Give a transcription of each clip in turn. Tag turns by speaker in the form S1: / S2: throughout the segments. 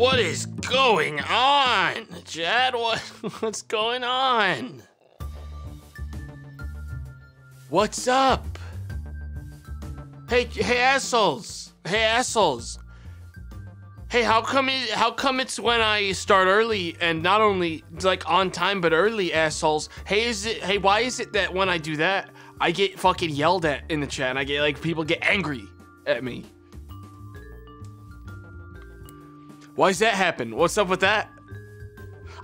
S1: what is going on? Chat, what what's going on? What's up? Hey, hey assholes. Hey assholes. Hey, how come it, how come it's when I start early and not only like on time but early assholes? Hey, is it hey, why is it that when I do that, I get fucking yelled at in the chat and I get like people get angry at me? Why does that happen? What's up with that?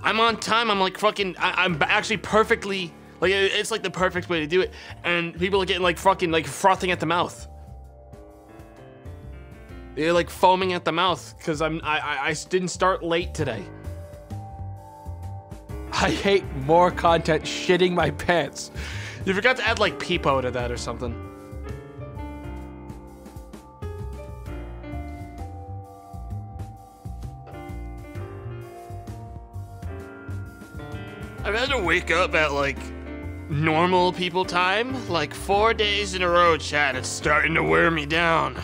S1: I'm on time. I'm like fucking. I, am actually perfectly. Like it's like the perfect way to do it, and people are getting like fucking like frothing at the mouth. They're like foaming at the mouth because I'm I, I I didn't start late today. I hate more content shitting my pants. You forgot to add like peepo to that or something. I've had to wake up at like normal people time, like four days in a row, chat. It's starting to wear me down.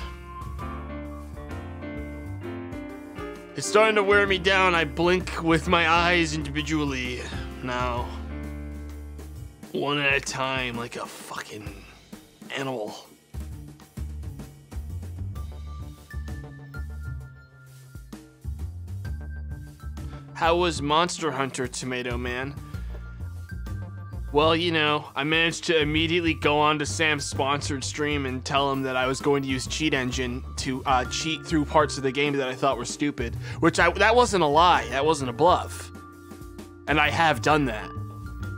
S1: It's starting to wear me down. I blink with my eyes individually now. One at a time, like a fucking animal. How was Monster Hunter, Tomato Man? Well, you know, I managed to immediately go on to Sam's sponsored stream and tell him that I was going to use Cheat Engine to uh, cheat through parts of the game that I thought were stupid. Which I that wasn't a lie, that wasn't a bluff. And I have done that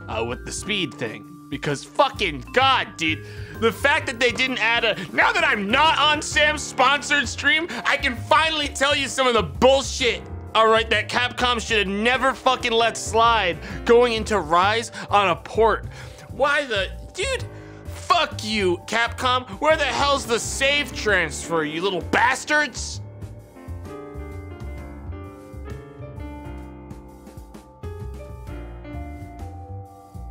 S1: uh, with the speed thing. Because fucking god, dude, the fact that they didn't add a now that I'm not on Sam's sponsored stream, I can finally tell you some of the bullshit all right, that Capcom should have never fucking let slide going into Rise on a port. Why the dude? Fuck you, Capcom. Where the hell's the save transfer, you little bastards?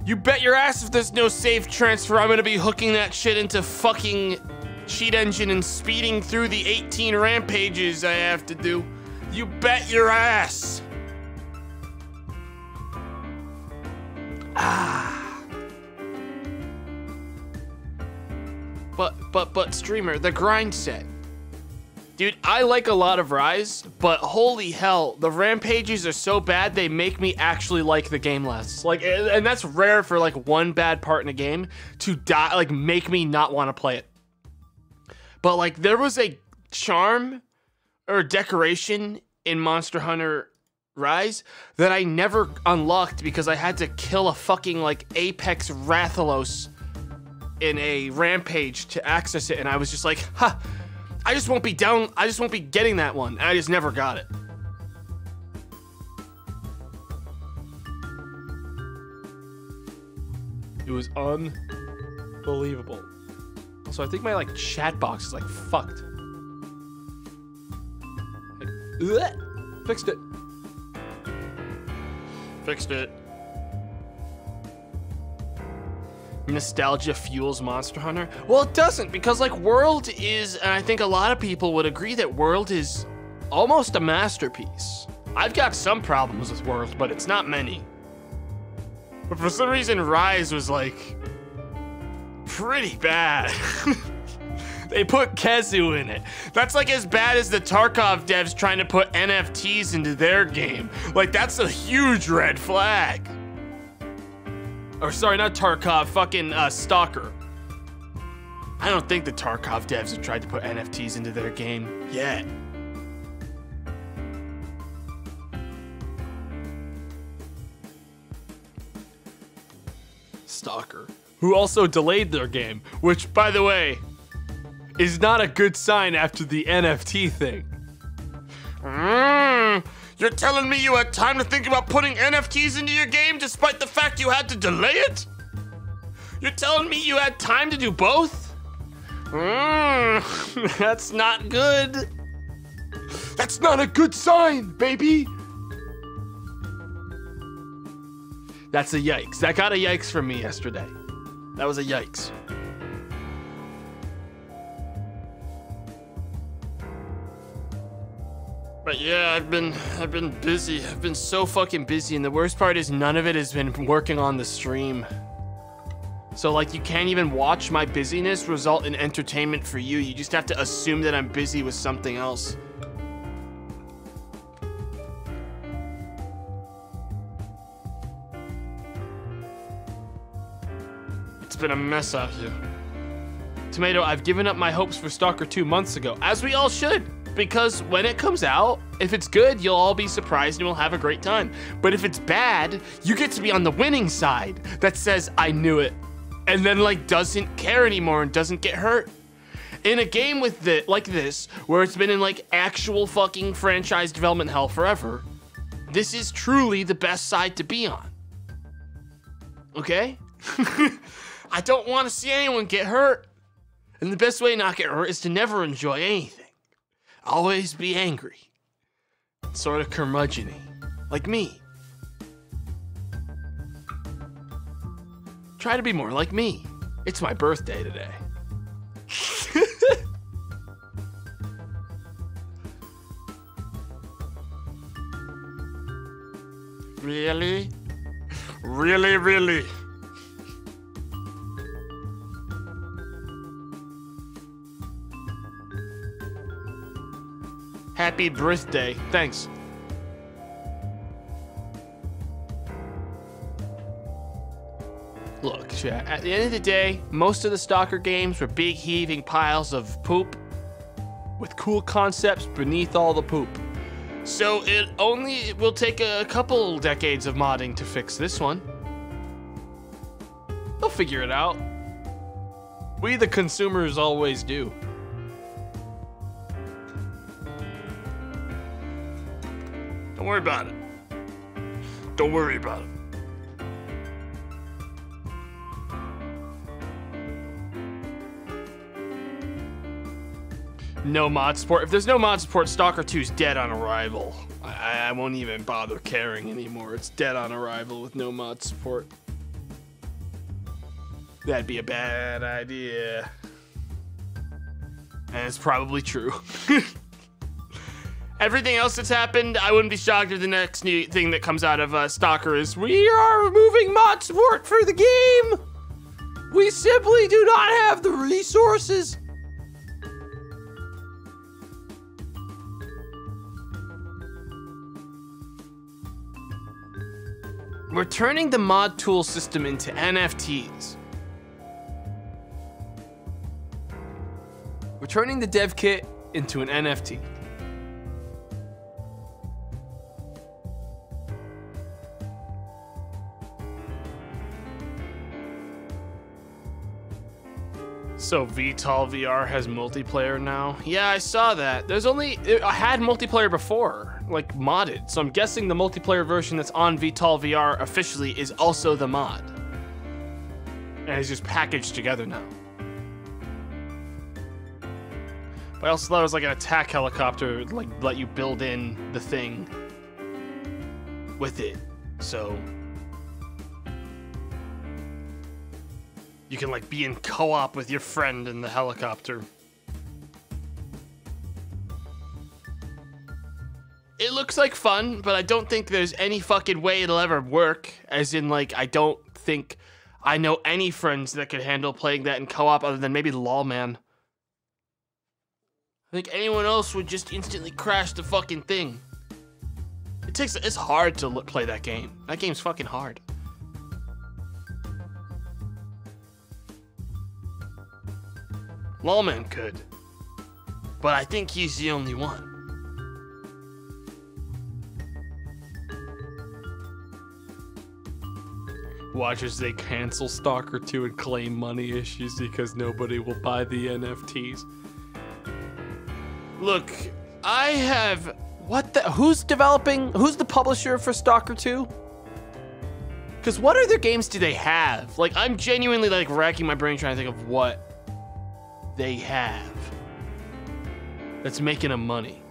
S1: You bet your ass if there's no save transfer, I'm gonna be hooking that shit into fucking cheat engine and speeding through the 18 rampages I have to do. You bet your ass. Ah. But, but, but, streamer, the grind set. Dude, I like a lot of Rise, but holy hell, the rampages are so bad they make me actually like the game less. Like, and that's rare for like one bad part in a game to die, like make me not want to play it. But like, there was a charm or decoration in Monster Hunter Rise that I never unlocked because I had to kill a fucking like Apex Rathalos in a rampage to access it, and I was just like, huh, I just won't be down, I just won't be getting that one. And I just never got it. It was unbelievable. So I think my like chat box is like fucked. Fixed it. Fixed it. Nostalgia fuels Monster Hunter? Well, it doesn't, because like World is, and I think a lot of people would agree that World is almost a masterpiece. I've got some problems with World, but it's not many. But for some reason, Rise was like pretty bad. They put Khezu in it. That's like as bad as the Tarkov devs trying to put NFTs into their game. Like that's a huge red flag. Or sorry, not Tarkov, fucking uh, Stalker. I don't think the Tarkov devs have tried to put NFTs into their game yet. Stalker, who also delayed their game, which, by the way, is not a good sign after the NFT thing. Mm, you're telling me you had time to think about putting NFTs into your game despite the fact you had to delay it? You're telling me you had time to do both? Mm, that's not good. That's not a good sign, baby. That's a yikes. That got a yikes from me yesterday. That was a yikes. But yeah, I've been I've been busy. I've been so fucking busy, and the worst part is none of it has been working on the stream. So like you can't even watch my busyness result in entertainment for you. You just have to assume that I'm busy with something else. It's been a mess out here. Tomato, I've given up my hopes for Stalker 2 months ago, as we all should. Because when it comes out, if it's good, you'll all be surprised and we'll have a great time. But if it's bad, you get to be on the winning side that says, I knew it. And then, like, doesn't care anymore and doesn't get hurt. In a game with the, like this, where it's been in, like, actual fucking franchise development hell forever, this is truly the best side to be on. Okay? I don't want to see anyone get hurt. And the best way to not get hurt is to never enjoy anything. Always be angry. Sort of curmudgeon Like me. Try to be more like me. It's my birthday today. really? Really, really? Happy birthday. Thanks. Look, at the end of the day, most of the Stalker games were big heaving piles of poop with cool concepts beneath all the poop. So it only will take a couple decades of modding to fix this one. They'll figure it out. We the consumers always do. Don't worry about it. Don't worry about it. No mod support. If there's no mod support, Stalker 2's dead on arrival. I, I won't even bother caring anymore. It's dead on arrival with no mod support. That'd be a bad idea. And it's probably true. Everything else that's happened, I wouldn't be shocked if the next new thing that comes out of uh, Stalker is we are removing mod support for the game. We simply do not have the resources. We're turning the mod tool system into NFTs. We're turning the dev kit into an NFT. So VTOL VR has multiplayer now? Yeah, I saw that. There's only, I had multiplayer before, like modded. So I'm guessing the multiplayer version that's on VTOL VR officially is also the mod. And it's just packaged together now. But I also thought it was like an attack helicopter, like let you build in the thing with it. So You can like be in co-op with your friend in the helicopter. It looks like fun, but I don't think there's any fucking way it'll ever work. As in, like, I don't think I know any friends that could handle playing that in co-op other than maybe Lawman. I think anyone else would just instantly crash the fucking thing. It takes, it's hard to play that game. That game's fucking hard. Lawman could. But I think he's the only one. Watch as they cancel Stalker 2 and claim money issues because nobody will buy the NFTs. Look, I have what the who's developing who's the publisher for Stalker 2? Cause what other games do they have? Like I'm genuinely like racking my brain trying to think of what they have that's making them money.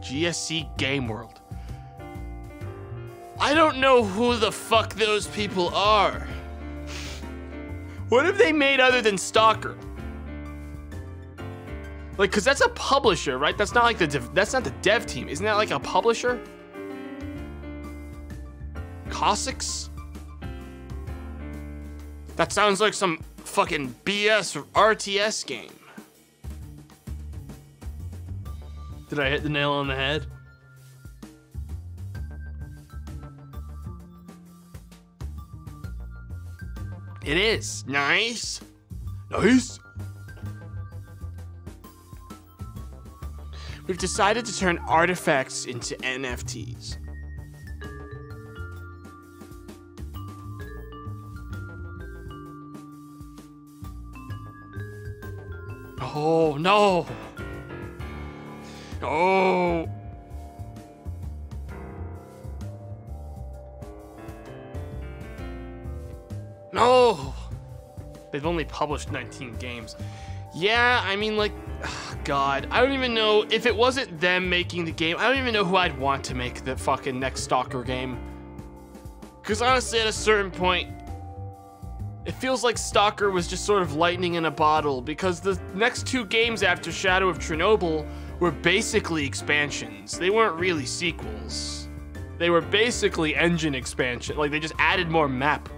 S1: GSC Game World. I don't know who the fuck those people are. What have they made other than Stalker? Like, cause that's a publisher, right? That's not like the that's not the dev team. Isn't that like a publisher? Cossacks? That sounds like some fucking BS RTS game. Did I hit the nail on the head? It is. Nice. Nice. We've decided to turn artifacts into NFTs. Oh, no. Oh. No. They've only published 19 games. Yeah, I mean, like, God, I don't even know if it wasn't them making the game. I don't even know who I'd want to make the fucking next Stalker game. Because honestly, at a certain point, it feels like Stalker was just sort of lightning in a bottle because the next two games after Shadow of Chernobyl were basically expansions. They weren't really sequels. They were basically engine expansion. Like, they just added more map.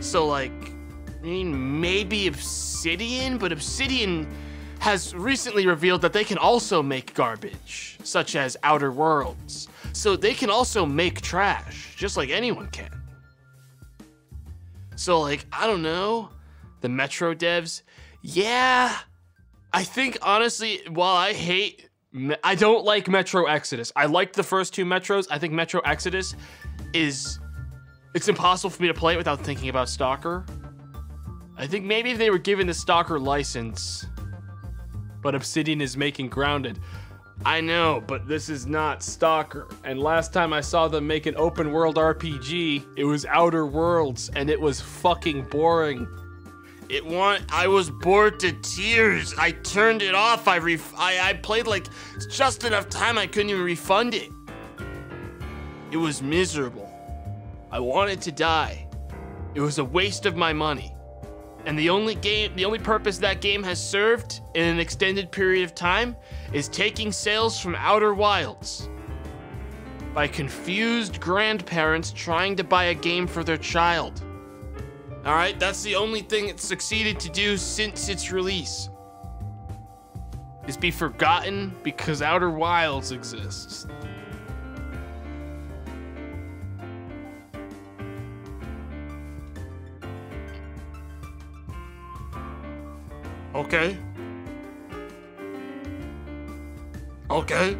S1: So, like, I mean, maybe Obsidian, but Obsidian has recently revealed that they can also make garbage, such as Outer Worlds. So they can also make trash, just like anyone can. So, like, I don't know, the Metro devs, yeah, I think honestly, while I hate, I don't like Metro Exodus. I liked the first two Metros. I think Metro Exodus is, it's impossible for me to play it without thinking about Stalker. I think maybe if they were given the Stalker license, but Obsidian is making Grounded. I know, but this is not Stalker. And last time I saw them make an open world RPG, it was Outer Worlds, and it was fucking boring. It want I was bored to tears. I turned it off. I ref I, I played like just enough time I couldn't even refund it. It was miserable. I wanted to die. It was a waste of my money. And the only game, the only purpose that game has served in an extended period of time is taking sales from Outer Wilds by confused grandparents trying to buy a game for their child. All right, that's the only thing it's succeeded to do since its release. Is be forgotten because Outer Wilds exists. Okay. Okay.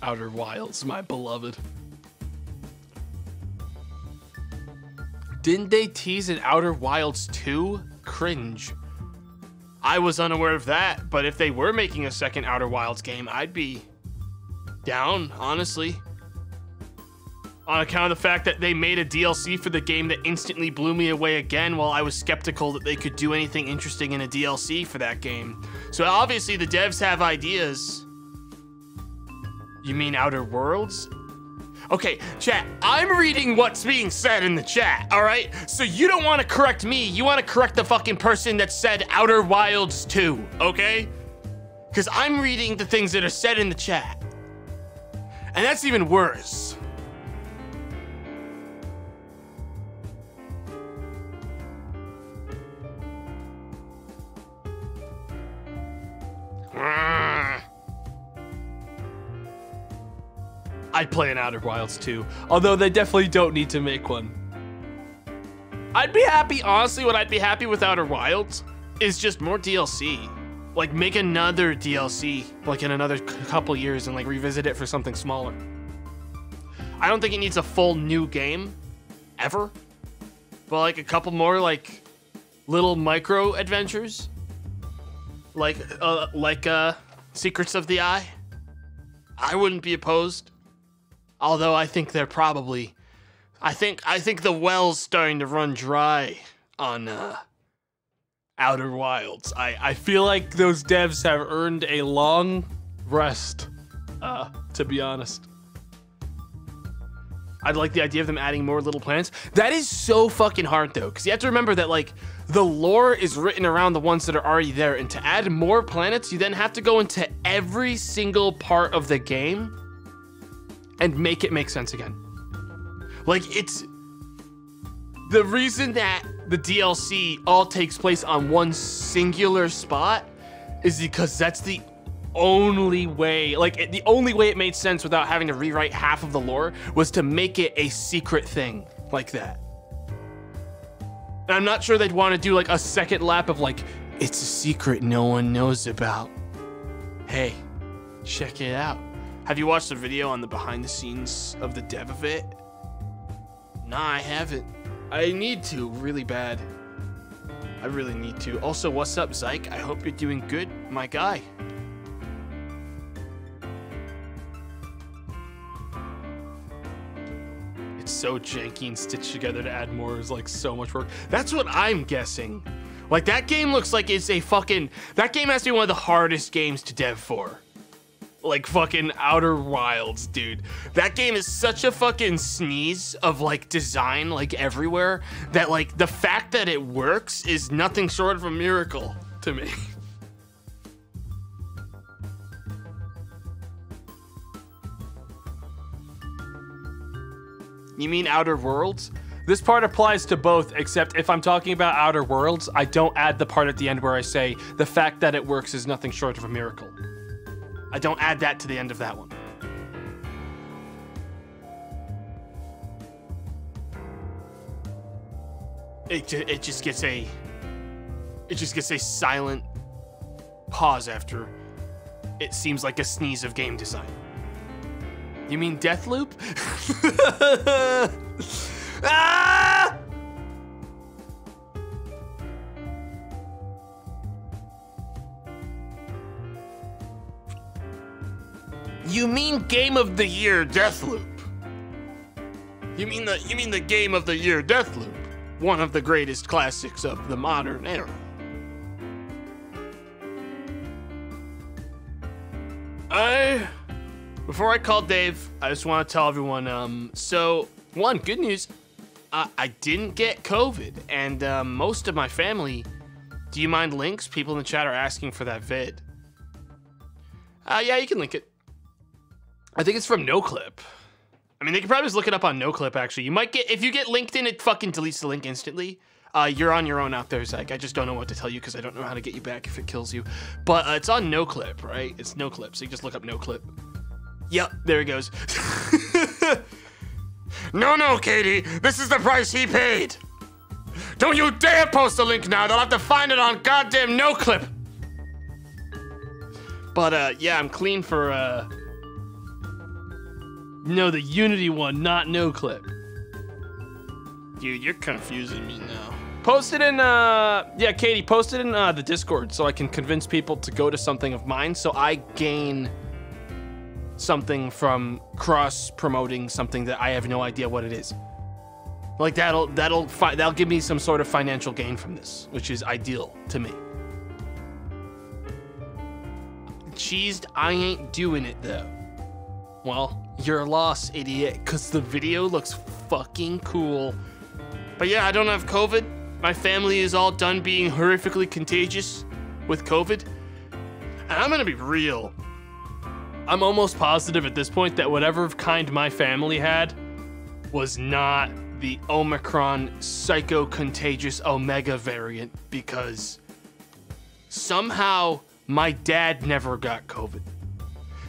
S1: Outer Wilds, my beloved. Didn't they tease an Outer Wilds 2? Cringe. I was unaware of that, but if they were making a second Outer Wilds game, I'd be down, honestly on account of the fact that they made a DLC for the game that instantly blew me away again while I was skeptical that they could do anything interesting in a DLC for that game. So obviously the devs have ideas. You mean Outer Worlds? Okay, chat, I'm reading what's being said in the chat, all right? So you don't want to correct me, you want to correct the fucking person that said Outer Wilds 2, okay? Because I'm reading the things that are said in the chat. And that's even worse. I'd play an Outer Wilds too, although they definitely don't need to make one. I'd be happy, honestly, what I'd be happy with Outer Wilds is just more DLC. Like, make another DLC, like in another couple years, and like revisit it for something smaller. I don't think it needs a full new game, ever. But like a couple more, like, little micro adventures. Like, uh, like, uh, Secrets of the Eye. I wouldn't be opposed. Although I think they're probably, I think I think the well's starting to run dry on uh, Outer Wilds. I I feel like those devs have earned a long rest. Uh, to be honest. I'd like the idea of them adding more little planets. That is so fucking hard though, because you have to remember that like the lore is written around the ones that are already there, and to add more planets, you then have to go into every single part of the game and make it make sense again. Like it's the reason that the DLC all takes place on one singular spot is because that's the only way, like it, the only way it made sense without having to rewrite half of the lore was to make it a secret thing like that. And I'm not sure they'd want to do like a second lap of like, it's a secret no one knows about. Hey, check it out. Have you watched the video on the behind the scenes of the dev of it? Nah, I haven't. I need to really bad. I really need to. Also, what's up, Zyke? I hope you're doing good, my guy. So janky and stitched together to add more is like so much work. That's what I'm guessing. Like that game looks like it's a fucking that game has to be one of the hardest games to dev for. Like fucking Outer Wilds, dude. That game is such a fucking sneeze of like design like everywhere that like the fact that it works is nothing short of a miracle to me. You mean Outer Worlds?
S2: This part applies to both, except if I'm talking about Outer Worlds, I don't add the part at the end where I say, the fact that it works is nothing short of a miracle.
S1: I don't add that to the end of that one. It, ju- it just gets a it just gets a silent pause after it seems like a sneeze of game design. You mean Deathloop? ah! You mean Game of the Year Deathloop? You mean the you mean the Game of the Year Deathloop? One of the greatest classics of the modern era. I before I call Dave, I just want to tell everyone. Um, so one good news, uh, I didn't get COVID, and uh, most of my family. Do you mind links? People in the chat are asking for that vid. Uh, yeah, you can link it. I think it's from NoClip. I mean, they can probably just look it up on NoClip. Actually, you might get if you get LinkedIn, it fucking deletes the link instantly. Uh, you're on your own out there, Zach. I just don't know what to tell you because I don't know how to get you back if it kills you. But uh, it's on NoClip, right? It's NoClip, so you just look up NoClip. Yep, there he goes. no, no, Katie. This is the price he paid. Don't you dare post a link now. They'll have to find it on goddamn NoClip. But uh, yeah, I'm clean for uh. No, the Unity one, not NoClip. Dude, you're confusing me now.
S2: Post it in, uh, yeah, Katie, post it in uh, the Discord so I can convince people to go to something of mine so I gain something from cross promoting something that I have no idea what it is. Like that'll that'll that'll give me some sort of financial gain from this, which is ideal to me. Cheesed, I ain't doing it though. Well, you're a loss, idiot, cause the video looks fucking cool. But yeah, I don't have COVID. My family is all done being horrifically contagious with COVID. And I'm gonna be real. I'm almost positive at this point that whatever kind my family had was not the Omicron psycho contagious Omega variant because somehow my dad never got COVID.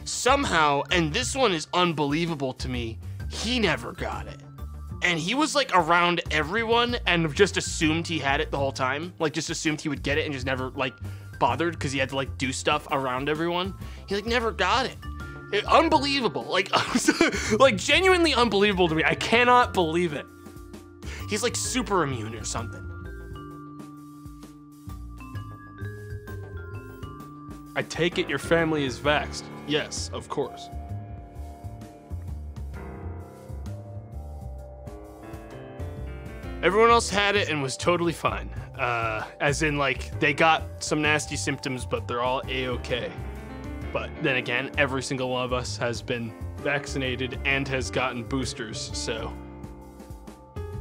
S2: Somehow, and this one is unbelievable to me, he never got it. And he was like around everyone and just assumed he had it the whole time. Like just assumed he would get it and just never like bothered because he had to like do stuff around everyone. He like never got it. It- unbelievable. Like like genuinely unbelievable to me. I cannot believe it. He's like super immune or something. I take it your family is vaxxed.
S1: Yes, of course. Everyone else had it and was totally fine. Uh, as in, like, they got some nasty symptoms, but they're all a okay. But then again, every single one of us has been
S2: vaccinated and has gotten boosters, so.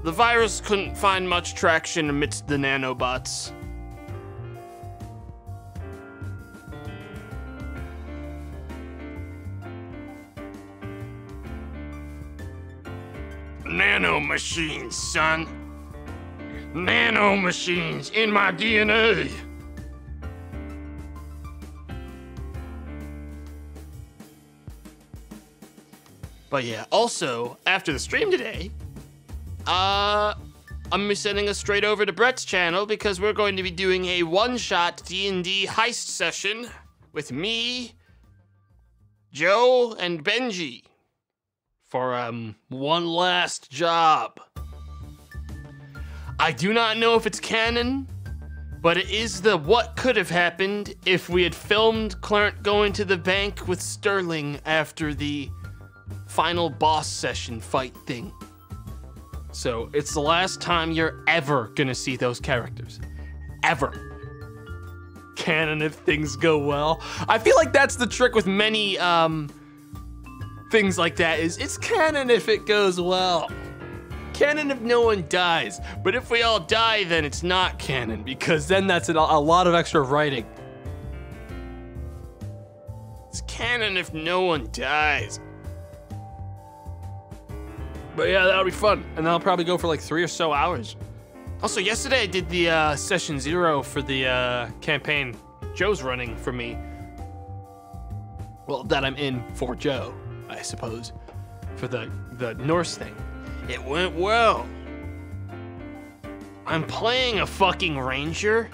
S1: The virus couldn't find much traction amidst the nanobots. Nano machines, son. Nano machines in my DNA. But yeah, also, after the stream today, uh, I'm gonna be sending us straight over to Brett's channel because we're going to be doing a one-shot D&D heist session with me, Joe, and Benji for um one last job. I do not know if it's canon, but it is the what could have happened if we had filmed Clarence going to the bank with Sterling after the final boss session fight thing. So it's the last time you're ever gonna see those characters. Ever. Canon if things go well. I feel like that's the trick with many um, things like that is it's canon if it goes well. Canon if no one dies. But if we all die, then it's not canon because then that's a lot of extra writing. It's canon if no one dies. But yeah, that'll be fun. And that'll probably go for like three or so hours. Also, yesterday I did the uh, session zero for the uh, campaign Joe's running for me. Well, that I'm in for Joe, I suppose, for the, the Norse thing. It went well. I'm playing a fucking ranger,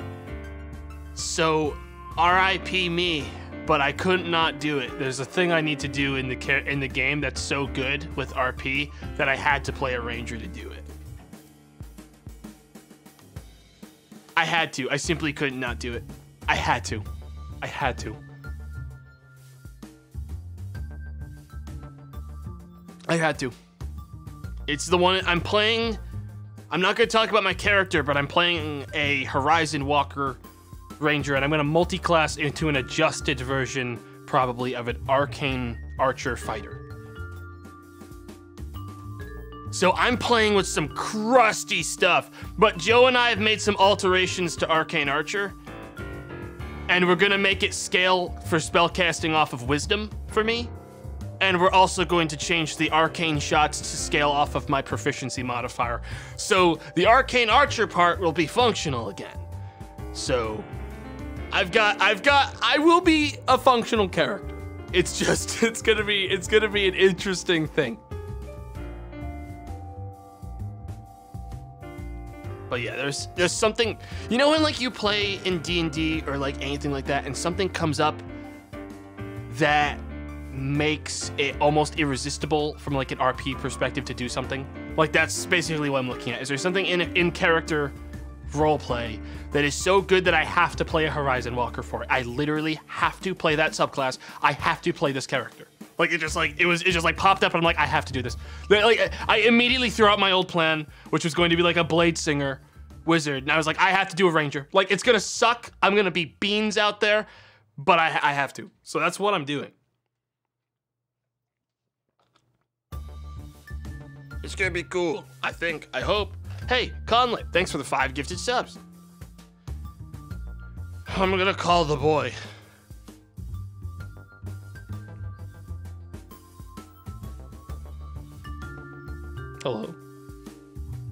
S1: so RIP me but I could not do it. There's a thing I need to do in the in the game that's so good with RP that I had to play a ranger to do it. I had to. I simply could not do it. I had to. I had to. I had to. It's the one I'm playing. I'm not going to talk about my character, but I'm playing a Horizon Walker ranger, and I'm gonna multi-class into an adjusted version, probably, of an arcane archer fighter. So I'm playing with some crusty stuff, but Joe and I have made some alterations to Arcane Archer, and we're gonna make it scale for spellcasting off of Wisdom for me, and we're also going to change the Arcane shots to scale off of my proficiency modifier. So the Arcane Archer part will be functional again. So I've got, I've got, I will be a functional character. It's just, it's gonna be, it's gonna be an interesting thing. But yeah, there's, there's something, you know, when like you play in D and D or like anything like that, and something comes up that makes it almost irresistible from like an RP perspective to do something. Like that's basically what I'm looking at. Is there something in in character roleplay that is so good that I have to play a Horizon Walker for it. I literally have to play that subclass. I have to play this character. Like it just like it was it just like popped up and I'm like I have to do this. Like I immediately threw out my old plan, which was going to be like a Bladesinger wizard, and I was like I have to do a ranger. Like it's gonna suck. I'm gonna be beans out there, but I I have to. So that's what I'm doing. It's gonna be cool. I think. I hope. Hey, Conley, thanks for the five gifted subs. I'm gonna call the boy. Hello.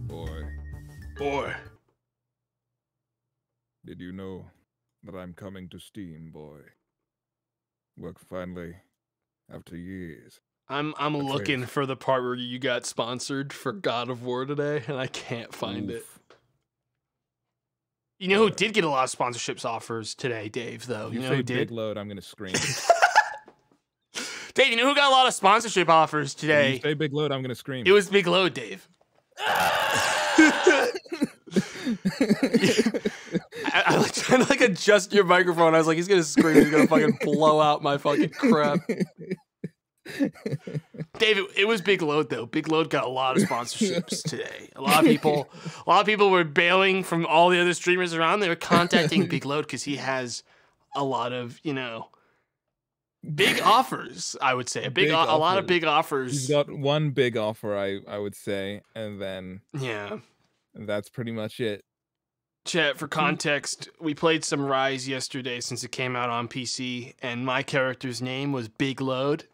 S3: Boy.
S1: Boy.
S3: Did you know that I'm coming to Steam, boy? Work finally, after years.
S2: I'm I'm That's looking for the part where you got sponsored for God of War today, and I can't find Oof. it. You know who did get a lot of sponsorships offers today, Dave? Though
S3: you,
S2: you
S3: know
S2: who did?
S3: Big load. I'm gonna scream.
S1: Dave, you know who got a lot of sponsorship offers today?
S3: say big load. I'm gonna scream.
S1: It was Big Load, Dave. I,
S2: I like trying to like adjust your microphone. I was like, he's gonna scream. He's gonna fucking blow out my fucking crap.
S1: David, it was Big Load though. Big Load got a lot of sponsorships today. A lot of people, a lot of people were bailing from all the other streamers around. They were contacting Big Load because he has a lot of, you know, big offers. I would say a big,
S3: Big
S1: o- a lot of big offers.
S3: He's got one big offer, I I would say, and then
S1: yeah.
S3: that's pretty much it.
S1: Chat for hmm. context, we played some Rise yesterday since it came out on PC, and my character's name was Big Load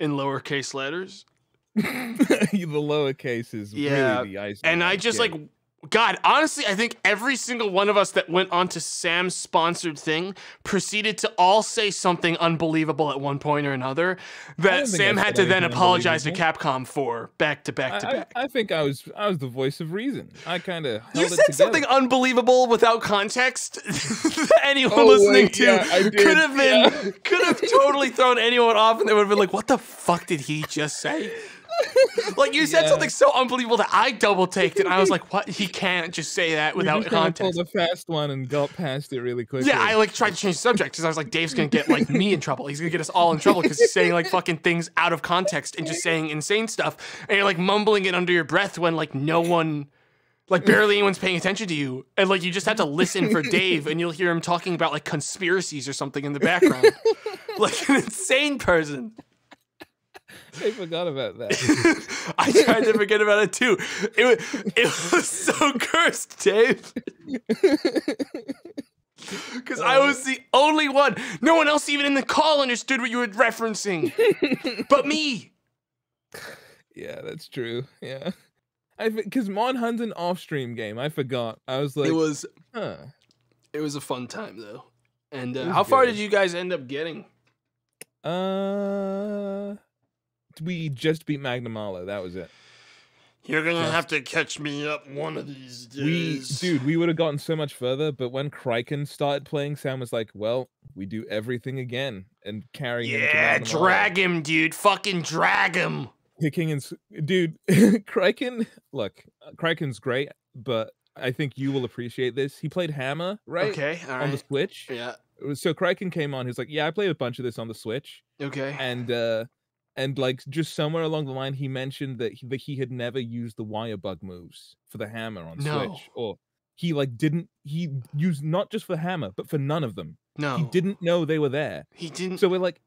S1: in lowercase letters.
S3: the lowercase is
S1: Yeah,
S3: really the icing
S1: And I just like, God, honestly, I think every single one of us that went on to Sam's sponsored thing proceeded to all say something unbelievable at one point or another that Sam had to then apologize to Capcom for back to back to
S3: I,
S1: back.
S3: I, I think I was I was the voice of reason. I kind of
S1: You said something unbelievable without context that anyone
S3: Oh,
S1: listening
S3: wait,
S1: to
S3: yeah,
S1: could have been
S3: yeah.
S1: could have totally thrown anyone off and they would have been like, What the fuck did he just say? like you said
S3: Yeah.
S1: something so unbelievable that I double taked and I was like, What? He can't just say that without
S3: context.
S1: context.
S3: Pulled a fast one and got past it really quickly.
S1: Yeah, I like tried to change the subject because I was like, Dave's gonna get like me in trouble. He's gonna get us all in trouble because he's saying like fucking things out of context and just saying insane stuff, and you're like mumbling it under your breath when like no one, like barely anyone's paying attention to you, and like you just have to listen for Dave, and you'll hear him talking about like conspiracies or something in the background, like an insane person.
S3: I forgot about that.
S1: I tried to forget about it too. It was, it was so cursed, Dave. Because I was the only one. No one else, even in the call, understood what you were referencing, but me.
S3: yeah, that's true. Yeah, I because Mon Hunt's an off-stream game. I forgot. I was like,
S1: it was
S3: huh.
S1: it was a fun time though. And uh, how far did you guys end up getting?
S3: Uh, we just beat Magnamalo. That was it.
S1: You're gonna
S3: Just-
S1: have to catch me up one of these
S3: We,
S1: days.
S3: dude, we would have gotten so much further. But when Kraken started playing, Sam was like, "Well, we do everything again and carry him."
S1: yeah, drag him, dude. Fucking drag him.
S3: kicking and dude Kraken look Kraken's great but I think you will appreciate this he played Hammer right
S1: Okay, all
S3: on the. Switch
S1: Yeah.
S3: So Kraken came on he's like yeah I played a bunch of this on the Switch
S1: Okay.
S3: and uh and like just somewhere along the line he mentioned that he, that he had never used the wire bug moves for the Hammer on
S1: No.
S3: Switch or he like didn't he used not just for Hammer but for none of them
S1: no,
S3: he didn't know they were there
S1: He didn't.
S3: so we're like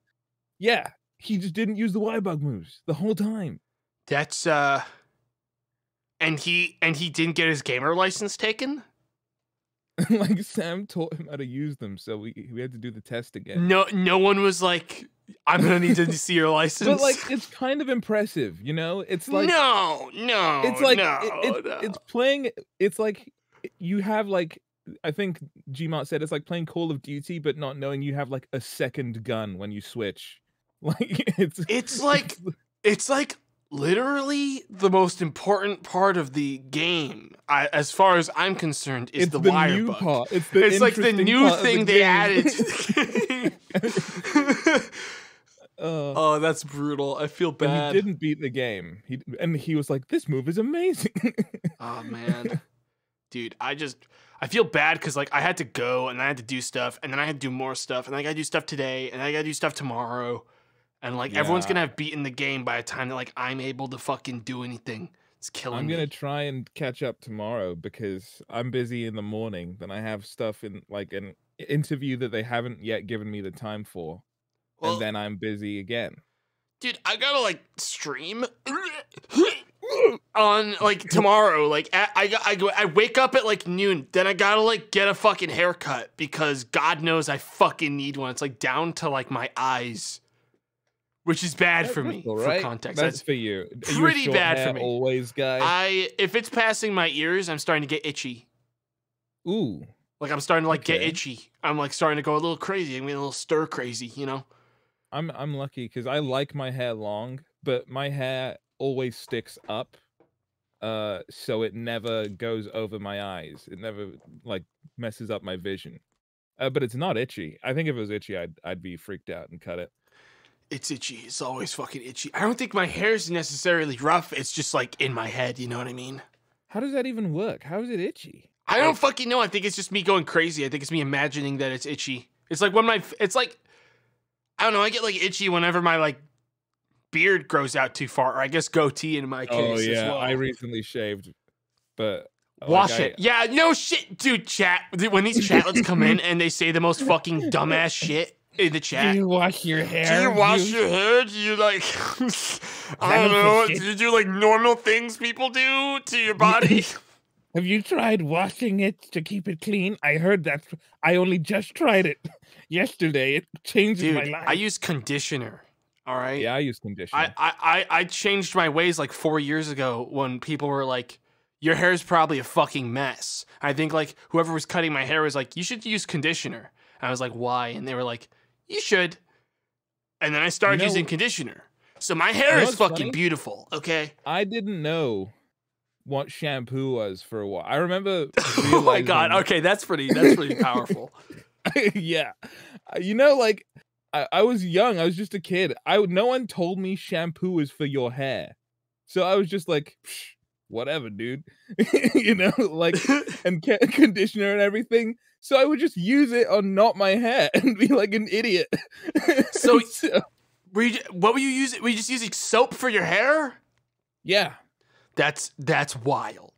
S3: yeah he just didn't use the wire bug moves the whole time
S1: That's uh and he and he didn't get his gamer license taken?
S3: like Sam taught him how to use them, so we we had to do the test again.
S1: No no one was like I'm to need to see your license.
S3: But like, it's kind of impressive, you know. It's like
S1: no, no.
S3: it's like
S1: no,
S3: it- it-
S1: no.
S3: it's playing. It's like you have like I think Gmart said it's like playing Call of Duty, but not knowing you have like a second gun when you switch. Like it's
S1: It's like it's like literally the most important part of the game I, as far as I'm concerned is
S3: it's
S1: the,
S3: the,
S1: wire
S3: new
S1: bug.
S3: part. It's the
S1: it's like the new
S3: part of the
S1: thing they
S3: game.
S1: added to the game.
S3: Uh,
S1: oh, that's brutal. I feel
S3: and
S1: bad.
S3: he didn't beat the game. He and he was like, "This move is amazing."
S1: Oh man, dude, I just I feel bad because like I had to go and I had to do stuff and then I had to do more stuff and I gotta do stuff today and I gotta do stuff tomorrow, and like everyone's gonna have beaten the game by the time that like I'm able to fucking do anything. It's killing
S3: I'm
S1: me.
S3: gonna try and catch up tomorrow because I'm busy in the morning. Then I have stuff in like an interview that they haven't yet given me the time for,
S1: Well,
S3: and then I'm busy again.
S1: dude, I gotta like stream on like tomorrow. Like I, I, I, go- I wake up at like noon. Then I gotta like get a fucking haircut because God knows I fucking need one. It's like down to like my eyes, which is bad
S3: That-
S1: for me.
S3: all
S1: For
S3: right.
S1: context,
S3: that's
S1: that's
S3: for you. You
S1: pretty
S3: short
S1: bad for me.
S3: Always, guy.
S1: I if it's passing my ears, I'm starting to get itchy.
S3: Ooh,
S1: Like I'm starting to like get
S3: Okay.
S1: itchy. I'm like starting to go a little crazy. I'm getting a little stir crazy. You know.
S3: I'm I'm lucky because I like my hair long, but my hair always sticks up, uh, so it never goes over my eyes. It never like messes up my vision. Uh, but it's not itchy. I think if it was itchy, I'd I'd be freaked out and cut it.
S1: It's itchy. It's always fucking itchy. I don't think my hair is necessarily rough. It's just like in my head. You know what I mean?
S3: How does that even work? How is it itchy?
S1: I don't fucking know. I think it's just me going crazy. I think it's me imagining that it's itchy. It's like when my, it's like, I don't know. I get like itchy whenever my like beard grows out too far, or I guess goatee in my oh, case.
S3: Oh yeah,
S1: well.
S3: I recently shaved, but like,
S1: Wash
S3: I-
S1: it. Yeah, no shit, dude. Chat. When these chatlets come in and they say the most fucking dumbass shit, in the chat.
S3: Do you wash your hair?
S1: Do you wash
S3: You-
S1: your hair? Do you like? I don't know. Do you do like normal things people do to your body?
S3: Have you tried washing it to keep it clean? I heard that. I only just tried it yesterday. It changed my life.
S1: I use conditioner. All right.
S3: yeah, I use conditioner.
S1: I, I, I, I changed my ways like four years ago when people were like, your hair's probably a fucking mess. I think like whoever was cutting my hair was like, you should use conditioner. I was like, why? And they were like, you should. And then I started
S3: know-
S1: using conditioner. So my hair is fucking
S3: funny?
S1: beautiful. Okay.
S3: I didn't know what shampoo was for a while. I remember.
S1: oh my god. Okay, that's pretty. That's pretty powerful.
S3: yeah, Uh, you know, like I, I was young. I was just a kid. I no one told me shampoo is for your hair, so I was just like, "Psh, whatever, dude. you know, like and conditioner and everything. So I would just use it on not my hair and be like an idiot.
S1: So- were you, what were you using? Were you just using soap for your hair?
S3: yeah,
S1: That's that's wild.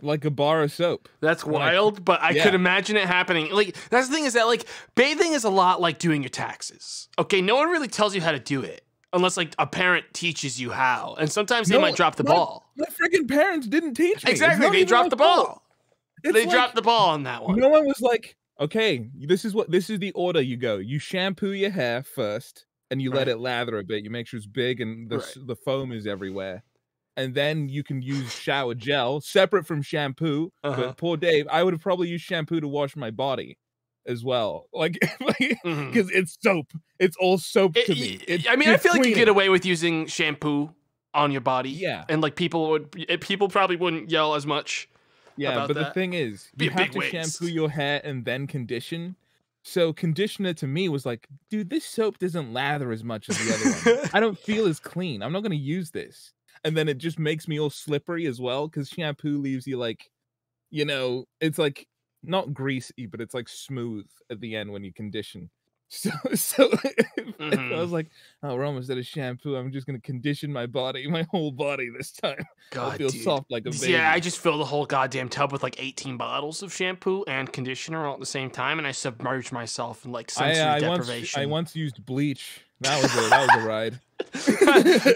S3: like a bar of soap.
S1: That's wild, but I
S3: yeah.
S1: could imagine it happening. Like that's the thing is that like bathing is a lot like doing your taxes. Okay, no one really tells you how to do it unless like a parent teaches you how, and sometimes they
S3: No,
S1: might drop the
S3: my-
S1: ball.
S3: My freaking parents didn't teach me.
S1: Exactly, they dropped the
S3: fault.
S1: ball. They
S3: like-
S1: dropped the ball on that one.
S3: No one was like, okay, this is what this is the order you go. You shampoo your hair first, and you
S1: Right.
S3: let it lather a bit. You make sure it's big and the s the foam is everywhere. And then you can use shower gel separate from shampoo.
S1: Uh-huh.
S3: But poor Dave, I would have probably used shampoo to wash my body as well. Like because mm-hmm. it's soap. It's all soap
S1: It-
S3: to me. It's
S1: I mean, I feel like you get away with using shampoo on your body.
S3: Yeah.
S1: and like people would, eh, people probably wouldn't yell as much.
S3: Yeah, but the thing is,
S1: Be
S3: you have to
S1: waste.
S3: shampoo your hair and then condition. So conditioner to me was like, dude, this soap doesn't lather as much as the other one. I don't feel as clean. I'm not gonna use this. And then it just makes me all slippery as well, because shampoo leaves you like, you know, it's like not greasy, but it's like smooth at the end when you condition. So, so I
S1: Mhm.
S3: was like, oh, we're almost out of shampoo. I'm just gonna condition my body, my whole body this time.
S1: God,
S3: I'll feel
S1: dude.
S3: soft like a baby.
S1: Yeah, I just filled the whole goddamn tub with like 18 bottles of shampoo and conditioner all at the same time, and I submerged myself in like
S3: I,
S1: sensory
S3: I once
S1: deprivation.
S3: I once used bleach. That was a that was a ride.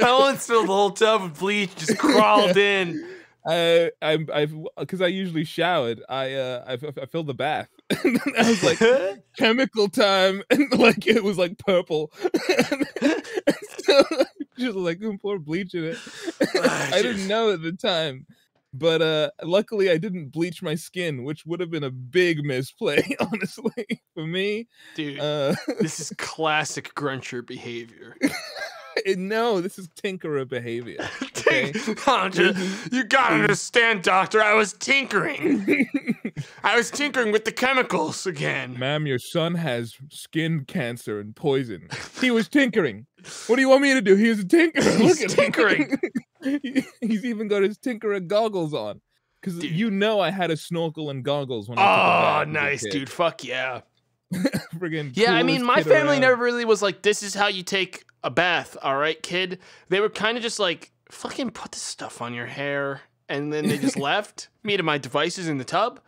S1: I once filled the whole tub with bleach, just crawled in.
S3: I I I've because I usually showered. I uh I, I filled the bath. and I was like chemical time, and like it was like purple. and so just like pour bleach in it.
S1: Ah,
S3: I didn't know at the time. But uh luckily I didn't bleach my skin, which would have been a big misplay, honestly, for me.
S1: Dude,
S3: Uh
S1: this is classic gruncher behavior.
S3: no, this is tinkerer behavior. Okay.
S1: Just- mm-hmm. you gotta mm-hmm. understand, doctor. I was tinkering. I was tinkering with the chemicals again.
S3: Ma'am, your son has skin cancer and poison. He was tinkering. What do you want me to do? He was a tinkerer.
S1: He's
S3: Look at
S1: tinkering.
S3: He- He's even got his tinkerer goggles on. Because you know I had a snorkel and goggles when I
S1: Oh,
S3: took a bath as a
S1: nice, dude. Fuck yeah.
S3: Friggin'
S1: Yeah, I mean, my family
S3: around.
S1: never really was like, this is how you take a bath, all right, kid? They were kind of just like, fucking put this stuff on your hair. And then they just left me to my devices in the tub.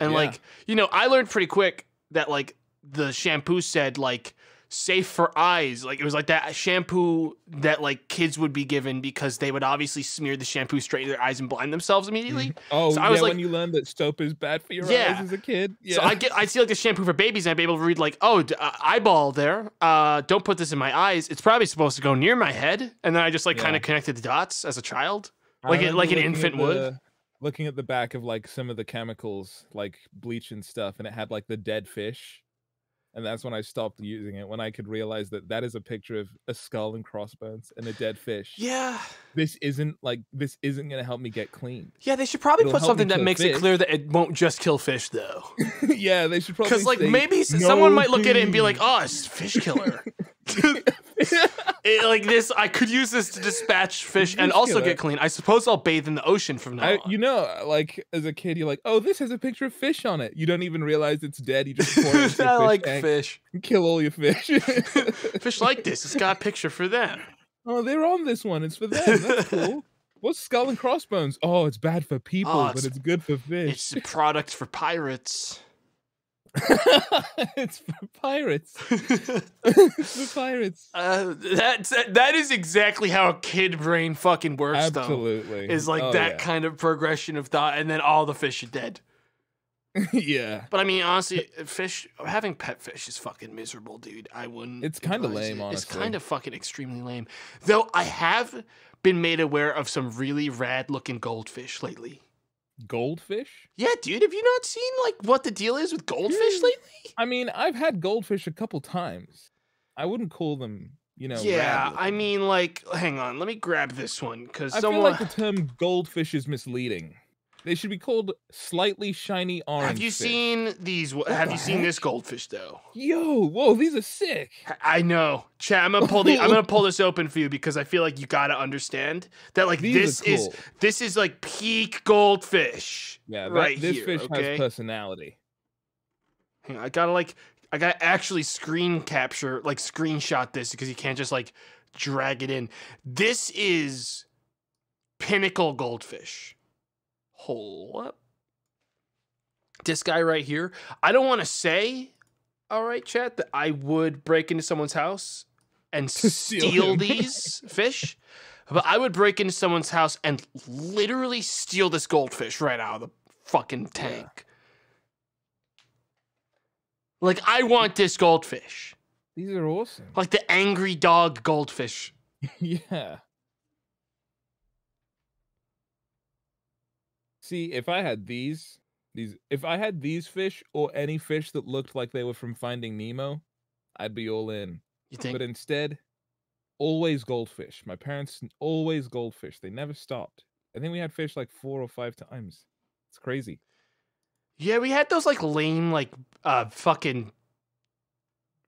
S1: And
S3: Yeah.
S1: like, you know, I learned pretty quick that like the shampoo said like safe for eyes. Like it was like that shampoo that like kids would be given because they would obviously smear the shampoo straight in their eyes and blind themselves immediately.
S3: Oh,
S1: So I
S3: yeah,
S1: was like-
S3: when you learned that soap is bad for your
S1: Yeah.
S3: eyes as a kid. Yeah.
S1: So I get, I see like the shampoo for babies, and I'd be able to read like, oh, uh, eyeball there. Uh, don't put this in my eyes. It's probably supposed to go near my head, and then I just like kind of connected the dots as a child, like it, like an infant would.
S3: Looking at the back of like some of the chemicals, like bleach and stuff, and it had like the dead fish, and that's when I stopped using it. When I could realize that that is a picture of a skull and crossbones and a dead fish.
S1: Yeah,
S3: This isn't like this isn't gonna help me get clean.
S1: yeah. They should probably
S3: It'll
S1: put something that makes it clear that it won't just kill fish, though.
S3: yeah, they should probably
S1: Because like
S3: say,
S1: maybe
S3: "No
S1: someone might look at it and be like,
S3: food."
S1: oh, it's fish killer. It- like this, I could use this to dispatch fish and also get clean. I suppose I'll bathe in the ocean from now
S3: I,
S1: on.
S3: you know, like as a kid, you're like, "Oh, this has a picture of fish on it." You don't even realize it's dead. You just pour it
S1: I like
S3: tank
S1: fish.
S3: kill all your fish.
S1: fish like this. It's got a picture for them.
S3: oh, they're on this one. It's for them. That's cool. What's skull and crossbones? Oh, it's bad for people,
S1: Oh,
S3: but
S1: it's-
S3: it's good for fish.
S1: It's a product for pirates.
S3: it's for pirates. it's for pirates.
S1: Uh, that's that is exactly how a kid brain fucking works, though.
S3: Absolutely.
S1: Is like
S3: Oh,
S1: that
S3: yeah.
S1: kind of progression of thought, and then all the fish are dead.
S3: yeah.
S1: But I mean, honestly, fish having pet fish is fucking miserable, dude. I wouldn't.
S3: It's kinda lame,
S1: it. It's kind of fucking extremely lame. Though I have been made aware of some really rad looking goldfish lately.
S3: Goldfish?
S1: Yeah, dude, have you not seen like what the deal is with goldfish lately?
S3: I mean, I've had goldfish a couple times. I wouldn't call them, you know.
S1: yeah, I mean, like, hang on, let me grab this one because
S3: I
S1: someone.
S3: feel like the term goldfish is misleading. They should be called slightly shiny orange.
S1: have you
S3: fish.
S1: seen these? Have
S3: the
S1: you seen this goldfish though?
S3: Yo, whoa, these are sick.
S1: I know, Chad. I'm gonna pull the. I'm gonna pull this open for you because I feel like you gotta understand that like
S3: These
S1: this is this is like peak goldfish.
S3: Yeah, that,
S1: right
S3: this
S1: here,
S3: fish
S1: okay?
S3: has personality.
S1: Hang on, I gotta like I gotta actually screen capture like screenshot this because you can't just like drag it in. This is pinnacle goldfish. Hold up. This guy right here. I don't want to say, all right, chat, that I would break into someone's house and
S3: steal
S1: these fish. But I would break into someone's house and literally steal this goldfish right out of the fucking tank. Like I want this goldfish.
S3: These are awesome.
S1: Like the angry dog goldfish.
S3: yeah. See, if I had these, these, if I had these fish or any fish that looked like they were from Finding Nemo, I'd be all in.
S1: You think?
S3: But instead, always goldfish. My parents always goldfish. They never stopped. I think we had fish like four or five times. It's crazy.
S1: yeah, we had those like lame like uh fucking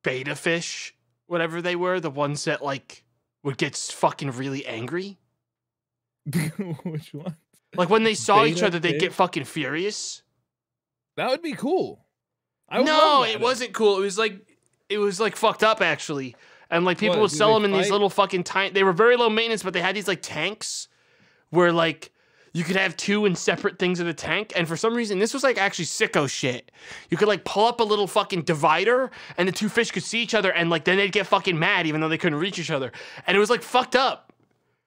S1: betta fish, whatever they were, the ones that like would get fucking really angry.
S3: Which one?
S1: Like when they saw each other, they'd get fucking furious.
S3: That would be cool. I would
S1: no, it wasn't cool. It was like it was like fucked up actually. And like people
S3: What,
S1: would sell them in these little fucking tiny. They were very low maintenance, but they had these like tanks where like you could have two in separate things in the tank. And for some reason, this was like actually sicko shit. You could like pull up a little fucking divider, and the two fish could see each other, and like then they'd get fucking mad even though they couldn't reach each other. And it was like fucked up.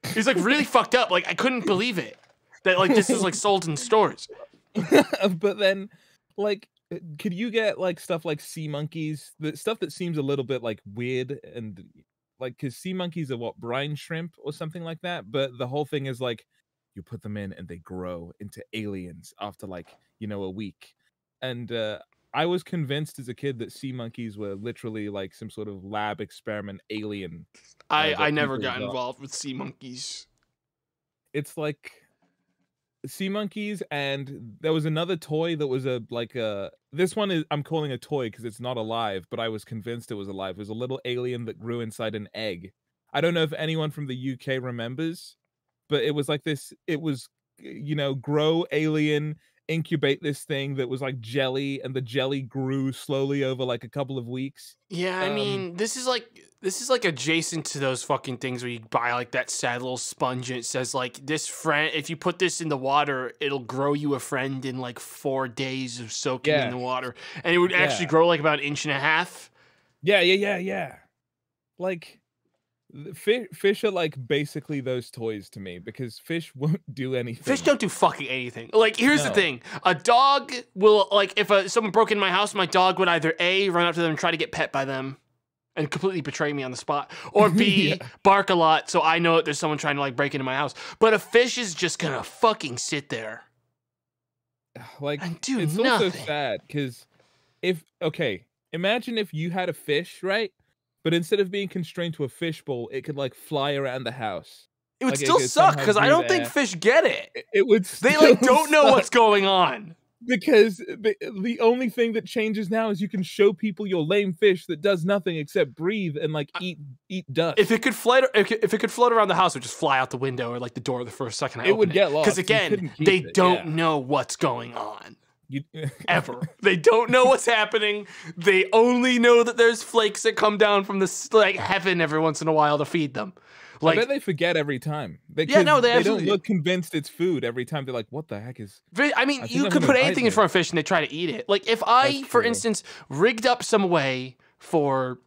S1: It was like really fucked up. Like I couldn't believe it that like this was like sold in stores.
S3: but then like uh, could you get like stuff like sea monkeys the stuff that seems a little bit like weird and like because sea monkeys are what brine shrimp or something like that but the whole thing is like you put them in and they grow into aliens after like you know a week and uh i was convinced as a kid that sea monkeys were literally like some sort of lab experiment alien
S1: I I never got
S3: got.
S1: involved with sea monkeys.
S3: it's like sea monkeys and there was another toy that was a like a this one is i'm calling a toy because it's not alive but i was convinced it was alive. It was a little alien that grew inside an egg. I don't know if anyone from the uk remembers but it was like this it was you know grow alien incubate this thing that was like jelly and the jelly grew slowly over like a couple of weeks
S1: Yeah, I
S3: Um,
S1: mean, this is like this is like adjacent to those fucking things where you buy like that sad little sponge and it says like this friend if you put this in the water, it'll grow you a friend in like four days of soaking in the water. And it would actually
S3: Yeah.
S1: grow like about an inch and a half.
S3: Yeah, yeah, yeah, yeah. Like fish, fish are like basically those toys to me because fish won't do anything.
S1: Fish don't do fucking anything. Like here's the thing. A dog will like if a, someone broke in my house, my dog would either A run up to them and try to get pet by them and completely betray me on the spot or B
S3: Yeah.
S1: bark a lot so I know that there's someone trying to like break into my house. But a fish is just going to fucking sit there.
S3: like
S1: and do
S3: it's also sad because if okay, imagine if you had a fish, right? But instead of being constrained to a fishbowl, it could like fly around the house.
S1: It would
S3: Like,
S1: still
S3: could
S1: suck because I
S3: do
S1: don't think fish get it.
S3: It, it would.
S1: They like don't know
S3: suck
S1: what's going on.
S3: because the, the only thing that changes now is you can show people your lame fish that does nothing except breathe and like eat eat dust.
S1: If it could float, if it if it could float around the house, it would just fly out the window or like the door the first second I
S3: It would get lost.
S1: Because again, they
S3: it,
S1: don't
S3: yeah.
S1: know what's going on.
S3: You,
S1: ever. they don't know what's happening. They only know that there's flakes that come down from the like heaven every once in a while to feed them.
S3: I
S1: Like,
S3: bet they forget every time. They,
S1: Yeah, no,
S3: 'cause
S1: they
S3: don't look convinced it's food every time. They're like, "What the heck is?"
S1: I mean,
S3: I
S1: you
S3: I'm
S1: could put anything in front of fish and they try to eat it. Like, if I, for instance, rigged up some way for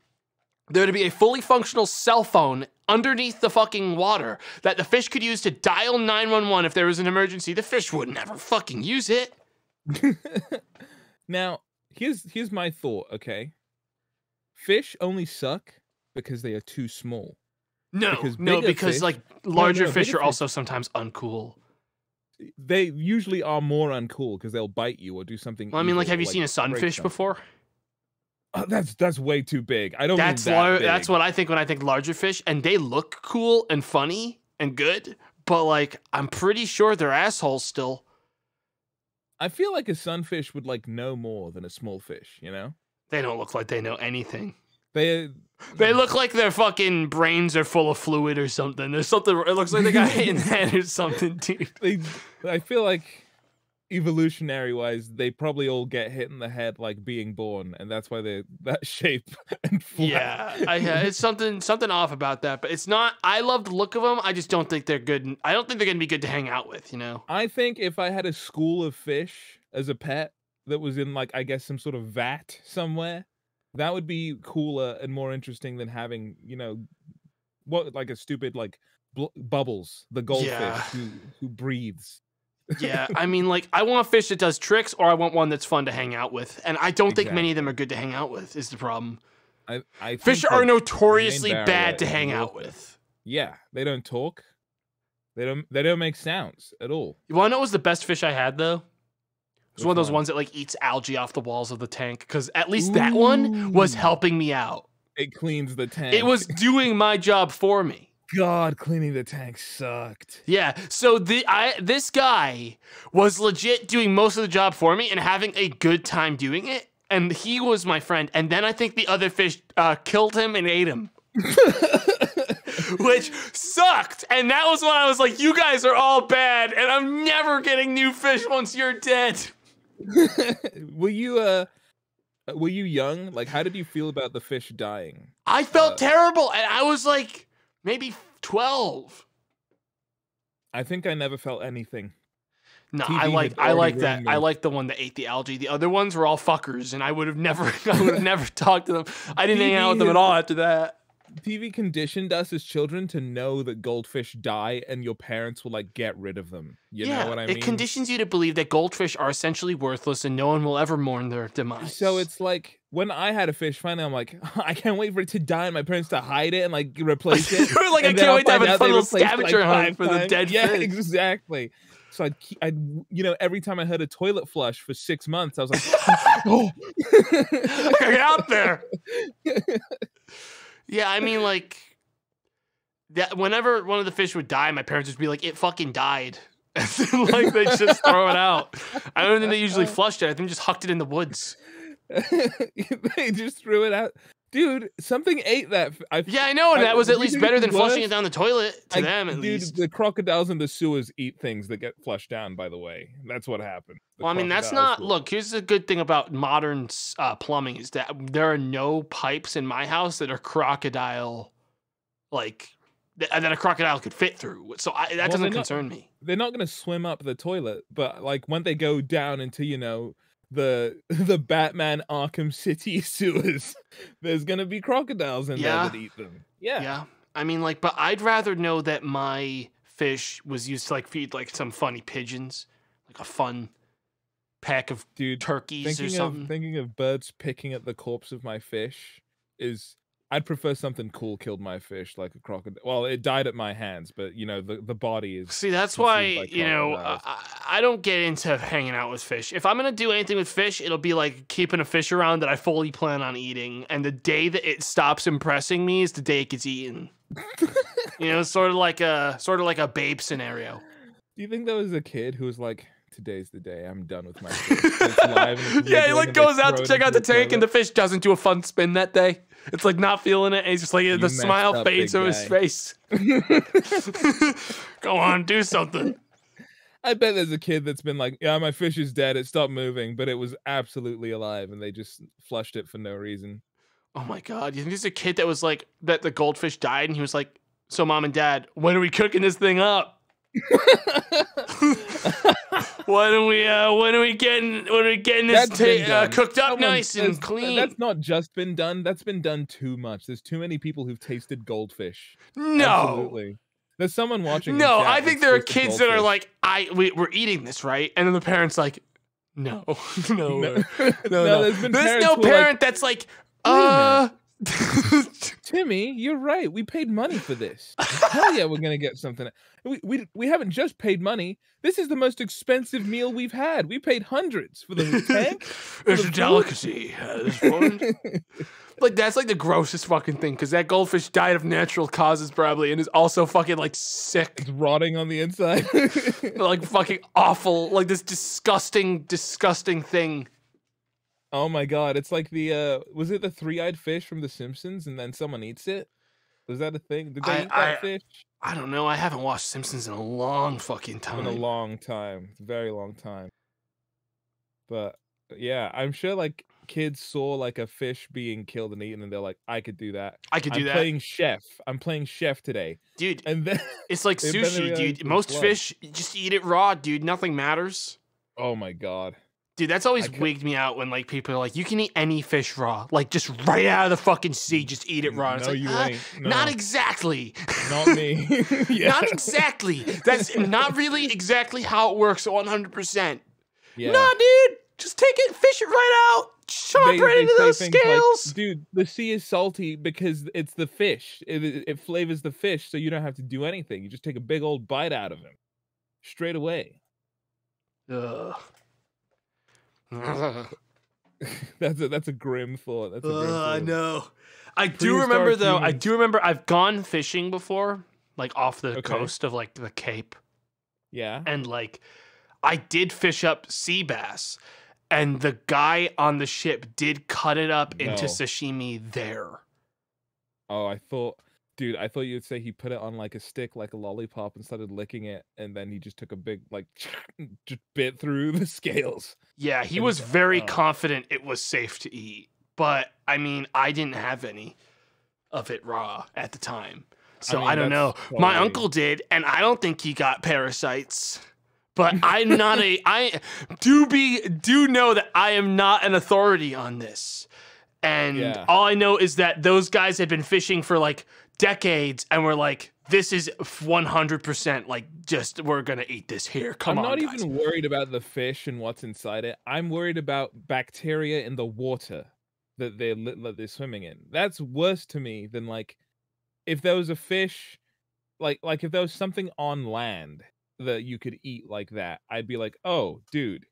S1: there to be a fully functional cell phone underneath the fucking water that the fish could use to dial 911 if there was an emergency, the fish would never fucking use it.
S3: now, here's here's my thought. Okay, fish only suck because they are too small.
S1: No,
S3: Because
S1: no, because
S3: fish-
S1: like larger
S3: no,
S1: fish are
S3: fish-
S1: also sometimes uncool.
S3: They usually are more uncool because they'll bite you or do something.
S1: Well, I mean, like, have you seen a sunfish before?
S3: Oh, that's that's way too big. I don't. mean
S1: That's
S3: that
S1: that's what I think when I think larger fish, and they look cool and funny and good, but like I'm pretty sure they're assholes still.
S3: I feel like a sunfish would like know more than a small fish. You know,
S1: They don't look like they know anything.
S3: they uh,
S1: They look like their fucking brains are full of fluid or something. There's something. It looks like they got hit in the head or something, dude.
S3: they. I feel like evolutionary wise, they probably all get hit in the head like being born, and that's why they're that shape and flat.
S1: Yeah, I, it's something something off about that, but it's not. I love the look of them. I just don't think they're good. I don't think they're gonna be good to hang out with. You know.
S3: I think if I had a school of fish as a pet that was in like I guess some sort of vat somewhere, that would be cooler and more interesting than having you know what like a stupid like bl- bubbles the goldfish
S1: Yeah.
S3: who who breathes.
S1: Yeah, I mean, like, I want a fish that does tricks, or I want one that's fun to hang out with. And I don't think many of them are good to hang out with. Is the problem?
S3: I I
S1: Fish are notoriously bad to hang out with.
S3: Yeah, they don't talk. They don't they don't make sounds at all.
S1: You want to know what was the best fish I had though? It was
S3: Which
S1: one of those
S3: one?
S1: ones that like eats algae off the walls of the tank. Because at least that one was helping me out.
S3: It cleans the tank.
S1: It was doing my job for me.
S3: God cleaning the tank sucked.
S1: Yeah. So the I this guy was legit doing most of the job for me and having a good time doing it. And he was my friend. And then I think the other fish uh, killed him and ate him. which sucked. And that was when I was like, you guys are all bad, and I'm never getting new fish once you're dead.
S3: were you uh were you young? Like how did you feel about the fish dying?
S1: I felt
S3: Uh,
S1: terrible, and I was like maybe 12.
S3: I think I never felt anything.
S1: No,
S3: TV
S1: I like I like that.
S3: ruined
S1: I like the one that ate the algae. The other ones were all fuckers, and I would have never I would have never talked to them. I didn't hang out with them at all after that.
S3: TV conditioned us as children to know that goldfish die and your parents will like get rid of them. You
S1: yeah,
S3: know what I mean?
S1: it conditions you to believe that goldfish are essentially worthless and no one will ever mourn their demise.
S3: so it's like when I had a fish finally, I'm like, I can't wait for it to die and my parents to hide it and like replace it.
S1: Like, I can't wait to have a fun little
S3: it, like,
S1: scavenger hunt for the dead
S3: yeah,
S1: fish.
S3: exactly. So I'd, I'd, you know, every time I heard a toilet flush for six months, I was like, oh.
S1: Get out there. Yeah, I mean, like, that. Whenever one of the fish would die, my parents would be like, "It fucking died," and like they just throw it out. I don't think they usually flushed it. I think they just hucked it in the woods.
S3: they just threw it out. Dude, something ate that. I,
S1: Yeah, I know, and
S3: I-
S1: that was at least better than flushing it down the toilet to
S3: I-
S1: them, at
S3: dude,
S1: least.
S3: the crocodiles in the sewers eat things that get flushed down. By the way, that's what happened. The
S1: Well, I mean, that's not.
S3: will-
S1: Look, here's the good thing about modern uh, plumbing is that there are no pipes in my house that are crocodile, like that a crocodile could fit through. So I, that
S3: Well,
S1: doesn't
S3: they're not-
S1: concern me.
S3: They're not going to swim up the toilet, but like when they go down into you know the the Batman Arkham City sewers, there's going to be crocodiles in
S1: Yeah.
S3: there that eat them. Yeah.
S1: Yeah. I mean, like, but I'd rather know that my fish was used to like feed like some funny pigeons, like a fun pack of
S3: dude.
S1: turkeys or something.
S3: of thinking of birds picking at the corpse of my fish is I'd prefer something cool killed my fish like a crocodile. Well, it died at my hands, but you know the the body is
S1: See, that's why you know I. I I don't get into hanging out with fish. If I'm gonna do anything with fish, it'll be like keeping a fish around that I fully plan on eating. And the day that it stops impressing me is the day it gets eaten. you know, sort of like a sort of like a babe scenario.
S3: Do you think there was a kid who was like, "Today's the day. I'm done with my fish." Live
S1: yeah, he like goes out to check out the tank, and the fish doesn't do a fun spin that day. It's like not feeling it, and he's just like the smile fades over his face. Go on, do something.
S3: I bet there's a kid that's been like, "Yeah, my fish is dead. It stopped moving, but it was absolutely alive, and they just flushed it for no reason."
S1: Oh my god, you think there's a kid that was like that the goldfish died, and he was like So, mom and dad, when are we cooking this thing up? When are we? Uh, when are we getting? When are we getting this ta- uh, cooked up
S3: Someone
S1: nice and clean?
S3: That's not just been done. That's been done too much. There's too many people who've tasted goldfish.
S1: no,
S3: Absolutely. There's someone watching.
S1: no. I think there are kids that are like, I we, we're eating this right, and then the parents like, no, no,
S3: no,
S1: no,
S3: no, there's been
S1: There's no
S3: are like,
S1: parent that's like, uh.
S3: Timmy, you're right. We paid money for this. Hell yeah, we're gonna get something. We, we we haven't just paid money. This is the most expensive meal we've had. We paid hundreds for the tank.
S1: it's
S3: the
S1: a
S3: food.
S1: delicacy. at this point. like that's like the grossest fucking thing because that goldfish died of natural causes probably and is also fucking like sick,
S3: it's rotting on the inside.
S1: like fucking awful, like this disgusting, disgusting thing.
S3: Oh my god, it's like the uh was it the three-eyed fish from The Simpsons and then someone eats it? Was that a thing? Did they
S1: I-
S3: eat that
S1: I-
S3: fish?
S1: I don't know. I haven't watched Simpsons in a long fucking time.
S3: in a long time, It's a very long time. But yeah, I'm sure like kids saw like a fish being killed and eaten, and they're like, "I could do that."
S1: I could do
S3: I'm
S1: that,
S3: playing chef. I'm playing chef today,
S1: dude.
S3: and then
S1: It's like sushi, dude. Most
S3: blood.
S1: fish, just eat it raw, dude. Nothing matters.
S3: oh my god,
S1: Dude, that's always wigged me out when like people are like, you can eat any fish raw, like just right out of the fucking sea, just eat it raw. And
S3: no,
S1: like,
S3: you
S1: "Ah,
S3: ain't. No,
S1: Not exactly.
S3: not me. yeah.
S1: Not exactly. That's not really exactly how it works 100%. Nah, dude. Just take it, fish it right out, chop
S3: They-
S1: right
S3: they
S1: into those
S3: things like,
S1: scales.
S3: Dude, the sea is salty because it's the fish. It, it it flavors the fish, so you don't have to do anything. You just take a big old bite out of him, straight away.
S1: Ugh.
S3: that's a that's a grim thought. That's a grim
S1: Ugh, I
S3: thought.
S1: know. I do remember though. I do remember I've gone fishing before, like off the
S3: Okay.
S1: coast of like the Cape,
S3: Yeah.
S1: and like I did fish up sea bass, and the guy on the ship did cut it up into sashimi there.
S3: Oh, I thought, dude, I thought you would say he put it on like a stick, like a lollipop, and started licking it, and then he just took a big like, just bit through the scales.
S1: Yeah, he
S3: And-
S1: was very
S3: oh.
S1: confident it was safe to eat, but I mean, I didn't have any of it raw at the time. So I,
S3: mean,
S1: don't know.
S3: that's
S1: My uncle did, and I don't think he got parasites. But I'm not a I do be do know that I am not an authority on this. And
S3: Yeah.
S1: all I know is that those guys had been fishing for like decades and we're like this is 100% like just we're going to eat this here. Come
S3: I'm
S1: on.
S3: not
S1: guys.
S3: even worried about the fish and what's inside it. I'm worried about bacteria in the water that they're that they're swimming in. That's worse to me than like if there was a fish, like like if there was something on land that you could eat like that. I'd be like, oh, dude.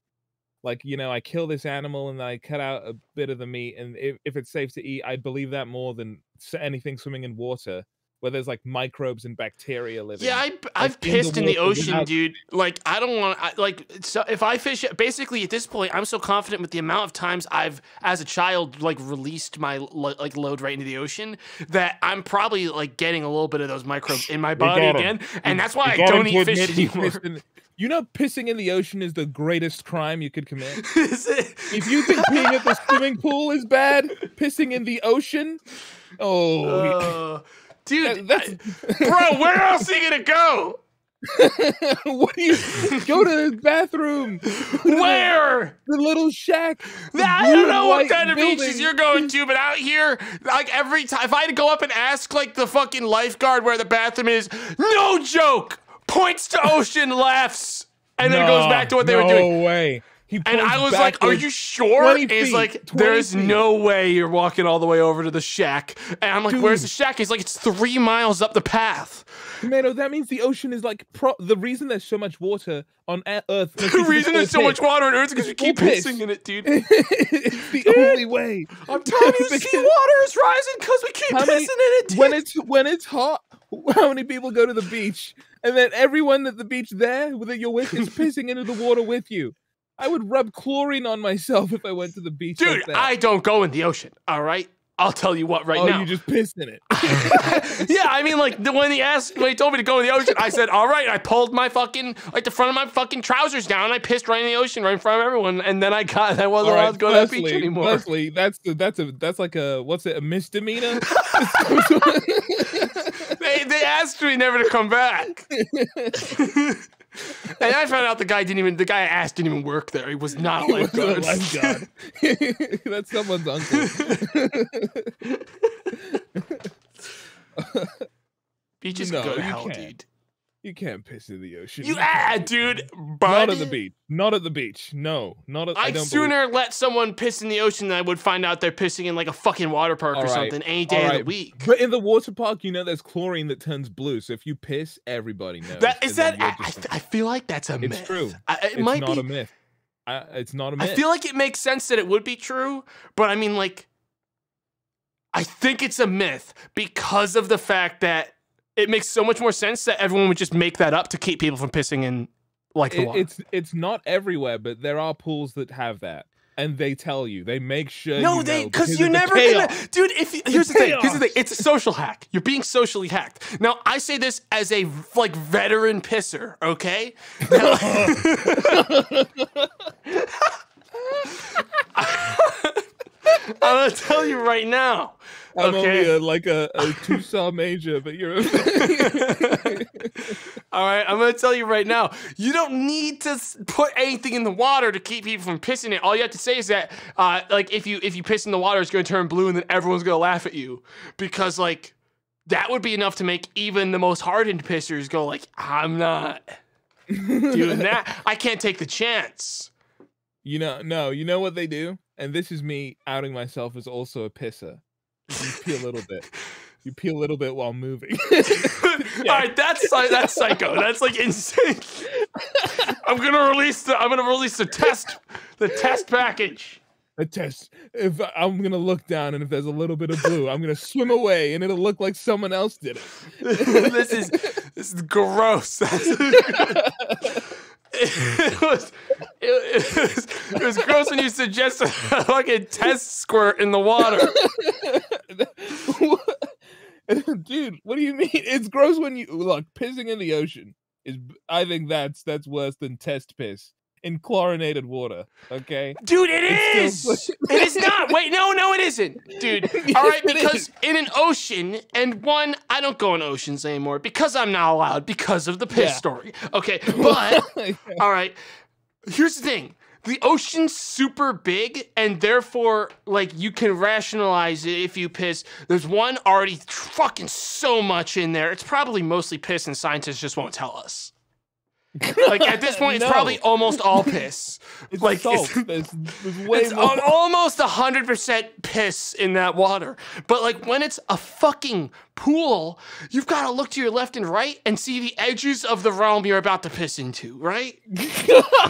S3: Like you know, I kill this animal and I cut out a bit of the meat, and if, if it's safe to eat, I believe that more than anything swimming in water where there's like microbes and bacteria living.
S1: Yeah, I, I've
S3: in the
S1: pissed in the ocean,
S3: without-
S1: dude. Like, I don't want to, like, so if I fish, basically at this point, I'm so confident with the amount of times I've, as a child, like, released my, like, load right into the ocean that I'm probably, like, getting a little bit of those microbes in my body again. And that's why I
S3: You
S1: don't eat fish anymore.
S3: You know, pissing in the ocean is the greatest crime you could commit.
S1: Is it?
S3: If you think peeing at the swimming pool is bad, pissing in the ocean, oh,
S1: Uh, dude,
S3: that-
S1: I- bro, where else are you gonna go?
S3: what do you go to the bathroom? Go the-
S1: Where?
S3: The, little shack. the
S1: I don't know what kind of beaches you're going to, but out here, like every time, if I had to go up and ask like the fucking lifeguard where the bathroom is, no joke, points to ocean, laughs, and then it goes back to what they
S3: no
S1: were doing.
S3: No way. He
S1: And I was like, "Are you sure?"
S3: 20
S1: It's
S3: feet,
S1: like there's
S3: feet.
S1: no way you're walking all the way over to the shack. And I'm like, "Where's the shack?" He's like, "It's three miles up the path."
S3: Tomato, oh, that means the ocean is like pro- the reason there's so much water on Earth.
S1: The reason there's so much water on Earth is because we keep
S3: piss.
S1: pissing in it, dude.
S3: it's the only way.
S1: I'm telling you,
S3: sea
S1: water is rising because we keep pissing
S3: many-
S1: in it. Dude.
S3: when it's when it's hot, how many people go to the beach and then everyone at the beach there that you're with is pissing into the water with you? I would rub chlorine on myself if I went to the beach.
S1: Dude,
S3: like.
S1: I don't go in the ocean. All right, I'll tell you what right
S3: oh,
S1: now.
S3: you just pissed in it.
S1: yeah, I mean, like the, when he asked, when he told me to go in the ocean, I said, "All right." I pulled my fucking like the front of my fucking trousers down. and I pissed right in the ocean, right in front of everyone, and then I got I wasn't
S3: All
S1: allowed to go to that beach anymore.
S3: Leslie, that's that's a that's like a what's it a misdemeanor?
S1: They asked me never to come back. and I found out the guy didn't even the guy I asked didn't even work there. He was not a
S3: wasn't a
S1: lifeguard.
S3: lifeguard. That's someone's uncle.
S1: Beaches
S3: No,
S1: go to
S3: you
S1: hell,
S3: can't.
S1: dude.
S3: You can't piss in the ocean.
S1: You ah, dude, bud.
S3: Not at the beach. Not at the beach. No, not at. I
S1: I'd
S3: don't
S1: sooner let someone piss in the ocean than I would find out they're pissing in like a fucking water park or
S3: All right,
S1: something any day
S3: all
S1: of the week.
S3: But in the water park, you know, there's chlorine that turns blue. So if you piss, everybody knows.
S1: That is that. I, I, I feel like that's a
S3: It's
S1: myth.
S3: true.
S1: I, it
S3: it's
S1: might
S3: not
S1: be.
S3: a myth. I, it's not a
S1: I
S3: myth.
S1: I feel like it makes sense that it would be true, but I mean, like, I think it's a myth because of the fact that it makes so much more sense that everyone would just make that up to keep people from pissing in like the
S3: It-
S1: water.
S3: it's it's not everywhere, but there are pools that have that, and they tell you. They make sure.
S1: no,
S3: you
S1: they because you're never
S3: chaos.
S1: gonna, dude. If you, here's the thing, here's the thing. It's a social hack. You're being socially hacked. Now, I say this as a like veteran pisser. Okay. Now- I'm gonna tell you right now.
S3: I'm
S1: okay.
S3: only a, like a, a two star major, but you're.
S1: All right, I'm gonna tell you right now. You don't need to put anything in the water to keep people from pissing it. All you have to say is that, uh, like, if you if you piss in the water, it's gonna turn blue, and then everyone's gonna laugh at you because, like, that would be enough to make even the most hardened pissers go, like, I'm not doing that. I can't take the chance.
S3: you know, no, you know what they do, and this is me outing myself as also a pisser. You pee a little bit. You pee a little bit while moving.
S1: All right, that's that's psycho. That's like insane. I'm gonna release the I'm gonna release the test the test package.
S3: a test. If I'm gonna look down and if there's a little bit of blue, I'm gonna swim away and it'll look like someone else did it.
S1: this is this is gross. it was it, it was it was gross when you suggested a fucking test squirt in the water.
S3: Dude, what do you mean? It's gross when you look pissing in the ocean is I think that's that's worse than test piss in chlorinated water. Okay.
S1: Dude, it
S3: It's
S1: is.
S3: still-
S1: it is not. Wait, no, no, it isn't, dude. All right, because in an ocean, and one, I don't go in oceans anymore because I'm not allowed because of the piss
S3: Yeah.
S1: story. Okay, but all right, here's the thing: the ocean's super big, and therefore, like, you can rationalize it if you piss. There's one already fucking so much in there. It's probably mostly piss, and scientists just won't tell us. Like at this point, it's probably almost all piss.
S3: it's
S1: like
S3: salt.
S1: it's-
S3: There's, there's way
S1: it's
S3: more.
S1: almost hundred percent piss in that water. But like when it's a fucking pool, you've got to look to your left and right and see the edges of the realm you're about to piss into, right?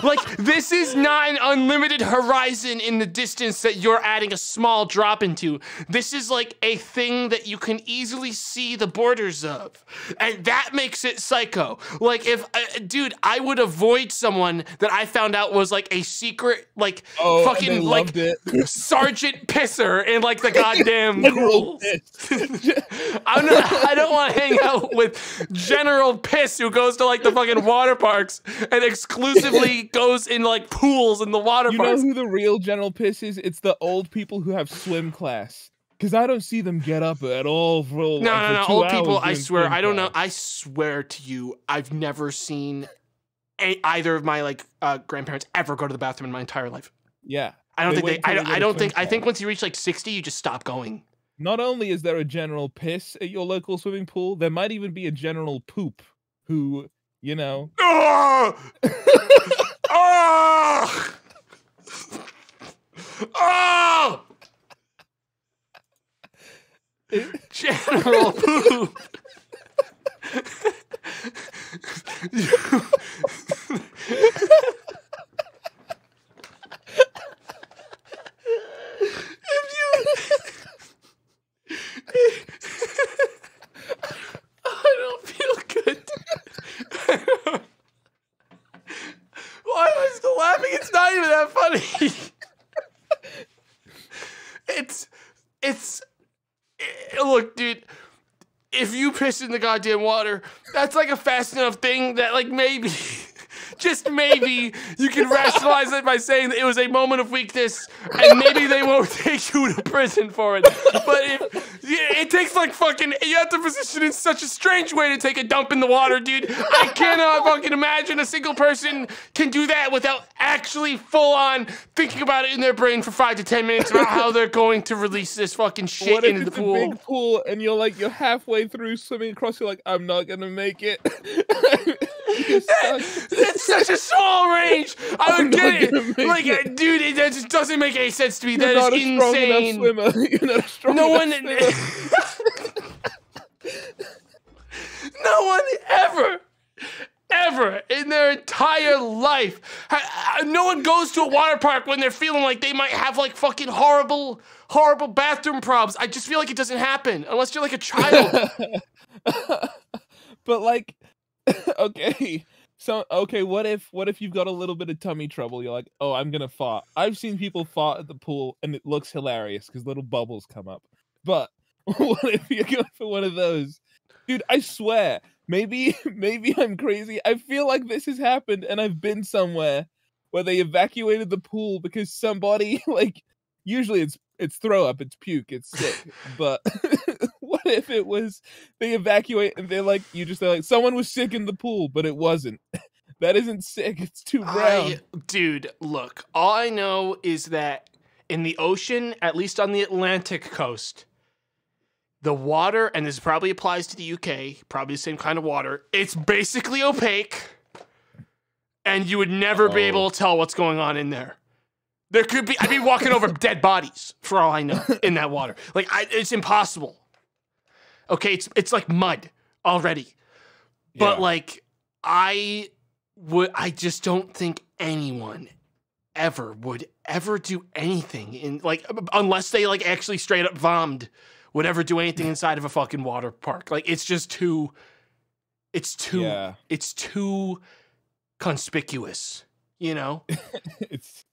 S1: like this is not an unlimited horizon in the distance that you're adding a small drop into. This is like a thing that you can easily see the borders of. And that makes it psycho. Like if uh, dude, I would avoid someone that I found out was like a secret like
S3: oh,
S1: fucking like sergeant pisser in like the goddamn
S3: General
S1: I'm not, I don't want to hang out with General Piss who goes to like the fucking water parks and exclusively goes in like pools in the water
S3: You know who the real general piss is? It's the old people who have swim class. Because I don't see them get up at all for
S1: no,
S3: like,
S1: no, no,
S3: two
S1: old people. I swear, I don't know. I swear to you, I've never seen a, either of my like uh, grandparents ever go to the bathroom in my entire life.
S3: Yeah.
S1: I don't
S3: They
S1: think they. I don't, I don't think. I think once you reach like sixty, you just stop going.
S3: Not only is there a general piss at your local swimming pool, there might even be a general poop who, you know,
S1: Ah! Ah! Ah! General poop. It's not even that funny. it's, it's, eh, look, dude. If you piss in the goddamn water, that's like a fast enough thing that, like, maybe just maybe you can rationalize it by saying that it was a moment of weakness and maybe they won't take you to prison for it. But if it takes like fucking you have to position in such a strange way to take a dump in the water, dude. I cannot fucking imagine a single person can do that without actually full on thinking about it in their brain for five to ten minutes about how they're going to release this fucking shit
S3: what if
S1: into the
S3: it's a
S1: pool.
S3: big pool and you're like you're halfway through swimming across? You're like, I'm not gonna make it.
S1: That's such a small range. I would get it. Like,
S3: it.
S1: uh, dude, it that just doesn't make any sense to me.
S3: You're
S1: That
S3: not
S1: is
S3: a strong
S1: insane.
S3: enough swimmer. You're not a strong
S1: No one, no one ever, ever in their entire life, no one goes to a water park when they're feeling like they might have like fucking horrible, horrible bathroom problems. I just feel like it doesn't happen unless you're like a child.
S3: but like, okay. So okay, what if what if you've got a little bit of tummy trouble? You're like, oh, I'm gonna fart. I've seen people fart at the pool, and it looks hilarious because little bubbles come up. But what if you're going for one of those, dude? I swear, maybe maybe I'm crazy. I feel like this has happened, and I've been somewhere where they evacuated the pool because somebody like usually it's it's throw up, it's puke, it's sick. but if it was they evacuate and they're like you just they're like someone was sick in the pool, but it wasn't. that isn't sick. It's too brown.
S1: I, dude, look, all I know is that in the ocean, at least on the Atlantic coast, the water, and this probably applies to the UK, probably the same kind of water, it's basically opaque, and you would never be
S3: Oh.
S1: able to tell what's going on in there. There could be, I'd be walking over dead bodies for all I know in that water. Like, I, it's impossible. Okay, it's it's like mud already. But
S3: Yeah.
S1: like I would I just don't think anyone ever would ever do anything in like unless they like actually straight up vommed would ever do anything inside of a fucking water park. Like it's just too it's too
S3: yeah,
S1: it's too conspicuous, you know?
S3: it's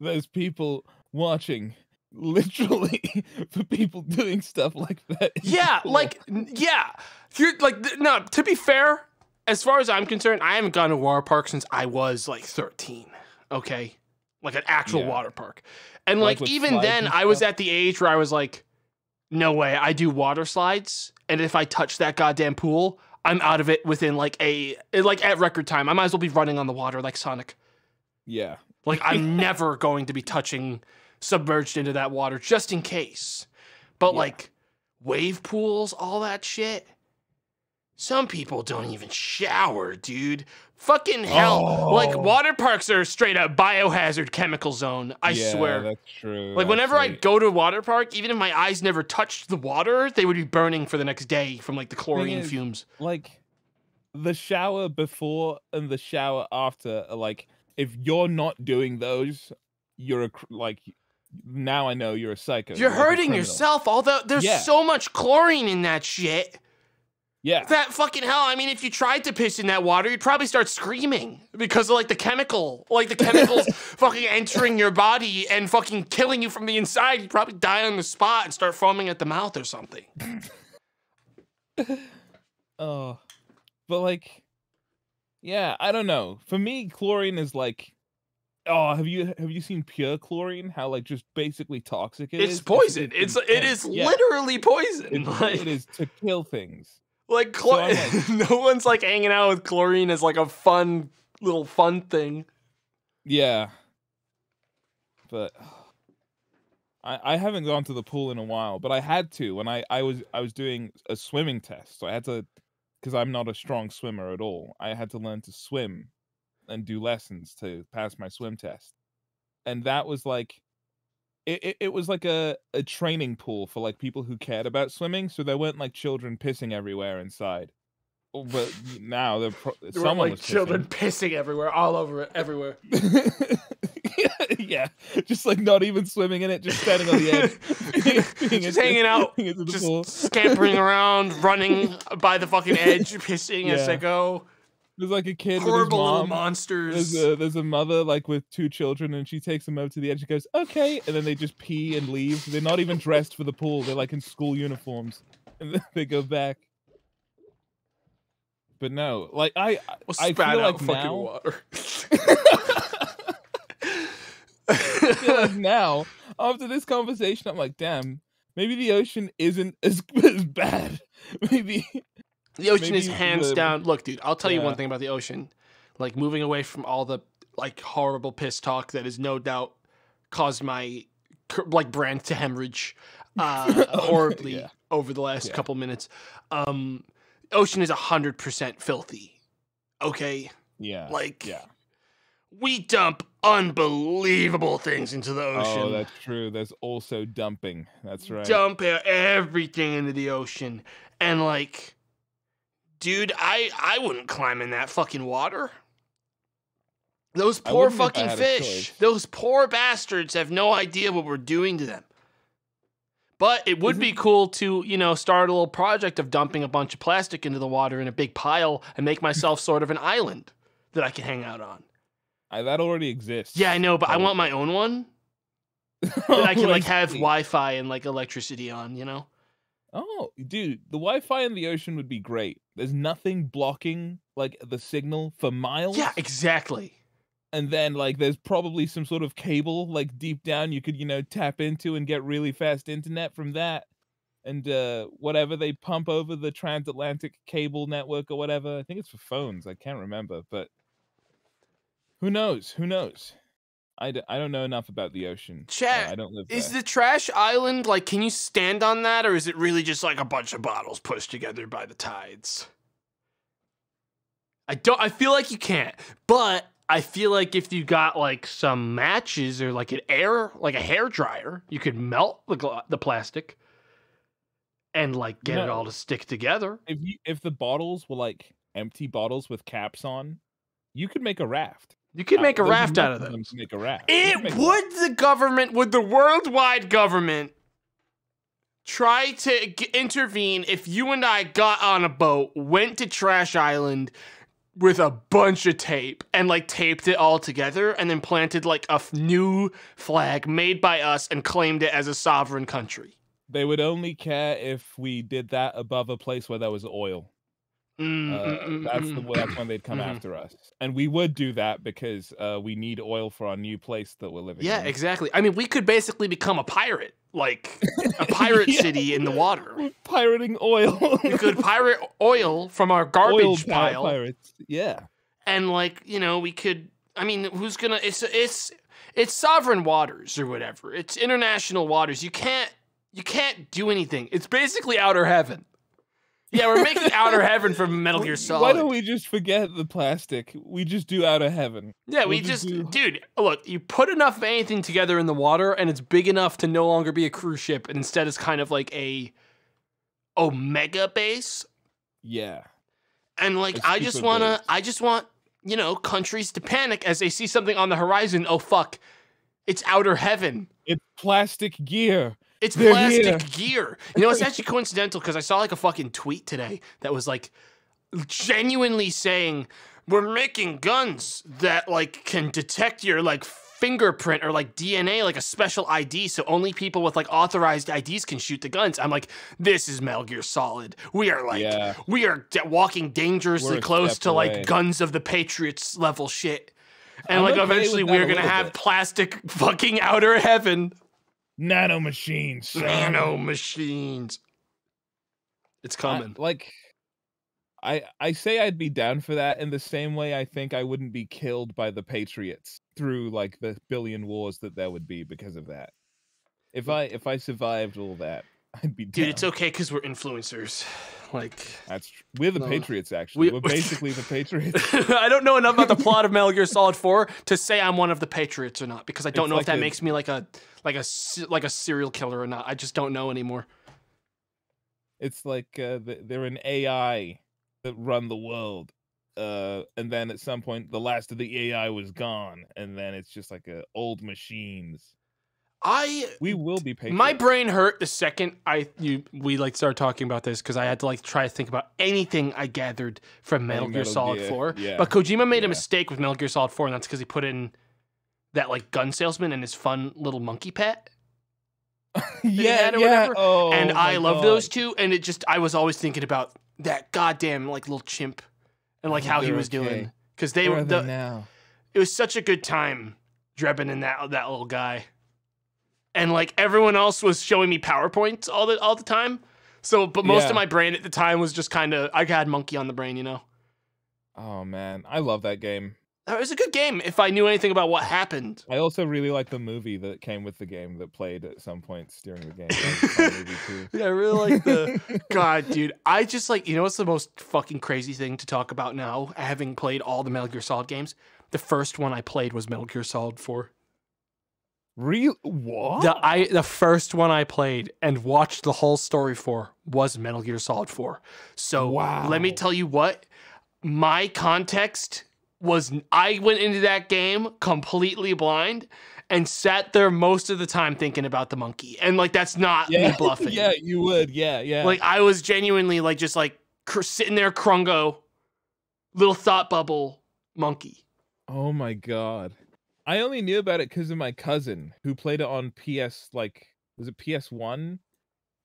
S3: those people watching literally for people doing stuff like that.
S1: Yeah,
S3: pool.
S1: like yeah. You're like no, to be fair, as far as I'm concerned, I haven't gone to water park since I was like 13. Okay? Like an actual
S3: Yeah.
S1: water park. And
S3: Like
S1: like, even then I was at the age where I was like no way, I do water slides and if I touch that goddamn pool, I'm out of it within like a eh, like at record time. I might as well be running on the water like Sonic.
S3: yeah,
S1: Like I'm never going to be touching submerged into that water just in case. But
S3: Yeah.
S1: like wave pools, all that shit. Some people don't even shower, dude. Fucking hell. Like
S3: Oh.
S1: water parks are straight up biohazard chemical zone, I
S3: yeah,
S1: swear.
S3: that's true.
S1: Like whenever I go to a water park, even if my eyes never touched the water, they would be burning for the next day from like the chlorine
S3: is-
S1: fumes.
S3: like the shower before and the shower after are like if you're not doing those you're a like now i know you're a psycho
S1: You're hurting yourself, although there's
S3: Yeah.
S1: so much chlorine in that shit.
S3: yeah
S1: That fucking hell. I mean, if you tried to piss in that water, you'd probably start screaming because of like the chemical, like the chemicals fucking entering your body and fucking killing you from the inside. You'd probably die on the spot and start foaming at the mouth or something.
S3: oh but like yeah i don't know for me chlorine is like oh have you have you seen pure chlorine how like just basically toxic it is?
S1: It's poison. It's it's
S3: intense.
S1: is
S3: Yeah.
S1: literally poison.
S3: It-
S1: like,
S3: it is to kill things
S1: like,
S3: So I'm
S1: no one's like hanging out with chlorine as like a fun little fun thing.
S3: Yeah. But I I haven't gone to the pool in a while, but I had to when I I was I was doing a swimming test. So I had to cuz I'm not a strong swimmer at all. I had to learn to swim and do lessons to pass my swim test. And that was like it, it, it was like a, a training pool for like people who cared about swimming, so there weren't like children pissing everywhere inside. Oh, But now they're pro-
S1: There were
S3: someone
S1: like
S3: was
S1: children
S3: pissing.
S1: pissing everywhere, all over it, everywhere.
S3: yeah, yeah, just like not even swimming in it, just standing on the edge, being
S1: Just hanging out,
S3: into pool.
S1: just scampering around, running by the fucking edge, pissing as they go.
S3: There's like a kid
S1: Horrible little
S3: mom.
S1: monsters.
S3: There's a there's a mother like with two children, and she takes them over to the edge. She goes, "Okay," and then they just pee and leave. They're not even dressed for the pool. They're like in school uniforms, and then they go back. but no, like I
S1: We'll
S3: I feel
S1: out
S3: like
S1: fucking
S3: now-
S1: water.
S3: I feel like now after this conversation, I'm like, damn, maybe the ocean isn't as as bad. Maybe
S1: The ocean is hands
S3: the-
S1: down. Look, dude, I'll tell you one thing about the ocean. Like moving away from all the like horrible piss talk that has no doubt caused my like brand to hemorrhage uh,
S3: Oh,
S1: horribly
S3: yeah.
S1: over the last
S3: Yeah.
S1: couple minutes. Um, ocean is hundred percent filthy. Okay,
S3: yeah,
S1: like
S3: yeah.
S1: we dump unbelievable things into the ocean.
S3: Oh, that's true. There's also dumping. That's right.
S1: dump everything into the ocean and like dude i i wouldn't climb in that fucking water. Those poor
S3: wouldn't if I
S1: fucking fish. those poor bastards have no idea what we're doing to them. But it would be
S3: Isn't-
S1: cool to you know start a little project of dumping a bunch of plastic into the water in a big pile and make myself sort of an island that i can hang out on.
S3: I, that already exists.
S1: yeah i know but i want my own one that i can like have wi-fi and like electricity on you know
S3: Oh, dude, the Wi-Fi in the ocean would be great. There's nothing blocking like the signal for miles.
S1: yeah exactly
S3: and then like there's probably some sort of cable like deep down you could you know tap into and get really fast internet from that and uh whatever they pump over the transatlantic cable network or whatever i think it's for phones i can't remember but who knows who knows i, d- I don't know enough about the ocean Uh, i don't live
S1: Is
S3: there.
S1: the trash island like? Can you stand on that, or is it really just like a bunch of bottles pushed together by the tides? I don't. I feel like you can't, but I feel like if you got like some matches or like an air, like a hair dryer, you could melt the the plastic and like get it all to stick together.
S3: if you if the bottles were like empty bottles with caps on you could make a raft
S1: You could
S3: Uh,
S1: make a raft out of
S3: enough them to make a raft
S1: It
S3: make a
S1: would the government, would the worldwide government try to g- intervene if you and I got on a boat, went to Trash Island with a bunch of tape and like taped it all together and then planted like a f- new flag made by us and claimed it as a sovereign country?
S3: They would only care if we did that above a place where there was oil.
S1: Mm,
S3: Uh,
S1: mm, mm,
S3: that's the
S1: mm.
S3: that's when they'd come
S1: Mhm.
S3: after us, and we would do that because uh, we need oil for our new place that we're living in.
S1: Yeah,
S3: in.
S1: exactly. I mean, we could basically become a pirate, like a pirate
S3: Yeah.
S1: city in the water.
S3: We're pirating oil.
S1: We could pirate oil from our garbage
S3: pi-
S1: pile.
S3: pirates. Yeah.
S1: and like you know we could i mean who's gonna it's it's it's sovereign waters or whatever it's international waters you can't you can't do anything it's basically outer heaven yeah we're making outer heaven from metal gear Solid.
S3: Why don't we just forget the plastic? We just do Outer heaven.
S1: yeah we
S3: we'll just do-
S1: dude look you put enough of anything together in the water and it's big enough to no longer be a cruise ship and instead it's kind of like a omega base
S3: Yeah.
S1: And like
S3: It's
S1: I just wanna
S3: big.
S1: I just want, you know, countries to panic as they see something on the horizon. Oh fuck. It's outer heaven.
S3: It's plastic gear.
S1: It's
S3: They're
S1: plastic gear. You know, it's actually coincidental because I saw like a fucking tweet today that was like genuinely saying we're making guns that like can detect your like fingerprint or like DNA, like a special ID, so only people with like authorized IDs can shoot the guns. I'm like, this is Metal Gear Solid. We are like,
S3: Yeah.
S1: we are walking dangerously
S3: We're
S1: close to like. Guns of the Patriots level shit. And
S3: I'm
S1: like
S3: okay
S1: eventually we're gonna have
S3: bit.
S1: plastic fucking outer heaven.
S3: Nano machines. son.
S1: Nano machines. It's
S3: I-
S1: coming.
S3: like I I say I'd be down for that in the same way I think I wouldn't be killed by the Patriots through like the billion wars that there would be because of that. If I if I survived all that, I'd be down.
S1: Dude, it's okay because we're influencers. Like,
S3: That's tr- we're the
S1: No.
S3: Patriots actually.
S1: We-
S3: We, are basically the Patriots.
S1: I don't know enough about the plot of Metal Gear Solid 4 to say I'm one of the Patriots or not because I don't
S3: It's
S1: know
S3: like
S1: if that
S3: a-
S1: makes me like a like a like a serial killer or not. I just don't know anymore.
S3: It's like uh, they're an AI that run the world. Uh, and then at some point, the last of the AI was gone, and then it's just like a old machines.
S1: I
S3: We will be Patriots.
S1: my brain hurt the second I you we like started talking about this because I had to like try to think about anything I gathered from Metal Gear Solid
S3: Gear,
S1: 4.
S3: yeah,
S1: But Kojima made a mistake with Metal Gear Solid 4, and that's because he put in that like gun salesman and his fun little monkey pet.
S3: yeah,
S1: or
S3: yeah.
S1: whatever,
S3: Oh,
S1: and I love
S3: God.
S1: those two. And it just I was always thinking about that goddamn like little chimp and like how he was
S3: okay.
S1: doing because they
S3: Where
S1: were the,
S3: now.
S1: it was such a good time Drebin and that that little guy. And like everyone else was showing me PowerPoints all the all the time. So but most
S3: Yeah.
S1: of my brain at the time was just kind of I had monkey on the brain, you know.
S3: Oh man, I love that game.
S1: It was a good game if I knew anything about what happened.
S3: I also really like the movie that came with the game that played at some points during the game. That was a fun movie too.
S1: Yeah, I really like the God, dude. I just like you know what's the most fucking crazy thing to talk about now, having played all the Metal Gear Solid games? The first one I played was Metal Gear Solid 4.
S3: Real what?
S1: The I the first one I played and watched the whole story for was Metal Gear Solid 4. So let me tell you what my context was I went into that game completely blind and sat there most of the time thinking about the monkey. And like that's not me bluffing.
S3: yeah, you would. Yeah, yeah.
S1: Like I was genuinely like just like cr- sitting there krungo little thought bubble monkey.
S3: oh my god. I only knew about it because of my cousin who played it on PS like was it PS One?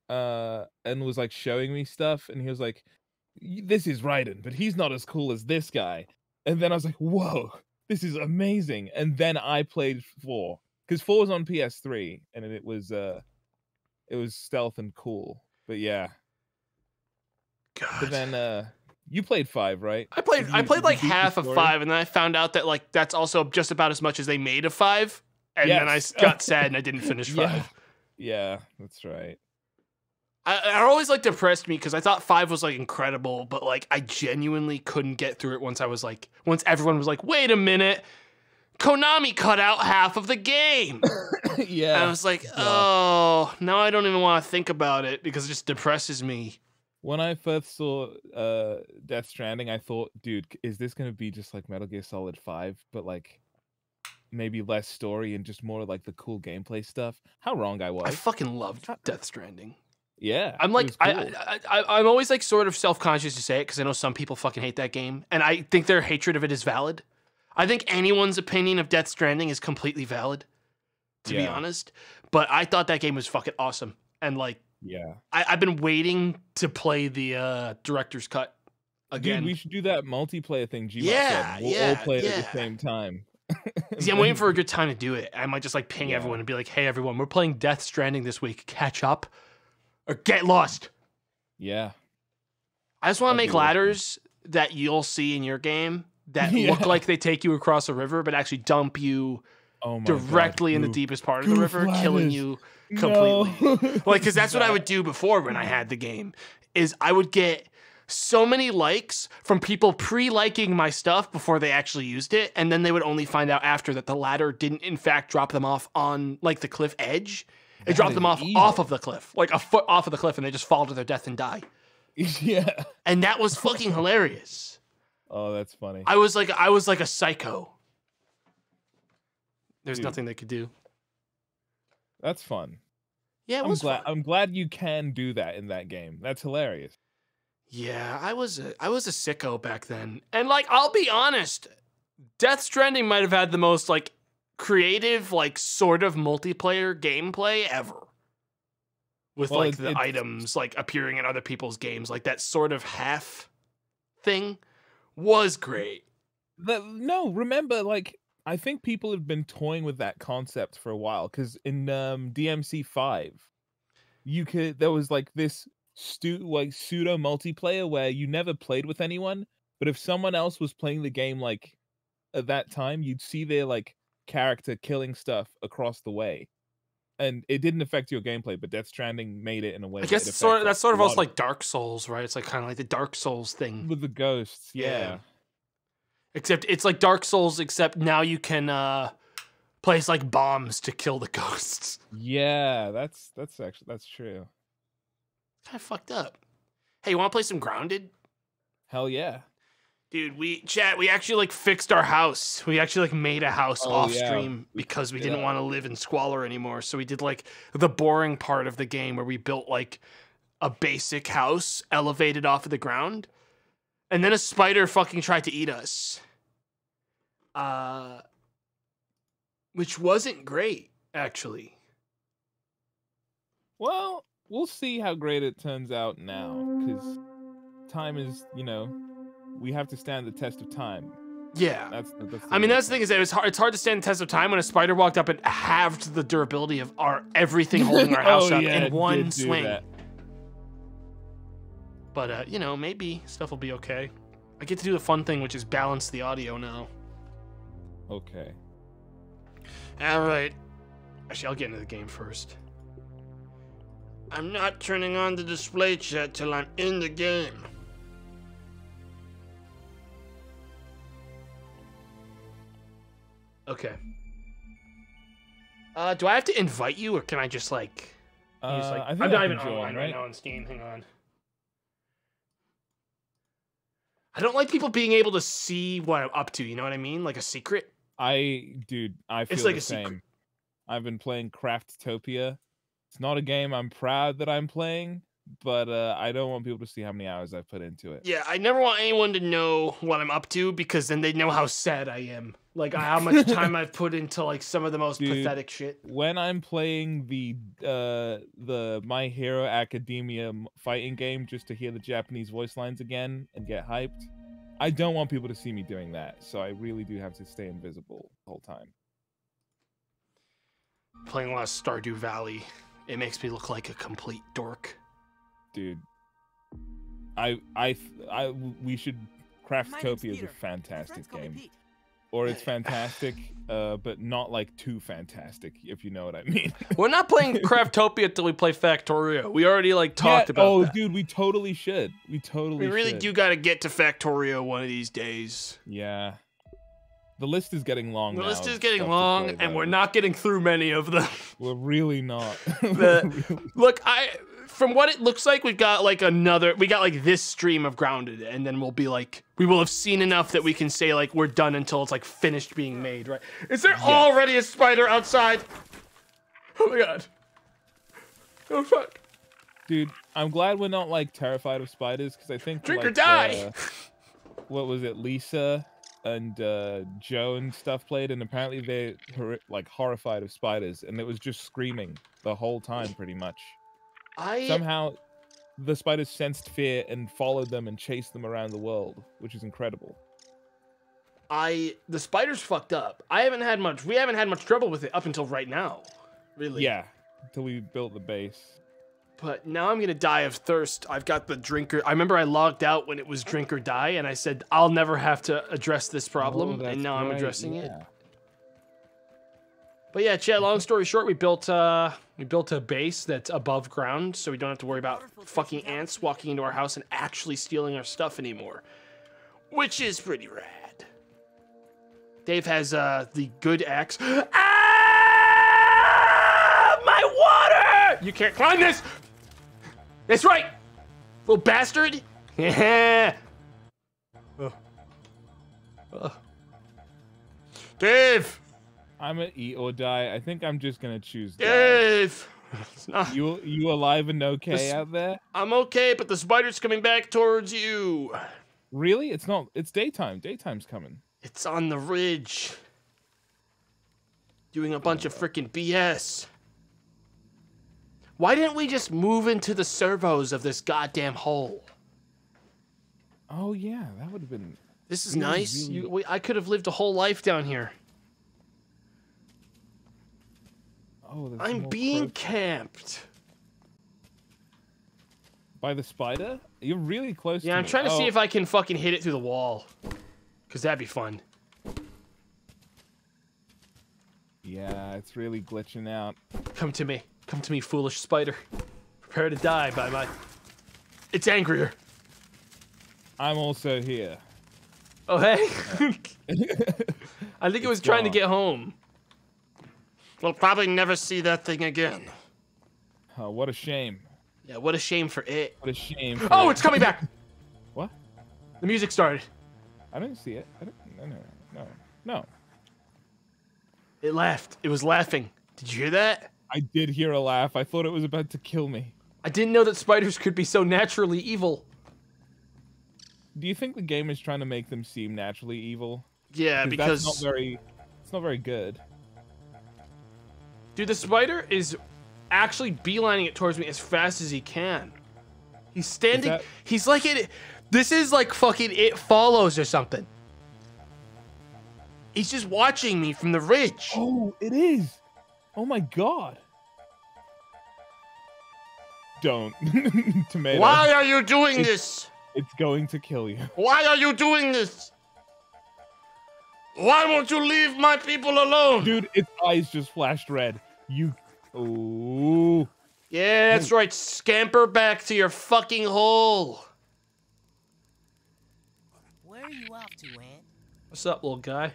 S3: Uh and was like showing me stuff and he was like, This is Raiden, but he's not as cool as this guy. And then I was like, Whoa, this is amazing. And then I played four. Because four was on PS3 and it was uh it was stealth and cool. But yeah.
S1: God.
S3: But then uh you played five, right?
S1: I played
S3: Did
S1: I played like half of 5 and then I found out that like that's also just about as much as they made of 5 and then I got sad and I didn't finish 5.
S3: Yeah. Yeah, that's right.
S1: I, I always like depressed me because I thought five was like incredible, but like I genuinely couldn't get through it once I was like, once everyone was like, wait a minute, Konami cut out half of the game. And I was like, oh, now I don't even want to think about it because it just depresses me.
S3: When I first saw uh Death Stranding, I thought, dude, is this gonna be just like Metal Gear Solid 5, but like maybe less story and just more like the cool gameplay stuff? How wrong I was.
S1: I fucking loved Death Stranding.
S3: yeah.
S1: I'm like,
S3: was
S1: I. I, I, I'm always like sort of self conscious to say it because I know some people fucking hate that game, and I think their hatred of it is valid. I think anyone's opinion of Death Stranding is completely valid, to be honest. But I thought that game was fucking awesome, and like
S3: yeah.
S1: I, I've been waiting to play the uh, director's cut again.
S3: Dude, we should do that multiplayer thing G
S1: Yeah.
S3: We'll
S1: yeah,
S3: all play it at the same time.
S1: See, I'm waiting for a good time to do it. I might just like ping
S3: Yeah.
S1: everyone and be like, "Hey, everyone, we're playing Death Stranding this week. Catch up, or get lost."
S3: Yeah.
S1: I just want to make
S3: awesome.
S1: ladders that you'll see in your game that
S3: Yeah.
S1: look like they take you across a river, but actually dump you
S3: Oh
S1: directly in the deepest part of the
S3: Goof
S1: river, killing
S3: ladders.
S1: You.
S3: No.
S1: completely. Like, because that's what I would do before when I had the game. Is I would get so many likes from people pre-liking my stuff before they actually used it, and then they would only find out after that the ladder didn't in fact drop them off on like the cliff edge. It
S3: That
S1: dropped them off
S3: evil.
S1: off of the cliff, like a foot off of the cliff, and they just fall to their death and die.
S3: yeah.
S1: And that was fucking hilarious.
S3: Oh, that's funny.
S1: I was like, I was like a psycho. There's
S3: Dude.
S1: nothing they could do.
S3: That's fun.
S1: Yeah, it
S3: I'm
S1: was
S3: glad.
S1: fun.
S3: I'm glad you can do that in that game. That's hilarious.
S1: Yeah, I was a, I was a sicko back then. And like I'll be honest, Death Stranding might have had the most like creative like sort of multiplayer gameplay ever. With
S3: Well,
S1: like
S3: it-
S1: the
S3: it's-
S1: items like appearing in other people's games, like that sort of half thing was great.
S3: That, no, remember, like I think people have been toying with that concept for a while. Because in um, DMC five, you could there was like this stu like pseudo multiplayer where you never played with anyone, but if someone else was playing the game like at that time, you'd see their like character killing stuff across the way. And it didn't affect your gameplay, but Death Stranding made it in a way.
S1: I
S3: that
S1: guess
S3: it
S1: sort of that's sort of also like Dark Souls, right? It's like kind of like the Dark Souls thing.
S3: with the ghosts.
S1: Yeah.
S3: yeah.
S1: Except it's like Dark Souls, except now you can uh place like bombs to kill the ghosts.
S3: Yeah, that's that's actually that's true.
S1: Kind of fucked up. Hey, you want to play some Grounded?
S3: Hell yeah.
S1: Dude, we chat. We actually like fixed our house. We actually like made a house
S3: Oh,
S1: off
S3: yeah.
S1: stream because we
S3: did
S1: didn't want to live in squalor anymore. So we did like the boring part of the game where we built like a basic house elevated off of the ground, and then a spider fucking tried to eat us. Uh, which wasn't great actually.
S3: Well, we'll see how great it turns out now, because time is, you know, we have to stand the test of time.
S1: Yeah.
S3: That's, that's
S1: I mean, that's the thing is that it was hard, it's hard to stand the test of time when a spider walked up and halved the durability of our everything holding our house
S3: oh,
S1: up
S3: yeah,
S1: in one swing.
S3: that.
S1: But uh, you know, maybe stuff will be okay. I get to do the fun thing, which is balance the audio now.
S3: Okay.
S1: All right. Actually, I'll get into the game first. I'm not turning on the display chat till I'm in the game. Okay. Uh, do I have to invite you, or can I just like?
S3: Uh,
S1: like
S3: I think
S1: I'm not even online right
S3: right?
S1: now on Steam. Hang on. I don't like people being able to see what I'm up to. You know what I mean? Like a secret.
S3: I, dude, I feel
S1: It's like
S3: the
S1: a secret.
S3: same. I've been playing Craftopia. It's not a game I'm proud that I'm playing, but uh, I don't want people to see how many hours I've put into it.
S1: Yeah, I never want anyone to know what I'm up to because then they know how sad I am. Like how much time I've put into like some of the most
S3: Dude.
S1: pathetic shit.
S3: When I'm playing the uh the My Hero Academia fighting game just to hear the Japanese voice lines again and get hyped, I don't want people to see me doing that. So I really do have to stay invisible the whole time.
S1: Playing a lot of Stardew Valley, it makes me look like a complete dork.
S3: dude. I I I we should
S4: My name's
S3: is a fantastic
S4: friends call me
S3: game,
S4: Pete.
S3: Or it's fantastic, uh, but not like too fantastic, if you know what I mean.
S1: We're not playing Craftopia until we play Factorio. We already like talked
S3: Yeah,
S1: about
S3: Oh,
S1: that.
S3: dude, we totally should. We totally.
S1: we really
S3: should.
S1: do got to get to Factorio one of these days.
S3: Yeah. The list is getting long.
S1: The list is getting long,
S3: play,
S1: and we're not getting through many of them.
S3: We're really not.
S1: The- Look, I from what it looks like, we've got like another. We got like this stream of grounded, and then we'll be like, we will have seen enough that we can say like we're done until it's like finished being made. Right? Is there already a spider outside? Oh my god! Oh fuck!
S3: Dude, I'm glad we're not like terrified of spiders because I think
S1: Drink or die.
S3: uh, what was it, Lisa and uh, Joe and stuff played, and apparently they were like horrified of spiders, and it was just screaming the whole time, pretty much.
S1: I
S3: Somehow, the spiders sensed fear and followed them and chased them around the world, which is incredible.
S1: I the spider's fucked up. I haven't had much. We haven't had much trouble with it up until right now. Really.
S3: Yeah, until we built the base.
S1: But now I'm gonna die of thirst. I've got the drinker. I remember I logged out when it was drink or die, and I said I'll never have to address this problem,
S3: Oh,
S1: and now I'm
S3: right,
S1: addressing it. But yeah, Chad. Long story short, we built uh we built a base that's above ground, so we don't have to worry about fucking ants walking into our house and actually stealing our stuff anymore, which is pretty rad. Dave has uh the good axe. Ah! My water! You can't climb this. That's right, little bastard. Yeah. Dave.
S3: I'm at eat or die. I think I'm just gonna choose die.
S1: Dave. Not-
S3: You you alive and okay
S1: This-
S3: out there?
S1: I'm okay, but the spider's coming back towards you.
S3: Really? It's not. It's daytime. Daytime's coming.
S1: It's on the ridge. Doing a bunch of freaking BS. Why didn't we just move into the servos of this goddamn hole?
S3: Oh yeah, that would have been.
S1: This is
S3: Really,
S1: nice.
S3: really-
S1: You, we, I could have lived a whole life down here.
S3: Oh,
S1: I'm being
S3: crows.
S1: camped.
S3: by the spider. You're really close.
S1: Yeah,
S3: to
S1: I'm
S3: me.
S1: trying to see
S3: Oh,
S1: if I can fucking hit it through the wall. Cause that'd be fun.
S3: Yeah, it's really glitching out.
S1: Come to me. Come to me, foolish spider. Prepare to die by my. It's angrier.
S3: I'm also here.
S1: Oh, hey. I think it was trying to get home. We'll probably never see that thing again.
S3: Oh, what a shame.
S1: Yeah, what a shame for it.
S3: What a shame. for
S1: Oh,
S3: it.
S1: it's coming back.
S3: What?
S1: The music started.
S3: I didn't see it. I don't, no, no, no, no.
S1: It laughed. It was laughing. Did you hear that?
S3: I did hear a laugh. I thought it was about to kill me.
S1: I didn't know that spiders could be so naturally evil.
S3: Do you think the game is trying to make them seem naturally evil?
S1: Yeah, because
S3: that's not very. It's not very good.
S1: Dude, the spider is actually beelining it towards me as fast as he can. He's standing.
S3: that-
S1: He's like it. This is like fucking it follows or something. He's just watching me from the ridge.
S3: Oh, it is. Oh my god. Don't. Tomato.
S1: Why are you doing
S3: It's-
S1: this?
S3: It's going to kill you.
S1: Why are you doing this? Why won't you leave my people alone?
S3: Dude, its eyes just flashed red. You. Ooh.
S1: Yeah, that's right. Scamper back to your fucking hole.
S5: Where are you off to, Ant?
S1: What's up, little guy?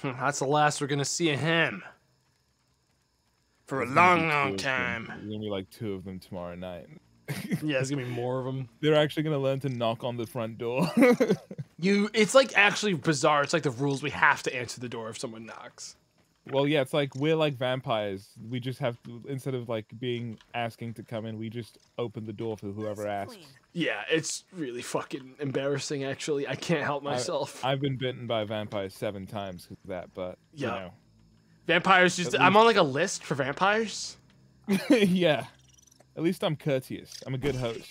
S1: Hmm, That's the last we're gonna see of him. For a long, long time.
S3: There's gonna be like two of them tomorrow night.
S1: Yeah, there's gonna be more of them.
S3: They're actually gonna learn to knock on the front door.
S1: You, it's like actually bizarre. It's like the rules. We have to answer the door if someone knocks.
S3: Well, yeah, it's like we're like vampires. We just have to instead of like being asking to come in, we just open the door for whoever asks.
S1: Yeah, it's really fucking embarrassing. Actually, I can't help myself.
S3: I've been bitten by vampires seven times because of that, but
S1: Yeah. vampires just.
S3: At
S1: I'm on like a list for vampires.
S3: yeah. At least I'm courteous. I'm a good host.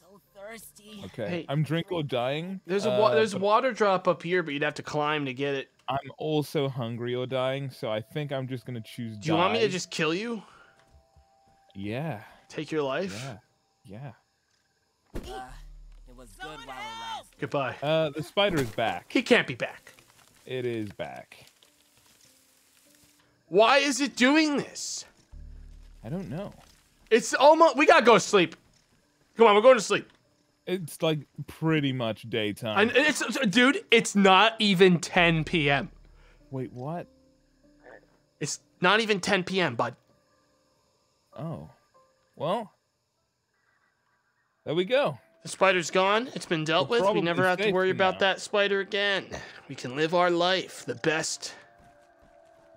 S5: So thirsty.
S3: Okay.
S1: Hey.
S3: I'm drink or dying.
S1: There's a wa-
S3: uh,
S1: there's a
S3: but
S1: water drop up here, but you'd have to climb to get it.
S3: I'm also hungry or dying, so I think I'm just gonna choose.
S1: Do you want me to just kill you?
S3: Yeah.
S1: Take your life?
S3: Yeah. Yeah.
S5: Ah, it was good while it lasted.
S1: Goodbye.
S3: Uh, the spider is back.
S1: He can't be back.
S3: It is back.
S1: Why is it doing this?
S3: I don't know.
S1: It's almost. We gotta go to sleep. Come on, we're going to sleep.
S3: It's like pretty much daytime.
S1: And it's, dude, it's not even 10 p.m.
S3: Wait, what?
S1: It's not even 10 p.m., bud.
S3: Oh. Well. There we go.
S1: The spider's gone. It's been dealt
S3: We're
S1: with. We never have to worry about
S3: now.
S1: that spider again. We can live our life the best,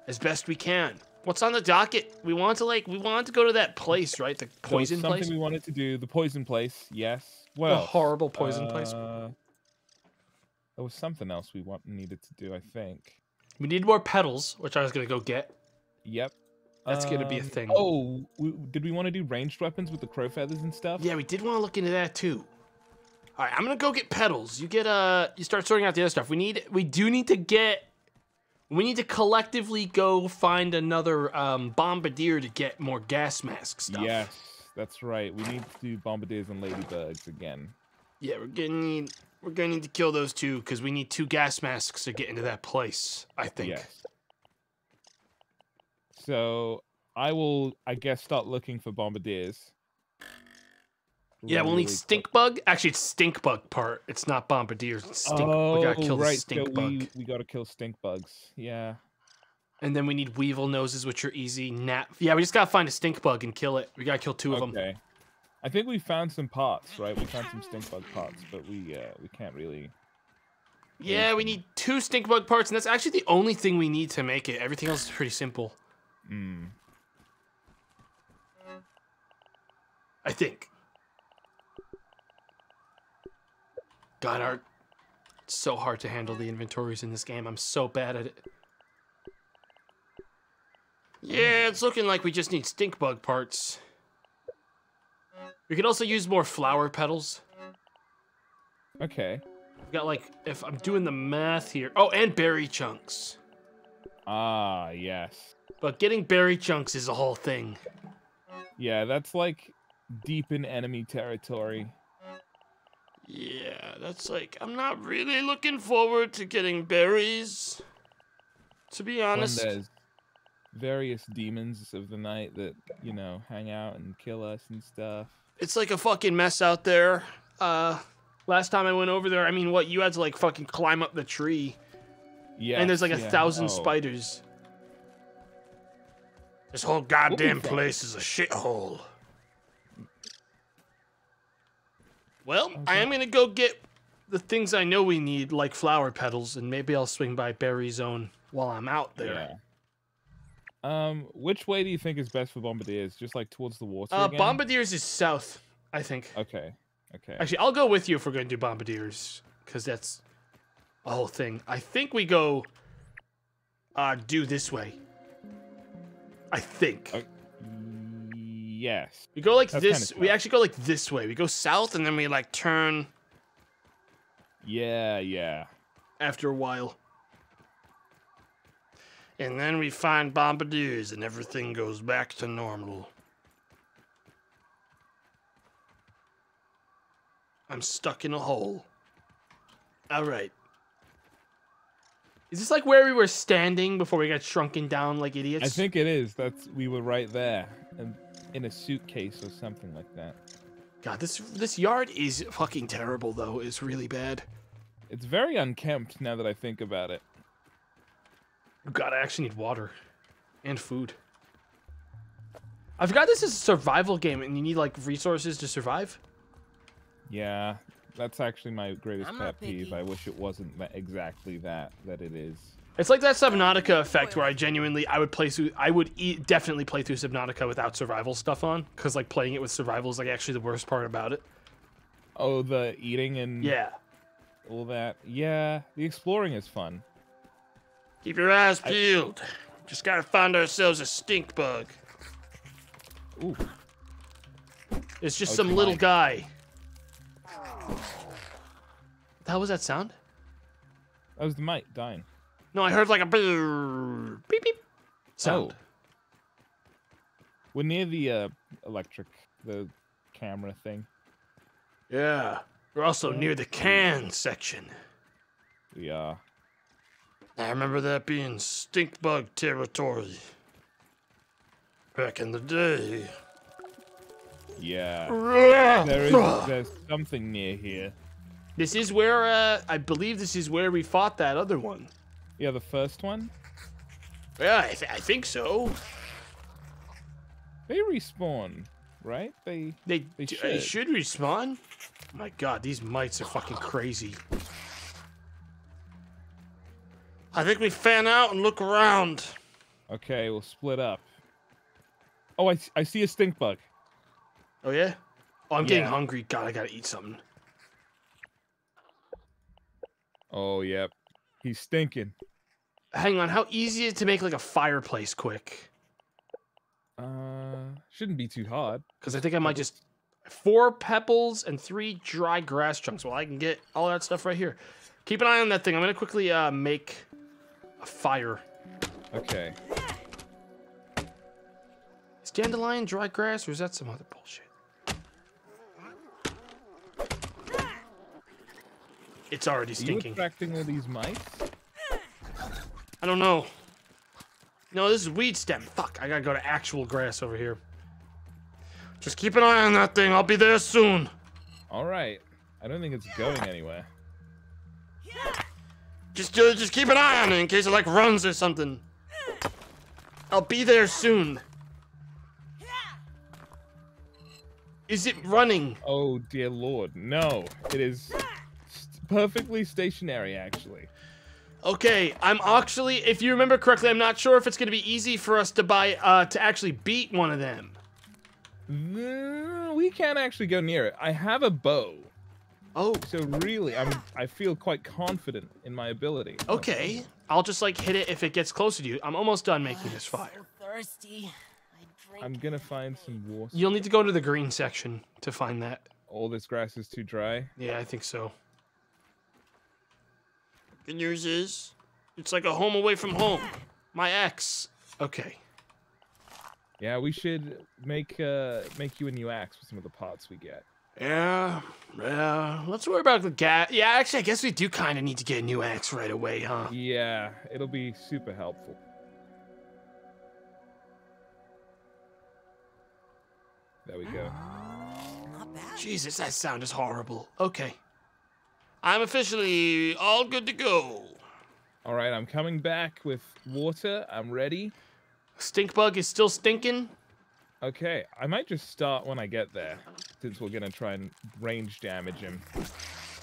S1: as best we can. What's on the docket? We want to like. We want to go to that place, right? The poison
S3: something
S1: place.
S3: we wanted to do. The poison place. Yes.
S1: The
S3: Well.
S1: horrible poison place.
S3: Uh, there was something else we want needed to do. I think.
S1: We need more petals, which I was gonna go get.
S3: Yep.
S1: That's gonna be a
S3: Um,
S1: thing.
S3: Oh, we, did we want to do ranged weapons with the crow feathers and stuff?
S1: Yeah, we did want to look into that too. All right, I'm gonna go get petals. You get uh, you start sorting out the other stuff. We need, we do need to get, we need to collectively go find another um, bombardier to get more gas mask stuff.
S3: Yes, that's right. We need to do bombardiers and ladybugs again.
S1: Yeah, we're gonna need, we're gonna need to kill those two because we need two gas masks to get into that place. I think.
S3: Yes. So I will, I guess, start looking for bombardiers.
S1: Yeah, we'll need stink bug. Actually, it's stink bug part. It's not bombardiers. It's stink.
S3: Oh,
S1: we gotta kill the oh,
S3: right.
S1: stink
S3: so
S1: bug.
S3: we we gotta kill stink bugs. Yeah.
S1: And then we need weevil noses, which are easy. Nap. Yeah, we just gotta find a stink bug and kill it. We gotta kill two of them.
S3: Okay. I think we found some pots, right? We found some stink bug pots, but we uh we can't really.
S1: Yeah, we need two stink bug parts, and that's actually the only thing we need to make it. Everything else is pretty simple,
S3: Mm.
S1: I think. God, our it's so hard to handle the inventories in this game. I'm so bad at it. Yeah, it's looking like we just need stink bug parts. We could also use more flower petals.
S3: Okay.
S1: We got like, if I'm doing the math here. Oh, and berry chunks.
S3: Ah, yes.
S1: But getting berry chunks is a whole thing.
S3: Yeah, that's like deep in enemy territory.
S1: Yeah, that's like, I'm not really looking forward to getting berries. To be honest.
S3: When there's various demons of the night that you know hang out and kill us and stuff.
S1: It's like a fucking mess out there. Uh, last time I went over there, I mean, what, you had to like fucking climb up the tree.
S3: Yeah.
S1: and there's like a
S3: yeah.
S1: thousand
S3: Oh.
S1: spiders. This whole goddamn place is a shithole. Well, I am gonna go get the things I know we need, like flower petals, and maybe I'll swing by Berry Zone while I'm out there.
S3: Yeah. Um, which way do you think is best for bombardiers? Just like towards the water
S1: Uh,
S3: again?
S1: Bombardiers is south, I think.
S3: Okay. Okay.
S1: Actually, I'll go with you if we're gonna do Bombardiers, because that's a whole thing. I think we go uh do this way. I think.
S3: Okay. Yes.
S1: We go like
S3: That's
S1: this. We actually go like this way. We go south and then we like turn
S3: Yeah, yeah.
S1: after a while. And then we find bombardiers and everything goes back to normal. I'm stuck in a hole. All right. Is this like where we were standing before we got shrunken down like idiots?
S3: I think it is. That's we were right there, and in a suitcase or something like that.
S1: God, this this yard is fucking terrible though. It's really bad.
S3: It's very unkempt now that I think about it.
S1: God, I actually need water and food. I forgot this is a survival game and you need like resources to survive.
S3: Yeah, that's actually my greatest pet peeve. I wish it wasn't that exactly that that it is.
S1: It's like that Subnautica effect where I genuinely I would play through I would e- definitely play through Subnautica without survival stuff on because like playing it with survival is like actually the worst part about it.
S3: Oh, the eating and
S1: Yeah.
S3: all that. Yeah, the exploring is fun.
S1: Keep your eyes peeled. Just gotta find ourselves a stink bug.
S3: Ooh,
S1: It's just
S3: Oh,
S1: some little
S3: on.
S1: guy. The hell was that sound?
S3: that was the mite dying.
S1: No, I heard like a beep beep sound.
S3: Oh. We're near the uh, electric, the camera thing.
S1: Yeah. We're also near the can section.
S3: We are.
S1: I remember that being stink bug territory. Back in the day.
S3: Yeah.
S1: There
S3: There is there's something near here.
S1: This is where uh, I believe this is where we fought that other one.
S3: Yeah, the first one.
S1: Yeah, I, th- I think so.
S3: They respawn, right? They
S1: They,
S3: They
S1: d- uh,
S3: should.
S1: should respawn. My God, these mites are fucking crazy. I think we fan out and look around.
S3: Okay, we'll split up. Oh, I, I see a stink bug.
S1: Oh yeah. Oh, I'm getting hungry. God, I gotta eat something.
S3: Oh, yep. He's stinking.
S1: Hang on, how easy is it to make like a fireplace quick?
S3: Uh, shouldn't be too hard.
S1: Because I think I might just four pebbles and three dry grass chunks. Well, I can get all that stuff right here. Keep an eye on that thing. I'm gonna quickly uh, make a fire.
S3: Okay.
S1: Is dandelion dry grass or is that some other bullshit? It's already
S3: Are you
S1: stinking.
S3: attracting all these mice?
S1: I don't know. No, this is weed stem. Fuck, I gotta go to actual grass over here. Just keep an eye on that thing. I'll be there soon.
S3: All right. I don't think it's going anywhere.
S1: Just, uh, just keep an eye on it in case it like runs or something. I'll be there soon. Is it running?
S3: Oh dear lord, no! It is st- perfectly stationary, actually.
S1: Okay, I'm actually, if you remember correctly, I'm not sure if it's gonna be easy for us to buy, uh, to actually beat one of them.
S3: Mm, We can't actually go near it. I have a bow,
S1: Oh,
S3: so really, I'm I feel quite confident in my ability.
S1: okay. I'll just like hit it if it gets closer to you. I'm almost done making this fire.
S4: So thirsty. I drink.
S3: I'm gonna find some water.
S1: You'll need to go to the green section to find that.
S3: All this grass is too dry.
S1: Yeah, I think so. Good news is, it's like a home away from home. My ex. Okay.
S3: Yeah, we should make uh make you a new axe with some of the pots we get.
S1: Yeah, yeah. Let's worry about the gas. Yeah, actually, I guess we do kind of need to get a new axe right away, huh?
S3: Yeah, it'll be super helpful. There we go.
S4: Not bad.
S1: Jesus, that sound is horrible. Okay. I'm officially all good to go.
S3: All right, I'm coming back with water. I'm ready.
S1: Stink bug is still stinking.
S3: Okay, I might just start when I get there, since we're gonna try and range damage him.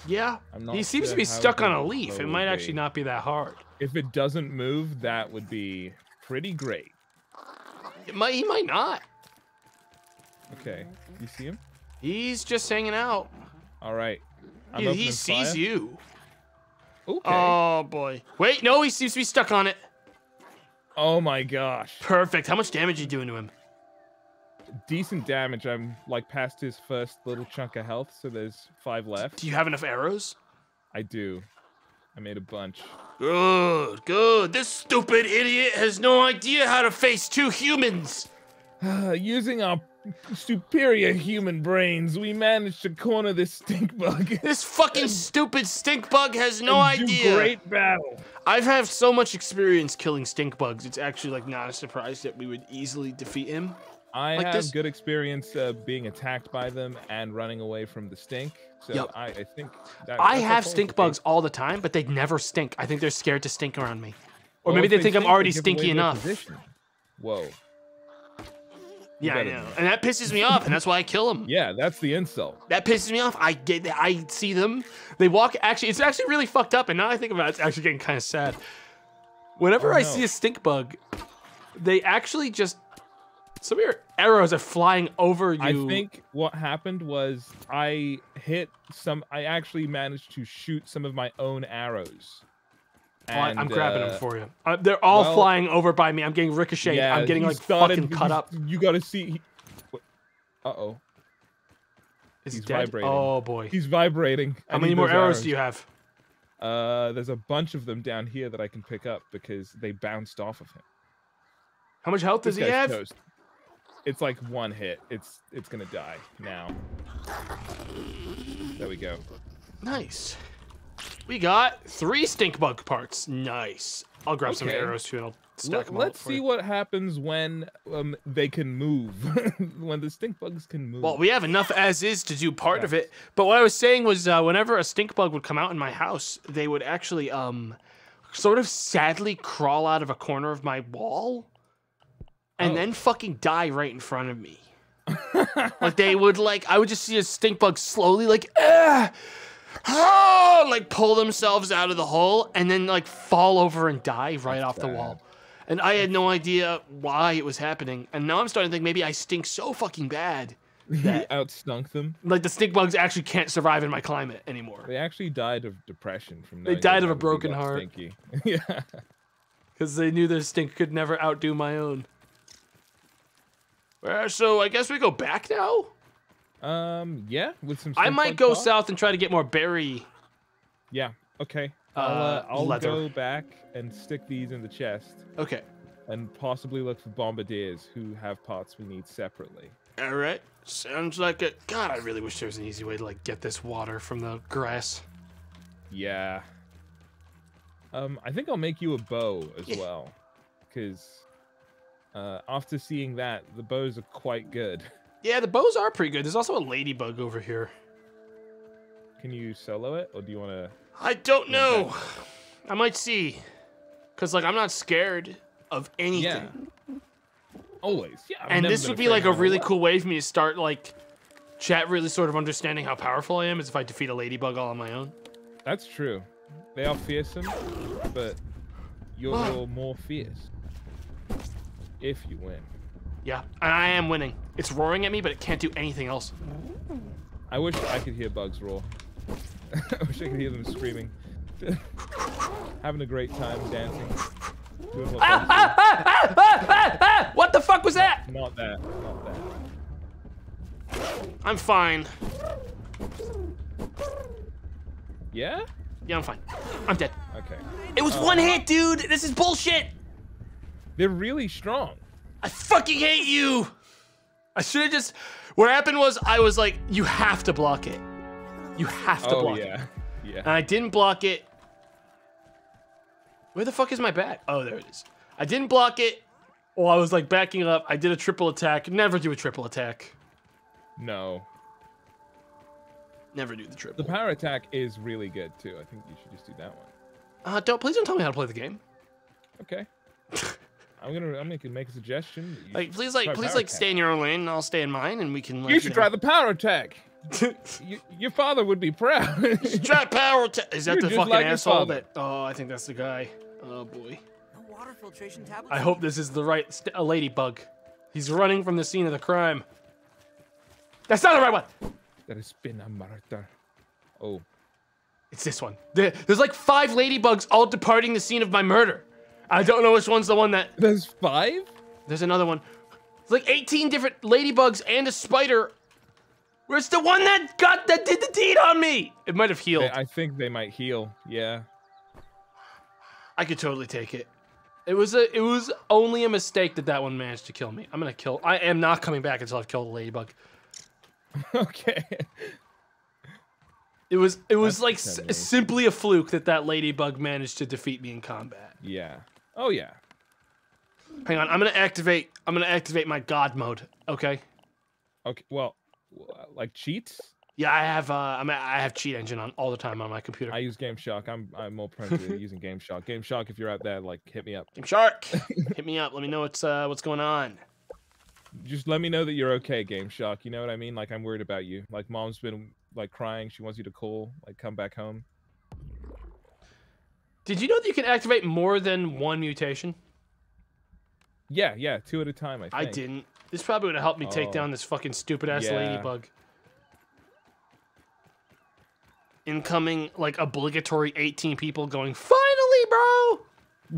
S1: Yeah. He seems to be stuck on a leaf.
S3: it
S1: might actually not be that hard.
S3: If it doesn't move, that would be pretty great.
S1: It might. He might not.
S3: Okay, you see him?
S1: He's just hanging out.
S3: All right.
S1: He, he sees
S3: fire.
S1: you.
S3: Okay.
S1: Oh boy. Wait, no, he seems to be stuck on it.
S3: oh my gosh.
S1: Perfect. How much damage are you doing to him?
S3: Decent damage. I'm like past his first little chunk of health, so there's five left.
S1: Do you have enough arrows?
S3: I do. I made a bunch.
S1: Good, good. This stupid idiot has no idea how to face two humans.
S3: Using our superior human brains, we managed to corner this stink bug.
S1: This fucking stupid stink bug has no idea.
S3: Great battle.
S1: I've had so much experience killing stink bugs. It's actually like not a surprise that we would easily defeat him.
S3: I
S1: Like
S3: have
S1: this-
S3: good experience uh, being attacked by them and running away from the stink. So
S1: Yep.
S3: I, I think that,
S1: I have stink bugs all the time, but they never stink. I think they're scared to stink around me. Or
S3: Well,
S1: maybe they think I'm already stinky enough.
S3: position. Whoa.
S1: Yeah, I know. And that pisses me off, and that's why I kill them.
S3: Yeah, that's the insult.
S1: That pisses me off. I get I see them. They walk actually it's actually really fucked up and now I think about it, it's actually getting kind of sad. Whenever
S3: Oh,
S1: I
S3: no.
S1: see a stink bug, they actually just some of your arrows are flying over you.
S3: I think what happened was I hit some. I actually managed to shoot some of my own arrows.
S1: I- I'm grabbing
S3: uh,
S1: them for you. Uh, they're all
S3: well-
S1: flying over by me. I'm getting ricocheted.
S3: Yeah,
S1: I'm getting like
S3: started-
S1: fucking cut up.
S3: You gotta see. Uh oh,
S1: Is
S3: he's
S1: dead?
S3: vibrating.
S1: Oh boy.
S3: he's vibrating. I
S1: How many more
S3: those
S1: arrows, do you have?
S3: Uh, there's a bunch of them down here that I can pick up because they bounced off of him.
S1: How much health
S3: This
S1: does he have?
S3: toast. It's like one hit. It's it's gonna die now. There we go.
S1: Nice. We got three stink bug parts. Nice. I'll grab some arrows too and I'll stack
S3: Let,
S1: them all up
S3: us
S1: for
S3: see
S1: you.
S3: what happens when um they can move. when the stink bugs can move.
S1: Well, we have enough as is to do part of it. But what I was saying was, uh, whenever a stink bug would come out in my house, they would actually um, sort of sadly crawl out of a corner of my wall, and
S3: Oh.
S1: then fucking die right in front of me. like they would like, I would just see a stink bug slowly like, ah, ah, like pull themselves out of the hole, and then like fall over and die right off the wall. And I had no idea why it was happening. And now I'm starting to think maybe I stink so fucking bad
S3: you
S1: that-
S3: outstunk them.
S1: like the stink bugs actually can't survive in my climate anymore
S3: They actually died of depression from.
S1: They died of a broken heart.
S3: Stinky. yeah.
S1: because they knew their stink could never outdo my own. Uh, so I guess we go back now.
S3: Um. Yeah. With some.
S1: I might go south and try to get more berry.
S3: Yeah. Okay. I'll,
S1: Uh,
S3: uh, I'll
S1: leather.
S3: go back and stick these in the chest
S1: Okay.
S3: and possibly look for bombardiers who have parts we need separately.
S1: All right. Sounds like a. God, I really wish there was an easy way to like get this water from the grass.
S3: Yeah. Um, I think I'll make you a bow as
S1: Yeah.
S3: well, because uh, after seeing that, the bows are quite good.
S1: Yeah, the bows are pretty good. There's also a ladybug over here.
S3: Can you solo it, or do you want to?
S1: I don't know. I might see. Cause like I'm not scared of anything.
S3: Yeah. Always. Yeah. I've
S1: and this would be like a really cool way for me to start like chat really sort of understanding how powerful I am is if I defeat a ladybug all on my own.
S3: That's true. They are fearsome, but you're, you're more fierce if you win.
S1: Yeah, and I am winning. It's roaring at me, but it can't do anything else.
S3: I wish I could hear bugs roar. I wish I could hear them screaming, having a great time dancing. What
S1: Ah, ah, ah, ah, ah, ah! What the fuck was that?
S3: do. Not that. Not that.
S1: I'm fine.
S3: Yeah.
S1: Yeah, I'm fine. I'm dead.
S3: Okay.
S1: It was one hit, dude. This is bullshit.
S3: They're really strong.
S1: I fucking hate you. I should have just. What happened was I was like, you have to block it. You have to
S3: oh
S1: block it.
S3: yeah. Yeah.
S1: And I didn't block it. Where the fuck is my bat? Oh, there it is. I didn't block it. While I was like backing up, I did a triple attack. Never do a triple attack.
S3: No.
S1: Never do the triple.
S3: The power attack is really good too. I think you should just do that one.
S1: Uh, don't please don't tell me how to play the game.
S3: Okay. I'm gonna I'm gonna make a suggestion. you
S1: Like please like please like
S3: attack.
S1: stay in your own lane and I'll stay in mine and we can. Like,
S3: You should try the power attack.
S1: the.
S3: Y your father would be proud.
S1: try power attack. Is that
S3: You're
S1: the
S3: just
S1: fucking
S3: like
S1: asshole that? Oh, I think that's the guy. Oh boy.
S4: No water filtration tablets.
S1: I hope this is the right st- a ladybug. He's running from the scene of the crime. That's not the right one.
S3: that has been a murder. Oh,
S1: It's this one. There- There's like five ladybugs all departing the scene of my murder. I don't know which one's the one that.
S3: there's five.
S1: There's another one. It's like 18 different ladybugs and a spider. Where's the one that got that did the deed on me? It might have healed.
S3: They- I think they might heal. Yeah.
S1: I could totally take it. It was a it was only a mistake that that one managed to kill me. I'm gonna kill. I am not coming back until I've killed a ladybug.
S3: okay.
S1: It was it was
S3: That's
S1: like s- simply a fluke that that ladybug managed to defeat me in combat.
S3: Yeah. Oh yeah.
S1: Hang on, I'm gonna activate. I'm gonna activate my god mode. Okay.
S3: Okay. Well, like cheats.
S1: Yeah, I have. Uh, I'm. I have Cheat Engine on all the time on my computer.
S3: I use Game Shark. I'm I'm more prone to using Game Shark. Game Shark, if you're out there, like hit me up.
S1: Game Shark, hit me up. Let me know what's uh, what's going on.
S3: Just let me know that you're okay, Game Shark. You know what I mean? Like I'm worried about you. Like mom's been like crying. She wants you to call. Like come back home.
S1: Did you know that you can activate more than one mutation?
S3: Yeah, yeah, two at a time. I think.
S1: I didn't. This probably would have helped me take
S3: Oh.
S1: down this fucking stupid ass
S3: Yeah.
S1: ladybug. Incoming, like obligatory 18 people going, finally, bro!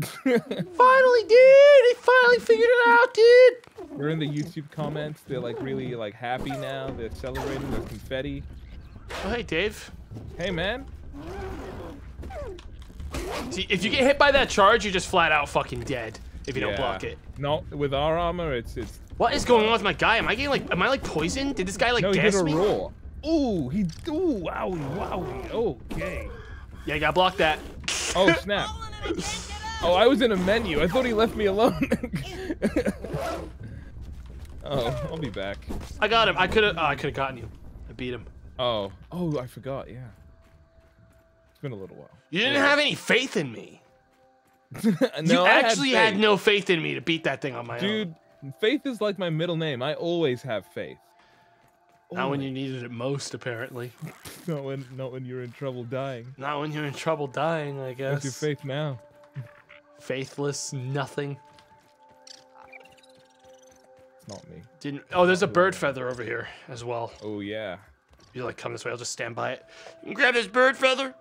S1: finally, dude! He finally figured it out, dude!
S3: We're in the YouTube comments. They're like really like happy now. They're celebrating. There's confetti.
S1: Oh, hey, Dave.
S3: Hey man.
S1: See, if you get hit by that charge, you're just flat out fucking dead if you don't block it.
S3: No, with our armor, it's it's.
S1: What is going on with my guy? Am I getting like, am I like poisoned? Did this guy like
S3: No, he
S1: gas
S3: did a
S1: me?
S3: roar. Ooh, he. Ooh, wowie, wowie. Okay.
S1: Yeah, you gotta block that.
S3: Oh snap. Oh, I was in a menu. I thought he left me alone. oh, I'll be back.
S1: I got him. I could have. Oh, I could have gotten you. I beat him.
S3: Oh, oh, I forgot. Yeah. It's been a little while.
S1: You didn't have any faith in me.
S3: no,
S1: you
S3: I had
S1: actually had,
S3: faith.
S1: no faith in me to beat that thing on my own.
S3: Dude, faith is like my middle name. I always have faith.
S1: Not when you needed it most, apparently.
S3: Not when, not when you're in trouble dying.
S1: Not when you're in trouble dying, I guess.
S3: What's your faith now?
S1: Faithless, nothing.
S3: It's not me.
S1: Didn't. Oh, there's a bird feather over here as well.
S3: Oh yeah.
S1: You like come this way? I'll just stand by it. Grab this bird feather.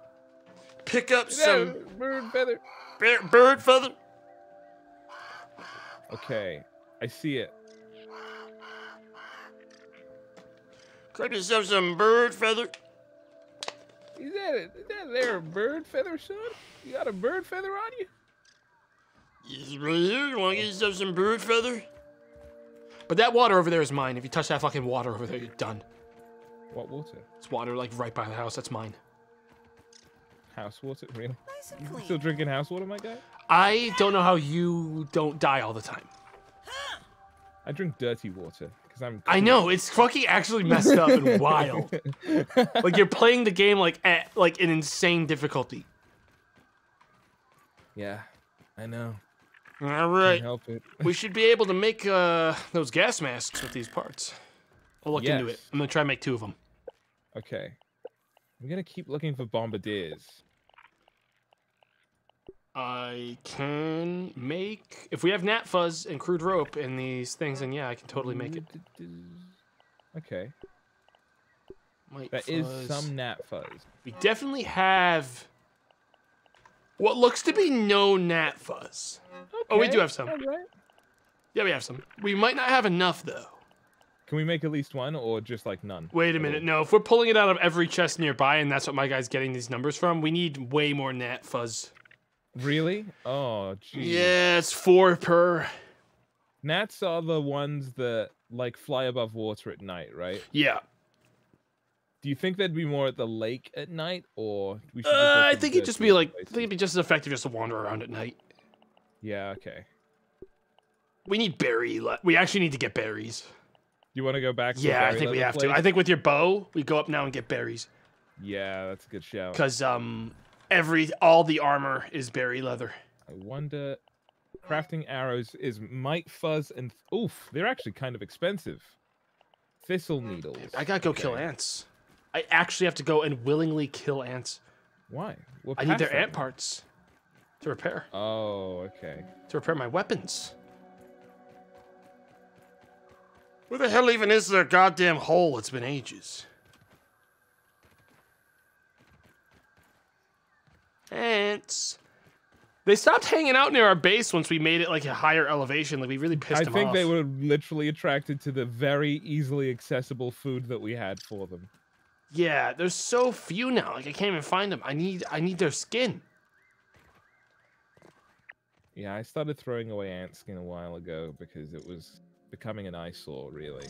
S1: Pick up some
S3: bird feather.
S1: bir- bird feather.
S3: Okay, I see it.
S1: Grab yourself some bird feather.
S3: Is that it? Is that there a bird feather, son? You got a bird feather on you?
S1: Yes, right here. You want to get yourself some bird feather? But that water over there is mine. If you touch that fucking water over there, you're done.
S3: What water?
S1: It's water like right by the house. That's mine.
S3: House water? Really?
S5: Nice and clean.
S3: still drinking house water, my guy?
S1: I don't know how you don't die all the time.
S3: I drink dirty water because I'm.
S1: I know it's fucking actually messed up and wild. Like you're playing the game like at like an insane difficulty.
S3: Yeah, I know.
S1: All right.
S3: Help it.
S1: we should be able to make uh, those gas masks with these parts. I'll look into it. I'm gonna try and make two of them.
S3: Okay. I'm gonna keep looking for bombardiers.
S1: I can make if we have gnat fuzz and crude rope and these things, and yeah, I can totally make it.
S3: Okay.
S1: Might
S3: That is
S1: fuzz.
S3: some gnat fuzz.
S1: We definitely have what looks to be no gnat fuzz. Oh, we do have some.
S3: alright.
S1: Yeah, we have some. We might not have enough though.
S3: Can we make at least one or just like none?
S1: Wait a minute. No, if we're pulling it out of every chest nearby, and that's what my guy's getting these numbers from, we need way more gnat fuzz.
S3: Really? Oh, geez.
S1: Yeah, it's four per.
S3: Gnats are the ones that like fly above water at night, right?
S1: Yeah.
S3: Do you think they'd be more at the lake at night, or we should?
S1: Uh, I think it'd just be like. I think it'd be just as effective just to wander around at night.
S3: Yeah. Okay.
S1: We need berry. We actually need to get berries.
S3: You want to go back?
S1: Yeah, I think we have to. I think with your bow, we go up now and get berries
S3: Yeah, that's a good shout.
S1: because um every all the armor is berry leather.
S3: I wonder. Crafting arrows is mite fuzz and oof. They're actually kind of expensive. Thistle needles.
S1: I gotta go kill ants. I actually have to go and willingly kill ants.
S3: Why? We're
S1: I need their
S3: past
S1: ant parts to repair
S3: Oh, okay.
S1: to repair my weapons. Where the hell even is their goddamn hole? It's been ages. Ants. They stopped hanging out near our base once we made it like a higher elevation. Like we really pissed them off.
S3: I think they were literally attracted to the very easily accessible food that we had for them.
S1: Yeah, there's so few now. Like I can't even find them. I need I need their skin.
S3: Yeah, I started throwing away ant skin a while ago because it was becoming an eyesore, really.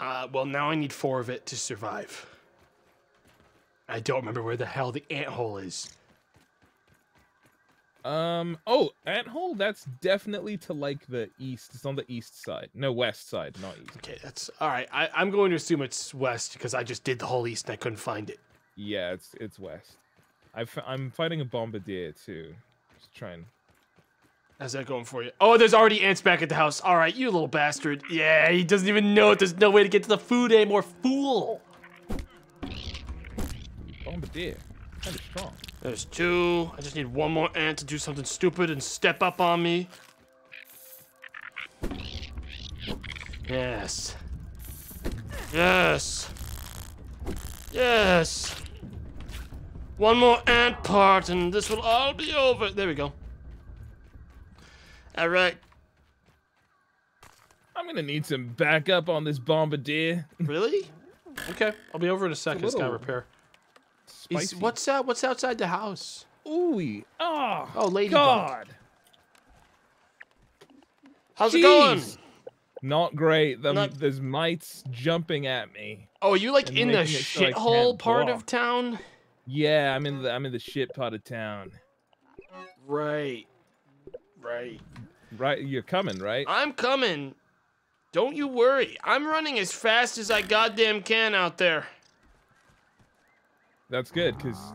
S1: Uh, well, now I need four of it to survive. I don't remember where the hell the ant hole is.
S3: Um. Oh, ant hole. That's definitely to like the east. It's on the east side. No, west side, not east.
S1: Okay, that's all right. I, I'm going to assume it's west because I just did the whole east and I couldn't find it.
S3: Yeah, it's it's west. I'm fighting a bombardier too. Just trying.
S1: How's that going for you? Oh, there's already ants back at the house. All right, you little bastard. Yeah, he doesn't even know it. There's no way to get to the food anymore. Fool.
S3: Bombardier. Kind of strong.
S1: There's two. I just need one more ant to do something stupid and step up on me. Yes. Yes. Yes. One more ant part and this will all be over. There we go. All right.
S3: I'm gonna need some backup on this bombardier.
S1: Really? Okay. I'll be over in a second. It's got
S3: little
S1: repair. Is, what's that? What's outside the house?
S3: Ooh. Oh.
S1: Oh, ladybug.
S3: God.
S1: How's it going?
S3: Not great. The,
S1: Not-
S3: There's mites jumping at me.
S1: Oh, are you like in the
S3: making it so
S1: shithole part
S3: block.
S1: of town?
S3: Yeah, I'm in the I'm in the shit part of town.
S1: Right. Right.
S3: Right, you're coming, right?
S1: I'm coming. Don't you worry. I'm running as fast as I goddamn can out there.
S3: That's good, cause,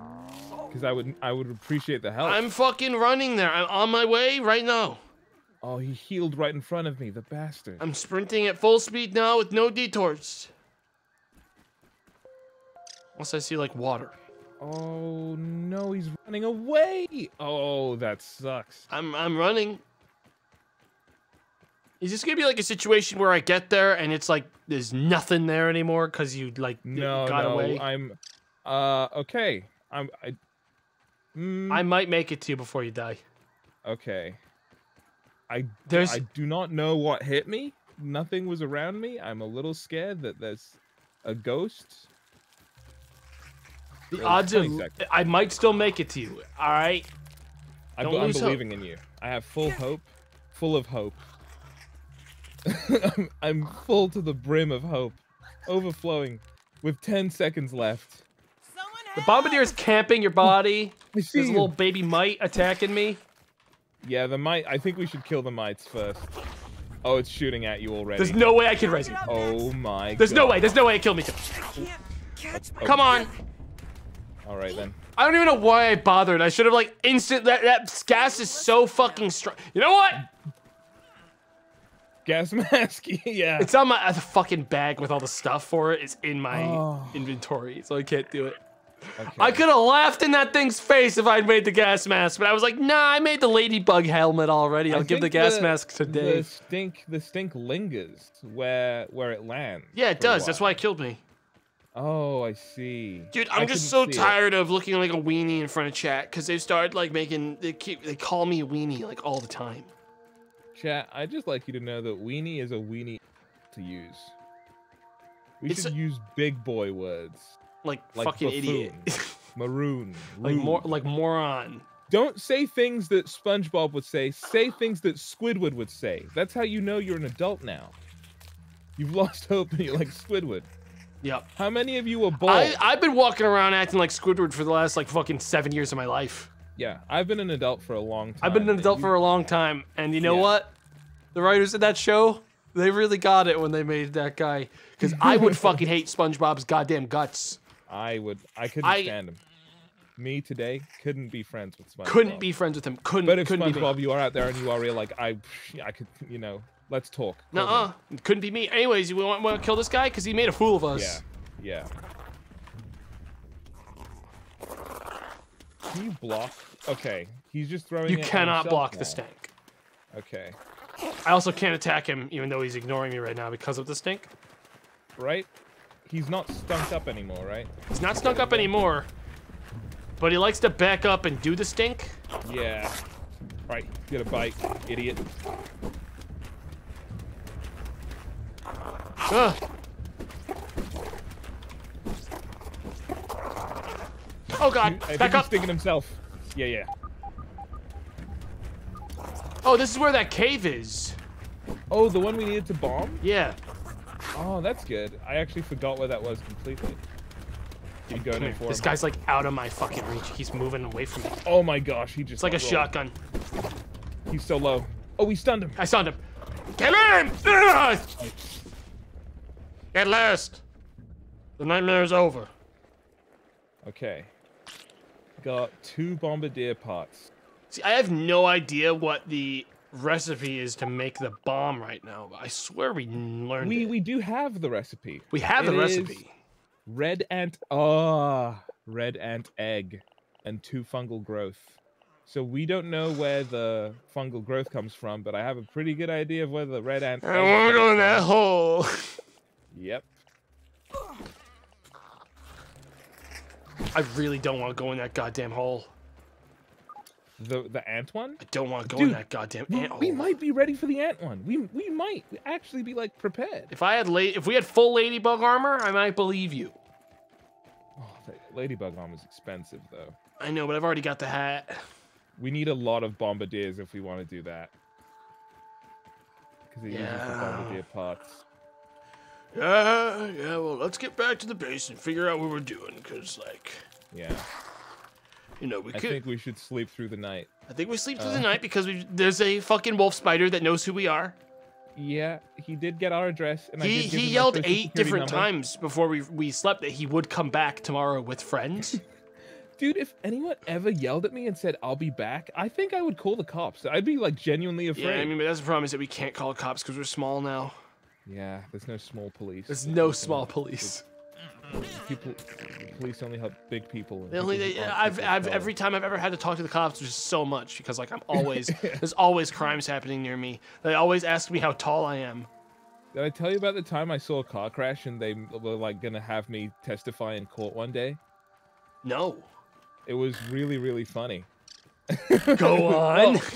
S3: cause I would I would appreciate the help.
S1: I'm fucking running there. I'm on my way right now.
S3: Oh, he healed right in front of me, the bastard.
S1: I'm sprinting at full speed now with no detours. Unless I see like water.
S3: Oh no, he's running away. Oh, that sucks.
S1: I'm I'm running. Is this gonna be like a situation where I get there and it's like there's nothing there anymore because you like
S3: No,
S1: got
S3: no,
S1: away?
S3: I'm. Uh, okay. I'm. I. Mm,
S1: I might make it to you before you die.
S3: okay. I
S1: There's
S3: I do not know what hit me. Nothing was around me. I'm a little scared that there's a ghost.
S1: the
S3: Well,
S1: odds of
S3: seconds.
S1: I might still make it to you. All right.
S3: I,
S1: Don't
S3: am
S1: lose hope.
S3: believing in you. I have full hope. Full of hope. I'm, I'm full to the brim of hope. Overflowing. With 10 seconds left.
S5: Someone
S1: The
S5: bombardier
S1: is camping your body.
S3: I see
S1: There's a little baby mite attacking me.
S3: Yeah, the mite. I think we should kill the mites first. Oh, it's shooting at you already.
S1: There's no way I can raise you.
S3: Oh my god.
S1: There's
S3: god.
S1: no way. There's no way it killed me.
S5: Can't catch my
S1: Come on.
S3: All right then.
S1: I don't even know why I bothered. I should have like instant. That that gas is so fucking strong. You know what?
S3: Gas mask. yeah.
S1: It's on my uh, the fucking bag with all the stuff for it. It's in my
S3: Oh.
S1: inventory, so I can't do it.
S3: Okay.
S1: I could have laughed in that thing's face if I'd made the gas mask, but I was like, nah, I made the ladybug helmet already.
S3: I
S1: I'll give the gas mask to Dave.
S3: The stink. The stink lingers where where it lands.
S1: Yeah, it does. That's why it killed me.
S3: Oh, I see.
S1: Dude,
S3: I
S1: I'm just so
S3: couldn't it.
S1: tired of looking like a weenie in front of chat because they've started like making they keep they call me a weenie like all the time.
S3: Chat, I'd just like you to know that weenie is a weenie to use. We
S1: It's
S3: should
S1: a-
S3: use big boy words.
S1: Like,
S3: Like
S1: fucking idiot.
S3: buffoon. Maroon.
S1: like
S3: rude.
S1: more like moron.
S3: Don't say things that SpongeBob would say. Say things that Squidward would say. That's how you know you're an adult now. You've lost hope and you're like Squidward.
S1: Yep.
S3: How many of you were bald?
S1: I, I've been walking around acting like Squidward for the last like fucking seven years of my life.
S3: yeah, I've been an adult for a long time.
S1: I've been an adult
S3: you-
S1: for a long time, and you know
S3: Yeah.
S1: what? The writers of that show, they really got it when they made that guy. Because I would fucking hate SpongeBob's goddamn guts.
S3: I would. I couldn't
S1: I-
S3: stand him. Me today couldn't be friends with SpongeBob.
S1: Couldn't be friends with him. Couldn't.
S3: But if
S1: couldn't.
S3: SpongeBob, you are out there and you are real, like I, I could, you know, let's talk. Me.
S1: Nuh-uh. Couldn't be me. Anyways, you want, want to kill this guy? Because he made a fool of us.
S3: Yeah, yeah. Can you block? Okay, he's just throwing.
S1: You cannot block the
S3: now.
S1: stink.
S3: Okay,
S1: I also can't attack him, even though he's ignoring me right now because of the stink.
S3: right? He's not stunk up anymore, right?
S1: He's not stunk up anymore, but he likes to back up and do the stink.
S3: Yeah. Right, get a bite, idiot.
S1: Ugh. Oh god,
S3: I
S1: back
S3: he's
S1: up!
S3: sticking himself. Yeah, yeah.
S1: Oh, this is where that cave is.
S3: Oh, the one we needed to bomb?
S1: Yeah.
S3: Oh, that's good. I actually forgot where that was completely. Going
S1: Come
S3: in for
S1: This
S3: him?
S1: gug's like out of my fucking reach. He's moving away from me.
S3: Oh my gosh, he just
S1: It's like a
S3: rolled.
S1: shotgun.
S3: He's so low. Oh, we stunned him.
S1: I stunned him. Ah! Get in! Ugh! At last. The nightmare is over.
S3: Okay. Got two bombardier parts.
S1: See, I have no idea what the recipe is to make the bomb right now, but I swear we learned
S3: We
S1: it.
S3: we do have the recipe.
S1: We have the recipe.
S3: Red ant. Ah, red ant egg, and two fungal growth. So we don't know where the fungal growth comes from, but I have a pretty good idea of where the red ant.
S1: I to go in that hole.
S3: Yep.
S1: I really don't want to go in that goddamn hole.
S3: The the ant one.
S1: I don't want to go in that goddamn
S3: We,
S1: ant hole.
S3: we might be ready for the ant one. We we might actually be like prepared.
S1: If I had la- if we had full ladybug armor, I might believe you.
S3: Oh, ladybug armor is expensive though.
S1: I know, but I've already got the hat.
S3: We need a lot of bombardiers if we want to do that. Because it uses the
S1: Yeah.
S3: bombardier parts.
S1: Yeah, yeah. Well, let's get back to the base and figure out what we're doing, cause like,
S3: Yeah.
S1: You know, we
S3: I
S1: could.
S3: think we should sleep through the night.
S1: I think we sleep through
S3: uh,
S1: the night because we, there's a fucking wolf spider that knows who we are.
S3: Yeah, he did get our address, and I
S1: He he yelled eight different
S3: number.
S1: times before we we slept that he would come back tomorrow with friends.
S3: Dude, if anyone ever yelled at me and said I'll be back, I think I would call the cops. I'd be like genuinely afraid.
S1: yeah, I mean, but that's the problem is that we can't call cops because we're small now.
S3: Yeah, there's no small police.
S1: There's no small police.
S3: People, police only help big people.
S1: They only, they, I've, I've
S3: color.
S1: every time I've ever had to talk to the cops, there's so much because like I'm always there's always crimes happening near me. They always ask me how tall I am.
S3: Did I tell you about the time I saw a car crash and they were like gonna have me testify in court one day?
S1: No,
S3: It was really, really funny.
S1: go on.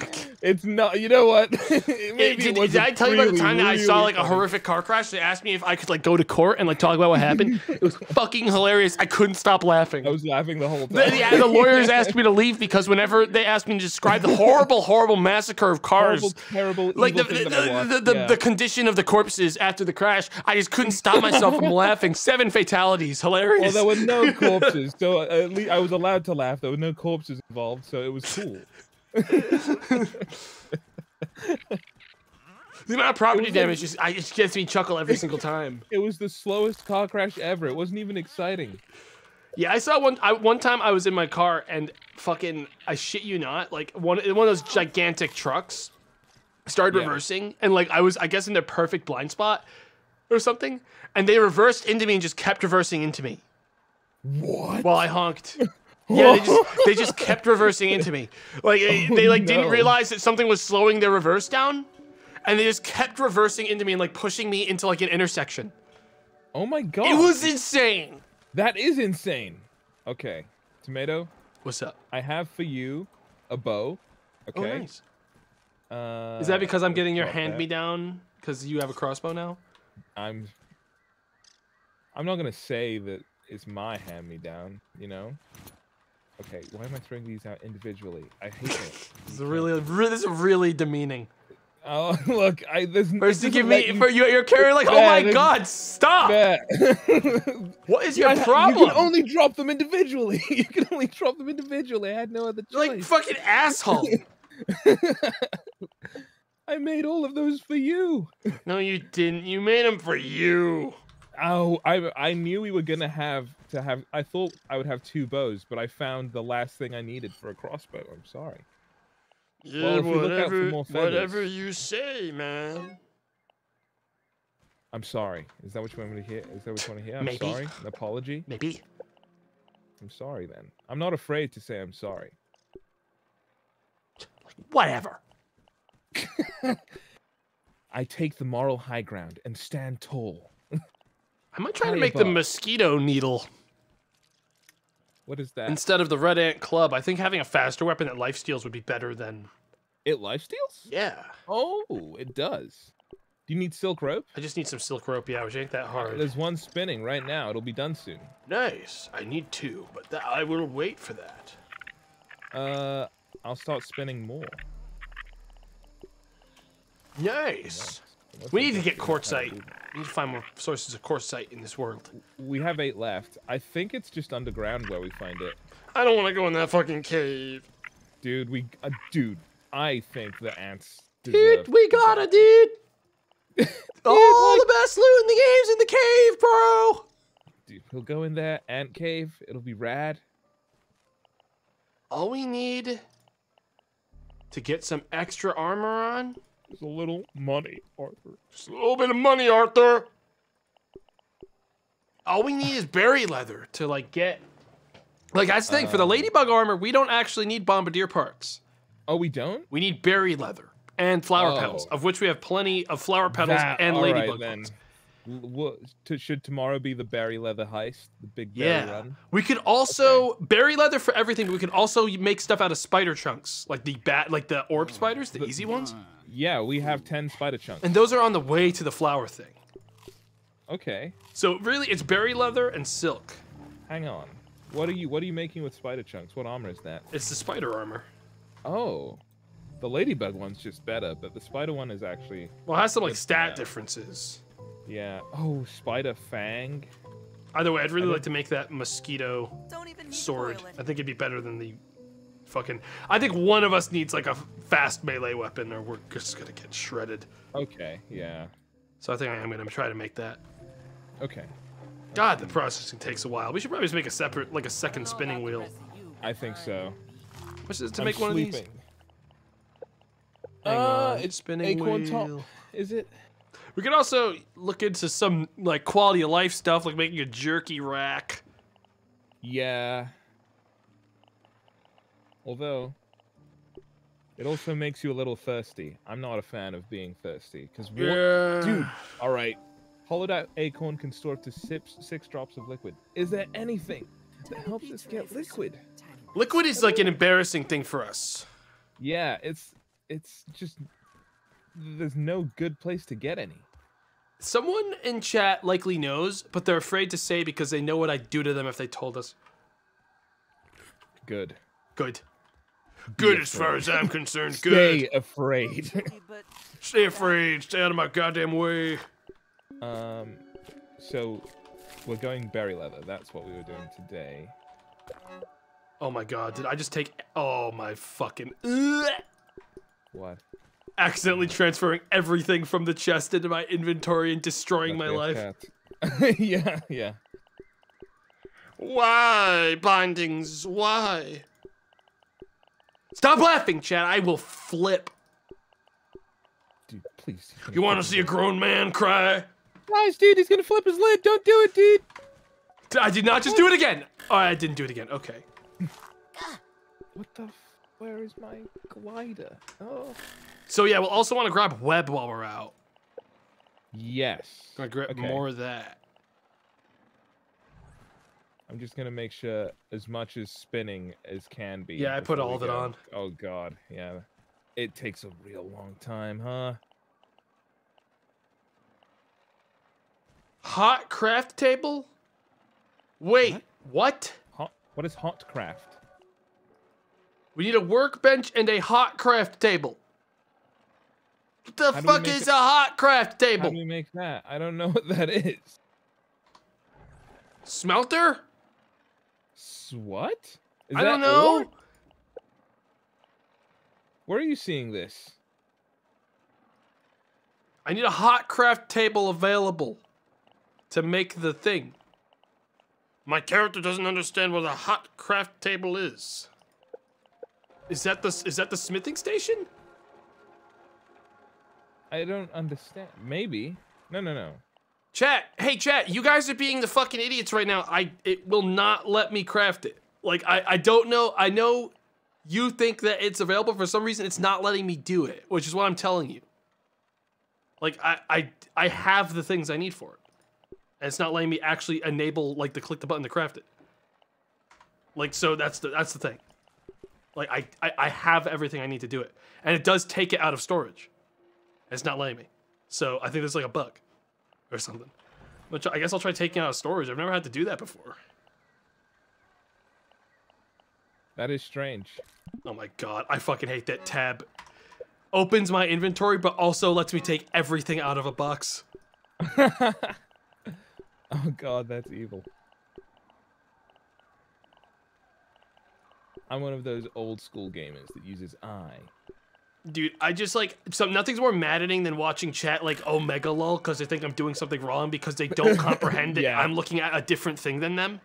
S3: It's not. You know what? Maybe
S1: did, did I tell you about the time that I saw like a horrific car crash? They asked me if I could like go to court and like talk about what happened. it was fucking hilarious. I couldn't stop laughing.
S3: I was laughing the whole
S1: The,
S3: time.
S1: yeah, the lawyers asked me to leave because whenever they asked me to describe the horrible, horrible massacre of cars,
S3: Horrible, terrible,
S1: like the,
S3: thing
S1: the,
S3: that I
S1: the, the,
S3: yeah.
S1: the condition of the corpses after the crash, I just couldn't stop myself from laughing. Seven fatalities, hilarious.
S3: Well, there were no corpses, so at least I was allowed to laugh. There were no corpses involved, so it was cool.
S1: The amount of property damage just, I, it just gets me chuckle every single time.
S3: It was the slowest car crash ever. It wasn't even exciting.
S1: Yeah, I saw one. I, one time I was in my car and fucking, I shit you not, like one one of those gigantic trucks started
S3: Yeah.
S1: reversing and like I was, I guess, in their perfect blind spot or something, and they reversed into me and just kept reversing into me
S3: What?
S1: while I honked. Yeah, they just they just kept reversing into me. Like they, they like didn't realize that something was slowing their reverse down, and they just kept reversing into me and like pushing me into like an intersection.
S3: Oh my god.
S1: It was insane.
S3: That is insane. Okay, tomato.
S1: What's up?
S3: I have for you a bow.
S1: Oh,
S3: Okay.
S1: nice.
S3: Uh,
S1: Is that because I'm getting your hand
S3: that.
S1: me down because you have a crossbow now?
S3: I'm. I'm not gonna say that it's my hand me down. You know. Okay, why am I throwing these out individually? I hate it.
S1: This is really, really, this is really demeaning.
S3: Oh look, I this.
S1: First you give me,
S3: you-
S1: for you, you're carrying like, oh my god, stop! What is your problem?
S3: You can only drop them individually. you can only drop them individually. I had no other
S1: You're
S3: choice.
S1: like fucking asshole.
S3: I made all of those for you.
S1: no, you didn't. You made them for you.
S3: Oh, I I knew we were gonna have to have. I thought I would have two bows, but I found the last thing I needed for a crossbow. I'm sorry.
S1: Yeah,
S3: Well, if we look out for
S1: whatever, whatever you say, man.
S3: I'm sorry. Is that what you want me to hear? Is that what you want to hear? I'm
S1: Maybe.
S3: sorry. An apology.
S1: Maybe.
S3: I'm sorry then. I'm not afraid to say I'm sorry.
S1: Whatever.
S3: I take the moral high ground and stand tall.
S1: I might try to make the mosquito needle
S3: What is that?
S1: instead of the red ant club. I think having a faster weapon that life steals would be better than
S3: It life steals?
S1: Yeah.
S3: Oh, it does. Do you need silk rope?
S1: I just need some silk rope, yeah, which ain't that hard.
S3: There's one spinning right now. It'll be done soon.
S1: Nice. I need two, but that, I will wait for that.
S3: Uh, I'll start spinning more.
S1: Nice.
S3: Let's
S1: We need to get quartzite. We need to find more sources of quartzite in this world.
S3: We have eight left. I think it's just underground where we find it.
S1: I don't want to go in that fucking cave.
S3: Dude, we, uh, dude, I think the ants
S1: Dude, we got it, dude. All the best loot in the game's in the cave, bro.
S3: Dude, we'll go in there, ant cave. It'll be rad.
S1: All we need to get some extra armor on,
S3: There's a little money, Arthur.
S1: just a little bit of money, Arthur. All we need is berry leather to like get. Like that's the thing for the um, ladybug armor, we don't actually need bombardier parts.
S3: Oh, we don't?
S1: We need berry leather and flower
S3: Oh.
S1: petals, of which we have plenty of flower petals
S3: That-
S1: and
S3: right,
S1: ladybug
S3: then.
S1: ones.
S3: L- What, to, should tomorrow be the berry leather heist? The big berry
S1: Yeah.
S3: run?
S1: We could also berry leather for everything. But we could also make stuff out of spider chunks, like the bat, like the orb spiders, the easy ones.
S3: Yeah, we have 10 spider chunks.
S1: And those are on the way to the flower thing.
S3: Okay,
S1: So really, it's berry leather and silk.
S3: hang on. What are you What are you making with spider chunks? What armor is that?
S1: It's the spider armor.
S3: Oh, the ladybug one's just better, but the spider one is actually
S1: Well, it has some like stat
S3: stat.
S1: differences.
S3: Yeah. Oh, spider fang.
S1: Either way, I'd really like to make that mosquito
S5: Don't even
S1: sword. I think it'd be better than the fucking. I think one of us needs like a fast melee weapon, or we're just gonna get shredded.
S3: Okay, yeah.
S1: So I think I am gonna try to make that.
S3: Okay,
S1: God, the processing takes a while. We should probably just make a separate, like a second spinning wheel.
S5: rest of you,
S3: I think so.
S1: How much is it to
S3: I'm
S1: make one of these?
S3: sleeping.
S1: Hang
S3: Uh,
S1: on,
S3: it's
S1: spinning
S3: acorn
S1: wheel.
S3: top. Is it?
S1: We could also look into some like quality of life stuff, like making a jerky rack.
S3: Yeah. Although, it also makes you a little thirsty. I'm not a fan of being thirsty because
S1: Yeah,
S3: dude. All right, hollowed out acorn can store up to six, six drops of liquid. Is there anything that helps us get liquid?
S1: Liquid is like an embarrassing thing for us.
S3: Yeah, it's it's just there's no good place to get any.
S1: Someone in chat likely knows, but they're afraid to say because they know what I'd do to them if they told us.
S3: Good.
S1: Good. Good as far as I'm concerned. Good.
S3: Stay afraid.
S1: Stay afraid. Stay out of my goddamn way.
S3: um, so we're going berry leather. That's what we were doing today.
S1: Oh my god, did I just take. Oh my fucking.
S3: What?
S1: Accidentally transferring everything from the chest into my inventory and destroying my life.
S3: yeah, yeah.
S1: Why, bindings? Why? Stop laughing, Chad. I will flip.
S3: Dude, please.
S1: You want to see a grown man cry?
S3: lid. Guys, dude, he's gonna flip his lid. Don't do it, dude.
S1: I did not just do it again. Oh, I didn't do it again. Okay.
S3: What the? F- where is my glider? Oh.
S1: So yeah, we'll also want to grab web while we're out.
S3: Yes.
S1: Gonna grab
S3: Okay.
S1: more of that.
S3: I'm just gonna make sure as much as spinning as can be.
S1: Yeah, I put all of it on.
S3: Oh god, yeah. It takes a real long time, huh?
S1: Hot craft table? Wait, what?
S3: Hot. What is hot craft?
S1: We need a workbench and a hot craft table. What the
S3: How
S1: fuck is a hot craft table?
S3: How do we make that? I don't know what that is.
S1: Smelter?
S3: S- What? Is
S1: I
S3: that
S1: don't know.
S3: ore? Where are you seeing this?
S1: I need a hot craft table available to make the thing. My character doesn't understand what a hot craft table is. Is that the is that the smithing station?
S3: I don't understand. Maybe. No, no, no.
S1: Chat, hey chat, you guys are being the fucking idiots right now. I it will not let me craft it. Like I I don't know. I know you think that it's available for some reason. It's not letting me do it, which is what I'm telling you. Like I I I have the things I need for it, and it's not letting me actually enable like to click the button to craft it. Like so, that's the that's the thing. Like I, I, I have everything I need to do it, and it does take it out of storage. It's not letting me. So I think there's like a bug, or something. Which I guess I'll try taking out of storage. I've never had to do that before.
S3: That is strange.
S1: Oh my god, I fucking hate that tab. Opens my inventory, but also lets me take everything out of a box.
S3: oh god, that's evil. I'm one of those old school gamers that uses I.
S1: Dude, I just like some nothing's more maddening than watching chat like OMEGALUL because they think I'm doing something wrong because they don't comprehend
S3: Yeah.
S1: I'm looking at a different thing than them.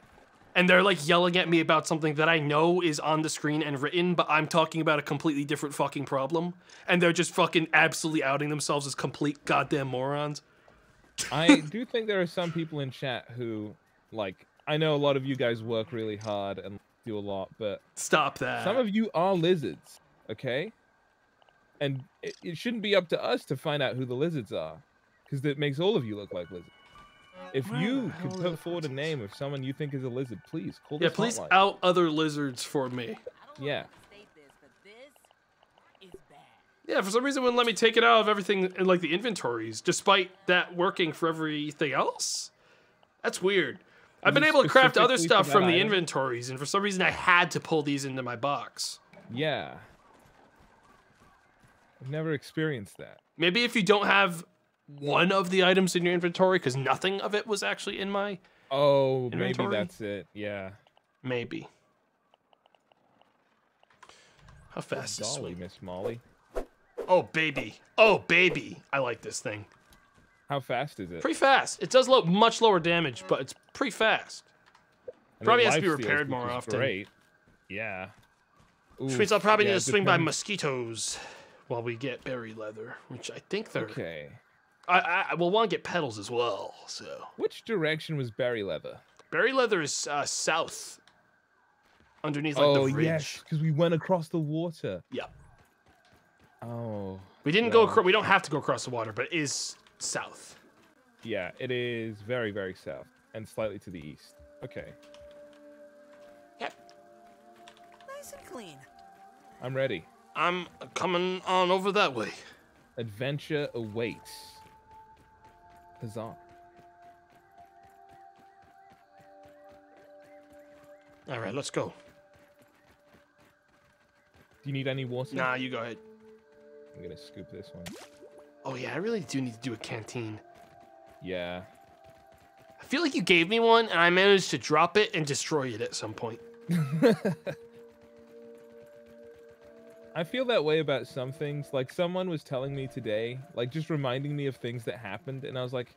S1: And they're like yelling at me about something that I know is on the screen and written, but I'm talking about a completely different fucking problem. And they're just fucking absolutely outing themselves as complete goddamn morons.
S3: I do think there are some people in chat who, like, I know a lot of you guys work really hard and do a lot, but
S1: Stop that.
S3: some of you are lizards, okay? And it, it shouldn't be up to us to find out who the lizards are, because that makes all of you look like lizards. If
S1: Where
S3: you
S1: the
S3: could put
S1: the
S3: forward a name of someone you think is a lizard, please call
S1: yeah,
S3: this
S1: please
S3: hotline.
S1: out other lizards for me.
S3: Yeah.
S5: State this, but this is bad.
S1: Yeah, for some reason it wouldn't let me take it out of everything in like the inventories, despite that working for everything else. That's weird. I've been able to craft other stuff from the
S3: item?
S1: inventories, and for some reason I had to pull these into my box.
S3: Yeah. I've never experienced that.
S1: Maybe if you don't have one of the items in your inventory, because nothing of it was actually in my.
S3: Oh, maybe that's it. Yeah.
S1: Maybe. How fast is this
S3: Golly,
S1: one?
S3: Miss Molly.
S1: Oh baby, oh baby! I like this thing.
S3: How fast is it?
S1: Pretty fast. It does low, much lower damage, but it's pretty fast.
S3: And
S1: probably has to be repaired more often.
S3: Great. Yeah.
S1: Which means I'll probably
S3: yeah,
S1: need to swing by mosquitoes while we get berry leather, which I think they're.
S3: Okay.
S1: I, I, I will want to get petals as well. So
S3: Which direction was berry leather?
S1: berry leather is uh, south, underneath like
S3: oh
S1: the ridge.
S3: yes, because we went across the water.
S1: Yeah,
S3: Oh.
S1: we didn't go.
S3: Yeah.
S1: We don't have to go across the water, but it is south.
S3: Yeah, it is very very south and slightly to the east. Okay,
S1: Yep.
S5: Nice and clean.
S3: I'm ready.
S1: I'm coming on over that way.
S3: Adventure awaits. Huzzah.
S1: All right, let's go.
S3: Do you need any water?
S1: Nah, you go ahead.
S3: I'm gonna scoop this one.
S1: Oh yeah, I really do need to do a canteen.
S3: Yeah.
S1: I feel like you gave me one, and I managed to drop it and destroy it at some point.
S3: I feel that way about some things. Like someone was telling me today, like just reminding me of things that happened, and I was like,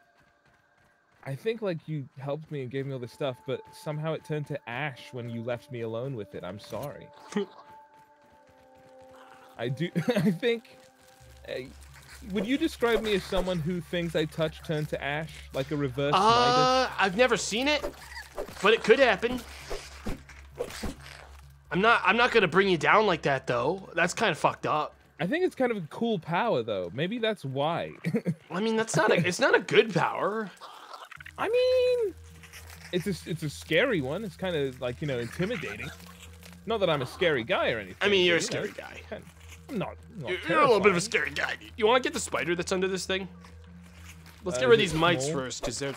S3: I think like you helped me and gave me all this stuff, but somehow it turned to ash when you left me alone with it. I'm sorry. I do. I think. uh, would you describe me as someone who things I touch turn to ash, like a reverse Midas?
S1: Uh, I've never seen it, but it could happen. I'm not. I'm not gonna bring you down like that, though. That's kind of fucked up.
S3: I think it's kind of a cool power, though. Maybe that's why.
S1: I mean, that's not a. It's not a good power.
S3: I mean, it's a it's a scary one. It's kind of like you know intimidating. Not that I'm a scary guy or anything.
S1: I mean, you're a
S3: you know,
S1: scary guy.
S3: kind- I'm not. not
S1: You're, you're a little bit of a scary guy. You want to get the spider that's under this thing? Let's
S3: Uh,
S1: get rid of these mites
S3: small?
S1: first, because they're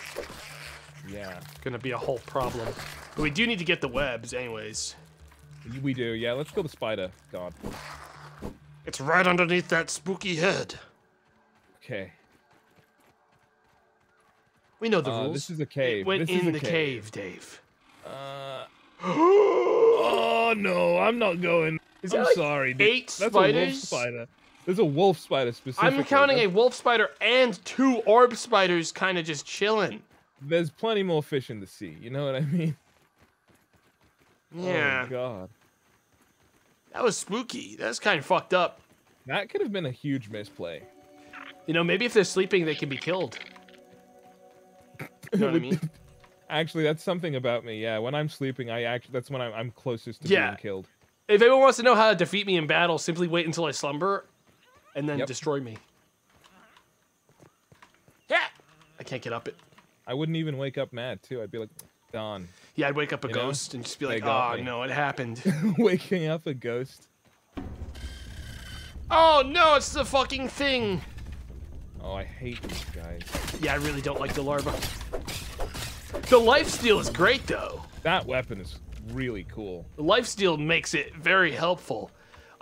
S3: Yeah,
S1: gonna be a whole problem. But we do need to get the webs, anyways.
S3: We do. Yeah, let's go the spider. God.
S1: It's right underneath that spooky head.
S3: Okay.
S1: We know the
S3: Uh,
S1: rules.
S3: this is a cave.
S1: It went
S3: This is
S1: in
S3: a
S1: the
S3: cave.
S1: cave, Dave.
S3: Uh. oh no, I'm not going.
S1: Is
S3: I'm
S1: like
S3: sorry, dude.
S1: eight
S3: That's a wolf spider. There's a wolf spider specifically.
S1: I'm counting a wolf spider and two orb spiders kind of just chilling.
S3: There's plenty more fish in the sea. You know what I mean?
S1: Oh, yeah,
S3: Oh god.
S1: that was spooky. That's kind of fucked up.
S3: That could have been a huge misplay.
S1: You know, maybe if they're sleeping, they can be killed. You know what I mean?
S3: Actually, that's something about me. Yeah, when I'm sleeping, I actually that's when I'm, I'm closest to
S1: Yeah.
S3: being killed.
S1: If anyone wants to know how to defeat me in battle, simply wait until I slumber, and then
S3: Yep.
S1: destroy me. Yeah, I can't get up it.
S3: I wouldn't even wake up mad too. I'd be like, Done.
S1: Yeah, I'd wake up a
S3: You know?
S1: ghost and just be like,
S3: ah,
S1: oh
S3: me."
S1: no, it happened.
S3: Waking up a ghost.
S1: oh no, it's the fucking thing.
S3: Oh, I hate these guys.
S1: Yeah, I really don't like the larva. The lifesteal is great though.
S3: That weapon is really cool.
S1: The lifesteal makes it very helpful.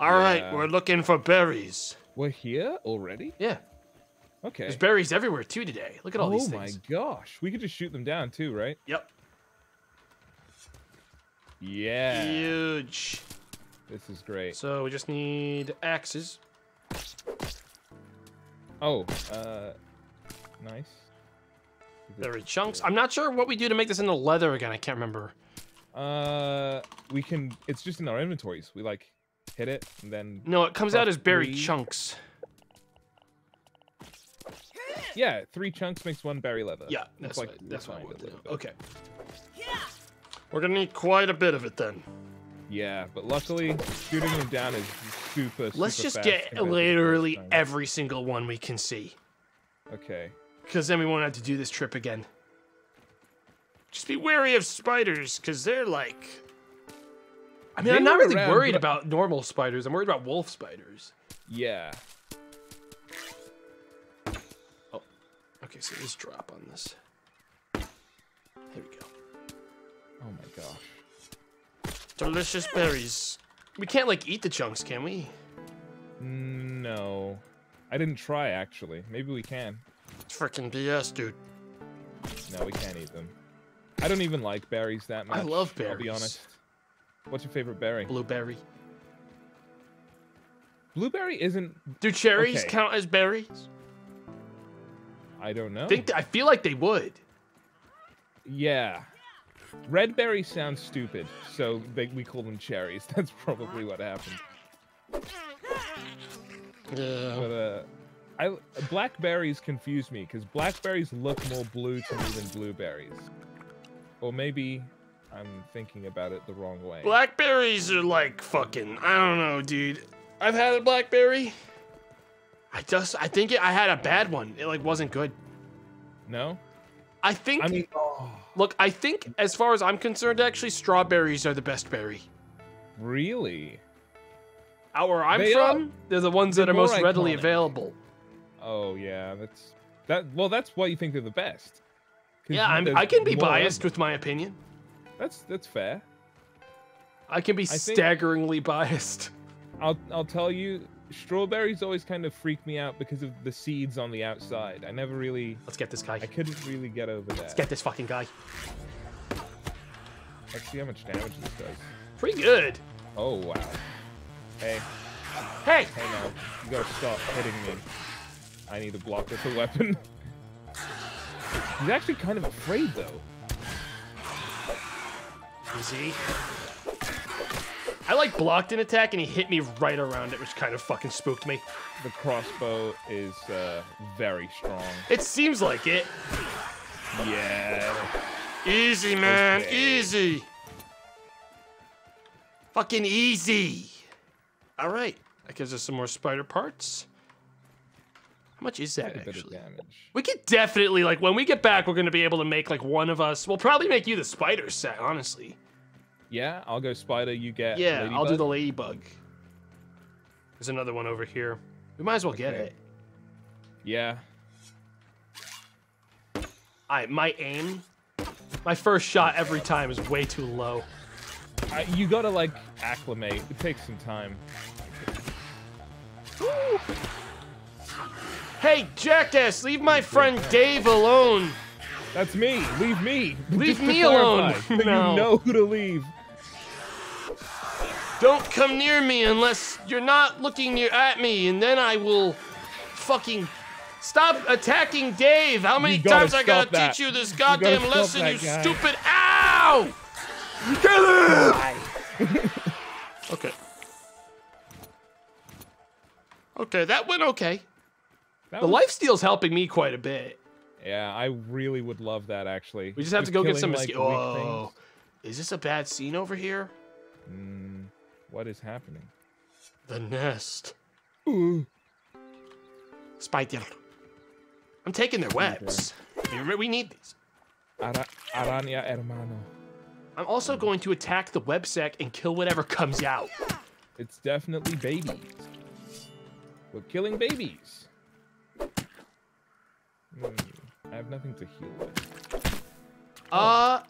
S1: All right,
S3: Yeah.
S1: we're looking for berries.
S3: We're here already?
S1: Yeah,
S3: Okay.
S1: there's berries everywhere too today. Look at all
S3: oh
S1: these things.
S3: Oh my gosh. We could just shoot them down too, right?
S1: Yep.
S3: Yeah.
S1: Huge.
S3: This is great.
S1: So we just need axes.
S3: Oh, uh, nice. Is it-
S1: Berry chunks. I'm not sure what we do to make this into leather again. I can't remember.
S3: Uh, we can. It's just in our inventories. We like hit it and then.
S1: No, it comes out as berry
S3: Three.
S1: chunks.
S3: Yeah, three chunks makes one berry leather.
S1: Yeah,
S3: It's
S1: that's
S3: like
S1: what, that's what I
S3: refined
S1: would do.
S3: little bit.
S1: We're gonna need quite a bit of it then.
S3: Yeah, but luckily shooting them down is super. super
S1: Let's
S3: just
S1: get
S3: compared to the
S1: literally every single one we can see.
S3: Okay.
S1: Because then we won't have to do this trip again.
S6: Just be wary of spiders, because they're like.
S1: I mean,
S3: They
S1: I'm not really
S3: around,
S1: worried about normal spiders. I'm worried about wolf spiders.
S3: Yeah. Oh.
S1: Okay, so let's drop on this. There we go.
S3: Oh my gosh.
S6: Delicious berries.
S1: We can't like eat the chunks, can we?
S3: No, I didn't try actually. Maybe we can.
S6: It's freaking BS, dude.
S3: No, we can't eat them. I don't even like berries that much.
S1: I love berries.
S3: I'll be honest. What's your favorite berry?
S1: Blueberry.
S3: Blueberry isn't.
S1: Do cherries
S3: Okay.
S1: count as berries?
S3: I don't know.
S1: I think I feel like they would.
S3: Yeah. Red berries sound stupid, so they, we call them cherries. That's probably what happened.
S1: Yeah.
S3: But uh, I blackberries confuse me because blackberries look more blue to me than blueberries. Or maybe I'm thinking about it the wrong way.
S1: Blackberries are like fucking. I don't know, dude. I've had a blackberry. I just, I think it, I had a bad one. It like wasn't good.
S3: no?
S1: I think.
S3: I mean,
S1: look, I think as far as I'm concerned, actually, strawberries are the best berry.
S3: really?
S1: Out where I'm
S3: They are.
S1: from, they're the ones that are most
S3: more
S1: readily available.
S3: Oh yeah, that's that. Well, that's why you think they're the best.
S1: Yeah, I'm, I can be biased with my opinion.
S3: That's that's fair.
S1: I can be
S3: think-
S1: staggeringly biased.
S3: I'll I'll tell you, strawberries always kind of freak me out because of the seeds on the outside. I never really,
S1: Let's get this guy.
S3: I couldn't really get over that.
S1: Let's get this fucking guy.
S3: Let's see how much damage this does.
S1: Pretty good.
S3: Oh wow. Hey,
S1: Hey,
S3: hey now, you gotta stop hitting me. I need to block with a weapon. He's actually kind of afraid though.
S1: easy. I like blocked an attack and he hit me right around it, which kind of fucking spooked me.
S3: The crossbow is uh, very strong.
S1: It seems like it.
S3: Yeah.
S6: Easy, man.
S3: Okay.
S6: Easy.
S1: Fucking easy. All right. That gives us some more spider parts. How much is that
S3: Quite a bit of
S1: actually?
S3: damage.
S1: We could definitely like when we get back, we're gonna be able to make like one of us. We'll probably make you the spider set, honestly.
S3: Yeah, I'll go spider. You get.
S1: Yeah, I'll do the ladybug. There's another one over here. We might as well get it.
S3: Yeah.
S1: I my aim, my first shot every time is way too low.
S3: I, you gotta like acclimate. It takes some time.
S1: Hey, jackass, leave my friend Dave alone.
S3: That's me. Leave me.
S1: Leave
S3: Just
S1: me alone. No.
S3: You know who to leave.
S1: Don't come near me unless you're not looking near at me, and then I will fucking stop attacking Dave. How many times I gotta
S3: that.
S1: teach you this goddamn
S3: stop
S1: lesson, you
S3: guy.
S1: stupid ow! Kill him! okay. Okay, that went okay.
S3: That
S1: The
S3: was-
S1: life steal's helping me quite a bit.
S3: Yeah, I really would love that actually.
S1: We just have to go get some
S3: killing, like.
S1: Oh, is this a bad scene over here?
S3: Mm, what is happening?
S1: The nest.
S3: Ooh.
S1: Spider. I'm taking their webs. We- We need these.
S3: Ara- araña hermano.
S1: I'm also going to attack the web sack and kill whatever comes out.
S3: It's definitely babies. We're killing babies. Hmm, I have nothing to heal with.
S1: Uh,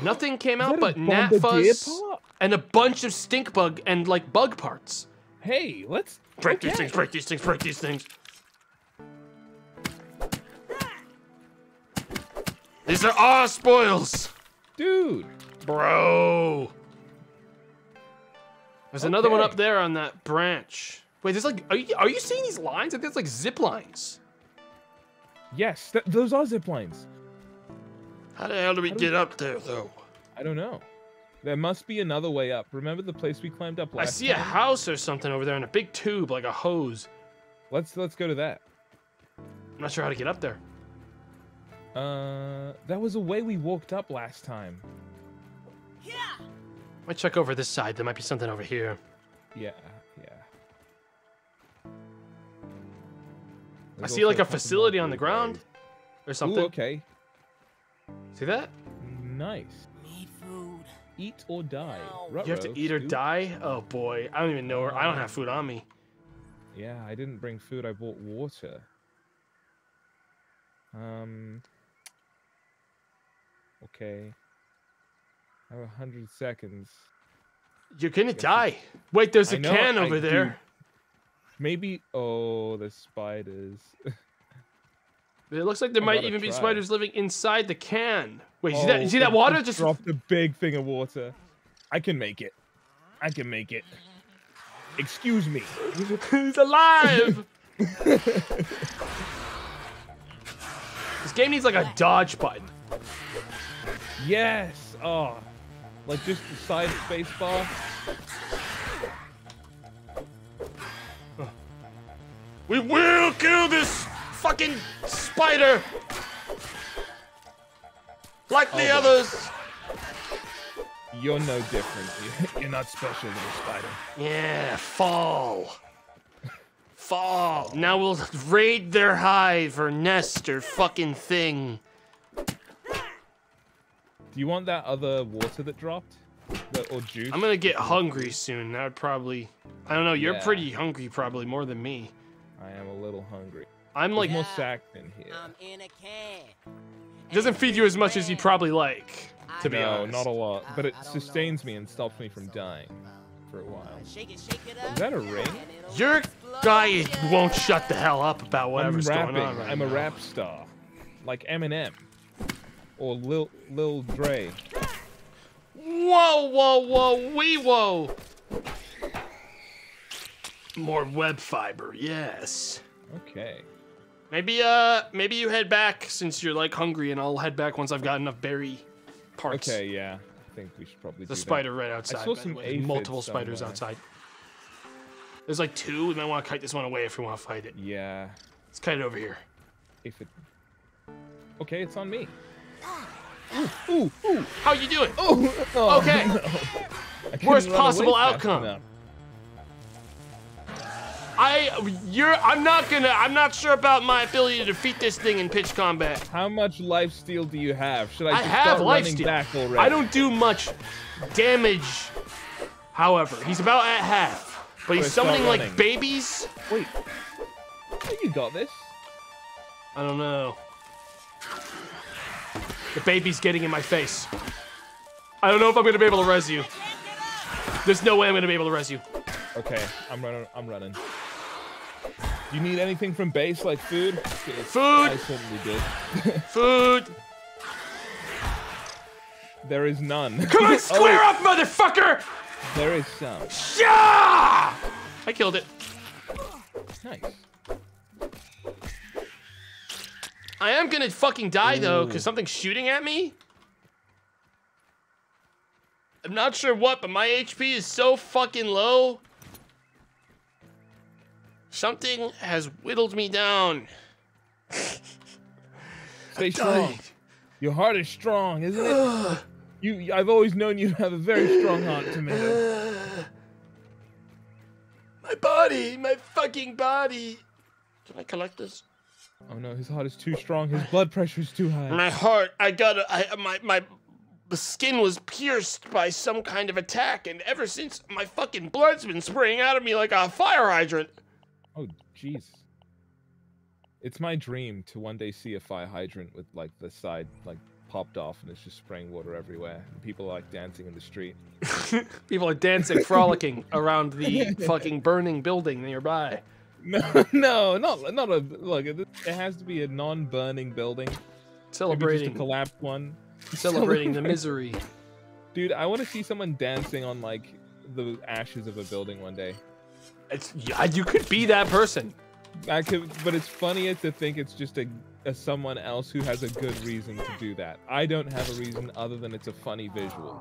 S1: nothing came out but
S3: bombardier
S1: fuzz and a bunch of stink bug and like bug parts.
S3: Hey, let's
S1: Break these things, break these things, break these things. These are our spoils,
S3: Dude,
S1: bro. There's another one up there on that branch. Wait, there's like, are you, are you seeing these lines? There's like zip lines.
S3: yes, th- those are zip lines.
S1: How the hell do we get up there, though?
S3: I don't know. There must be another way up. Remember the place we climbed up last
S1: I
S3: last
S1: see a house or something over there and a big tube, like a hose.
S3: Let's let's go to that.
S1: I'm not sure how to get up there.
S3: Uh, that was a way we walked up last time.
S5: Yeah.
S1: Might check over this side. There might be something over here.
S3: Yeah, yeah.
S1: I see like a facility on the
S3: blueberries.
S1: ground or something.
S3: Ooh, okay.
S1: See that?
S3: Nice.
S5: Need food.
S3: Eat or die.
S5: You
S1: You have to eat or die? Oh boy, I don't even know where. I don't have food on me.
S3: Yeah, I didn't bring food. I bought water. Um. Okay. I have a hundred seconds.
S1: You're gonna die. Wait, there's a
S3: know
S1: can
S3: I
S1: over
S3: do.
S1: there.
S3: Maybe. Oh, the spiders.
S1: It looks like there
S3: I
S1: might even be spiders living inside the can. Wait, you see that?
S3: Oh,
S1: see that water? Just
S3: dropped a big thing of water. I can make it. I can make it. Excuse me.
S1: he's alive. this game needs like a dodge button.
S3: Yes. Oh, like just the side space bar.
S1: We will kill this fucking spider. Like the
S3: Oh,
S1: others.
S3: You're no different. You're not special, little spider.
S1: Yeah, fall. Fall. Now we'll raid their hive or nest or fucking thing.
S3: Do you want that other water that dropped? The, or juice?
S1: I'm gonna get hungry soon. That would probably. I don't know. You're
S3: Yeah.
S1: pretty hungry, probably more than me.
S3: I am a little hungry.
S1: I'm like.
S3: more sack in here.
S5: I'm in a can.
S1: It doesn't feed you as much as you'd probably like. To be
S3: no,
S1: honest.
S3: not a lot, but it
S5: I- I know.
S3: sustains me and stops me from dying for a while.
S5: Uh, shake it, shake it up.
S3: Is that a ring?
S1: Your guy
S5: yeah.
S1: won't shut the hell up about whatever's going on right
S3: I'm a rap star, like Eminem or Lil Lil Dre.
S1: Whoa, whoa, whoa, wee, whoa. More web fiber, yes.
S3: Okay.
S1: Maybe, uh, maybe you head back since you're like hungry, and I'll head back once I've got enough berry parts.
S3: Okay. Yeah. I think we should probably.
S1: The spider right outside.
S3: saw
S1: by the
S3: some
S1: Multiple spiders
S3: somewhere.
S1: outside. There's like two. We might want to kite this one away if we want to fight it.
S3: Yeah.
S1: Let's kite it over here.
S3: If it. Okay, it's on me. Ooh, ooh, ooh.
S1: How you doing?
S3: Ooh, oh,
S1: Okay.
S3: no.
S1: Worst possible outcome. I, you're, I'm not gonna, I'm not sure about my ability to defeat this thing in pitch combat.
S3: How much life steal do you have? Should I,
S1: I have life steal.
S3: back already?
S1: I don't do much damage. However, he's about at half, but he's
S3: So
S1: summoning like babies.
S3: Wait. You got this.
S1: I don't know. The baby's getting in my face. I don't know if I'm gonna be able to res you. There's no way I'm gonna be able to res you.
S3: Okay, I'm running. I'm running. Do you need anything from base, like food?
S1: Food!
S3: I certainly did.
S1: Food.
S3: there is none.
S1: Come on,
S3: Oh,
S1: square
S3: wait,
S1: up, motherfucker!
S3: There is some.
S1: Yeah! I killed it.
S3: Nice.
S1: I am gonna fucking die though, because something's shooting at me. I'm not sure what, but my HP is so fucking low. Something has whittled me down.
S3: Stay strong. Your heart is strong, isn't it? you. I've always known you to have a very strong heart, Tomato.
S1: My body, my fucking body. Can I collect this?
S3: Oh no, his heart is too strong. His blood pressure is too high.
S7: My heart, I got a, I, my my skin was pierced by some kind of attack, and ever since, my fucking blood's been spraying out of me like a fire hydrant.
S3: Oh jeez. It's my dream to one day see a fire hydrant with like the side like popped off and it's just spraying water everywhere and people are like dancing in the street.
S1: People are dancing, frolicking around the fucking burning building nearby.
S3: No, no, not not a look. It, it has to be a non-burning building. Maybe just a collapsed one.
S1: celebrating the misery.
S3: Dude, I want to see someone dancing on like the ashes of a building one day.
S1: It's, yeah, you could be that person.
S3: I could, but it's funnier to think it's just a, a someone else who has a good reason to do that. I don't have a reason other than it's a funny visual.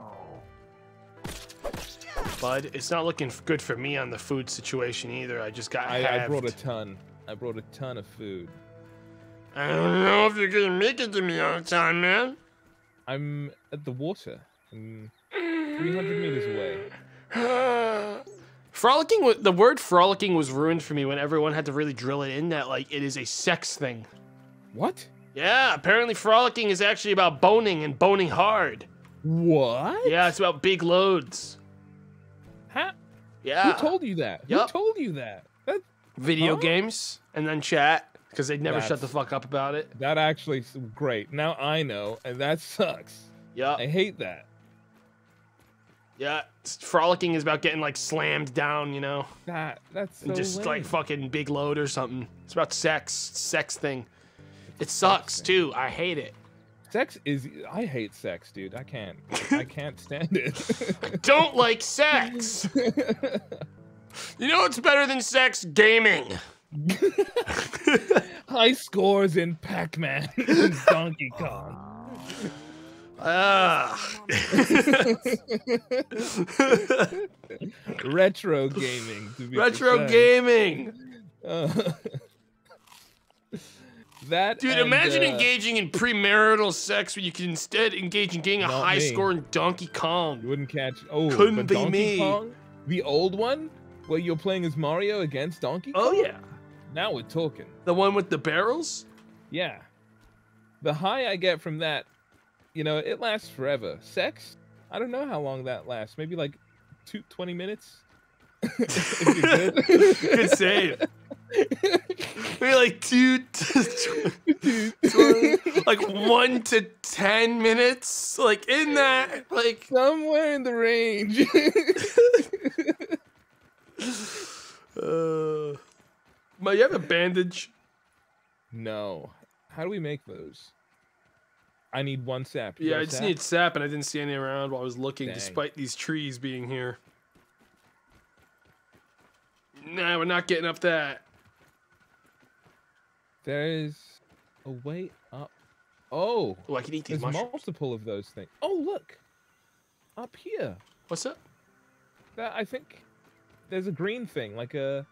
S1: Bud, it's not looking good for me on the food situation either. I just got
S3: I, I brought a ton. I brought a ton of food.
S7: I don't know if you're gonna make it to me on time, man.
S3: I'm at the water. I'm 300 meters away.
S1: Frolicking, the word frolicking was ruined for me when everyone had to really drill it in that like it is a sex thing.
S3: What?
S1: Yeah, apparently frolicking is actually about boning and boning hard.
S3: What?
S1: Yeah, it's about big loads.
S3: Huh?
S1: Yeah.
S3: Who told you that?
S1: Yup.
S3: Who told you that? That
S1: Video
S3: Huh?
S1: games and then chat because they'd never shut the fuck up about it.
S3: that actually great. Now I know, and that sucks.
S1: Yeah,
S3: I hate that.
S1: Yeah. Frolicking is about getting like slammed down, you know,
S3: That that's so
S1: and just like fucking big load or something. It's about sex, sex thing. It sucks
S3: thing.
S1: too. I hate it.
S3: Sex is. I hate sex, dude. I can't. I can't stand it.
S1: Don't like sex. You know what's better than sex? Gaming.
S3: High scores in Pac-Man and Donkey Kong.
S1: Ah.
S3: Retro gaming. To be
S1: Retro
S3: precise.
S1: gaming.
S3: Uh, that
S7: Dude,
S3: and,
S7: imagine
S3: uh,
S7: engaging in premarital sex when you can instead engage in getting a high
S3: me.
S7: score in Donkey Kong.
S3: You wouldn't catch. Oh,
S1: Couldn't be
S3: Donkey
S1: me.
S3: Kong, the old one, where you're playing as Mario against Donkey Kong.
S1: Oh yeah.
S3: Now we're talking.
S1: The one with the barrels?
S3: Yeah. The high I get from that, you know, it lasts forever. Sex, I don't know how long that lasts. Maybe like two, 20 minutes. If you're good.
S1: Good save. Maybe like two, to tw- like one to ten minutes, like in that, like
S3: Somewhere in the range.
S1: uh, but you have a bandage.
S3: no. How do we make those? I need one sap. You
S1: Yeah, I just
S3: sap?
S1: need sap, and I didn't see any around while I was looking,
S3: Dang.
S1: despite these trees being here. Nah, we're not getting up that.
S3: There's a way up. Oh,
S1: Oh, I can eat these
S3: there's
S1: mushrooms.
S3: multiple of those things. Oh, look. Up here.
S1: What's up?
S3: That I think there's a green thing, like a.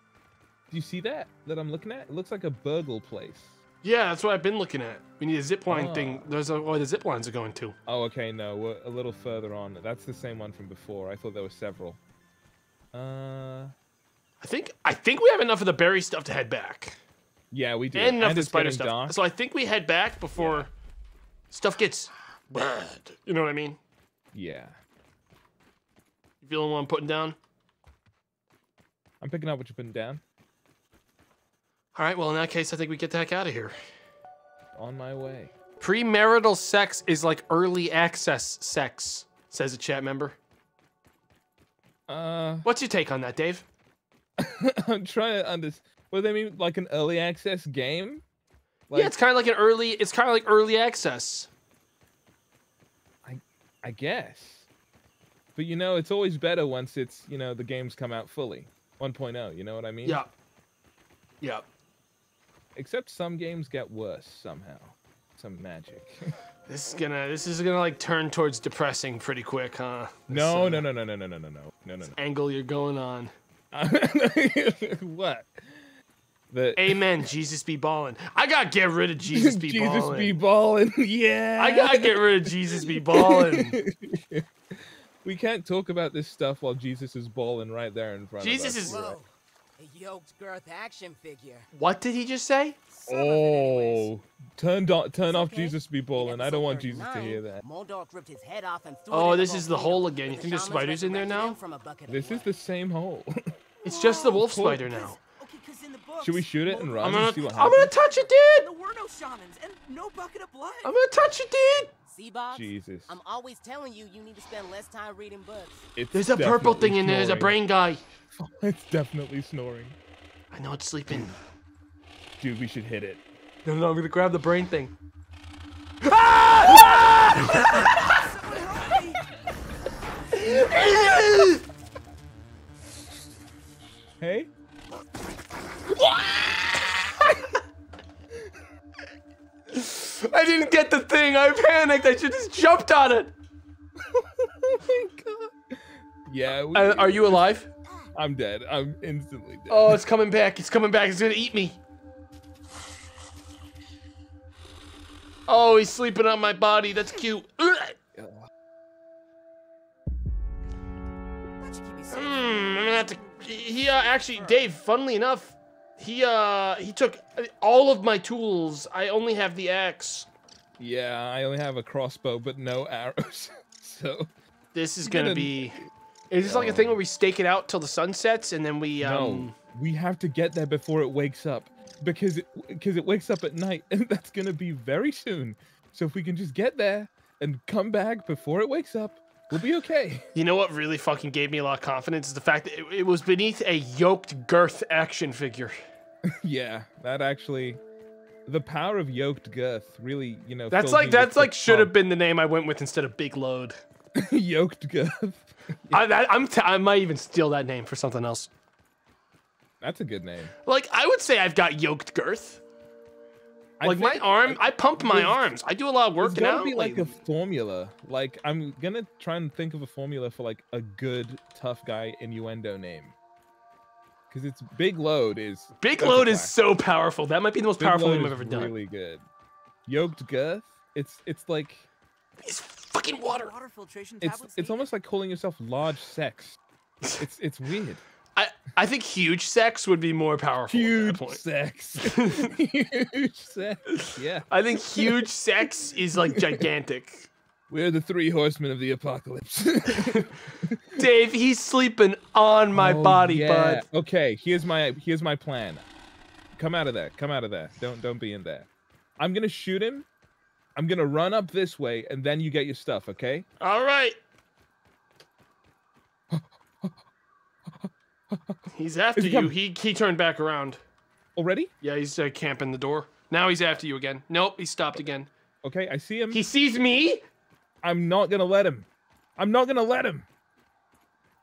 S3: Do you see that that I'm looking at? It looks like a BURG.L place.
S1: Yeah, that's what I've been looking at. We need a zip line thing.
S3: Ah.
S1: There's a, where the zip lines are going to.
S3: Oh, okay, no, we're a little further on. That's the same one from before. I thought there were several. Uh,
S1: I think I think we have enough of the berry stuff to head back,
S3: yeah, we do.
S1: and enough of the spider stuff.
S3: dark.
S1: So I think we head back before stuff gets bad. You know what I mean?
S3: Yeah,
S1: You feeling what I'm putting down?
S3: I'm picking up what you're putting down.
S1: All right. Well, in that case, I think we get the heck out of here.
S3: On my way.
S1: Premarital sex is like early access sex, says a chat member.
S3: Uh,
S1: What's your take on that, Dave?
S3: I'm trying to understand. What do they mean, like an early access game?
S1: yeah, it's kind of like an early. It's kind of like early access.
S3: I, I guess. But you know, it's always better once it's you know the games come out fully, 1.0. You know what I mean?
S1: Yeah. Yeah.
S3: Except some games get worse somehow. Some magic.
S1: This is gonna. This is gonna like turn towards depressing pretty quick, huh? This,
S3: no,
S1: uh,
S3: no, no, no, no, no, no, no, no, no, no,
S1: Angle you're going on.
S3: what? The
S1: Amen. Jesus be ballin'. I gotta get rid of Jesus be ballin'.
S3: Jesus be balling. Yeah.
S1: I gotta get rid of Jesus be ballin'.
S3: we can't talk about this stuff while Jesus is balling right there in front
S1: Jesus
S3: of us.
S1: is-
S3: right.
S5: Whoa. A yoked girth action figure.
S1: What did he just say?
S5: Some of it anyways.
S3: Oh, turn on, turn
S5: It's
S3: off
S5: okay.
S3: Jesus be
S5: In
S3: balling. I don't want
S5: episode
S3: Jesus to hear that.
S5: Moldork ripped his head off and threw
S1: Oh, this is the hole again. You think there's spiders in there now?
S5: from a
S3: This is the same hole.
S1: It's just the wolf spider now.
S8: Okay, 'cause in the books,
S3: Should we shoot it and run
S1: I'm gonna,
S3: see what
S1: I'm gonna touch it, dude.
S8: There were no shamans and no bucket of blood.
S1: I'm gonna touch it, dude.
S5: See, Bob?
S3: Jesus.
S5: I'm always telling you, you need to spend less time reading books.
S3: It's
S1: There's a purple
S3: definitely
S1: thing in there. There's a brain guy.
S3: It's definitely snoring.
S1: I know it's sleeping.
S3: Dude, we should hit it.
S1: No, no, I'm gonna grab the brain thing.
S3: Hey?
S1: I didn't get the thing. I panicked. I should just jumped on it.
S3: oh my god. Yeah, we,
S1: Uh, are you alive?
S3: I'm dead. I'm instantly dead.
S1: Oh, it's coming back. It's coming back. It's gonna eat me. Oh, he's sleeping on my body. That's cute. Ugh.
S8: That should keep me safe.
S1: Mm, I'm gonna have to. He uh, actually, Dave. Funnily enough, he uh he took all of my tools. I only have the axe.
S3: Yeah, I only have a crossbow, but no arrows. so
S1: This is gonna
S3: gotta-
S1: be. Is this like a thing where we stake it out till the sun sets and then we um?
S3: no, we have to get there before it wakes up because it because it wakes up at night, and that's gonna be very soon. So if we can just get there and come back before it wakes up, we'll be okay.
S1: You know what really fucking gave me a lot of confidence is the fact that it, it was beneath a yoked girth action figure.
S3: yeah, that actually. The power of yoked girth really, you know.
S1: That's like that's like should have been the name I went with instead of Big Load.
S3: yoked girth.
S1: I, that, I'm t- I might even steal that name for something else.
S3: That's a good name.
S1: Like I would say I've got yoked girth.
S3: I
S1: Like my
S3: think-
S1: arm, I pump my arms. I do a lot of
S3: There's
S1: working
S3: gotta
S1: out.
S3: be like a formula. Like I'm gonna try and think of a formula for like a good tough guy innuendo name. Because it's big load is
S1: Big Load is so powerful. That might be the most
S3: Big
S1: powerful
S3: Load
S1: name I've ever done.
S3: Really good. Yoked girth. It's it's like
S1: It's fucking water.
S8: Water filtration
S3: it's
S8: tablets.
S3: it's
S8: needed?
S3: almost like calling yourself large sex. It's it's weird.
S1: I I think huge sex would be more powerful
S3: Huge
S1: point.
S3: sex. Huge sex. Yeah.
S1: I think huge sex is like gigantic.
S3: We're the three horsemen of the apocalypse.
S1: Dave, he's sleeping on my
S3: Oh,
S1: body,
S3: yeah.
S1: bud.
S3: Okay, here's my here's my plan. Come out of there. Come out of there. Don't don't be in there. I'm gonna shoot him. I'm gonna run up this way, and then you get your stuff. Okay?
S1: All right. He's after
S3: he
S1: you.
S3: coming?
S1: He he turned back around.
S3: Already?
S1: Yeah, he's uh, camping the door. Now he's after you again. Nope, he stopped again.
S3: Okay, I see him.
S1: He sees me.
S3: I'm not gonna let him. I'm not gonna let him.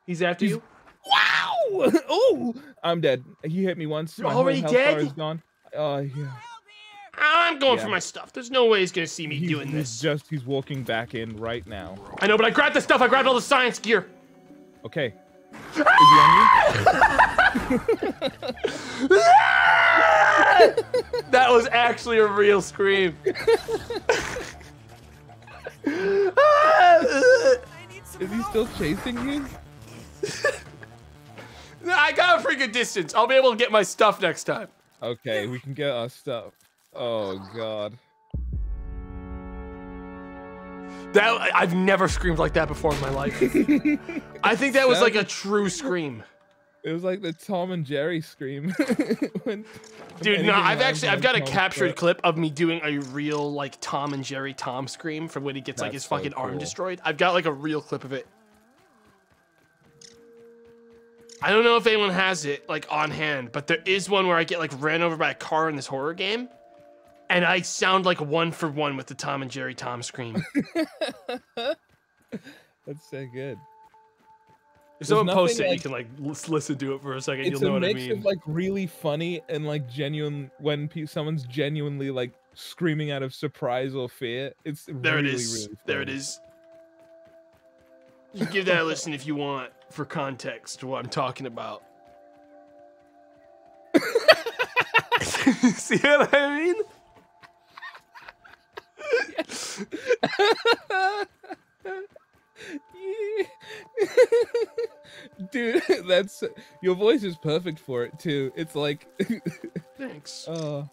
S1: He's after
S3: He's-
S1: you.
S3: Wow! oh, I'm dead. He hit me once.
S1: You're
S3: my
S1: already dead?
S3: is gone. Oh yeah.
S1: I'm going for my stuff. There's no way he's gonna see me
S3: He's,
S1: doing
S3: he's
S1: this.
S3: just he's walking back in right now.
S1: I know, but I grabbed the stuff. I grabbed all the science gear.
S3: Okay. Is he on
S1: That was actually a real scream.
S8: I need some
S3: you? Is he still chasing you?
S1: I got a pretty good distance. I'll be able to get my stuff next time.
S3: Okay, we can get our stuff. Oh god.
S1: That I've never screamed like that before in my life. I think that was like a true scream.
S3: It was like the Tom and Jerry scream. when, when
S1: Dude, no, I've actually I've got a
S3: Tom's
S1: captured
S3: foot.
S1: clip of me doing a real like Tom and Jerry Tom scream from when he gets like his
S3: so
S1: fucking arm destroyed. I've got like a real clip of it. I don't know if anyone has it like on hand, but there is one where I get like ran over by a car in this horror game, and I sound like one for one with the Tom and Jerry Tom scream.
S3: That's so good.
S1: If someone posts it,
S3: nothing
S1: you can like lis- listen to it for a second. You'll know what I mean.
S3: of like really funny and like genuine when pe- someone's genuinely like screaming out of surprise or fear. It's
S1: There
S3: really,
S1: it is.
S3: Really
S1: there it is. You give that a listen if you want for context to what I'm talking about. See what I mean?
S3: Dude, that's your voice is perfect for it too. It's like,
S1: Thanks.
S3: oh,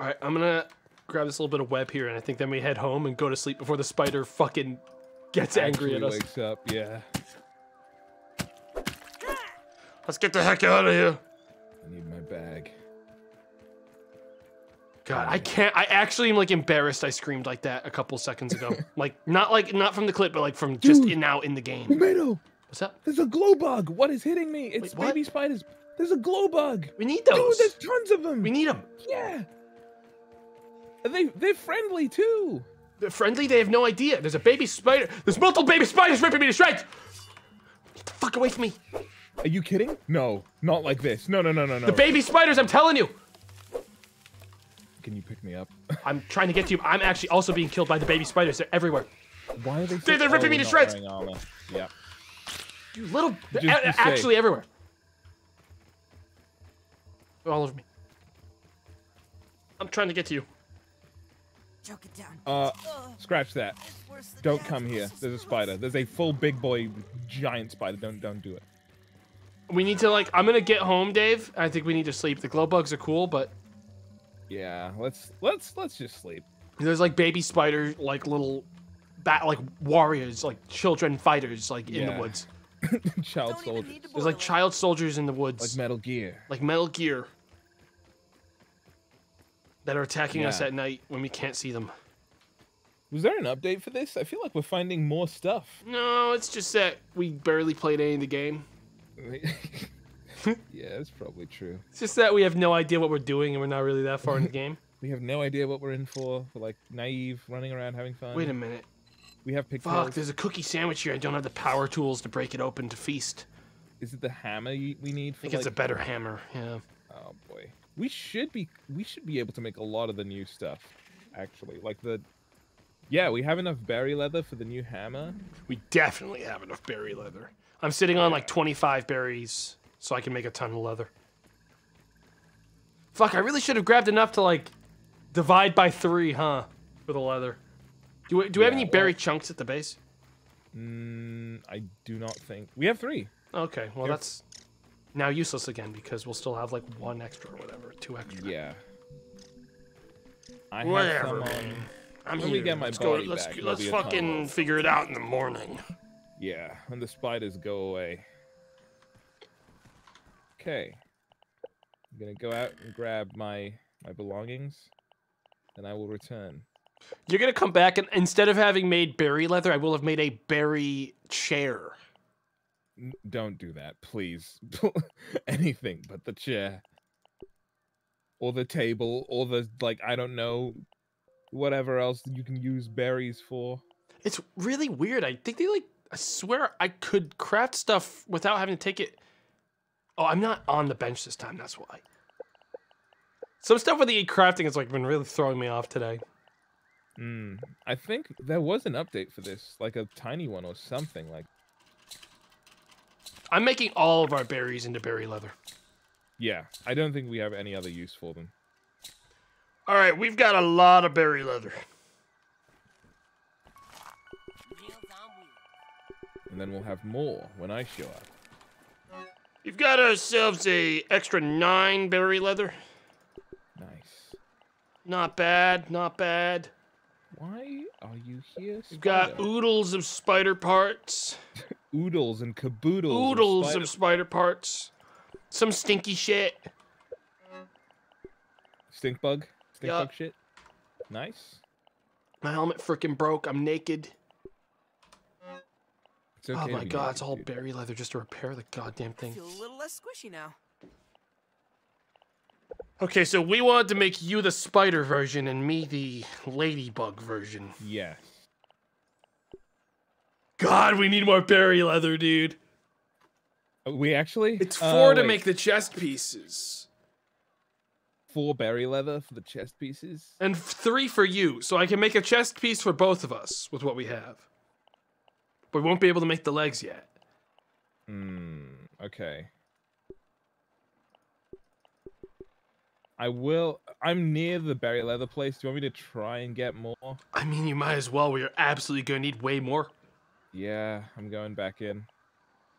S1: All right, I'm gonna grab this little bit of web here, and I think then we head home and go to sleep before the spider fucking gets angry at
S3: actually
S1: us.
S3: wakes up. Yeah,
S1: Let's get the heck out of here.
S3: I need my bag.
S1: God, I um, can't. I actually am like embarrassed. I screamed like that a couple seconds ago. like not like not from the clip, but like from just
S3: Dude.
S1: in now in the game.
S3: Tomato,
S1: What's up?
S3: there's a glow bug. What is hitting me? It's
S1: Wait,
S3: baby spiders. There's a glow bug.
S1: We need those.
S3: Dude, there's tons of them.
S1: we need them.
S3: Yeah. And They they're friendly too.
S1: They're friendly. They have no idea. There's a baby spider. There's multiple baby spiders ripping me to shreds. Get the fuck away from me.
S3: Are you kidding? No, not like this. No, no, no, no, no.
S1: The baby spiders. I'm telling you.
S3: Can you pick me up?
S1: I'm trying to get to you. I'm actually also being killed by the baby spiders. They're everywhere.
S3: Why are they?
S1: They're- they're ripping me to shreds.
S3: Yeah.
S1: You little.
S3: Just
S1: a-
S3: be safe.
S1: actually everywhere. They're all over me. I'm trying to get to you.
S5: Choke it down.
S3: Uh, scratch that.
S5: it's worse than
S3: Don't come
S5: This
S3: here.
S5: is so
S3: There's a spider. There's a full big boy giant spider. Don't don't do it.
S1: We need to like. I'm gonna get home, Dave. I think we need to sleep. The glow bugs are cool, but
S3: Yeah, let's let's let's just sleep.
S1: there's like baby spider, like little, bat, like warriors, like children fighters, like in the woods.
S3: Child
S5: Don't
S3: soldiers.
S1: There's like child soldiers in the woods,
S3: Like Metal Gear.
S1: like Metal Gear, that are attacking us at night when we can't see them.
S3: Was there an update for this? I feel like we're finding more stuff.
S1: No, it's just that we barely played any of the game.
S3: yeah, that's probably true.
S1: It's just that we have no idea what we're doing and we're not really that far in the game.
S3: We have no idea what we're in for. We're like naive, running around having fun.
S1: Wait a minute.
S3: We have
S1: picked-
S3: Fuck,
S1: there's a cookie sandwich here. I don't have the power tools to break it open to feast.
S3: Is it the hammer we need
S1: I think
S3: like?
S1: it's a better hammer. Yeah.
S3: Oh boy, we should be we should be able to make a lot of the new stuff. Actually, like the. Yeah, we have enough berry leather for the new hammer.
S1: We definitely have enough berry leather. I'm sitting on like 25 berries, so I can make a ton of leather. Fuck, I really should have grabbed enough to like divide by three, huh? For the leather. Do we, do we have
S3: Yeah,
S1: any
S3: well-
S1: berry chunks at the base?
S3: Mm, I do not think we have three.
S1: Okay, well
S3: Here.
S1: that's now useless again because we'll still have like one extra or whatever, two extra.
S3: Yeah. I
S1: Whatever,
S3: have
S1: man. I'm
S3: When
S1: here.
S3: get my
S1: let's go.
S3: body
S1: Let's
S3: back,
S1: let's
S3: be a ton
S1: fucking figure it out in the morning.
S3: Yeah, when the spiders go away. Okay. I'm gonna go out and grab my my belongings, and I will return.
S1: You're gonna come back and instead of having made berry leather, I will have made a berry chair.
S3: Don't do that, please. Anything but the chair. Or the table, or the, like, I don't know, whatever else you can use berries for.
S1: It's really weird. I think they like. I swear I could craft stuff without having to take it. Oh, I'm not on the bench this time. That's why. Some stuff with the crafting has like been really throwing me off today.
S3: Hmm. I think there was an update for this, like a tiny one or something. Like,
S1: I'm making all of our berries into berry leather.
S3: yeah, I don't think we have any other use for them.
S1: All right, we've got a lot of berry leather.
S9: Wheels on wheels.
S3: And then we'll have more when I show up.
S1: We've got ourselves a extra nine berry leather.
S3: Nice.
S1: Not bad, not bad.
S3: Why are you here?
S1: We've got oodles of spider parts,
S3: oodles and caboodles. of
S1: oodles
S3: spider-
S1: of spider parts, some stinky shit.
S3: stink bug. Stink
S1: Yeah.
S3: bug shit. Nice.
S1: My helmet freaking broke. I'm naked.
S3: It's okay
S1: oh my god, it's all
S3: dude.
S1: berry leather just to repair the goddamn
S5: I
S1: thing.
S5: feel a little less squishy now.
S1: Okay, so we wanted to make you the spider version and me the ladybug version.
S3: Yes.
S1: God, we need more berry leather, dude.
S3: Uh, We actually.
S1: It's
S3: uh,
S1: four to
S3: wait,
S1: make the chest pieces.
S3: four berry leather for the chest pieces.
S1: And three for you, so I can make a chest piece for both of us with what we have. But we won't be able to make the legs yet.
S3: Hmm. Okay. I will. I'm near the berry leather place. Do you want me to try and get more?
S1: I mean, you might as well. We are absolutely gonna need way more.
S3: Yeah, I'm going back in.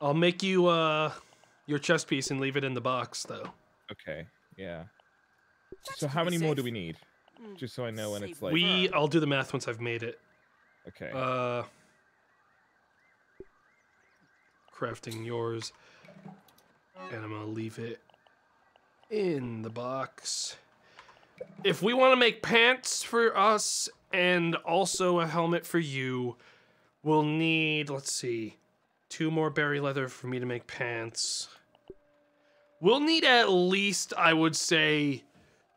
S1: I'll make you uh your chest piece and leave it in the box though.
S3: Okay, yeah.
S5: That
S3: So how
S5: be
S3: many more do we need?
S5: Mm,
S3: Just so I know when it's like.
S1: we I'll do the math once I've made it.
S3: Okay.
S1: Uh crafting yours. And I'm gonna leave it in the box. If we want to make pants for us and also a helmet for you, we'll need, let's see, two more berry leather for me to make pants. We'll need at least, I would say,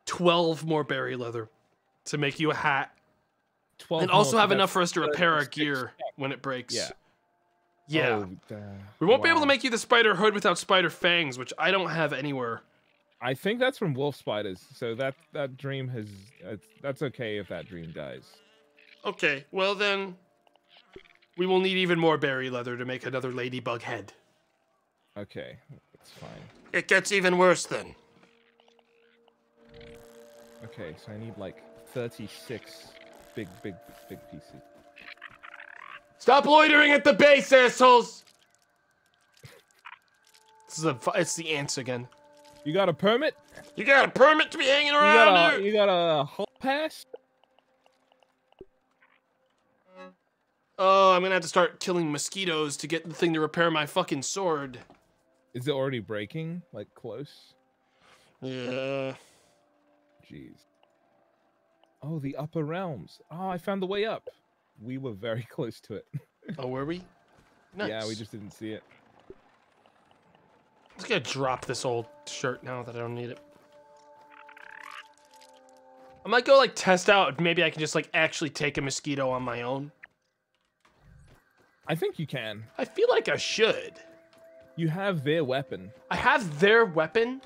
S1: 12 more berry leather to make you a hat
S3: 12
S1: and also have enough for us to repair our gear when it breaks.
S3: Yeah.
S1: Yeah.
S3: Oh, uh,
S1: we won't be able to make you the spider hood without spider fangs, which I don't have anywhere.
S3: I think that's from wolf spiders. So that that dream has. That's, that's okay if that dream dies.
S1: Okay, well then we will need even more berry leather to make another ladybug head.
S3: Okay, that's fine.
S10: It gets even worse then.
S3: Okay, so I need like 36 big, big, big pieces.
S10: Stop loitering at the base, assholes!
S1: This is a, it's the ants again.
S3: You got a permit?
S10: You got a permit to be hanging
S3: You
S10: around
S3: got a
S10: here?
S3: you got a hall pass?
S1: Oh, I'm gonna have to start killing mosquitoes to get the thing to repair my fucking sword.
S3: Is it already breaking? Like close?
S1: Yeah.
S3: Jeez. Oh, the upper realms. Oh, I found the way up. We were very close to it.
S1: Oh, were we? Nice.
S3: Yeah, we just didn't see it.
S1: I'm just gonna drop this old shirt now that I don't need it. I might go like test out. Maybe I can just like actually take a mosquito on my own.
S3: I think you can.
S1: I feel like I should.
S3: You have their weapon,
S1: I have their weapon.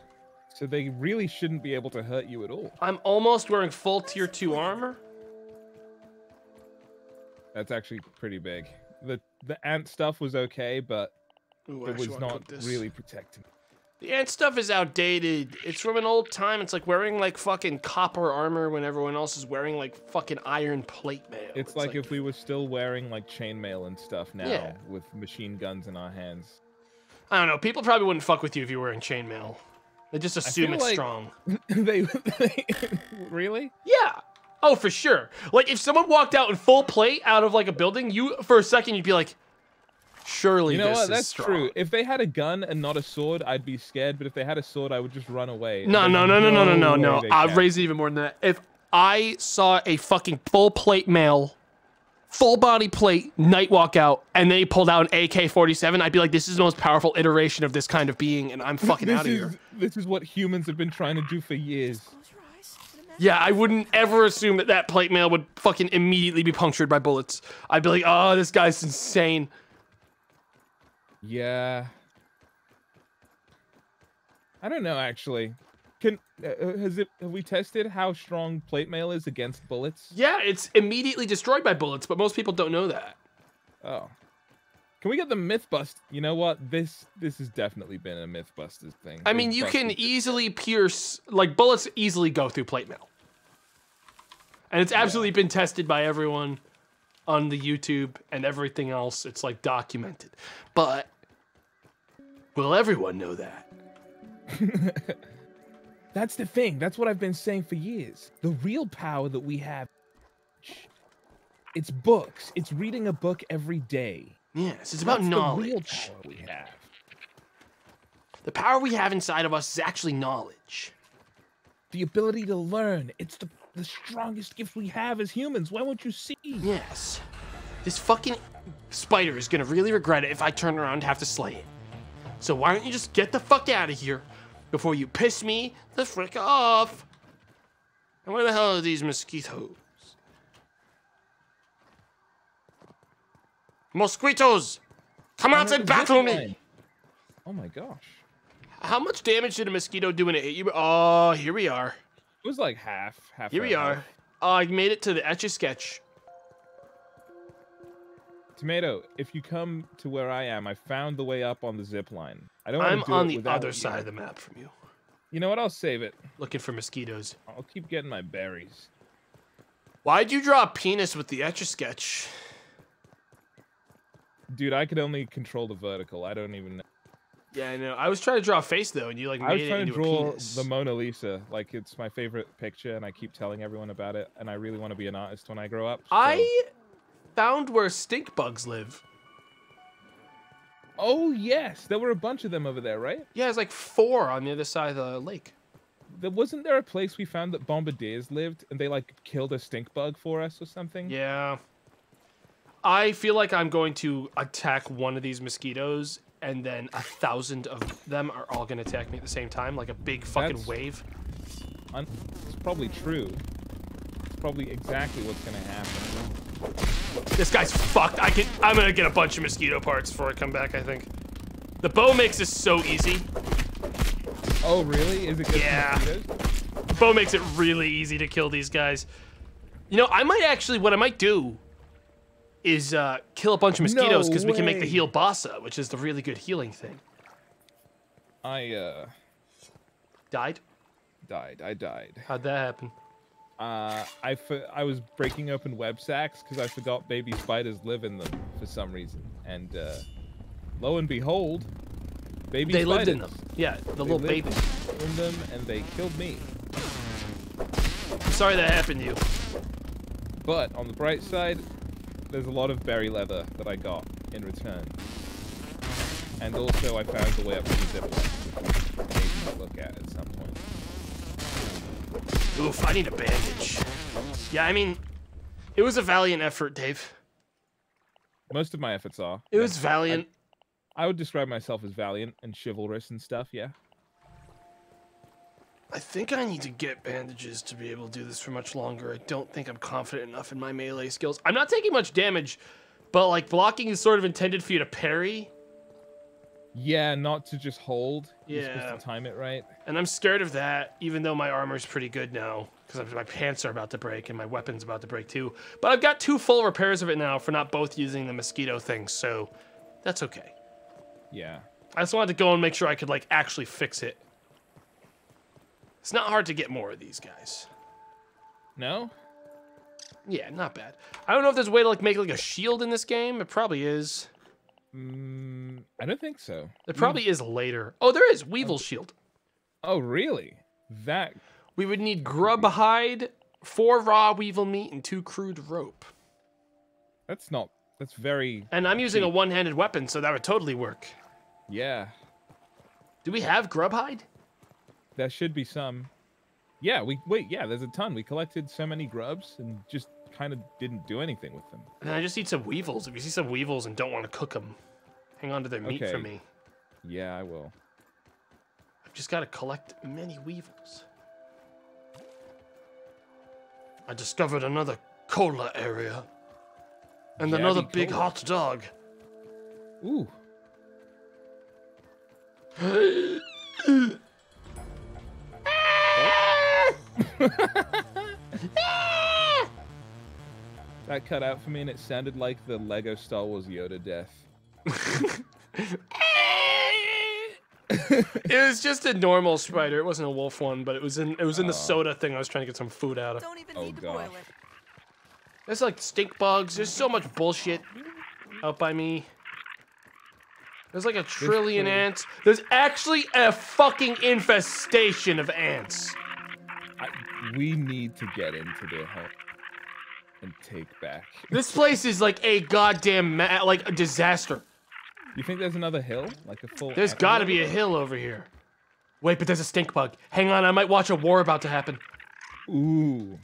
S3: so they really shouldn't be able to hurt you at all.
S1: I'm almost wearing full tier two armor.
S3: That's actually pretty big. The the ant stuff was okay, but
S1: Ooh,
S3: it was not really protecting.
S1: The ant stuff is outdated. It's from an old time. It's like wearing like fucking copper armor when everyone else is wearing like fucking iron plate mail.
S3: It's, like, if we were still wearing like chainmail and stuff now
S1: Yeah.
S3: with machine guns in our hands.
S1: I don't know. People probably wouldn't fuck with you if you were wearing chainmail. They just assume it's
S3: like-
S1: strong.
S3: they, they really?
S1: Yeah. Oh, for sure. Like if someone walked out in full plate out of like a building, you for a second you'd be like, surely
S3: You know
S1: this
S3: what?
S1: is
S3: That's
S1: strong.
S3: true. If they had a gun and not a sword, I'd be scared. But if they had a sword, I would just run away.
S1: No, no, no, no, no, no, no, no. I'll
S3: can.
S1: raise it even more than that. If I saw a fucking full plate mail, full body plate, knight walk out, and then he pulled out an AK 47, I'd be like, this is the most powerful iteration of this kind of being, and I'm fucking out of here.
S3: this is what humans have been trying to do for years.
S5: Close your eyes. and imagine
S1: Yeah, I wouldn't ever assume that that plate mail would fucking immediately be punctured by bullets. I'd be like, oh, this guy's insane.
S3: Yeah. I don't know actually. Can uh, uh, has it have we tested how strong plate mail is against bullets?
S1: Yeah, it's immediately destroyed by bullets, but most people don't know that.
S3: Oh. Can we get the myth bust? You know what? This this has definitely been a mythbusters thing.
S1: I mean, you can easily pierce, like, bullets easily go through plate mail. And it's absolutely been tested by everyone on the YouTube and everything else. It's, like, documented. But will everyone know that?
S3: That's the thing. That's what I've been saying for years. The real power that we have it's books. It's reading a book every day.
S1: Yes, it's about
S3: That's
S1: knowledge.
S3: The real power we have.
S1: The power we have inside of us is actually knowledge.
S3: The ability to learn. It's the the strongest gift we have as humans. Why won't you see?
S1: Yes. This fucking spider is gonna really regret it if I turn around and have to slay it. So why don't you just get the fuck out of here before you piss me the frick off? And where the hell are these mosquitoes? Mosquitoes! Come out and battle me!
S3: line. Oh my gosh.
S1: How much damage did a mosquito do when it hit you? Oh, here we are.
S3: It was like half, half.
S1: Here we are.
S3: health.
S1: Oh, I made it to the etch a sketch.
S3: Tomato, if you come to where I am, I found the way up on the zip line. I don't.
S1: I'm
S3: do
S1: on the other
S3: you.
S1: side of the map from you,
S3: You know what? I'll save it.
S1: looking for mosquitoes.
S3: I'll keep getting my berries.
S1: Why'd you draw a penis with the etch a sketch?
S3: Dude, I could only control the vertical. I don't even know.
S1: Yeah, I know. I was trying to draw a face though, and you like
S3: I was trying to draw the Mona Lisa. Like it's my favorite picture, and I keep telling everyone about it. And I really want to be an artist when I grow up. so-
S1: I found where stink bugs live.
S3: Oh yes, there were a bunch of them over there, right?
S1: Yeah, it's like four on the other side of the lake.
S3: There wasn't there a place we found that bombardiers lived, and they like killed a stink bug for us or something?
S1: Yeah. I feel like I'm going to attack one of these mosquitoes, and then a thousand of them are all going to attack me at the same time, like a big fucking
S3: That's-
S1: wave.
S3: Un- it's probably true. It's probably exactly what's gonna happen.
S1: This guy's fucked. I can. I'm gonna get a bunch of mosquito parts before I come back. I think. The bow makes this so easy.
S3: Oh really? Is it good
S1: Yeah. The bow makes it really easy to kill these guys. You know, I might actually. What I might do is uh, kill a bunch of mosquitoes because we can make the heal bassa, which is the really good healing thing.
S3: I uh
S1: Died?
S3: died. I died.
S1: How'd that happen?
S3: Uh, I I was breaking open web sacks because I forgot baby spiders live in them for some reason, and uh, lo and behold, baby
S1: They
S3: spiders
S1: lived in them. Yeah, the
S3: They
S1: little
S3: lived
S1: baby.
S3: in them, and they killed me.
S1: I'm sorry that happened to you.
S3: But on the bright side, there's a lot of berry leather that I got in return, and also I found the way up to the zip line, which we look at at some point.
S1: Oof, I need a bandage. Yeah, I mean, it was a valiant effort, Dave.
S3: Most of my efforts are.
S1: It was valiant.
S3: I would describe myself as valiant and chivalrous and stuff. Yeah.
S1: I think I need to get bandages to be able to do this for much longer. I don't think I'm confident enough in my melee skills. I'm not taking much damage, but like blocking is sort of intended for you to parry,
S3: Yeah, not to just hold. You're
S1: Yeah.
S3: supposed to time it right.
S1: and I'm scared of that, even though my armor's pretty good now, because my pants are about to break and my weapon's about to break too. But I've got two full repairs of it now for not both using the mosquito thing, so that's okay.
S3: Yeah.
S1: I just wanted to go and make sure I could like actually fix it. It's not hard to get more of these guys.
S3: No?
S1: Yeah, not bad. I don't know if there's a way to like make like a shield in this game. It probably is.
S3: Mm, I don't think so.
S1: It probably is later. Oh, there is Weevil shield.
S3: Oh, really? That.
S1: We would need grub hide, four raw weevil meat, and two crude rope.
S3: That's not. That's very.
S1: And I'm using a one-handed weapon, so that would totally work.
S3: Yeah.
S1: Do we have grub hide?
S3: There should be some. Yeah, we. Wait, yeah, there's a ton. We collected so many grubs and just kind of didn't do anything with them.
S1: And I just need some weevils. If you see some weevils and don't want to cook them, hang on to their meat for me.
S3: Yeah, I will.
S1: I've just got to collect many weevils. I discovered another cola area. And another big
S3: cola.
S1: hot dog.
S3: Ooh. That cut out for me, and it sounded like the Lego Star Wars Yoda death.
S1: it was just a normal spider. It wasn't a wolf one, but it was in it was in
S3: Oh.
S1: the soda thing I was trying to get some food out of.
S5: Don't even
S3: Oh,
S5: need to boil it.
S1: There's like stink bugs. There's so much bullshit out by me. There's like a trillion
S3: place-
S1: ants. There's actually a fucking infestation of ants.
S3: We need to get into their hell and take back.
S1: This place is like a goddamn ma- like a disaster.
S3: You think there's another hill, like a full?
S1: There's got to be a hill over here. Wait, but there's a stink bug. Hang on, I might watch a war about to happen.
S3: Ooh,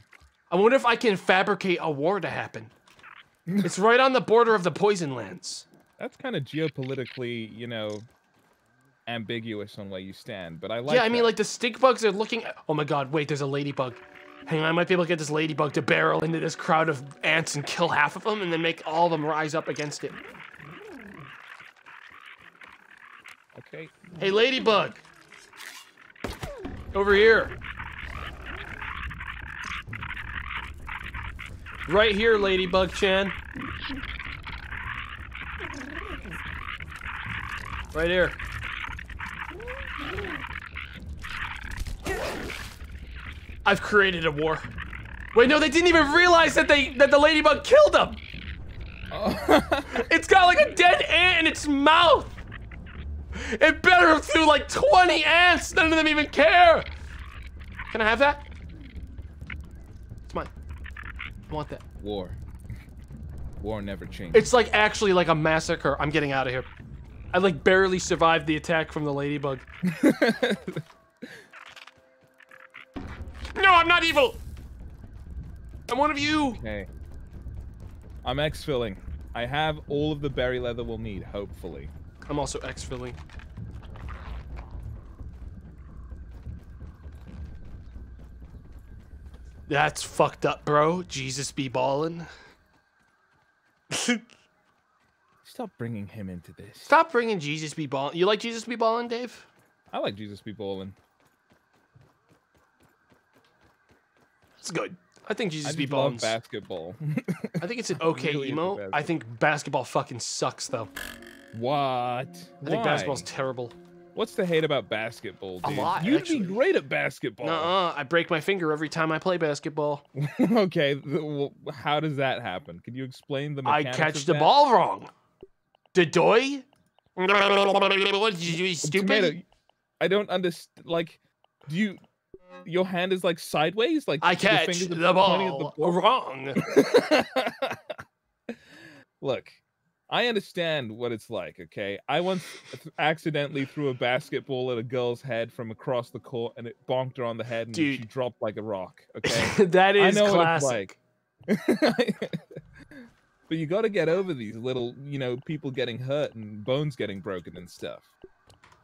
S1: I wonder if I can fabricate a war to happen. it's right on the border of the poison lands.
S3: that's kind of geopolitically, you know, ambiguous on where you stand. But I like.
S1: yeah, I mean,
S3: that.
S1: like the stink bugs are looking. Oh my god, wait, there's a ladybug. Hang on, I might be able to get this ladybug to barrel into this crowd of ants and kill half of them and then make all of them rise up against it.
S3: Okay.
S1: Hey, ladybug! Over here. Right here, ladybug Chan. Right here. I've created a war. Wait, no, they didn't even realize that they that the ladybug killed them. Oh. It's got like a dead ant in its mouth. It bit her through like 20 ants. None of them even care. Can I have that? It's mine. I want that.
S3: War. War never changes.
S1: It's like actually like a massacre. I'm getting out of here. I like barely survived the attack from the ladybug. no, I'm not evil. I'm one of you.
S3: okay. I'm exfilling. I have all of the berry leather we'll need, hopefully.
S1: I'm also exfilling. That's fucked up, bro. Jesus be ballin'.
S3: Stop bringing him into this.
S1: Stop bringing Jesus be ballin'. You like Jesus be ballin', Dave?
S3: I like Jesus be ballin'.
S1: It's good. I think
S3: I
S1: Jesus
S3: just
S1: be
S3: love basketball.
S1: I think it's an okay
S3: really
S1: emo. I think basketball fucking sucks though.
S3: what?
S1: I think basketball's terrible.
S3: What's the hate about basketball,
S1: A lot,
S3: You'd
S1: actually.
S3: be great at basketball.
S1: Nuh-uh. I break my finger every time I play basketball.
S3: okay, well, how does that happen? Can you explain the
S1: I
S3: mechanics
S1: catch
S3: of
S1: the
S3: that?
S1: ball wrong. Dedoy? What did you do? Stupid?
S3: Tomato, I don't understand. Like, do you? Your hand is like sideways. Like
S1: I catch the
S3: are pointing at
S1: ball wrong.
S3: Look, I understand what it's like. Okay, I once accidentally threw a basketball at a girl's head from across the court, and it bonked her on the head, and she dropped like a rock. Okay.
S1: that is I
S3: know
S1: classic.
S3: what it's like. but you got to get over these little, you know, people getting hurt and bones getting broken and stuff.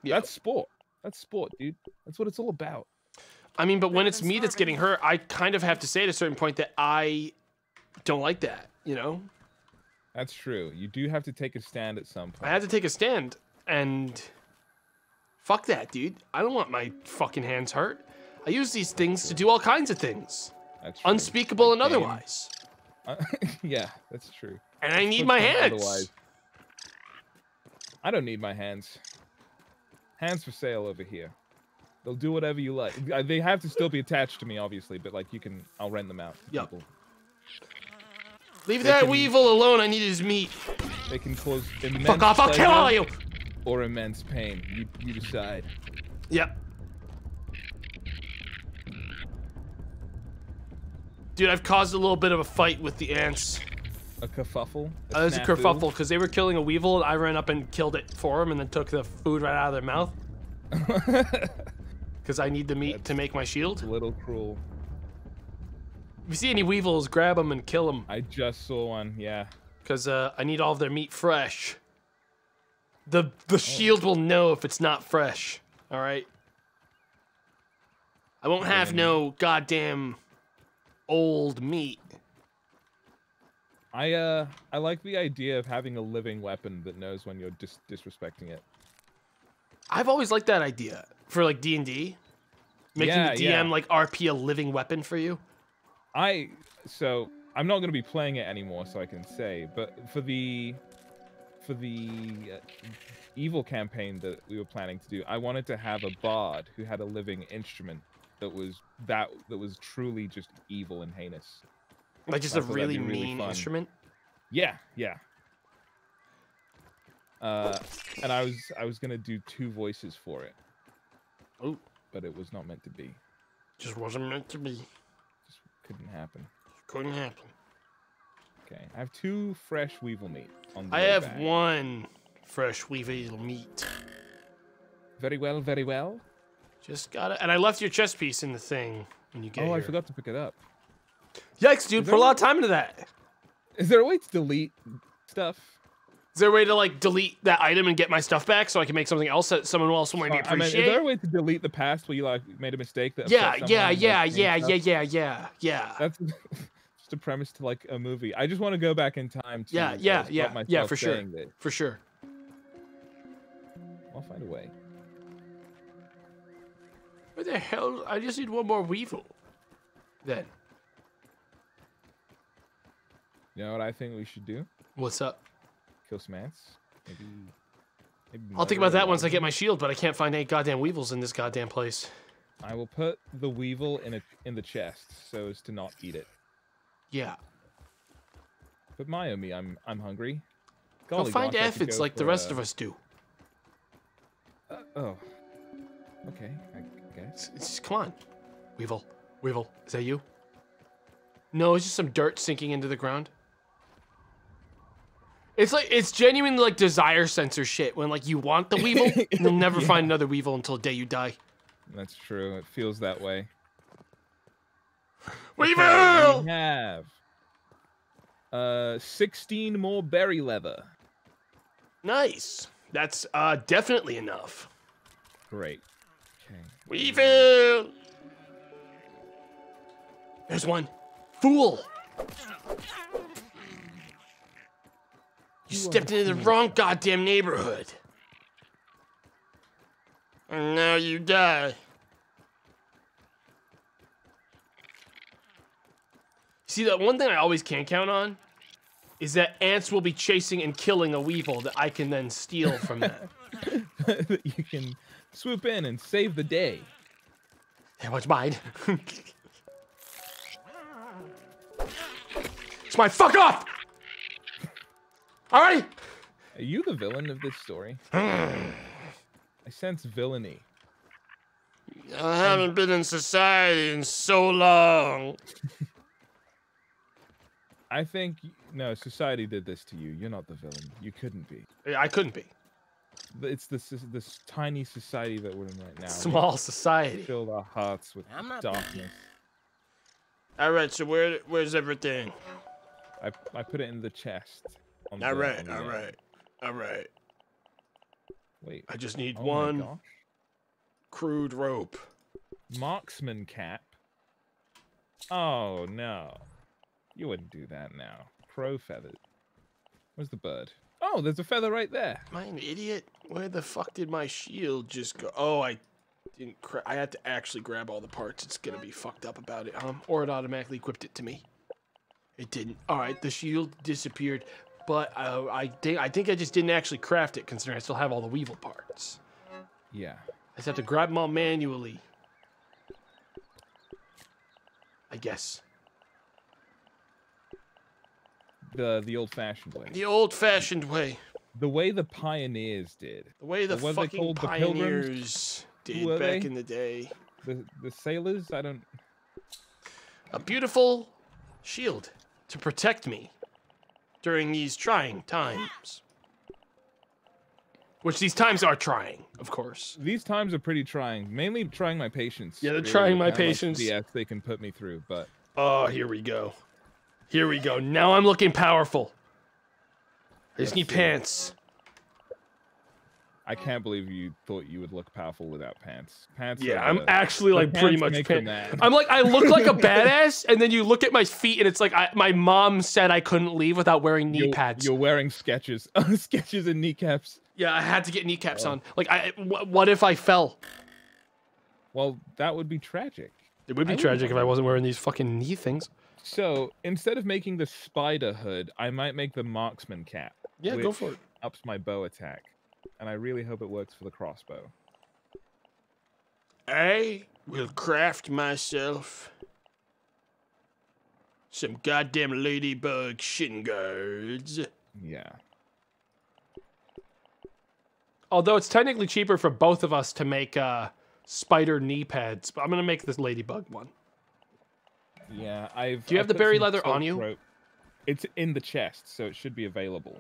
S3: That's sport. That's sport, dude. That's what it's all about.
S1: I mean, but when it's me that's getting hurt, I kind of have to say at a certain point that I don't like that, you know?
S3: That's true. You do have to take a stand at some point.
S1: I
S3: point.
S1: had to take a stand and fuck that, dude. I don't want my fucking hands hurt. I use these things to do all kinds of things,
S3: That's true.
S1: unspeakable and
S3: game.
S1: otherwise.
S3: Uh, yeah, that's true.
S1: And I need my hands.
S3: otherwise. I don't need my hands. Hands for sale over here. They'll do whatever you like. They have to still be attached to me, obviously, but like you can, I'll rent them out to
S1: Yup.
S3: people.
S1: Leave
S3: They
S1: that
S3: can-
S1: weevil alone. I need his meat.
S3: They can cause immense
S1: Fuck off. I'll kill all of you.
S3: or immense pain. You, you decide.
S1: Yep. Dude, I've caused a little bit of a fight with the ants.
S3: A kerfuffle.
S1: Uh, it was a kerfuffle because they were killing a weevil and I ran up and killed it for them and then took the food right out of their mouth because I need the meat to make my shield.
S3: a little cruel.
S1: If you see any weevils, grab them and kill them
S3: I just saw one. Yeah.
S1: because uh, I need all of their meat fresh. The
S3: Oh.
S1: the shield will know if it's not fresh. All right. I won't have no goddamn old meat.
S3: I uh I like the idea of having a living weapon that knows when you're dis- disrespecting it.
S1: I've always liked that idea for like D and D, making
S3: Yeah,
S1: the DM
S3: yeah.
S1: like RP a living weapon for you.
S3: I so I'm not going to be playing it anymore, so I can say. But for the for the uh, evil campaign that we were planning to do, I wanted to have a bard who had a living instrument that was that that was truly just evil and heinous.
S1: Like just
S3: I
S1: a really,
S3: really
S1: mean
S3: fun.
S1: instrument.
S3: Yeah, yeah. Uh, and I was I was gonna do two voices for it,
S1: Oh,
S3: but it was not meant to be.
S1: just wasn't meant to be.
S3: Just couldn't happen.
S1: Couldn't happen.
S3: Okay, I have two fresh weevil meat on the
S1: I have
S3: back.
S1: one fresh weevil meat.
S3: Very well, very well.
S1: Just got it. And I left your chest piece in the thing when you get
S3: oh,
S1: here.
S3: I forgot to pick it up.
S1: Yikes, dude! Put a lot of time into that.
S3: Is there a way to delete stuff?
S1: Is there a way to like delete that item and get my stuff back so I can make something else that someone else might
S3: Uh, I mean, is there a way to delete the past where you like made a mistake that?
S1: yeah, yeah, yeah, yeah, yeah, yeah, yeah, yeah.
S3: That's just a premise to like a movie. I just want to go back in time to.
S1: Yeah, yeah, yeah, yeah, for sure.
S3: this.
S1: For sure.
S3: I'll find a way.
S1: Where the hell? I just need one more weevil. Then
S3: You know what I think we should do?
S1: what's up?
S3: Kill some ants. Maybe. maybe
S1: I'll think about that once I get my shield, but I can't find any goddamn weevils in this goddamn place.
S3: I will put the weevil in a in the chest so as to not eat it.
S1: Yeah.
S3: But Mayomi, I'm I'm hungry.
S1: Go
S3: Golly
S1: find
S3: gosh, I
S1: aphids like the rest
S3: a-
S1: of us do.
S3: Uh, oh. Okay, I guess.
S1: It's- it's- come on, Weevil. Weevil, is that you? No, it's just some dirt sinking into the ground. It's like it's genuine like desire sensor shit when like you want the weevil and you'll never
S3: Yeah.
S1: find another weevil until the day you die.
S3: That's true. It feels that way.
S1: Weevil!
S3: Okay, we have uh 16 more berry leather.
S1: Nice. That's uh definitely enough.
S3: Great. Okay.
S1: Weevil! There's one. Fool! You stepped into the wrong goddamn neighborhood. And now you die. See, that one thing I always can't count on is that ants will be chasing and killing a weevil that I can then steal from them.
S3: that you can swoop in and save the day.
S1: Hey, what's mine? it's my Fuck off! Alright?
S3: Are you the villain of this story? I sense villainy.
S1: I haven't been in society in so long.
S3: I think no, society did this to you. You're not the villain. You couldn't be.
S1: I couldn't be.
S3: It's this this, this tiny society that we're in right now. We
S1: Small society.
S3: filled our hearts with
S11: I'm not bad.
S3: darkness.
S1: Alright, so where where's everything?
S3: I I put it in the chest.
S1: Alright,
S3: on the, uh,
S1: alright. Alright.
S3: Wait.
S1: I just need
S3: Oh
S1: one crude rope.
S3: Marksman cap. Oh no. You wouldn't do that now. Crow feathers. Where's the bird? Oh, there's a feather right there.
S1: Am I an idiot? Where the fuck did my shield just go? Oh, I didn't. Cra- I had to actually grab all the parts. It's gonna be fucked up about it, um, or it automatically equipped it to me. It didn't. All right, the shield disappeared, but uh, I think I think I just didn't actually craft it, considering I still have all the weevil parts.
S3: Yeah.
S1: I just have to grab them all manually. I guess
S3: The the old fashioned way.
S1: the old-fashioned way,
S3: The way the pioneers did.
S1: the way the
S3: What
S1: fucking
S3: called? The
S1: pioneers did back
S3: they?
S1: in the day.
S3: The the sailors, I don't
S1: a beautiful shield to protect me during these trying times. Which these times are trying, of course.
S3: these times are pretty trying. Mainly trying my patience.
S1: Yeah, they're trying my
S3: with how much
S1: patience.
S3: DS they can put me through, but
S1: Oh, here we go. Here we go. Now I'm looking powerful. I just
S3: Let's
S1: need
S3: see.
S1: pants.
S3: I can't believe you thought you would look powerful without pants. Pants.
S1: Yeah, I'm actually like pretty
S3: pants
S1: much
S3: make the
S1: pant- I'm like I look like a badass, and then you look at my feet, and it's like I, my mom said I couldn't leave without wearing knee
S3: you're,
S1: pads.
S3: You're wearing sketches, sketches and kneecaps.
S1: Yeah, I had to get kneecaps oh. on. Like, I what if I fell?
S3: Well, that would be tragic.
S1: It would be
S3: I
S1: tragic if I wasn't wearing these fucking knee things.
S3: So instead of making the spider hood, I might make the marksman cap.
S1: Yeah, go for it.
S3: Ups my bow attack, and I really hope it works for the crossbow.
S1: I will craft myself some goddamn ladybug shin guards.
S3: Yeah.
S1: Although it's technically cheaper for both of us to make uh, spider knee pads, but I'm gonna make this ladybug one.
S3: Yeah, I've.
S1: Do you
S3: I've
S1: have the berry leather on
S3: silk
S1: you?
S3: rope- It's in the chest, so it should be available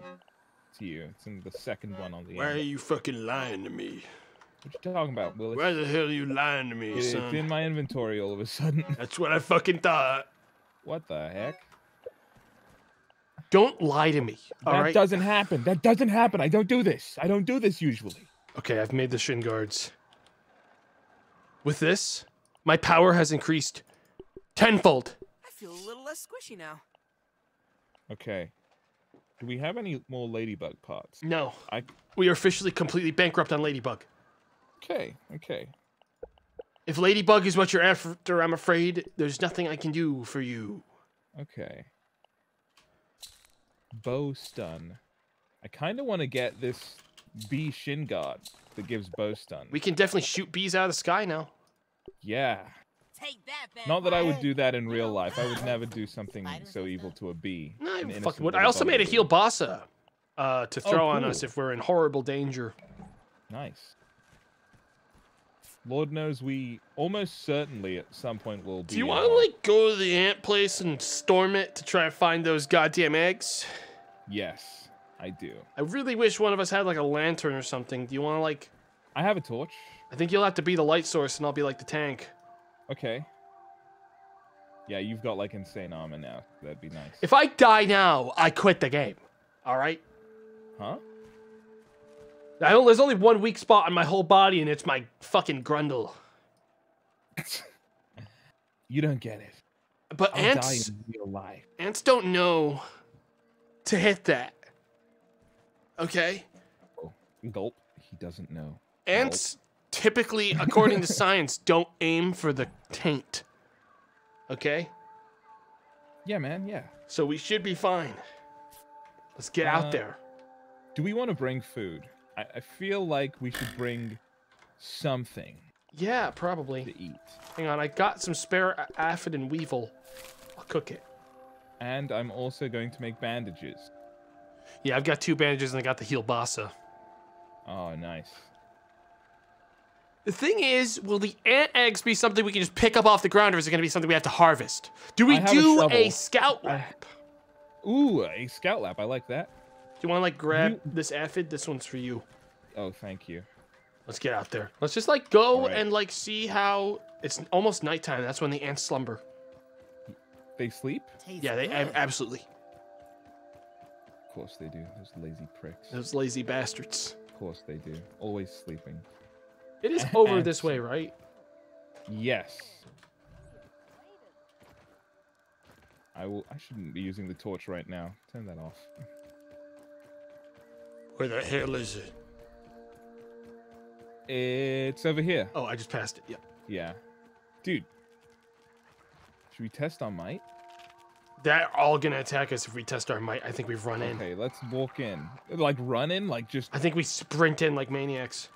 S3: to you. It's in the second one on the
S1: Why are you fucking lying to me?
S3: What you talking about, Willis?
S1: Why the hell are you lying to me,
S3: It- it's in my inventory all of a sudden.
S1: That's what I fucking thought.
S3: what the heck?
S1: Don't lie to me. All
S3: that
S1: right.
S3: doesn't happen. That doesn't happen. I don't do this. I don't do this usually.
S1: Okay, I've made the shin guards. With this, my power has increased tenfold.
S5: I feel a little less squishy now.
S3: Okay. Do we have any more ladybug parts?
S1: No,
S3: I.
S1: we are officially completely bankrupt on Ladybug.
S3: Okay. Okay.
S1: If Ladybug is what you're after, I'm afraid there's nothing I can do for you.
S3: Okay. Bow stun. I kind of want to get this bee shin guard that gives bow stun.
S1: We can definitely shoot bees out of the sky now.
S3: yeah.
S11: Take that, bad
S3: Not that I would do that in real life. I would never do something so evil to a bee.
S1: No,
S3: an
S1: fuck would. I also made a
S3: bumblebee.
S1: heal bossa. uh, to
S3: Oh,
S1: throw on us if we're in horrible danger.
S3: Nice. Lord knows we almost certainly at some point will be.
S1: Do you want to like go to the ant place and storm it to try and find those goddamn eggs?
S3: Yes, I do.
S1: I really wish one of us had like a lantern or something. Do you want to like?
S3: I have a torch.
S1: I think you'll have to be the light source, and I'll be like the tank.
S3: Okay. Yeah, you've got like insane armor now. That'd be nice.
S1: If I die now, I quit the game. All right.
S3: Huh?
S1: There's only one weak spot on my whole body, and it's my fucking grundle.
S3: You don't get it.
S1: But
S3: I'll
S1: ants,
S3: die in real life.
S1: ants don't know to hit that. Okay.
S3: Oh, Gulp. He doesn't know.
S1: Ants typically, according to science, don't aim for the taint. Okay?
S3: Yeah, man. Yeah.
S1: So we should be fine. Let's get
S3: Uh,
S1: out there.
S3: Do we want to bring food? I, I feel like we should bring something
S1: Yeah, probably.
S3: to eat.
S1: Hang on, I got some spare aphid and weevil. I'll cook it.
S3: And I'm also going to make bandages.
S1: Yeah, I've got two bandages and I got the heal bassa.
S3: Oh, nice.
S1: The thing is, will the ant eggs be something we can just pick up off the ground, or is it going to be something we have to harvest? Do we
S3: I have a
S1: do a,
S3: shovel.
S1: scout lab?
S3: Ooh, a scout lap. I like that.
S1: Do you want to like grab
S3: You-
S1: this aphid? This one's for you.
S3: Oh, thank you.
S1: Let's get out there. Let's just like go
S3: Alright.
S1: and like see how it's almost nighttime. That's when the ants slumber.
S3: They sleep?
S5: Tastes
S1: Yeah, they ab-
S5: good.
S1: absolutely.
S3: Of course they do. Those lazy pricks.
S1: Those lazy bastards.
S3: Of course they do. Always sleeping.
S1: It is over this way, right?
S3: Yes. I will. I shouldn't be using the torch right now. Turn that off.
S1: Where the hell is it?
S3: It's over here.
S1: Oh, I just passed it. Yep.
S3: Yeah. Dude. Should we test our might?
S1: They're all gonna attack us if we test our might. I think we've run in.
S3: Okay, let's walk in. Like run in? Like just
S1: I think we sprint in like maniacs.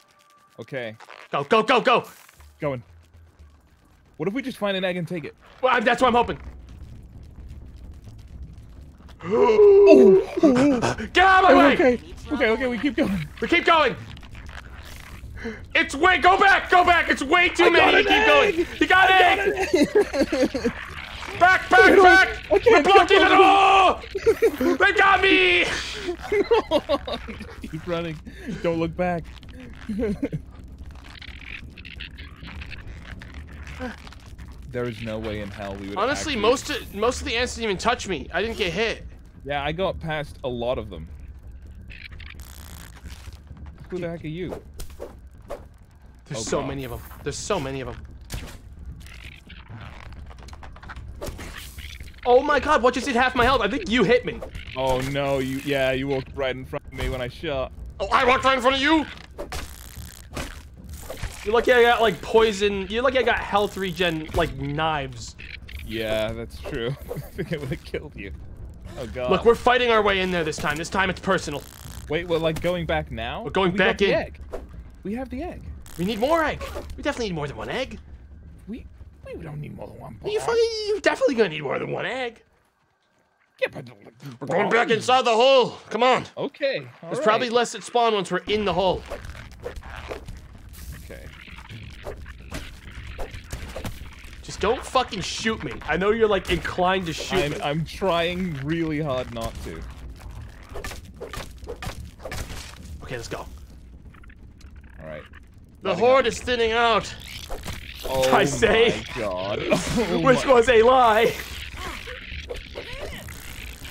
S3: Okay.
S1: Go, go, go, go!
S3: Going. What if we just find an egg and take it?
S1: Well, I'm- that's what I'm hoping. Get out of my way!
S3: Okay. Okay, okay, we keep going.
S1: We keep going. It's way. Go back. Go back. It's way too many.
S3: got
S1: Keep going.
S3: egg.
S1: You got it. back, back, back.
S3: I
S1: We're
S3: can't
S1: blocking
S3: jump
S1: it all. They got me.
S3: keep running. Don't look back. there is no way in hell we would
S1: Honestly,
S3: actually-
S1: most of, most of the ants didn't even touch me. I didn't get hit.
S3: Yeah, I got past a lot of them. Who the heck are you?
S1: There's
S3: Oh,
S1: so
S3: God.
S1: many of them. There's so many of them. Oh my god, what just did half my health? I think you hit me.
S3: Oh no, you yeah, you walked right in front of me when I shot.
S1: Oh, I walked right in front of you. You're lucky I got like poison. You're lucky I got health regen like knives.
S3: Yeah, that's true. I think it would have killed you. Oh god.
S1: Look, we're fighting our way in there this time. This time it's personal.
S3: Wait, we're like going back now?
S1: We're going
S3: We
S1: back
S3: the
S1: in.
S3: Egg. We have the egg.
S1: We need more egg. We definitely need more than one egg.
S3: We we don't need more than one bar.
S1: You fucking, you're definitely gonna need more than one egg.
S3: Yeah, but
S1: We're going back inside the hole. Come on.
S3: Okay.
S1: There's probably less at spawn once we're in the hole. Just don't fucking shoot me. I know you're like inclined to shoot
S3: I'm
S1: me.
S3: I'm trying really hard not to.
S1: Okay, let's go.
S3: All right.
S1: The horde is thinning out,
S3: Oh
S1: I say.
S3: my god. Oh
S1: which
S3: my-
S1: was a lie.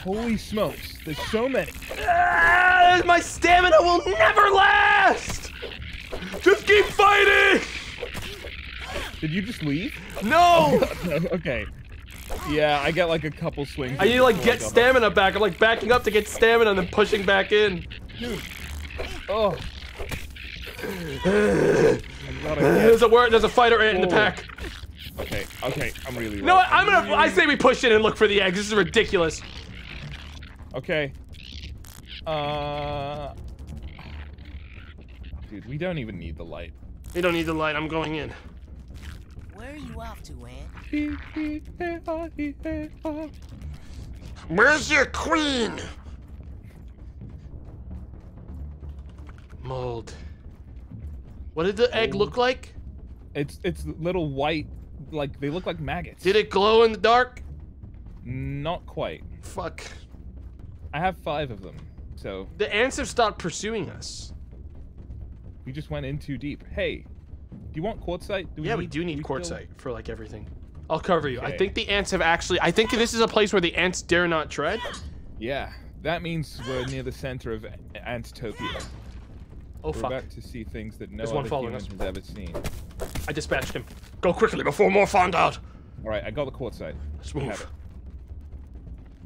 S3: Holy smokes. There's so many.
S1: Ah, my stamina will never last. Just keep fighting.
S3: Did you just leave?
S1: No.
S3: okay. Yeah, I get like a couple swings.
S1: I need to like get stamina back. I'm like backing up to get stamina and then pushing back in.
S3: back. Oh. I'm glad I
S1: There's a word. There's a fighter ant in the
S3: Oh.
S1: pack.
S3: Okay, okay, I'm really.
S1: Know what? I'm gonna. I say we push in and look for the eggs. This is ridiculous.
S3: Okay. Uh. Dude, we don't even need the light.
S1: We don't need the light. I'm going in.
S5: Where are you off to, Ant?
S1: Where's your queen? Mold. What did the egg oh. look like?
S3: It's it's little white, like they look like maggots.
S1: Did it glow in the dark?
S3: Not quite.
S1: Fuck.
S3: I have five of them, so
S1: The ants have stopped pursuing us.
S3: we just went in too deep. Hey, do you want quartzite? Do
S1: yeah, we do need
S3: still-
S1: quartzite for like everything. I'll cover you. I think the ants have actually. I think this is a place where the ants dare not tread.
S3: Yeah, that means we're near the center of Antopia.
S1: Oh
S3: We're
S1: fuck!
S3: about to see things that no
S1: There's one following us.
S3: has ever seen.
S1: I dispatched him. Go quickly before more find out.
S3: All right, I got the quartzite.
S1: Let's move.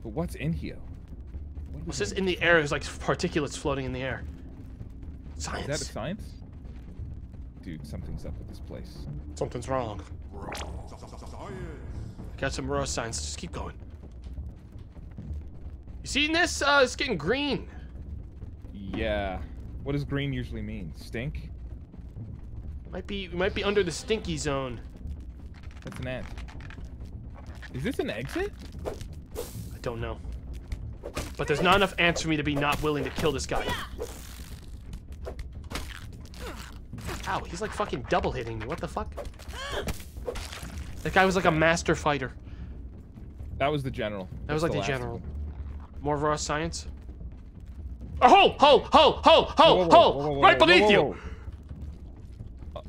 S3: But what's in here? What
S1: What's this in the air? There's like particulates floating in the air. Science.
S3: Is that a
S1: Science.
S3: Dude, something's up with this place.
S1: Something's wrong. Got some raw science. Just keep going. You seen this? Uh, it's getting green.
S3: Yeah. What does green usually mean? Stink?
S1: Might be. We might be under the stinky zone.
S3: That's an ant. Is this an exit?
S1: I don't know. But there's not enough ants for me to be not willing to kill this guy. Ow, he's like fucking double hitting me. What the fuck? That guy was like a master fighter.
S3: That was the general.
S1: That was
S3: That's
S1: like the
S3: of
S1: general.
S3: them.
S1: More raw science. Oh, ho, ho, ho, ho, ho,
S3: Whoa, whoa,
S1: ho!
S3: whoa, whoa,
S1: right beneath you!
S3: Uh,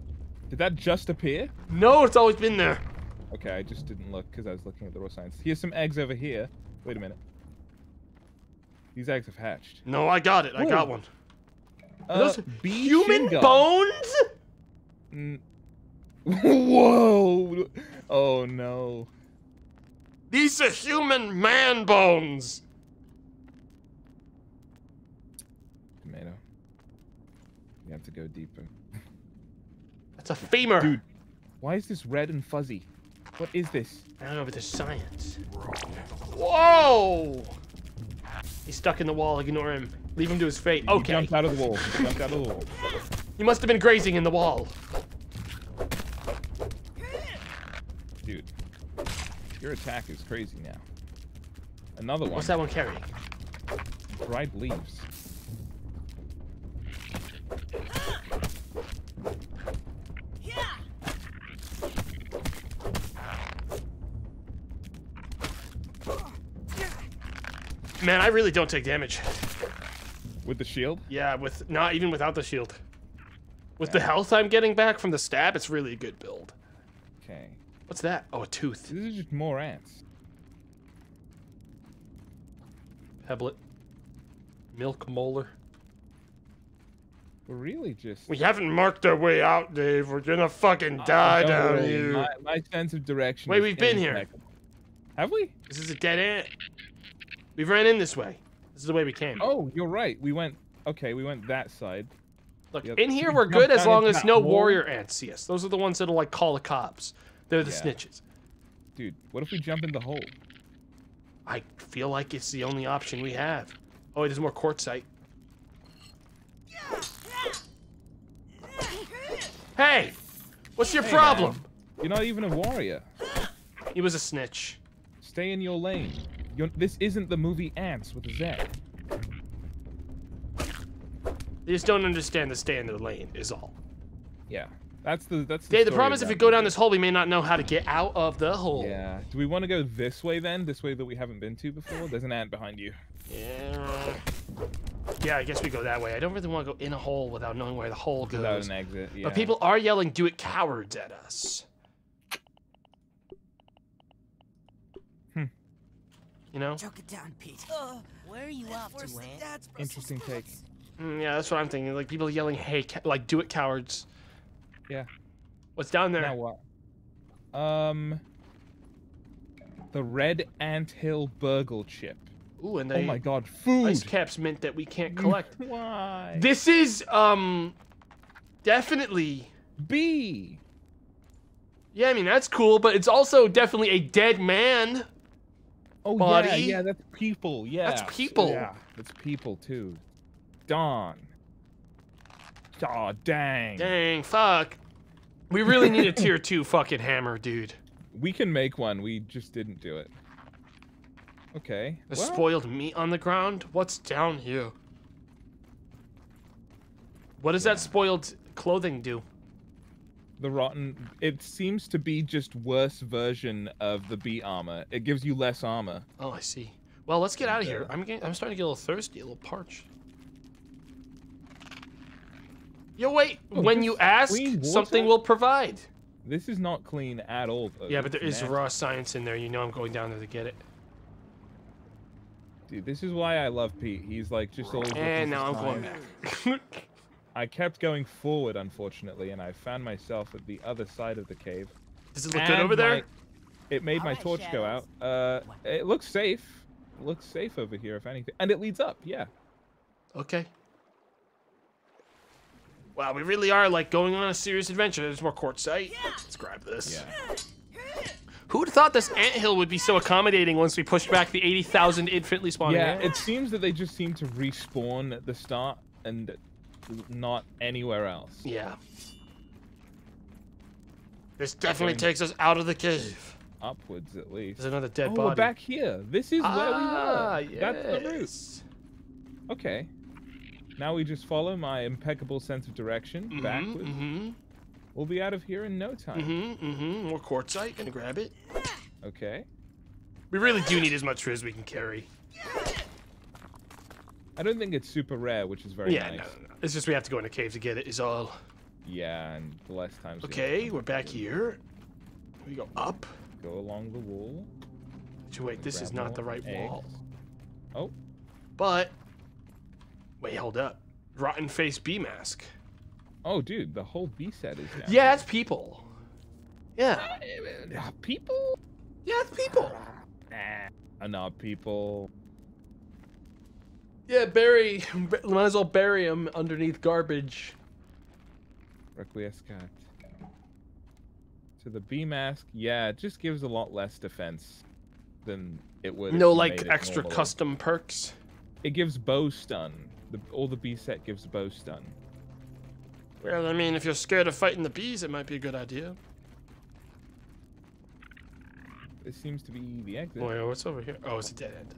S3: Did that just appear?
S1: No, it's always been there.
S3: Okay, I just didn't look because I was looking at the raw science. Here's some eggs over here. Wait a minute. These eggs have hatched.
S1: No, I got it. I got one.
S3: Uh,
S1: Those
S3: bee
S1: human
S3: shingon.
S1: bones?
S3: Mm. Whoa! Oh no.
S1: These are human man bones.
S3: Tomato. You have to go deeper.
S1: That's a femur.
S3: Dude, why is this red and fuzzy? What is this?
S1: I don't know, but there's science. Whoa! He's stuck in the wall. Ignore him. Leave him to his fate.
S3: He
S1: Okay.
S3: jumped out of the wall. He jumped out of the wall.
S1: He must have been grazing in the wall.
S3: Dude. Your attack is crazy now. Another one.
S1: What's that one carrying?
S3: Dried leaves.
S1: Man, I really don't take damage.
S3: With the shield?
S1: Yeah, with not even without the shield. With the health I'm getting back from the stab, it's really a good build.
S3: Okay.
S1: What's that? Oh, a tooth.
S3: This is just more ants.
S1: Pebblet. Milk molar.
S3: We're really just.
S1: We haven't marked our way out, Dave. We're gonna fucking uh, die
S3: Don't
S1: down
S3: worry,
S1: here.
S3: My, my sense of direction.
S1: Wait, we've been here.
S3: Have we?
S1: This is a dead end. We've ran in this way. This is the way we came.
S3: Oh, you're right. We went. Okay, we went that side.
S1: Look,
S3: yep.
S1: in here
S3: we
S1: we're good as long as no warrior ants see us. Those are the ones that'll like call the cops. They're the
S3: Yeah.
S1: snitches.
S3: Dude, what if we jump in the hole?
S1: I feel like it's the only option we have. Oh, wait, there's more quartzite. Hey, what's your
S3: Hey,
S1: problem?
S3: man. You're not even a warrior.
S1: He was a snitch.
S3: Stay in your lane. You're, this isn't the movie Ants with a Z.
S1: They just don't understand the stay in their lane. Is all.
S3: Yeah, that's the that's. The,
S1: Dave, the problem is if we go down this hole, we may not know how to get out of the hole.
S3: Yeah. Do we want to go this way then? This way that we haven't been to before? There's an ant behind you.
S1: Yeah. Yeah, I guess we go that way. I don't really want to go in a hole without knowing where the hole
S3: Without
S1: goes.
S3: an exit. Yeah.
S1: But people are yelling, "Do it, cowards!" at us. You know?
S5: Choke it down, Pete.
S12: Where are you off to,
S5: the
S12: Ant?
S5: dad's Brussels
S3: Interesting take.
S1: Mm, yeah, that's what I'm thinking. Like people yelling, "Hey, like, do it, cowards!"
S3: Yeah.
S1: What's down there?
S3: Now what? Um. The red ant hill BURG.L chip.
S1: Ooh, and
S3: Oh my god, food.
S1: ice caps meant that we can't collect.
S3: Why?
S1: this is um definitely
S3: B.
S1: yeah. I mean that's cool, but it's also definitely a dead man.
S3: Oh
S1: Buddy.
S3: yeah, yeah, that's people. Yeah,
S1: That's people.
S3: Yeah, that's people too. Dawn. Aw, dang.
S1: Dang, fuck. We really need a tier two fucking hammer, dude.
S3: We can make one. We just didn't do it. Okay.
S1: The
S3: well,
S1: spoiled meat on the ground? What's down here? What does that spoiled clothing do?
S3: The rotten. It seems to be just worse version of the bee armor. It gives you less armor.
S1: Oh, I see. Well, let's get out of uh, here. I'm getting, I'm starting to get a little thirsty, a little parched. Yo, wait.
S3: Oh,
S1: when you ask, something will provide.
S3: This is not clean at all. Though.
S1: Yeah, but there is
S3: nasty.
S1: raw science in there. You know I'm going down there to get it.
S3: Dude, this is why I love Pete. He's like just always. looking
S1: And now I'm going back.
S3: I kept going forward, unfortunately, and I found myself at the other side of the cave.
S1: Does it look good over there?
S3: my- it made my
S5: Alright,
S3: torch go out. Uh, it looks safe. It looks safe over here, if anything, and it leads up. Yeah.
S1: Okay. Wow, we really are like going on a serious adventure. There's more quartzite. Let's grab this. Yeah. Who would have thought this anthill would be so accommodating once we pushed back the 80,000 infinitely spawning
S3: Yeah.
S1: ants?
S3: It seems that they just seem to respawn at the start and not anywhere else.
S1: Yeah.
S13: This definitely takes us out of the cave.
S3: Upwards, at least.
S1: There's another dead
S3: oh,
S1: body.
S3: we're back here. This is
S1: ah,
S3: where we were. That's the route. Okay. Now we just follow my impeccable sense of direction
S1: Mhm,
S3: backwards.
S1: Mhm.
S3: We'll be out of here in no time.
S1: Mm-hmm, mm-hmm. More quartzite. Gonna grab it.
S3: Okay.
S1: We really do need as much food as we can carry.
S3: I don't think it's super rare, which is very
S1: yeah.
S3: nice.
S1: No, no, no. It's just we have to go in a cave to get it. Is all.
S3: Yeah, and the last time.
S1: Okay, we're back here. We go up.
S3: go along the wall.
S1: Actually, Wait, this is not the right
S3: eggs.
S1: wall.
S3: Oh,
S1: But wait, hold up. Rotten face bee mask.
S3: oh, dude, the whole bee set is down.
S1: Yeah, it's people. Yeah,
S3: Uh, people?
S1: yeah, it's people.
S3: Nah, are not people.
S1: Yeah, bury. Might as well bury him underneath garbage.
S3: Requiescat. So the bee mask, yeah, it just gives a lot less defense than it would.
S1: No, like extra
S3: normally.
S1: custom perks.
S3: It gives bow stun. The, all the bee set gives bow stun.
S13: Well, I mean, if you're scared of fighting the bees, it might be a good idea.
S3: This seems to be the exit.
S1: Wait, what's over here? Oh, it's a dead end.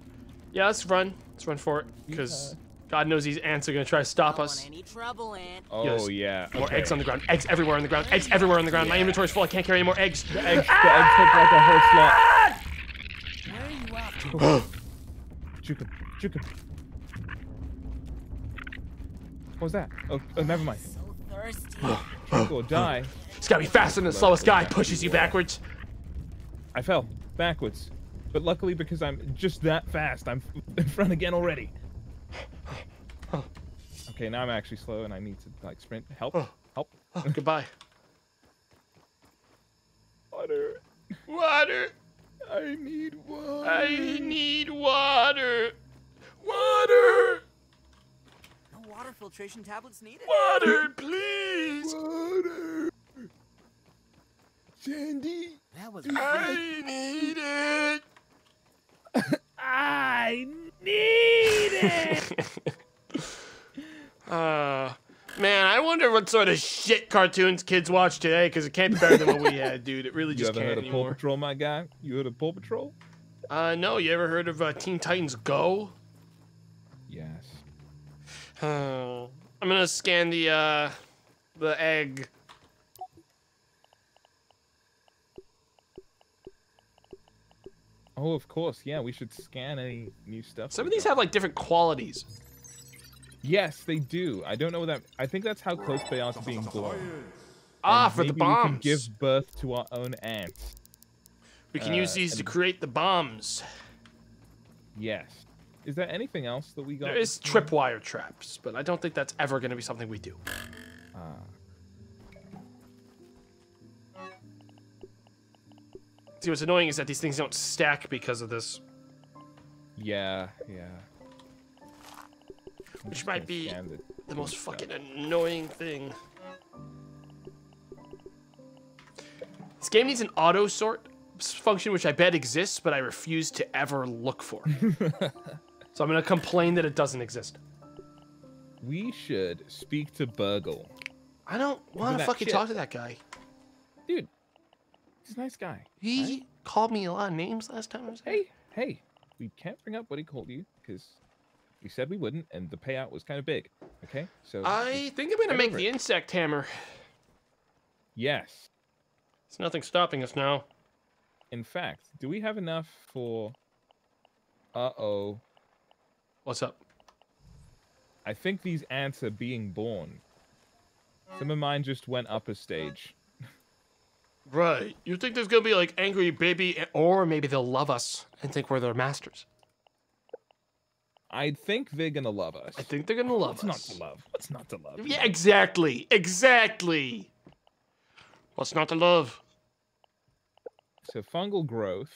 S1: Yeah, let's run. Let's run for it. Because
S3: Yeah.
S1: God knows these ants are gonna try to stop us.
S5: trouble,
S3: Oh
S1: Yes.
S3: yeah.
S1: More eggs on the ground. Eggs everywhere on the ground. Eggs everywhere on the ground. My inventory's full. I can't carry any more eggs.
S3: The eggs, the eggs take like a whole slot.
S5: Where are you off to?
S3: Juke him, juke him. What was that? Oh, oh never mind.
S5: So thirsty.
S3: Juke or die.
S1: It's gotta be faster than the slowest guy pushes you backwards.
S3: I fell backwards, but luckily because I'm just that fast, I'm in front again already. Okay, now I'm actually slow and I need to like sprint. Help! Help!
S1: Oh, goodbye.
S3: Water!
S13: Water!
S3: I need water!
S13: I need water! Water!
S14: No water filtration tablets needed.
S13: Water, please!
S3: water! Sandy!
S5: That was
S13: I need it!
S3: I need it!
S13: Uh, man, I wonder what sort of shit cartoons kids watch today, because it can't be better than what we had, dude. It really
S3: you
S13: just
S3: ever
S13: can't
S3: heard of Paw
S13: anymore.
S3: Patrol, my guy? You heard of Paw Patrol?
S13: Uh, no, you ever heard of uh, Teen Titans Go?
S3: Yes.
S13: Uh, I'm gonna scan the, uh, the egg.
S3: Oh, of course. Yeah, we should scan any new stuff.
S1: Some of these
S3: got.
S1: have like different qualities.
S3: Yes, they do. I don't know what that. I think that's how close they are to being blown.
S13: Ah,
S3: And
S13: for the
S3: maybe we can
S13: bombs.
S3: give birth to our own ants.
S13: We can
S3: uh,
S13: use these to create the bombs.
S3: Yes. Is there anything else that we got?
S1: There is tripwire traps, but I don't think that's ever gonna be something we do.
S3: Ah.
S1: See, what's annoying is that these things don't stack because of this.
S3: Yeah, yeah. I'm
S13: Which might be
S3: the,
S13: The most
S3: stuff.
S13: fucking annoying thing.
S1: This game needs an auto sort function, which I bet exists, but I refuse to ever look for. so I'm gonna complain that it doesn't exist.
S3: We should speak to BURG.L.
S1: I don't want to fucking
S3: shit.
S1: talk to that guy.
S3: Dude, he's a nice guy.
S1: He called me a lot of names last time I was.
S3: Hey, hey, we can't bring up what he called you because we said we wouldn't, and the payout was kind of big. Okay, so
S1: I think I'm gonna make the insect hammer.
S3: yes.
S15: There's nothing stopping us now.
S3: In fact, do we have enough for? Uh oh.
S15: What's up?
S3: I think these ants are being born. Some of mine just went up a stage.
S1: Right. You think there's gonna be like angry baby?
S15: Or maybe they'll love us and think we're their masters.
S3: I think they're gonna love us.
S15: I think they're gonna love
S3: What's not to love? What's not to love?
S1: Yeah, exactly. Exactly. What's not to love?
S3: So fungal growth,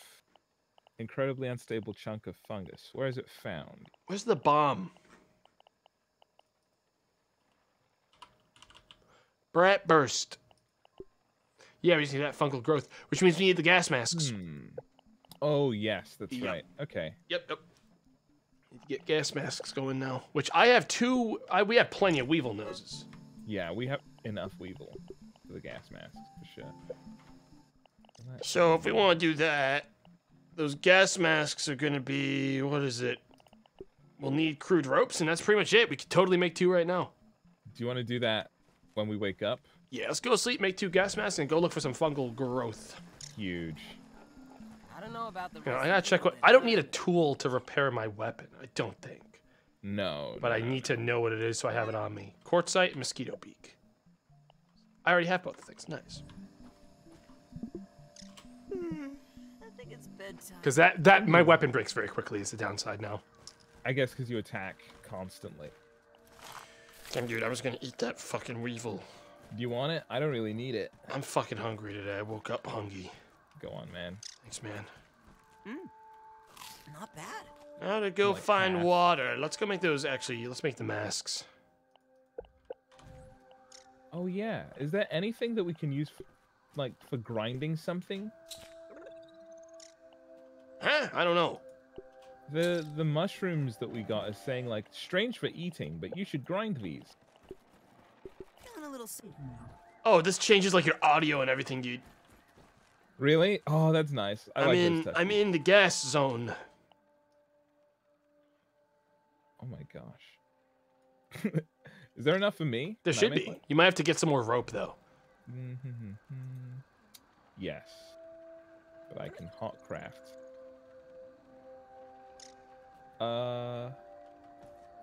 S3: incredibly unstable chunk of fungus. Where is it found?
S1: Where's the bomb? Brat burst.
S15: Yeah, we need that fungal growth, which means we need the gas masks.
S3: Hmm. Oh yes, that's
S1: Yep.
S3: right. Okay.
S1: Yep, yep.
S15: Need to get gas masks going now. Which I have two. I, we have plenty of weevil noses.
S3: Yeah, we have enough weevil for the gas masks for sure.
S1: So if we want to do that, those gas masks are gonna be what is it?
S15: We'll need crude ropes, and that's pretty much it. We could totally make two right now.
S3: Do you want to do that when we wake up?
S15: Yeah, let's go to sleep, make two gas masks, and go look for some fungal growth.
S3: Huge.
S5: I don't know about the.
S15: You know, I gotta check what. I don't need a tool to repair my weapon. I don't think.
S3: No.
S15: But
S3: no,
S15: I need to know what it is so I have it on me. Quartzite, and mosquito beak. I already have both things. Nice.
S5: Hmm, I think it's bedtime.
S15: Because that that my weapon breaks very quickly is the downside now.
S3: I guess because you attack constantly.
S1: Damn, dude, I was gonna eat that fucking weevil.
S3: Do you want it? I don't really need it.
S1: I'm fucking hungry today. I woke up hungry.
S3: Go on, man.
S1: Thanks, man. Mm.
S5: Not bad.
S1: Now to go
S3: Like
S1: find
S3: half.
S1: water. Let's go make those. Actually, let's make the masks.
S3: Oh yeah. Is there anything that we can use, for, like, for grinding something?
S1: Huh? I don't know.
S3: The the mushrooms that we got are saying like strange for eating, but you should grind these.
S5: Feeling a little sick now.
S1: Oh, this changes like your audio and everything, dude.
S3: Really? Oh, that's nice. I
S1: I'm
S3: like
S1: in. I'm in the gas zone.
S3: Oh my gosh. Is there enough for me?
S15: There
S3: Can
S15: should be.
S3: one?
S15: You might have to get some more rope though.
S3: Mhm. yes. But I can hot craft. Uh,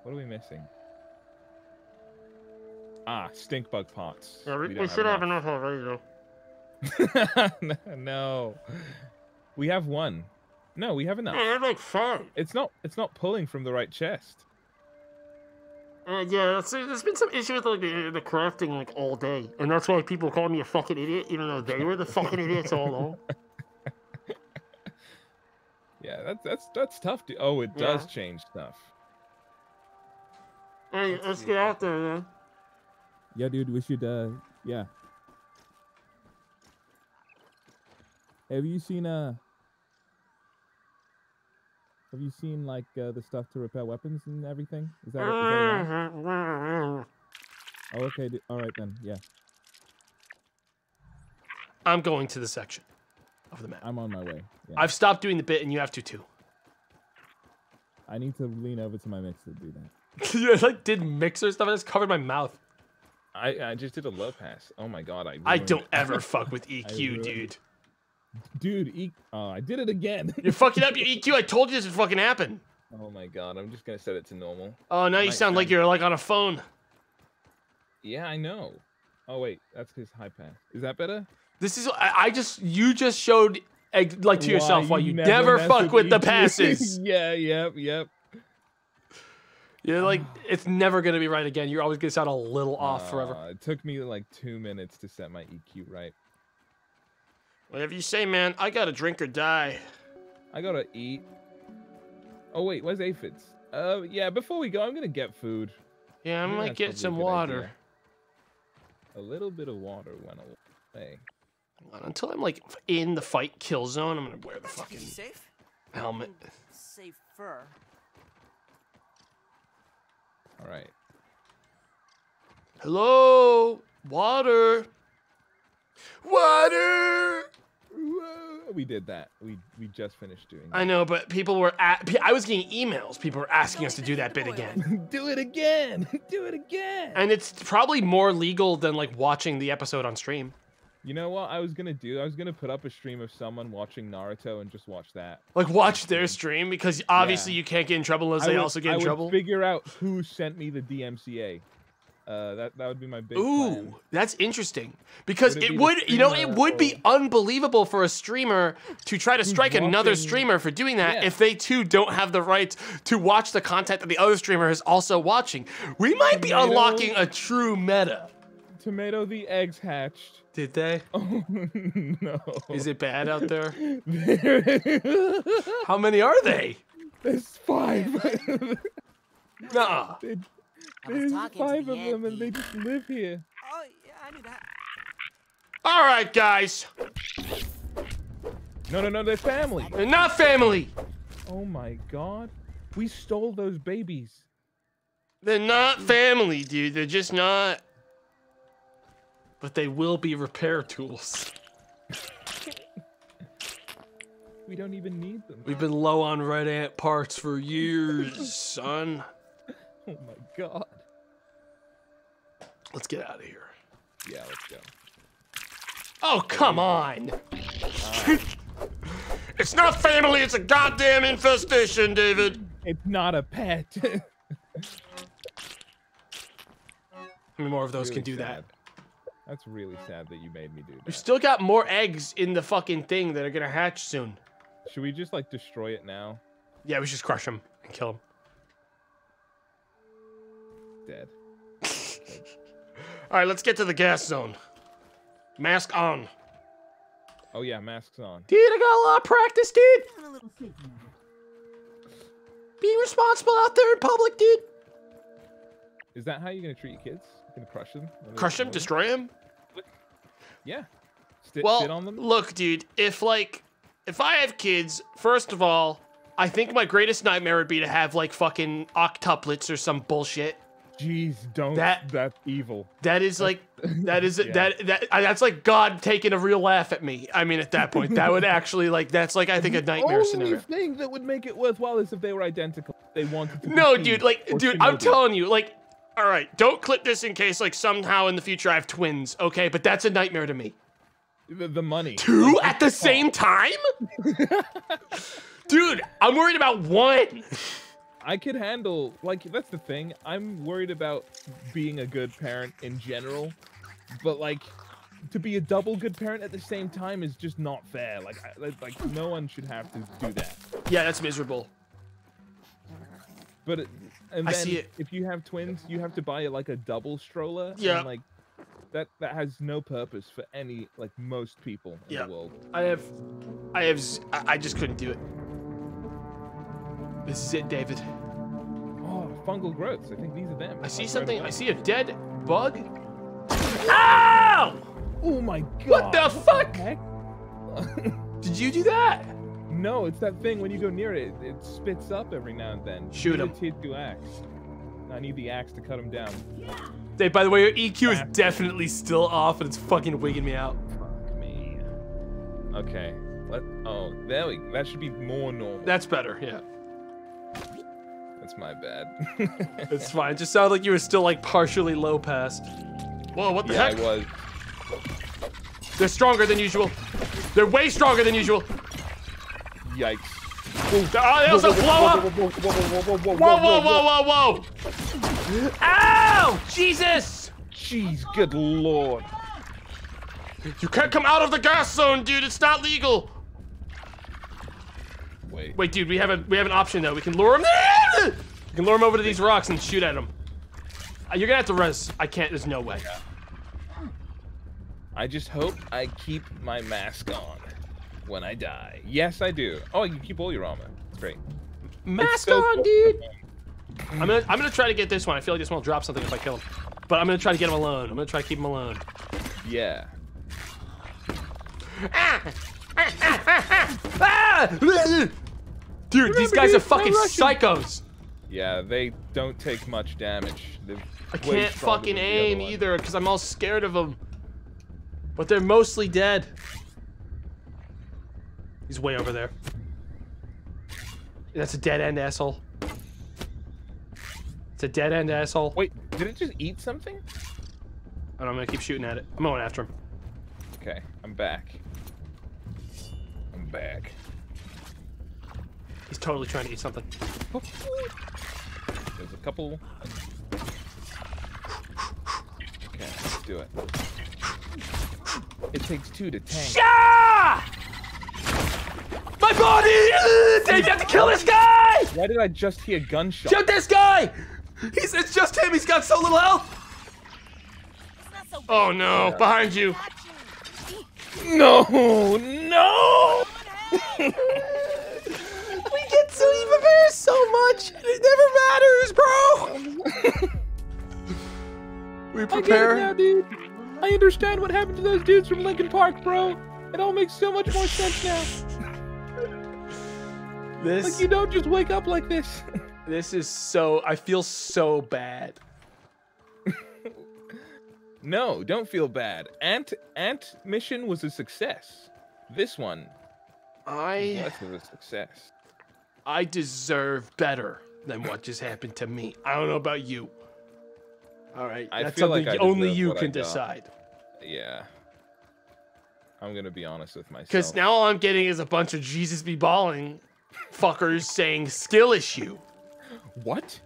S3: what are we missing? Ah, stink bug pots.
S1: Yeah, we,
S3: We
S1: we, should have
S3: enough.
S1: enough already, though.
S3: no, we have one. No, we have enough.
S1: Yeah, they're like five.
S3: It's not. It's not pulling from the right chest.
S1: Uh, yeah, see, there's been some issue with like the, the crafting like all day, and that's why people call me a fucking idiot, even though they were the fucking idiots all along.
S3: Yeah, that's that's that's tough. To, oh, it does
S1: Yeah.
S3: change stuff.
S1: Hey, let's get out there, man.
S3: Yeah, dude, we should. uh Yeah. Have you seen uh? Have you seen like uh, the stuff to repair weapons and everything? Is that? Is that oh, okay. d- All right then. Yeah,
S15: I'm going to the section of the map.
S3: I'm on my way. Yeah.
S15: I've stopped doing the bit, and you have to too.
S3: I need to lean over to my mixer to do that.
S15: you like did mixer stuff. I just covered my mouth.
S3: I I just did a low pass. Oh my god, I.
S15: I don't ever fuck with EQ, dude.
S3: Dude, e- oh, I did it again.
S1: You're fucking up your EQ. I told you this would fucking happen.
S3: oh my god, I'm just gonna set it to normal.
S1: Oh, now you sound like you're like on a phone.
S3: Yeah, I know. Oh wait, that's his high pass. Is that better?
S15: This is I, I just you just showed like to yourself why you
S3: never
S15: never fuck with the passes.
S3: yeah, yep, yep.
S15: You're like it's never gonna be right again. You're always gonna sound a little off forever.
S3: Uh, it took me like two minutes to set my EQ right.
S1: Whatever you say, man. I gotta drink or die.
S3: I gotta eat. Oh wait, where's aphids? Uh, yeah. Before we go, I'm gonna get food.
S1: Yeah, I might
S3: that's
S1: get
S3: probably a
S1: some water.
S3: idea. A little bit of water went away.
S1: Until I'm like in the fight kill zone, I'm gonna wear the
S5: That's
S1: fucking
S5: pretty safe.
S1: helmet.
S5: Safer.
S3: All right.
S1: Hello, water. Water.
S3: We did that. We we just finished doing. That.
S1: I know, but people were at. I was getting emails. People were asking us to do that bit again,
S3: do it again. do it again.
S1: and it's probably more legal than like watching the episode on stream.
S3: You know what I was gonna do? I was gonna put up a stream of someone watching Naruto and just watch that.
S1: Like watch their stream because obviously
S3: Yeah.
S1: you can't get in trouble unless
S3: I
S1: they
S3: would-
S1: also get
S3: I
S1: in
S3: would
S1: trouble.
S3: Figure out who sent me the DMCA. Uh, that that would be my big plan.
S1: Ooh, that's interesting because
S3: Would it
S1: it would, you know, it would be unbelievable for a streamer to try to strike another streamer for doing that
S3: Yeah.
S1: if they too don't have the right to watch the content that the other streamer is also watching. We might be unlocking a true meta.
S3: Tomato, the eggs hatched.
S1: Did they?
S3: Oh no!
S1: Is it bad out there?
S3: There-
S1: How many are they?
S3: There's five.
S1: Nuh-uh.
S3: There-
S5: I was
S3: There's five
S5: to
S3: of them, and they just live here.
S5: Oh, yeah, I knew that.
S1: All right, guys,
S3: No, no, no, they're family.
S1: they're not family.
S3: Oh my god, we stole those babies.
S1: They're not family, dude. They're just not. But they will be repair tools.
S3: We don't even need them.
S1: We've been low on red ant parts for years, son.
S3: Oh my god.
S1: Let's get out of here.
S3: Yeah, let's go.
S1: Oh, come on. it's not family, it's a goddamn infestation, David.
S3: It's not a pet.
S1: How many more of those can
S3: Really
S1: do that?
S3: Sad. That's really sad that you made me do
S1: We've still got more eggs in the fucking thing that are gonna hatch soon.
S3: Should we just like destroy it now?
S1: Yeah, we should just crush them and kill them.
S3: Dead.
S1: All right, let's get to the gas zone. Mask on.
S3: Oh yeah, masks on.
S1: Dude, I got a lot of practice, dude.
S5: Feeling a little shaky now.
S1: Be responsible out there in public, dude.
S3: Is that how you're gonna treat your kids? You're gonna crush them? when
S1: Crush him, destroy him.
S3: Yeah. Sit,
S1: Well,
S3: sit on them.
S1: look, dude. If like, if I have kids, first of all, I think my greatest nightmare would be to have like fucking octuplets or some bullshit.
S3: Jeez, don't.
S1: that-
S3: That's evil.
S1: That is like, that is
S3: Yeah.
S1: that that that's like God taking a real laugh at me. I mean, at that point, that would actually like that's like I think a nightmare
S3: Only
S1: scenario.
S3: thing that would make it worthwhile is if they were identical. They wanted to.
S1: No,
S3: Steve
S1: dude, like, dude, I'm telling you, like, all right, don't clip this in case like somehow in the future I have twins, okay? But that's a nightmare to me.
S3: the, the money.
S1: Two at the same time? Dude, I'm worried about one.
S3: I could handle like that's the thing. I'm worried about being a good parent in general, but like to be a double good parent at the same time is just not fair. Like I, like- like no one should have to do that.
S1: Yeah, that's miserable.
S3: But it, and
S1: I
S3: then
S1: see it.
S3: if you have twins, you have to buy like a double stroller. and,
S1: Yeah.
S3: like that that has no purpose for any like most people in
S1: Yeah.
S3: the world.
S1: I have, I have, I just couldn't do it. This is it, David.
S3: Oh, fungal growths. I think these are them.
S1: I see
S3: Like,
S1: something. I see a dead bug. Ow!
S3: Oh my god.
S1: What the fuck?
S3: heck?
S1: Did you do that?
S3: No, it's that thing when you go near it, it, it spits up every now and then.
S1: Shoot him.
S3: need a Tier 2 axe. I need the axe to cut him down.
S1: Dave, by the way, your EQ is definitely still off, and it's fucking wigging me out.
S3: Fuck me. Okay. Let. Oh, there we. That should be more normal.
S1: That's better. Yeah,
S3: That's my bad.
S1: it's fine. It just sounded like you were still like partially low pass. Whoa, what the
S3: yeah, I was.
S1: They're stronger than usual. They're way stronger than usual.
S3: Yikes.
S1: Oh, they also blow up.
S3: Whoa, whoa, whoa, whoa, whoa,
S1: Whoa! Ow! Jesus!
S3: Jeez, good lord.
S1: You can't come out of the gas zone, dude. It's not legal.
S3: Wait.
S1: Wait, dude. We have a we have an option though. We can lure him. We can lure him over to these rocks and shoot at him. Uh, You're gonna have to res. I can't. There's no way.
S3: I just hope I keep my mask on when I die. Yes, I do. Oh, you keep all your armor. That's great.
S1: Mask
S3: so
S1: on,
S3: cool.
S1: dude. I'm gonna I'm gonna try to get this one. I feel like this one will drop something if I kill him. But I'm gonna try to get him alone. I'm gonna try to keep him alone.
S3: Yeah.
S1: Ah! Dude, these guys are fucking psychos.
S3: Yeah, they don't take much damage. They're
S1: I can't fucking
S3: than the other
S1: aim either because I'm all scared of them. But they're mostly dead.
S15: He's way over there. That's a dead end, asshole. It's a dead end, asshole.
S3: Wait, did it just eat something?
S15: I am gonna keep shooting at it. I'm going after him.
S3: Okay, I'm back. I'm back.
S15: He's totally trying to eat something.
S3: There's a couple. Okay, let's do it. It takes two to tank.
S15: Ah! My body! Ugh, Dave, you have to kill this guy!
S3: Why did I just hear gunshot?
S15: Shoot this guy! He's, it's just him. He's got so little health.
S5: So
S1: Oh no, behind you.
S3: No, no!
S15: We get to even prepare so much, and it never matters, bro. we
S3: I get it
S15: prepare.
S3: now, dude. I understand what happened to those dudes from Linkin Park, bro. It all makes so much more sense now.
S15: This
S3: Like you don't just wake up like this.
S15: this is so. I feel so bad.
S3: no, don't feel bad. Ant Ant mission was a success. This one,
S1: I
S3: less of a success.
S1: I deserve better than what just happened to me. I don't know about you.
S15: All right,
S3: I
S15: that's
S3: feel
S15: something
S3: like
S15: only you can decide.
S3: Yeah. I'm gonna be honest with myself.
S1: Because now all I'm getting is a bunch of Jesus be balling fuckers saying skill issue.
S3: what?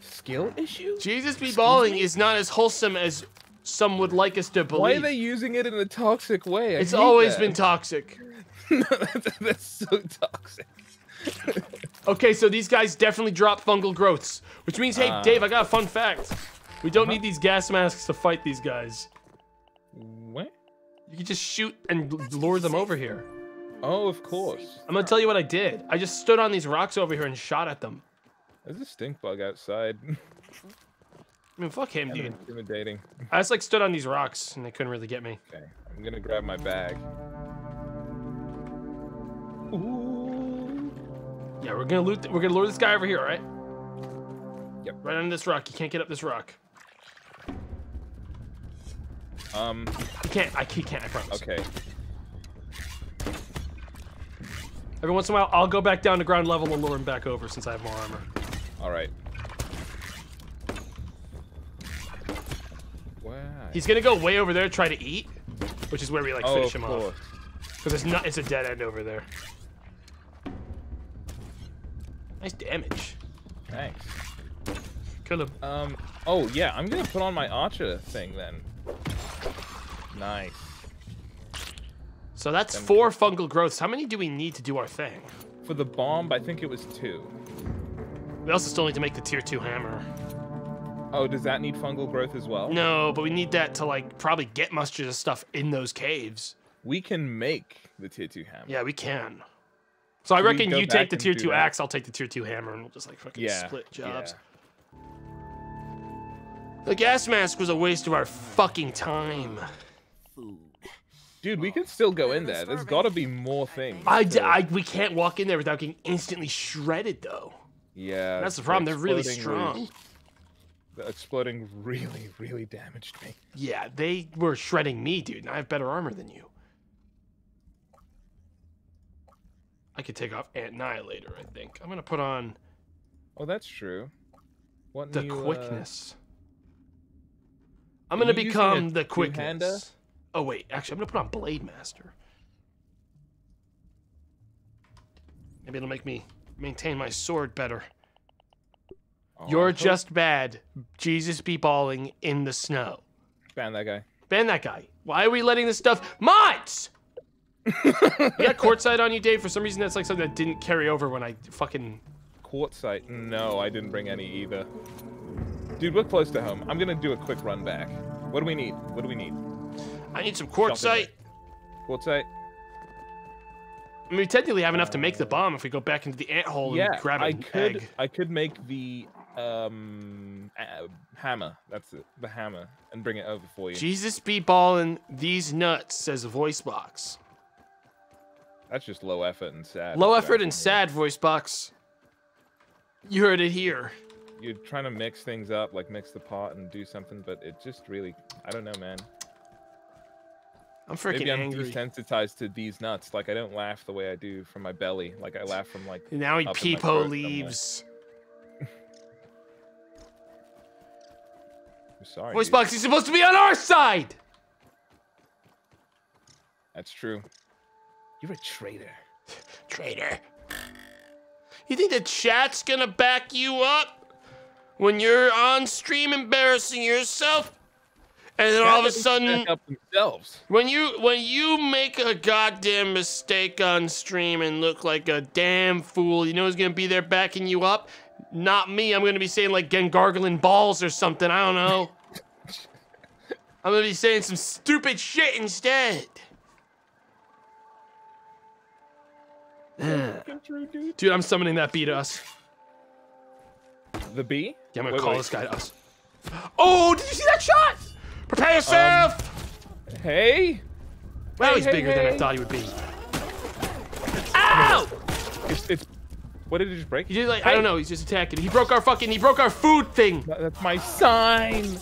S3: Skill issue?
S1: Jesus be balling is not as wholesome as some would like us to believe.
S3: Why are they using it in a toxic way? I
S1: it's always
S3: that.
S1: been toxic.
S3: that's, so toxic.
S1: Okay, so these guys definitely drop fungal growths, which means, hey,
S3: Ah.
S1: Dave, I got a fun fact. We don't need these gas masks to fight these guys.
S3: What?
S1: You can just shoot and lure them over here.
S3: Oh, of course.
S1: I'm gonna tell you what I did. I just stood on these rocks over here and shot at them.
S3: There's a stink bug outside.
S1: I mean, fuck him,
S3: Kind
S1: dude.
S3: intimidating.
S1: I just like stood on these rocks and they couldn't really get me.
S3: Okay, I'm gonna grab my bag. Ooh.
S1: Yeah, we're gonna loot. We're gonna lure this guy over here, all right?
S3: Yep.
S1: Right on this rock. You can't get up this rock.
S3: Um.
S1: You can't. I he can't. I promise.
S3: Okay.
S1: Every once in a while, I'll go back down to ground level and lure him back over since I have more armor.
S3: All right. Wow.
S1: He's gonna go way over there, to try to eat, which is where we like
S3: oh,
S1: finish
S3: of
S1: him
S3: course.
S1: off. Because it's not. It's a dead end over there. Nice damage.
S3: Thanks.
S1: Kill him.
S3: Um. Oh yeah, I'm gonna put on my archer thing then. Nice.
S1: So that's
S3: Them
S1: four fungal growths. How many do we need to do our thing?
S3: For the bomb, I think it was two.
S1: We also still need to make the tier two hammer.
S3: Oh, does that need fungal growth as well?
S1: No, but we need that to like probably get mustard of stuff in those caves.
S3: We can make the tier two hammer.
S1: Yeah, we can. So I reckon you take the tier two
S3: that?
S1: axe, I'll take the tier two hammer, and we'll just like fucking
S3: Yeah.
S1: split jobs.
S3: yeah.
S1: The gas mask was a waste of our fucking time.
S4: Food.
S3: Dude, we can still go in there. There's got to be more things.
S1: I, d-
S3: to-
S1: I- we can't walk in there without getting instantly shredded though.
S3: Yeah.
S1: That's the problem. They're really
S3: exploding was-
S1: strong.
S3: The exploding really, really damaged me.
S1: Yeah, they were shredding me, dude, and I have better armor than you. I could take off Annihilator, I think. I'm gonna put on
S3: Oh, that's true. What
S1: the
S3: new, uh,
S1: quickness. I'm gonna
S3: you using a
S1: become the
S3: two-hander?
S1: quickness. Oh wait, actually, I'm gonna put on Blade Master. Maybe it'll make me maintain my sword better.
S3: oh,
S1: You're just bad. Jesus be balling in the snow.
S3: ban that guy.
S1: Ban that guy. Why are we letting this stuff? Mods! you got quartzite on you, Dave? For some reason, that's like something that didn't carry over when I fucking.
S3: Quartzite. No, I didn't bring any either. Dude, we're close to home. I'm gonna do a quick run back. What do we need? What do we need?
S1: I need some quartzite.
S3: Quartzite.
S1: I mean, we technically have enough to make the bomb if we go back into the ant hole
S3: Yeah,
S1: and grab
S3: I could.
S1: egg.
S3: I could make the um uh, hammer. That's it. The hammer, and bring it over for you.
S1: Jesus be balling these nuts, says a voice box.
S3: That's just low effort and sad.
S1: Low effort and sad voice box. You heard it here.
S3: You're trying to mix things up, like mix the pot and do something, but it just really, I don't know, man.
S1: I'm freaking
S3: Maybe I'm
S1: angry.
S3: desensitized to these nuts. Like I don't laugh the way I do from my belly. Like I laugh from like.
S1: Now he
S3: up in my
S1: peepo leaves.
S3: I'm sorry.
S1: Voice
S3: dude.
S1: box, he's supposed to be on our side.
S3: That's true. You're a traitor.
S1: Traitor. You think the chat's gonna back you up when you're on stream embarrassing yourself? And then all of a sudden,
S3: Back up themselves.
S1: when you when you make a goddamn mistake on stream and look like a damn fool, you know who's gonna be there backing you up? Not me. I'm gonna be saying like "Gen gargling balls" or something. I don't know. I'm gonna be saying some stupid shit instead. Dude, I'm summoning that bee to us.
S3: The bee?
S1: Yeah, I'm gonna
S3: Wait,
S1: call
S3: wait.
S1: this guy to us. Oh, did you see that shot? Prepare yourself!
S3: Hey.
S1: wow,
S3: hey,
S1: he's
S3: hey,
S1: bigger than I thought he would be. Ow!
S3: It's, it's. What did it just break?
S1: He just like I don't know. He's just attacking. He broke our fucking. He broke our food thing.
S3: That- That's my sign.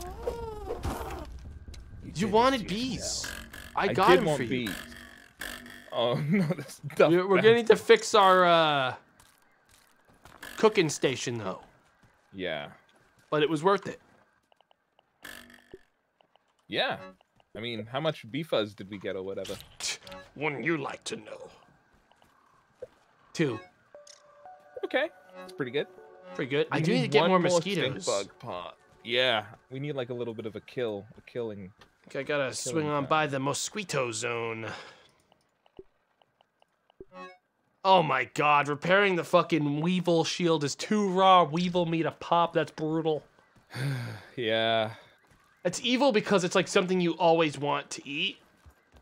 S1: You wanted bees. I
S3: I
S1: got
S3: did
S1: him for you.
S3: bees. Oh no, that's dumb.
S1: We're, we're gonna need to fix our uh, cooking station though,
S3: Yeah.
S1: but it was worth it.
S3: Yeah. I mean, how much bee fuzz did we get or whatever?
S1: Wouldn't you like to know? Two.
S3: Okay, that's pretty good.
S1: Pretty good. I do need to get
S3: one
S1: more
S3: stink
S1: mosquitoes.
S3: bug pot. Yeah, we need like a little bit of a kill, a killing.
S1: Okay, I gotta swing on by the mosquito zone. Oh my god, repairing the fucking Weevil shield is too raw Weevil meat to pop. That's brutal.
S3: Yeah,
S1: It's evil because it's like something you always want to eat.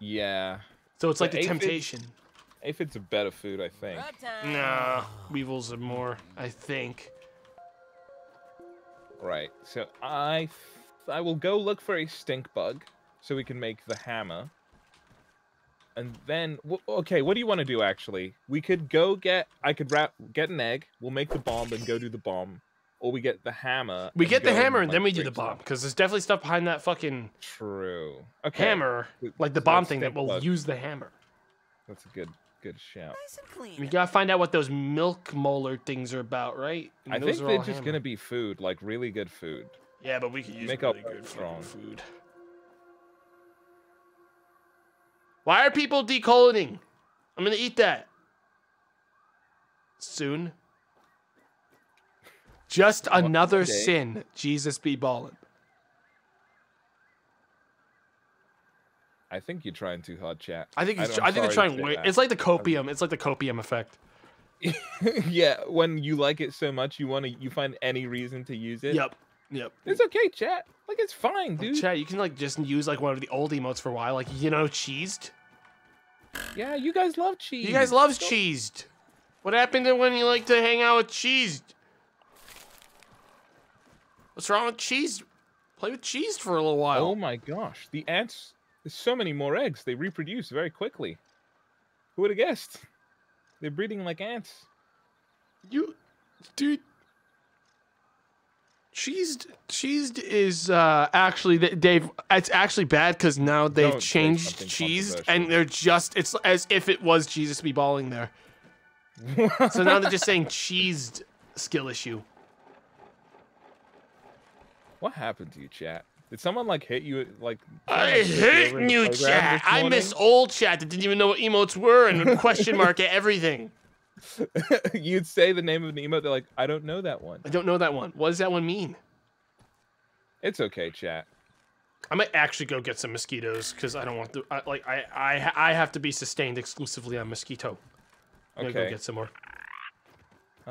S3: yeah.
S1: So it's like
S3: The
S1: the
S3: aphids-
S1: temptation.
S3: Aphids are better food, I think.
S5: Rub.
S1: Nah, Weevils are more, I think.
S3: Right. So I, I will go look for a stink bug, so we can make the hammer. And then, okay, what do you want to do? Actually, we could go get. I could wrap, get an egg. We'll make the bomb and go do the bomb, or we get the hammer.
S1: We get the hammer and
S3: like,
S1: then we do the bomb because there's definitely stuff behind that fucking
S3: True. Okay.
S1: hammer, like the
S3: so
S1: bomb thing that
S3: stink
S1: will
S3: bug.
S1: use the hammer.
S3: That's a good, good shout.
S5: Nice and clean.
S1: We gotta find out what those milk molar things are about, right? And
S3: I
S1: those
S3: think
S1: are
S3: they're
S1: all
S3: just
S1: hammer.
S3: gonna be food, like really good food.
S1: Yeah, but we could use
S3: Make
S1: really
S3: up
S1: good
S3: strong.
S1: food. Why are people decoloning? I'm gonna eat that. Soon. Just another
S3: day.
S1: sin. Jesus be ballin'.
S3: I think you're trying too hard, chat.
S1: I think
S3: don't-
S1: I think they're trying way. It's like the copium. It's like the copium effect.
S3: yeah, when you like it so much, you want to, you find any reason to use it.
S1: Yep. Yep.
S3: It's okay, chat. Like it's fine, dude.
S1: Chat, you can like just use like one of the old emotes for a while, like you know, cheesed.
S3: Yeah, you guys love cheese.
S1: You guys love cheesed. What happened to when you like to hang out with cheesed? What's wrong with cheese? Play with cheese for a little while.
S3: Oh my gosh, the ants. There's so many more eggs. They reproduce very quickly. Who would have guessed? They're breeding like ants.
S1: You, dude. Cheesed, cheesed is uh, actually Dave. It's actually bad because now they've
S3: Don't
S1: changed cheesed, and they're just. It's as if it was Jesus be balling there. So now they're just saying cheesed skill issue.
S3: What happened to you, chat? Did someone like hit you? Like
S1: I
S3: hit
S1: hate
S3: over in the
S1: new chat. I miss old chat that didn't even know what emotes were and would question mark at everything.
S3: You'd say the name of an emote. They're like, I don't know that one.
S1: I don't know that one. What does that one mean?
S3: It's okay, chat.
S1: I might actually go get some mosquitoes because I don't want to. I, like I, I, I have to be sustained exclusively on mosquito. I'm gonna go
S3: Okay.
S1: get some more.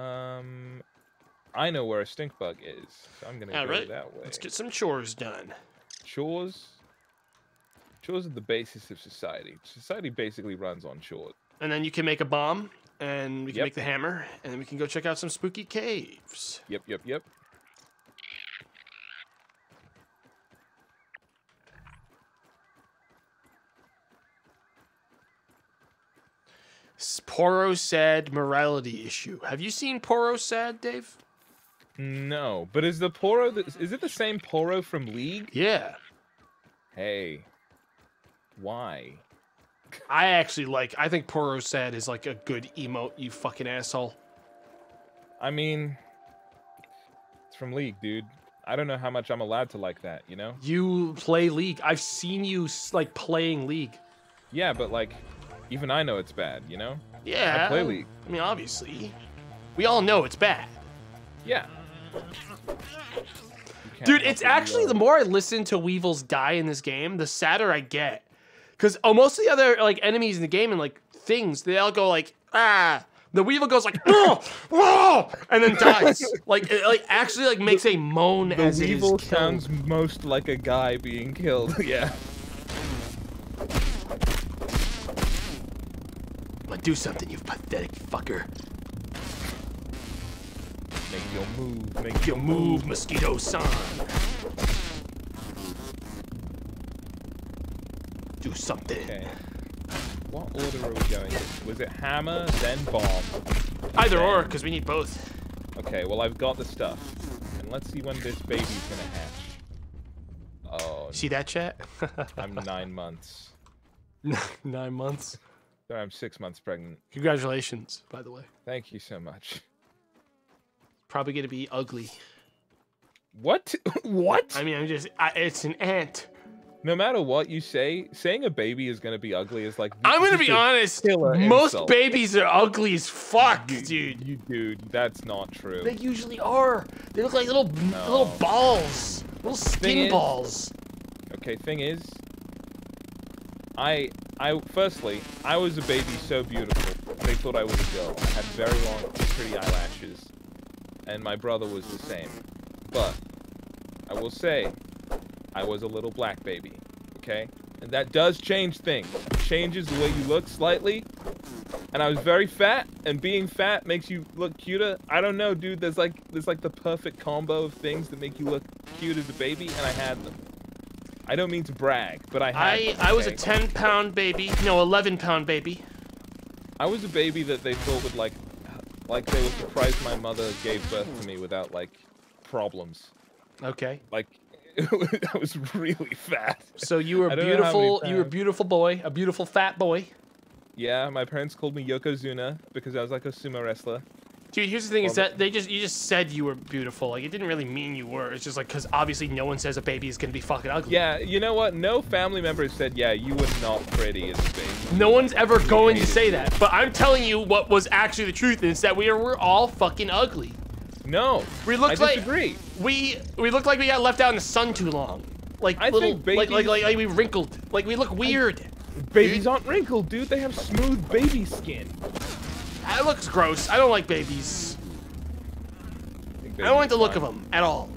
S3: Um, I know where a stink bug is, so I'm gonna
S1: All
S3: go
S1: right,
S3: that way.
S1: let's get some chores done.
S3: chores. Chores are the basis of society. Society basically runs on chores.
S1: And then you can make a bomb, and we can
S3: Yep.
S1: make the hammer, and then we can go check out some spooky caves.
S3: Yep, yep, yep.
S1: Poro Sad morality issue. Have you seen Poro Sad, Dave?
S3: No, but is the Poro? The, is it the same Poro from League?
S1: Yeah.
S3: Hey, why?
S15: I actually like. I think Poro Sad is like a good emote. You fucking asshole.
S3: I mean, it's from League, dude. I don't know how much I'm allowed to like that, you know?
S15: You play League. I've seen you like playing League.
S3: Yeah, but like, even I know it's bad, you know?
S1: Yeah.
S3: I play League.
S1: I mean, obviously, we all know it's bad.
S3: Yeah. You can't
S15: Dude, it's actually the more I listen to Weevils die in this game, the sadder I get. Because oh, most of the other like enemies in the game and like things, they all go like ah. The Weevil goes like oh, oh, and then dies. like it like actually like makes a moan
S3: The
S15: as it is
S3: Weevil
S15: killed.
S3: sounds most like a guy being killed. yeah.
S1: But do something, you pathetic fucker.
S3: Make your move. Make
S1: Your move, mosquito son. Do something.
S3: Okay. What order are we going in? Was it hammer, then bomb?
S1: Either or, because we need both.
S3: Okay, well I've got the stuff. And let's see when this baby's gonna hatch. Oh,
S1: See that chat?
S3: I'm nine months.
S15: Nine months.
S3: Sorry, I'm six months pregnant.
S15: Congratulations, by the way.
S3: Thank you so much.
S1: Probably gonna be ugly.
S3: What? what?
S1: I mean, I'm just. I, it's an ant.
S3: no matter what you say, saying a baby is gonna be ugly is like.
S1: I'm gonna be honest. Most
S3: insult.
S1: babies are ugly as fuck,
S3: You,
S1: dude.
S3: You dude, that's not true.
S1: They usually are. They look like little
S3: No.
S1: little balls, little skin
S3: is-
S1: balls.
S3: Okay, thing is, I, I, firstly, I was a baby so beautiful. They thought I was a girl. I had very long, pretty eyelashes, and my brother was the same. But I will say, I was a little black baby. Okay, and that does change things. It changes the way you look slightly. And I was very fat, and being fat makes you look cuter. I don't know, dude. There's like, there's like the perfect combo of things that make you look cute as a baby, and I had them. I don't mean to brag, but I had.
S1: I
S3: them,
S1: I was a 10 pound baby. No, 11 pound baby.
S3: I was a baby that they thought would like, like they were surprised my mother gave birth to me without like problems.
S1: Okay.
S3: Like, I was really fat.
S1: So you were
S3: I don't know how many
S1: beautiful. You were a beautiful boy, a beautiful fat boy.
S3: Yeah, my parents called me Yokozuna because I was like a sumo wrestler.
S1: Dude, here's the thing: is that they just you just said you were beautiful. Like it didn't really mean you were. It's just like because obviously no one says a baby is gonna be fucking ugly.
S3: Yeah, you know what? No family member said, yeah, you were not pretty as a baby.
S1: No one's ever going to say
S3: you.
S1: that. But I'm telling you what was actually the truth is that we are we're all fucking ugly.
S3: No,
S1: We looked
S3: I
S1: like we we looked like we got left out in the sun too long. Like
S3: I
S1: little
S3: think
S1: like, like like like we wrinkled. Like we look weird.
S3: Babies aren't wrinkled, dude. They have smooth baby skin.
S1: That looks gross. I don't like babies.
S3: think
S1: I don't like
S3: babies
S1: the look
S3: fine.
S1: of them at all.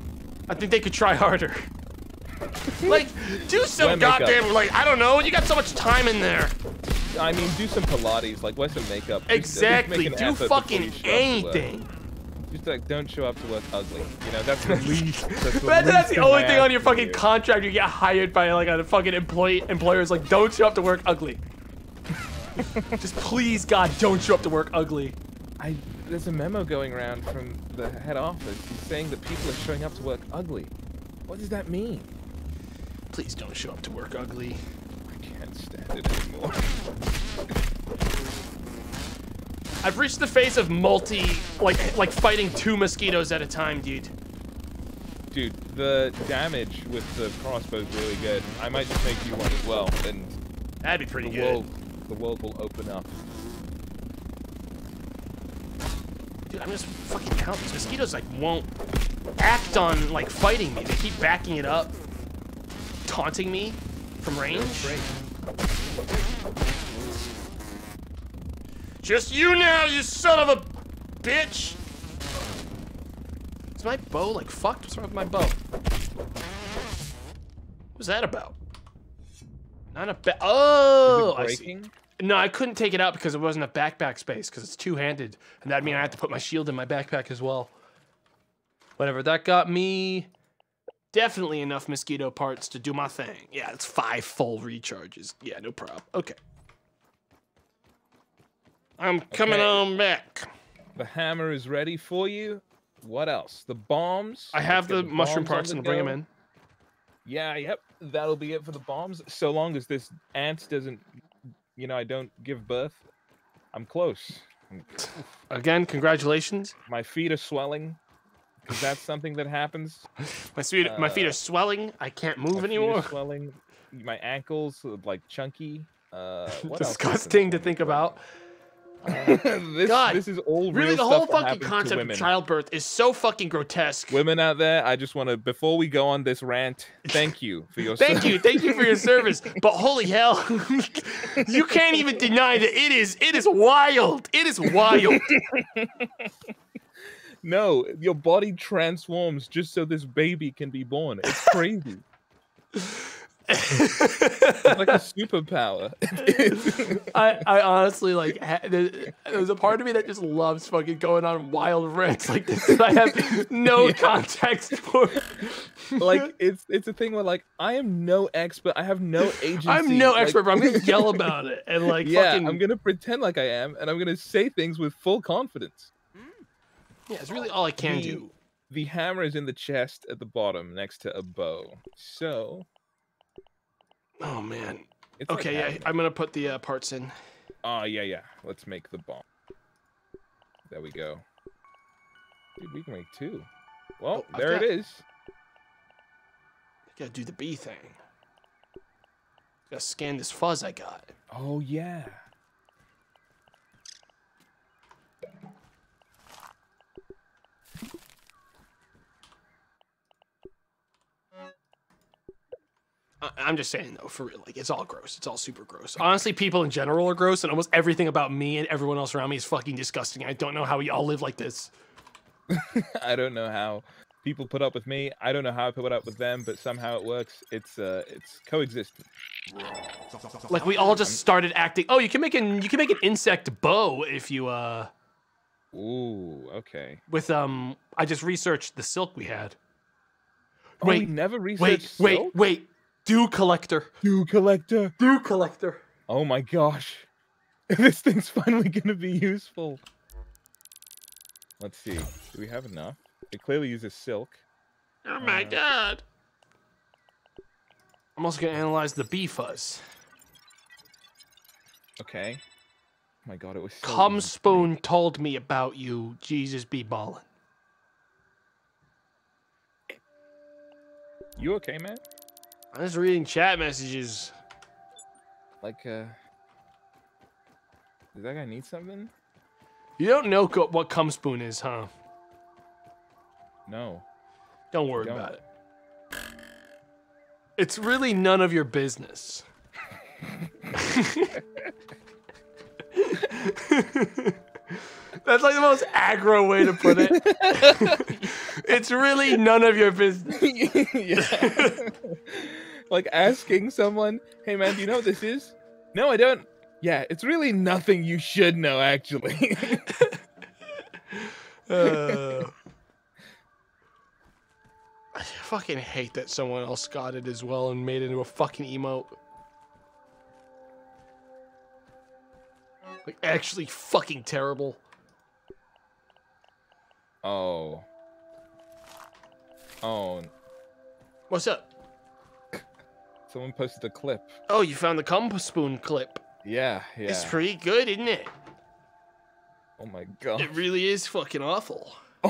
S1: I think they could try harder. like, do some
S3: Wear makeup.
S1: goddamn like I don't know. You got so much time in there.
S3: I mean, do some Pilates, like wear some makeup. Just- uh, just
S1: Exactly. Do fucking
S3: you show up to work.
S1: anything.
S3: Just like don't show up to work ugly. You know, that's the least. That's the,
S1: That's, that's the only thing on your fucking
S3: you.
S1: contract you get hired by like a fucking employee employer's like don't show up to work ugly. Just please God don't show up to work ugly.
S3: I there's a memo going around from the head office saying that people are showing up to work ugly. What does that mean?
S1: Please don't show up to work ugly.
S3: I can't stand it anymore.
S1: I've reached the phase of multi like like fighting two mosquitoes at a time, dude.
S3: Dude, the damage with the crossbow is really good. I might just make you one as well, and
S1: That'd be pretty good.
S3: world the world will open up.
S1: Dude, I'm just fucking counting. These mosquitoes like won't act on like fighting me. They keep backing it up, taunting me from range. Just you now, you son of a bitch! Is my bow like fucked? What's wrong with my bow? What was that about? Not a ba- Oh, I see.
S3: breaking?
S1: No, I couldn't take it out because it wasn't a backpack space because it's two-handed, and that'd mean I had to put my shield in my backpack as well. Whatever, that got me definitely enough mosquito parts to do my thing. Yeah, it's five full recharges. Yeah, no problem. Okay. I'm coming
S3: Okay.
S1: on back.
S3: The hammer is ready for you. What else? The bombs.
S1: I have the
S3: get
S1: mushroom parts
S3: the
S1: and bring them in.
S3: Yeah, yep. That'll be it for the bombs. So long as this ant doesn't you know, I don't give birth, I'm close.
S1: Again, congratulations.
S3: My feet are swelling because that's something that happens.
S1: My feet, my feet
S3: Uh,
S1: are swelling. I can't move
S3: My feet are
S1: anymore.
S3: swelling. My ankles are like chunky. Uh, what
S1: Disgusting to think about.
S3: this,
S16: God,
S3: this is all
S16: Really, the whole fucking concept of childbirth is so fucking grotesque.
S3: Women out there, I just want to before we go on this rant, thank you for your
S16: Thank you,
S3: service.
S16: thank you for your service. But holy hell, you can't even deny that it is it is wild. It is wild.
S3: No, your body transforms just so this baby can be born. It's crazy. It's like a superpower.
S1: I, I honestly like. Ha- there's a part of me that just loves fucking going on wild rants like this. that I have no
S3: Yeah.
S1: context for.
S3: like it's it's a thing where like I am no expert. I have no agency.
S1: I'm no
S3: like-
S1: expert, but I'm gonna yell about it and like
S3: yeah,
S1: fucking.
S3: I'm gonna pretend like I am, and I'm gonna say things with full confidence.
S1: Yeah, it's really all I can
S3: The-
S1: do.
S3: The hammer is in the chest at the bottom next to a bow. So
S1: Oh man.
S3: it's like
S1: Okay, yeah,
S3: happening.
S1: I'm gonna put the uh, parts in.
S3: Oh yeah, yeah. Let's make the bomb. There we go. Dude, we can make two. Well,
S1: Oh,
S3: there
S1: got-
S3: it is.
S1: Gotta do the bee thing. Gotta scan this fuzz I got.
S3: Oh yeah.
S1: I'm just saying though, for real, like it's all gross. It's all super gross. Honestly, people in general are gross, and almost everything about me and everyone else around me is fucking disgusting. I don't know how we all live like this.
S3: I don't know how people put up with me. I don't know how I put up with them, but somehow it works. It's uh it's coexistent.
S1: Like we all just started acting. Oh, you can make an you can make an insect bow if you uh
S3: Ooh, okay.
S1: with um. I just researched the silk we had.
S3: Oh, we
S1: Wait,
S3: never researched
S1: Wait, wait, wait. Dew collector.
S3: Dew collector.
S1: Dew collector.
S3: Oh my gosh. This thing's finally gonna be useful. Let's see. Do we have enough? It clearly uses silk.
S1: Oh my
S3: Uh,
S1: god. I'm also gonna analyze the bee fuzz.
S3: Okay. Oh my god, it was so
S1: Cum
S3: easy.
S1: spoon told me about you. Jesus be ballin'.
S3: You okay, man?
S1: I'm just reading chat messages.
S3: Like, uh. Does that guy need something?
S1: You don't know co- what cum spoon is, huh?
S3: No.
S1: Don't worry
S3: Don't.
S1: about it. It's really none of your business. That's like the most aggro way to put it. it's really none of your business.
S3: Like asking someone, hey man, do you know what this is? No, I don't. Yeah, it's really nothing you should know, actually.
S1: Uh, I fucking hate that someone else got it as well and made it into a fucking emote. Like, actually fucking terrible.
S3: oh. Oh,
S1: What's up?
S3: Someone posted a clip.
S1: Oh, you found the cum spoon clip.
S3: Yeah, yeah.
S1: It's pretty good, isn't it?
S3: oh my god.
S1: It really is fucking awful.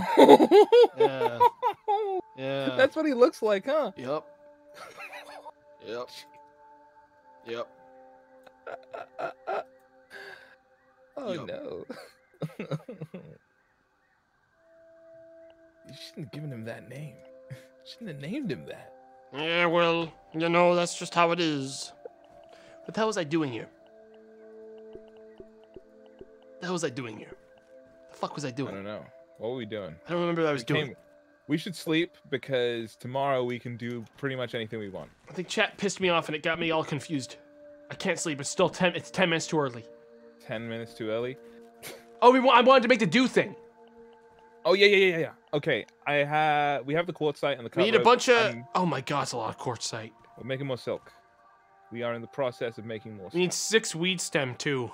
S1: Yeah. Yeah.
S3: That's what he looks like, huh?
S1: Yep. Yep. Yep.
S3: Oh
S1: Yup.
S3: no. you shouldn't have given him that name. You shouldn't have named him that.
S1: Yeah, well, you know, that's just how it is. What the hell was I doing here? What the hell was I doing here? The fuck was I doing?
S3: I don't know. What were we doing?
S1: I don't remember what I was
S3: We
S1: doing.
S3: came- We should sleep because tomorrow we can do pretty much anything we want.
S1: I think chat pissed me off and it got me all confused. I can't sleep. It's still ten. It's ten minutes too early.
S3: Ten minutes too early.
S1: Oh, we. I wanted to make the dew thing.
S3: Oh yeah, yeah, yeah, yeah. Okay, I have. We have the quartzite and the.
S1: We need a bunch of.
S3: I'm-
S1: Oh my god, it's a lot of quartzite.
S3: We're making more silk. We are in the process of making more.
S1: We
S3: Silk.
S1: need six weed stem too.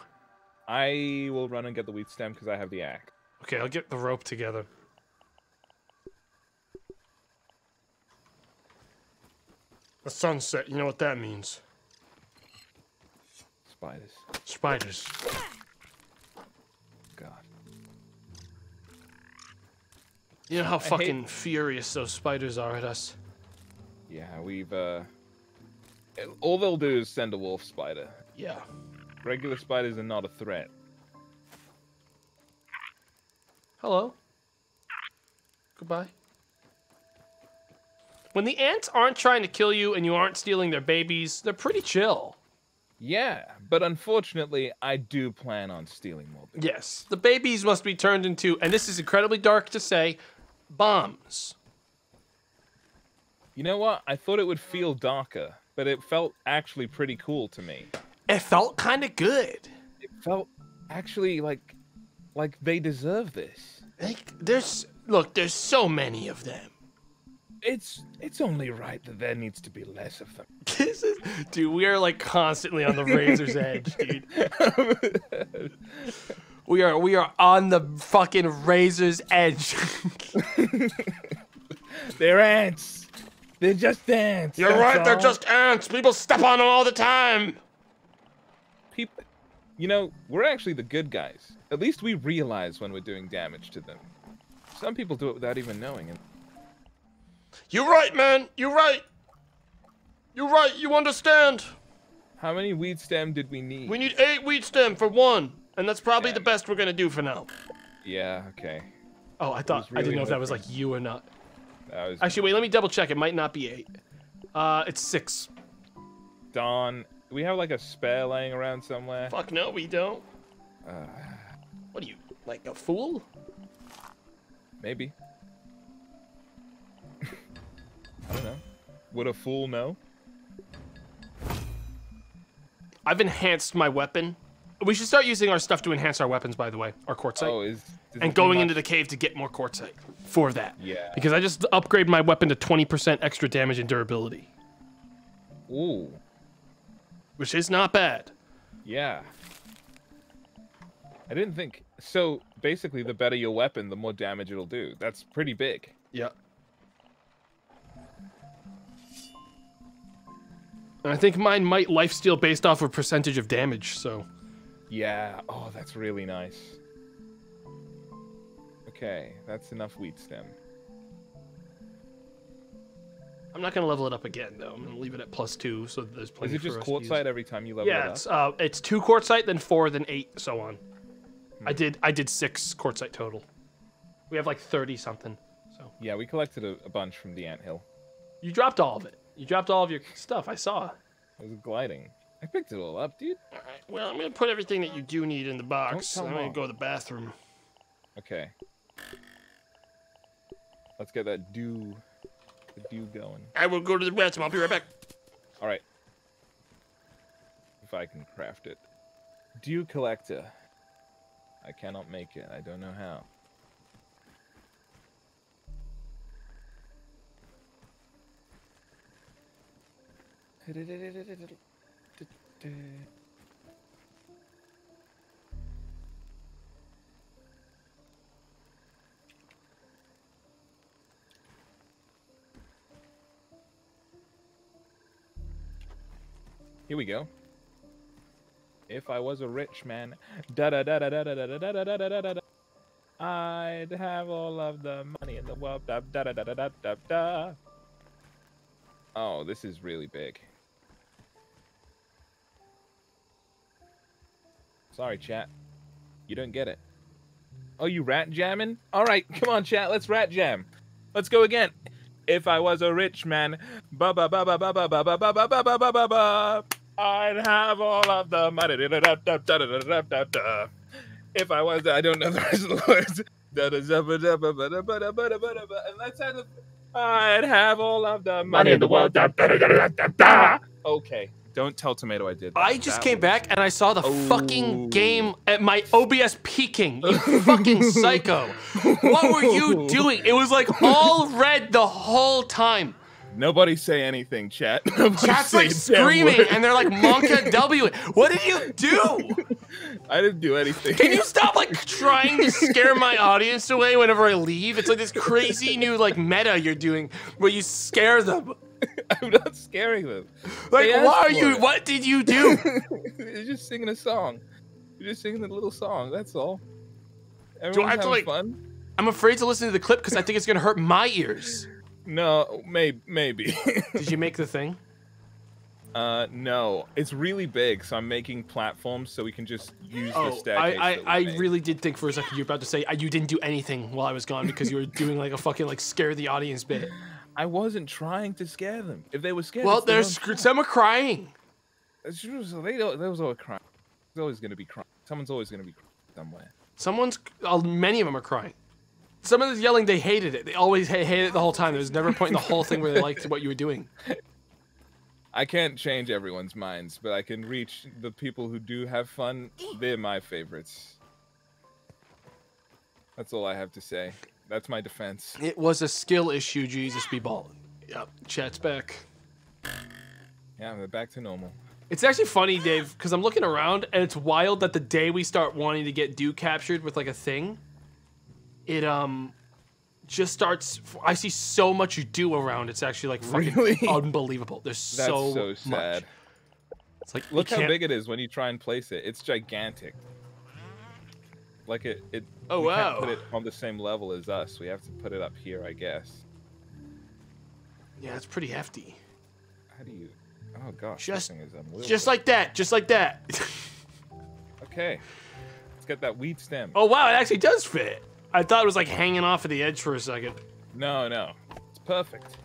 S3: I will run and get the weed stem because I have the axe.
S1: Okay, I'll get the rope together. A sunset. You know what that means.
S3: Spiders.
S1: Spiders. You know how
S3: hate-
S1: fucking furious those spiders are at us.
S3: Yeah, we've uh. All they'll do is send a wolf spider.
S1: Yeah.
S3: Regular spiders are not a threat.
S1: Hello. Goodbye. When the ants aren't trying to kill you and you aren't stealing their babies, they're pretty chill.
S3: Yeah, but unfortunately, I do plan on stealing more. babies.
S1: Yes. The babies must be turned into, and this is incredibly dark to say, bombs.
S3: You know what? I thought it would feel darker, but it felt actually pretty cool to me.
S1: It felt kind of good.
S3: It felt actually like like they deserve this.
S1: Like, there's, look, there's so many of them.
S3: It's it's only right that there needs to be less of them.
S1: This is, dude, we are like constantly on the razor's edge, dude. We are, we are on the fucking razor's edge.
S3: They're ants. They're just ants.
S1: You're
S3: that's
S1: right, they're just ants. People step on them all the time.
S3: people. You know, we're actually the good guys. At least we realize when we're doing damage to them. Some people do it without even knowing it.
S1: You're right, man. You're right. You're right. You understand.
S3: How many weed stem did we need?
S1: We need eight weed stem for one, and that's probably
S3: Yeah.
S1: the best we're gonna do for now.
S3: Yeah. Okay.
S1: Oh, I thought
S3: was
S1: I didn't know if that was like you or not.
S3: That was
S1: Actually, wait. Let me double check. It might not be eight. Uh, it's six.
S3: Dawn. Do we have like a spare laying around somewhere?
S1: Fuck no, we don't.
S3: Uh,
S1: What are you, like a fool?
S3: maybe. I don't know. Would a fool know?
S1: I've enhanced my weapon. We should start using our stuff to enhance our weapons, by the way, our quartzite.
S3: Oh, is. does
S1: and going into the cave to get more quartzite for that.
S3: Yeah.
S1: Because I just upgraded my weapon to 20% extra damage and durability,
S3: Ooh.
S1: which is not bad.
S3: Yeah. I didn't think. So basically, the better your weapon, the more damage it'll do. That's pretty big.
S1: Yeah. And I think mine might lifesteal based off of percentage of damage, so.
S3: Yeah. Oh, that's really nice. Okay, that's enough weed stem.
S1: I'm not gonna level it up again though. I'm gonna leave it at plus two, so there's
S3: Is
S1: plenty
S3: it just
S1: for us to use.
S3: quartzite every time you level it
S1: Yeah, it's uh, it's two quartzite, then four, then eight, so on. I
S3: Hmm.
S1: did I did six quartzite total. We have like thirty something. So
S3: Yeah, we collected a, a bunch from the anthill.
S1: you dropped all of it. You dropped all of your stuff. I saw.
S3: It was gliding. I picked it all up, dude.
S1: All right. Well, I'm gonna put everything that you do need in the box. I'm gonna go to the bathroom.
S3: Okay. Let's get that dew, the dew going.
S1: I will go to the bathroom. I'll be right back.
S3: All right. If I can craft it. Dew collector. I cannot make it. I don't know how. Here we go. If I was a rich man, da da da da da da da da da da da da da. I'd have all of the money in the world. Da da da da da da da. Oh, this is really big. Sorry, chat. You don't get it. Oh, you rat jamming? All right, come on, chat. Let's rat jam. Let's go again. If I was a rich man, ba ba ba ba ba ba ba ba ba ba ba ba ba ba I'd have all of the money. If I was, I don't know the rest of the words. And let's have the. I'd have all of the money in the world. Okay, don't tell Tomato I did. That.
S1: I just
S3: That
S1: came
S3: was-
S1: back and I saw the
S3: Oh.
S1: fucking game at my OBS peaking. You fucking psycho. What were you doing? It was like all red the whole time.
S3: Nobody say anything, chat. Nobody
S1: Chat's like screaming and they're like Monka W. What did you do?
S3: I didn't do anything.
S1: Can you stop like trying to scare my audience away whenever I leave? It's like this crazy new like meta you're doing where you scare them.
S3: I'm not scaring them.
S1: Like, what are you?
S3: it.
S1: What did you do?
S3: You're just singing a song. You're just singing a little song. That's all. Everyone's
S17: have to, like-
S3: fun.
S17: I'm afraid to listen to the clip because I think it's gonna hurt my ears.
S3: No, maybe, maybe.
S1: Did you make the thing?
S3: uh, no, it's really big, so I'm making platforms so we can just use the
S1: Oh,
S3: staircase.
S1: I, I, I
S3: made.
S1: really did think for a second you were about to say uh, you didn't do anything while I was gone because you were doing like a fucking like scare the audience bit.
S3: I wasn't trying to scare them. If they were scared,
S17: Well, there's some are crying.
S3: True, They. There was always crying. There's always gonna be crying. Someone's always gonna be crying somewhere.
S1: Someone's uh, many of them are crying. Some of them yelling they hated it. They always ha- hated it the whole time. There was never a point in the whole thing where they liked what you were doing.
S3: I can't change everyone's minds, but I can reach the people who do have fun. They're my favorites. That's all I have to say. That's my defense.
S1: It was a skill issue, Jesus be balling. Yep, chat's back.
S3: Yeah, we're back to normal.
S1: It's actually funny, Dave, because I'm looking around and it's wild that the day we start wanting to get dew captured with like a thing, it um just starts. I see so much you do around. It's actually like fucking
S3: Really?
S1: unbelievable. There's
S3: That's
S1: so,
S3: so,
S1: much.
S3: sad.
S1: It's like
S3: Look how big it is when you try and place it. It's gigantic. Like it, it.
S17: Oh,
S3: we
S17: wow.
S3: Put it on the same level as us. We have to put it up here, I guess.
S1: Yeah, it's pretty hefty.
S3: How do you? Oh gosh,
S17: Just-
S3: thing is.
S17: Just like that. Just like that.
S3: Okay, let's get that weed stem.
S1: Oh wow, it actually does fit. I thought it was like hanging off of the edge for a second.
S3: No, no, it's perfect.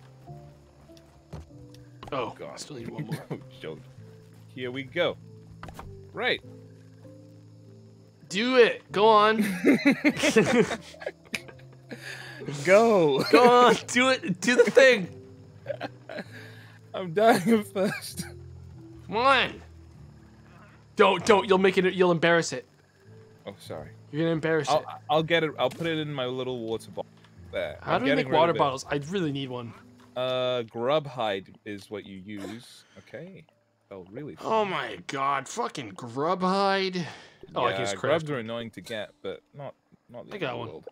S1: Oh
S3: God.
S1: I still need one more.
S3: Oh, joke. Here we go. Right.
S17: Do it. Go on.
S3: Go.
S17: Go on. Do it. Do the thing.
S3: I'm dying of thirst.
S17: Come on.
S1: Don't don't. You'll make it. You'll embarrass it.
S3: Oh, sorry.
S1: You're gonna embarrass it.
S3: I'll, I'll get it. I'll put it in my little water bottle. There.
S1: How
S3: I'm
S1: do we
S3: getting
S1: make water bottles? I really need one.
S3: Uh, grub hide is what you use. Okay. Oh, really?
S17: Oh my god. Fucking grub hide.
S1: Oh, I
S3: yeah,
S1: can just
S3: grubs are annoying to get, but not not the
S1: I
S3: end
S1: got
S3: of
S1: one.
S3: world.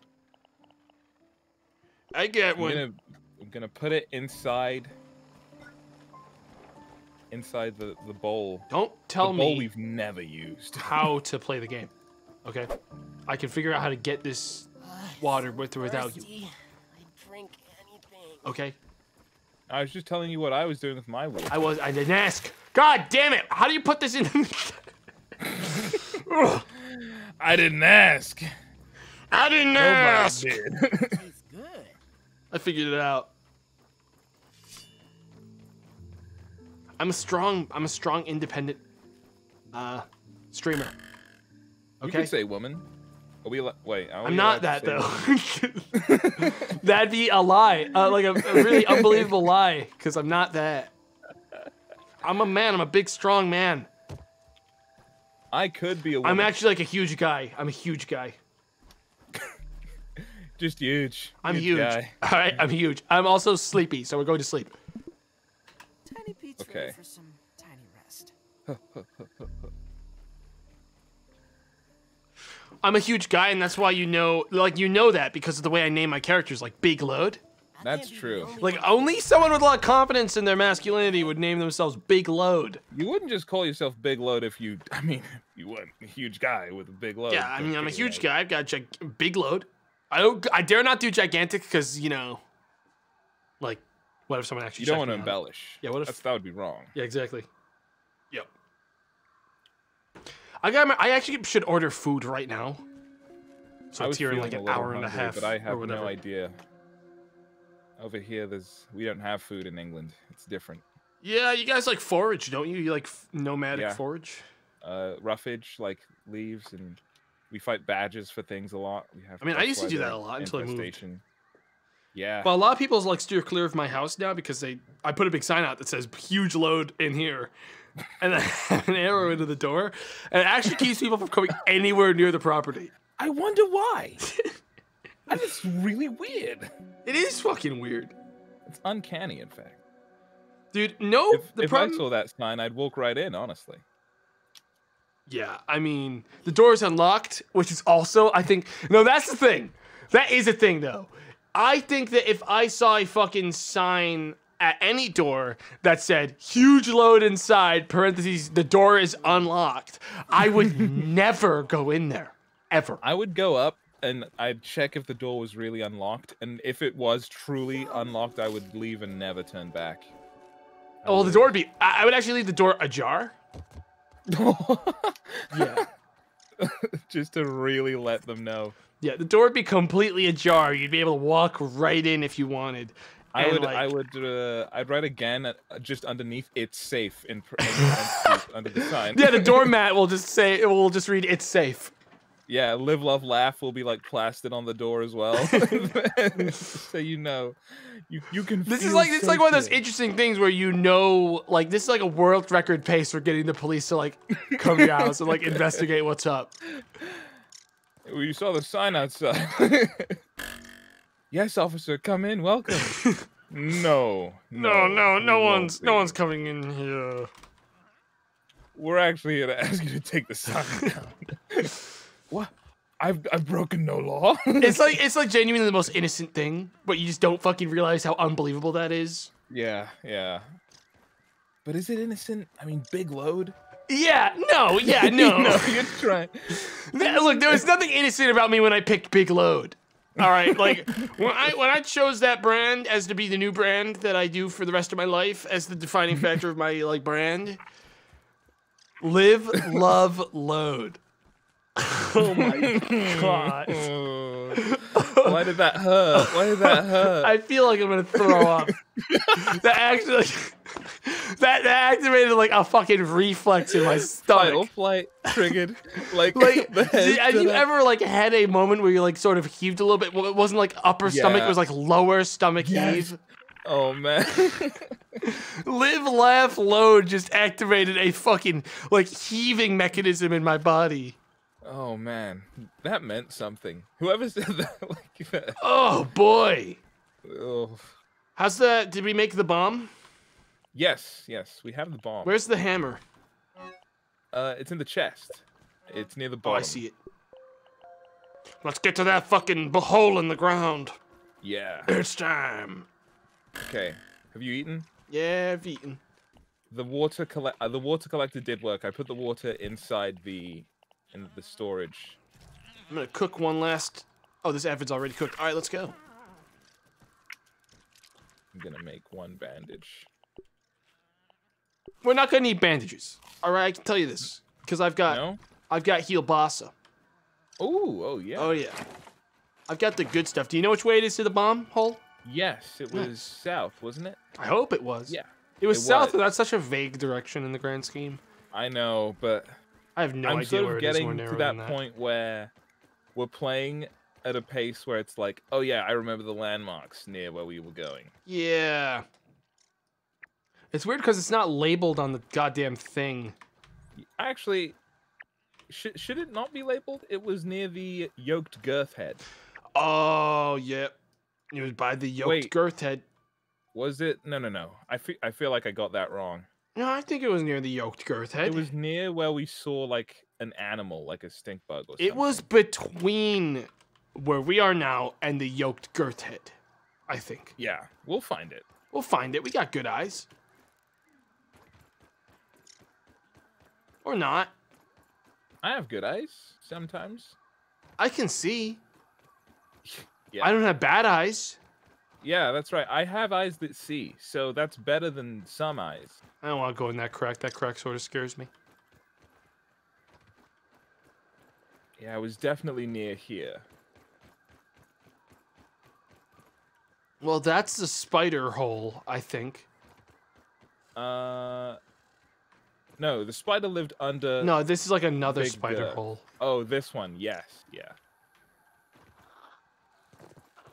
S17: I get
S3: I'm
S17: one.
S3: gonna I'm gonna put it inside inside the the bowl.
S1: Don't tell
S3: the bowl
S1: me
S3: we've never used.
S1: how to play the game. Okay, I can figure out how to get this water with or without you.
S5: Thirsty. I'd drink anything.
S1: Okay,
S3: I was just telling you what I was doing with my water.
S1: I was. I didn't ask. God damn it! How do you put this in?
S3: I didn't ask.
S17: I didn't
S3: Nobody
S17: ask.
S3: did.
S5: Tastes good.
S17: I figured it out.
S1: I'm a strong. I'm a strong, independent uh, streamer. Okay.
S3: You
S1: Okay,
S3: can say woman. Are we? al- Wait. Are we
S1: I'm not that though. That'd be a lie, uh, like a, a really unbelievable lie, because I'm not that. I'm a man. I'm a big, strong man.
S3: I could be a woman.
S1: I'm actually like a huge guy. I'm a huge guy.
S3: just huge.
S1: I'm huge.
S3: guy.
S1: All right, I'm huge. I'm also sleepy, so we're going to sleep.
S5: Tiny Pete's
S3: Okay.
S5: ready for some tiny rest.
S1: I'm a huge guy, and that's why you know, like you know that because of the way I name my characters, like Big Load.
S5: I
S3: That's
S5: can't be the
S3: true.
S1: Like only someone with a lot of confidence in their masculinity would name themselves Big Load.
S3: You wouldn't just call yourself big load if you. I mean, you weren't a huge guy with a big load.
S1: Yeah, I mean I'm a huge
S3: that
S1: guy. I've got gig- Big Load. I don't. I dare not do gigantic because you know, like, what if someone actually?
S3: You don't want to
S1: me out?
S3: embellish.
S1: Yeah, what if-
S3: That's, that would be wrong.
S1: Yeah, exactly. Yep. I got. My, I actually should order food right now. So
S3: I
S1: it's
S3: was
S1: here in like an
S3: little
S1: hour and a half
S3: but I have
S1: whatever.
S3: no idea. Over here, there's we don't have food in England. It's different.
S1: Yeah, you guys like forage, don't you? You like f- nomadic
S3: Yeah.
S1: forage.
S3: Uh, roughage like leaves, and we fight badges for things a lot. We have.
S1: I mean, I used to do that a lot until I moved.
S3: Yeah.
S1: Well, a lot of people like steer clear of my house now because they. I put a big sign out that says "huge load in here," and I have an arrow into the door, and it actually keeps people from coming anywhere near the property.
S3: I wonder why. That's really weird.
S1: It is fucking weird,
S3: It's uncanny, in fact.
S1: dude. No,
S3: If,
S1: the
S3: if
S1: problem.
S3: I saw that sign, I'd walk right in. Honestly.
S1: Yeah, I mean, the door is unlocked, which is also, I think, no, that's the thing. That is a thing, though. I think that if I saw a fucking sign at any door that said huge load inside, parentheses, the door is unlocked, I would never go in there. Ever.
S3: I would go up and I'd check if the door was really unlocked, and if it was truly unlocked, I would leave and never turn back. Oh,
S1: Well, the door would be. I I would actually leave the door ajar. Yeah.
S3: just to really let them know.
S1: Yeah, the door would be completely ajar. You'd be able to walk right in if you wanted.
S3: I
S1: And,
S3: would, I would, uh, I'd write again at, uh, just underneath. It's safe in, pr- in under the sign.
S1: Yeah, the doormat will just say it will just read it's safe.
S3: Yeah, live, love, laugh will be like plastered on the door as well, so you know, you you can.
S1: This is like it's like one of those interesting things where you know, like this is like a world record pace for getting the police to like come to your house and like investigate what's up.
S3: Well, you saw the sign outside. yes, officer, come in. Welcome. no,
S1: No, no,
S3: we
S1: no one's no one's coming in here.
S3: We're actually here to ask you to take the sign down. What? I've I've broken no law.
S1: It's like it's like genuinely the most innocent thing, but you just don't fucking realize how unbelievable that is.
S3: yeah, yeah. But is it innocent? I mean, big load.
S1: Yeah, no, yeah, no.
S3: no, you're trying.
S1: Th- Look, there was nothing innocent about me when I picked Big Load. All right, like when I when I chose that brand as to be the new brand that I do for the rest of my life as the defining factor of my like brand. Live, love, load. Oh my god!
S3: Why did that hurt? Why did that hurt?
S1: I feel like I'm gonna throw up. that actually, that, that activated like a fucking reflex in my stomach.
S3: or flight triggered. Like,
S1: like
S3: the head
S1: did- have you
S3: the-
S1: ever like had a moment where you like sort of heaved a little bit well, it wasn't like upper stomach it was like lower stomach
S3: Yes.
S1: heave
S3: Oh man.
S1: live laugh load just activated a fucking like heaving mechanism in my body
S3: oh man. That meant something. Whoever said that, like that.
S1: oh boy
S3: Oh.
S1: how's that did we make the bomb
S3: Yes, yes, we have the bomb.
S1: where's the hammer
S3: Uh, it's in the chest. It's near the
S1: oh i see it let's get to that fucking hole in the ground
S3: Yeah.
S1: it's time
S3: Okay. Have you eaten?
S1: yeah i've eaten
S3: The water collect. Uh, the water collector did work. I put the water inside the, in the storage.
S1: i'm gonna cook one last oh this avid's already cooked all right let's go
S3: I'm gonna make one bandage.
S1: We're not gonna need bandages. All right, I can tell you this because I've got
S3: No.
S1: I've got heel bassa.
S3: Oh, oh yeah.
S1: Oh yeah, I've got the good stuff. Do you know which way it is to the bomb hole?
S3: Yes, it was south, wasn't it?
S1: I hope it was.
S3: Yeah.
S1: it was
S3: it
S1: south,
S3: was.
S1: and that's such a vague direction in the grand scheme.
S3: I know, but
S1: I have no
S3: I'm
S1: idea
S3: sort of getting to
S1: than
S3: that point where we're playing at a pace where it's like, oh yeah, I remember the landmarks near where we were going.
S1: Yeah. It's weird because it's not labeled on the goddamn thing.
S3: Actually, should should it not be labeled? It was near the yoked girth head.
S1: Oh, yep. It was by the yoked
S3: Wait.
S1: girth head.
S3: Was it? No, no, no. I feel I feel like I got that wrong.
S1: No, I think it was near the yoked girth head.
S3: It was near where we saw like an animal, like a stink bug or something.
S1: It was between where we are now and the yoked girth head. I think.
S3: Yeah, we'll find it.
S1: We'll find it. We got good eyes. Or not.
S3: I have good eyes sometimes.
S1: I can see.
S3: Yeah.
S1: I don't have bad eyes.
S3: Yeah, that's right. I have eyes that see, so that's better than some eyes.
S1: I don't want to go in that crack. That crack sort of scares me.
S3: Yeah, I was definitely near here.
S1: Well, that's the spider hole, I think.
S3: Uh, no, the spider lived under.
S1: No, this is like another spider hole.
S3: Oh, this one. Yes. Yeah.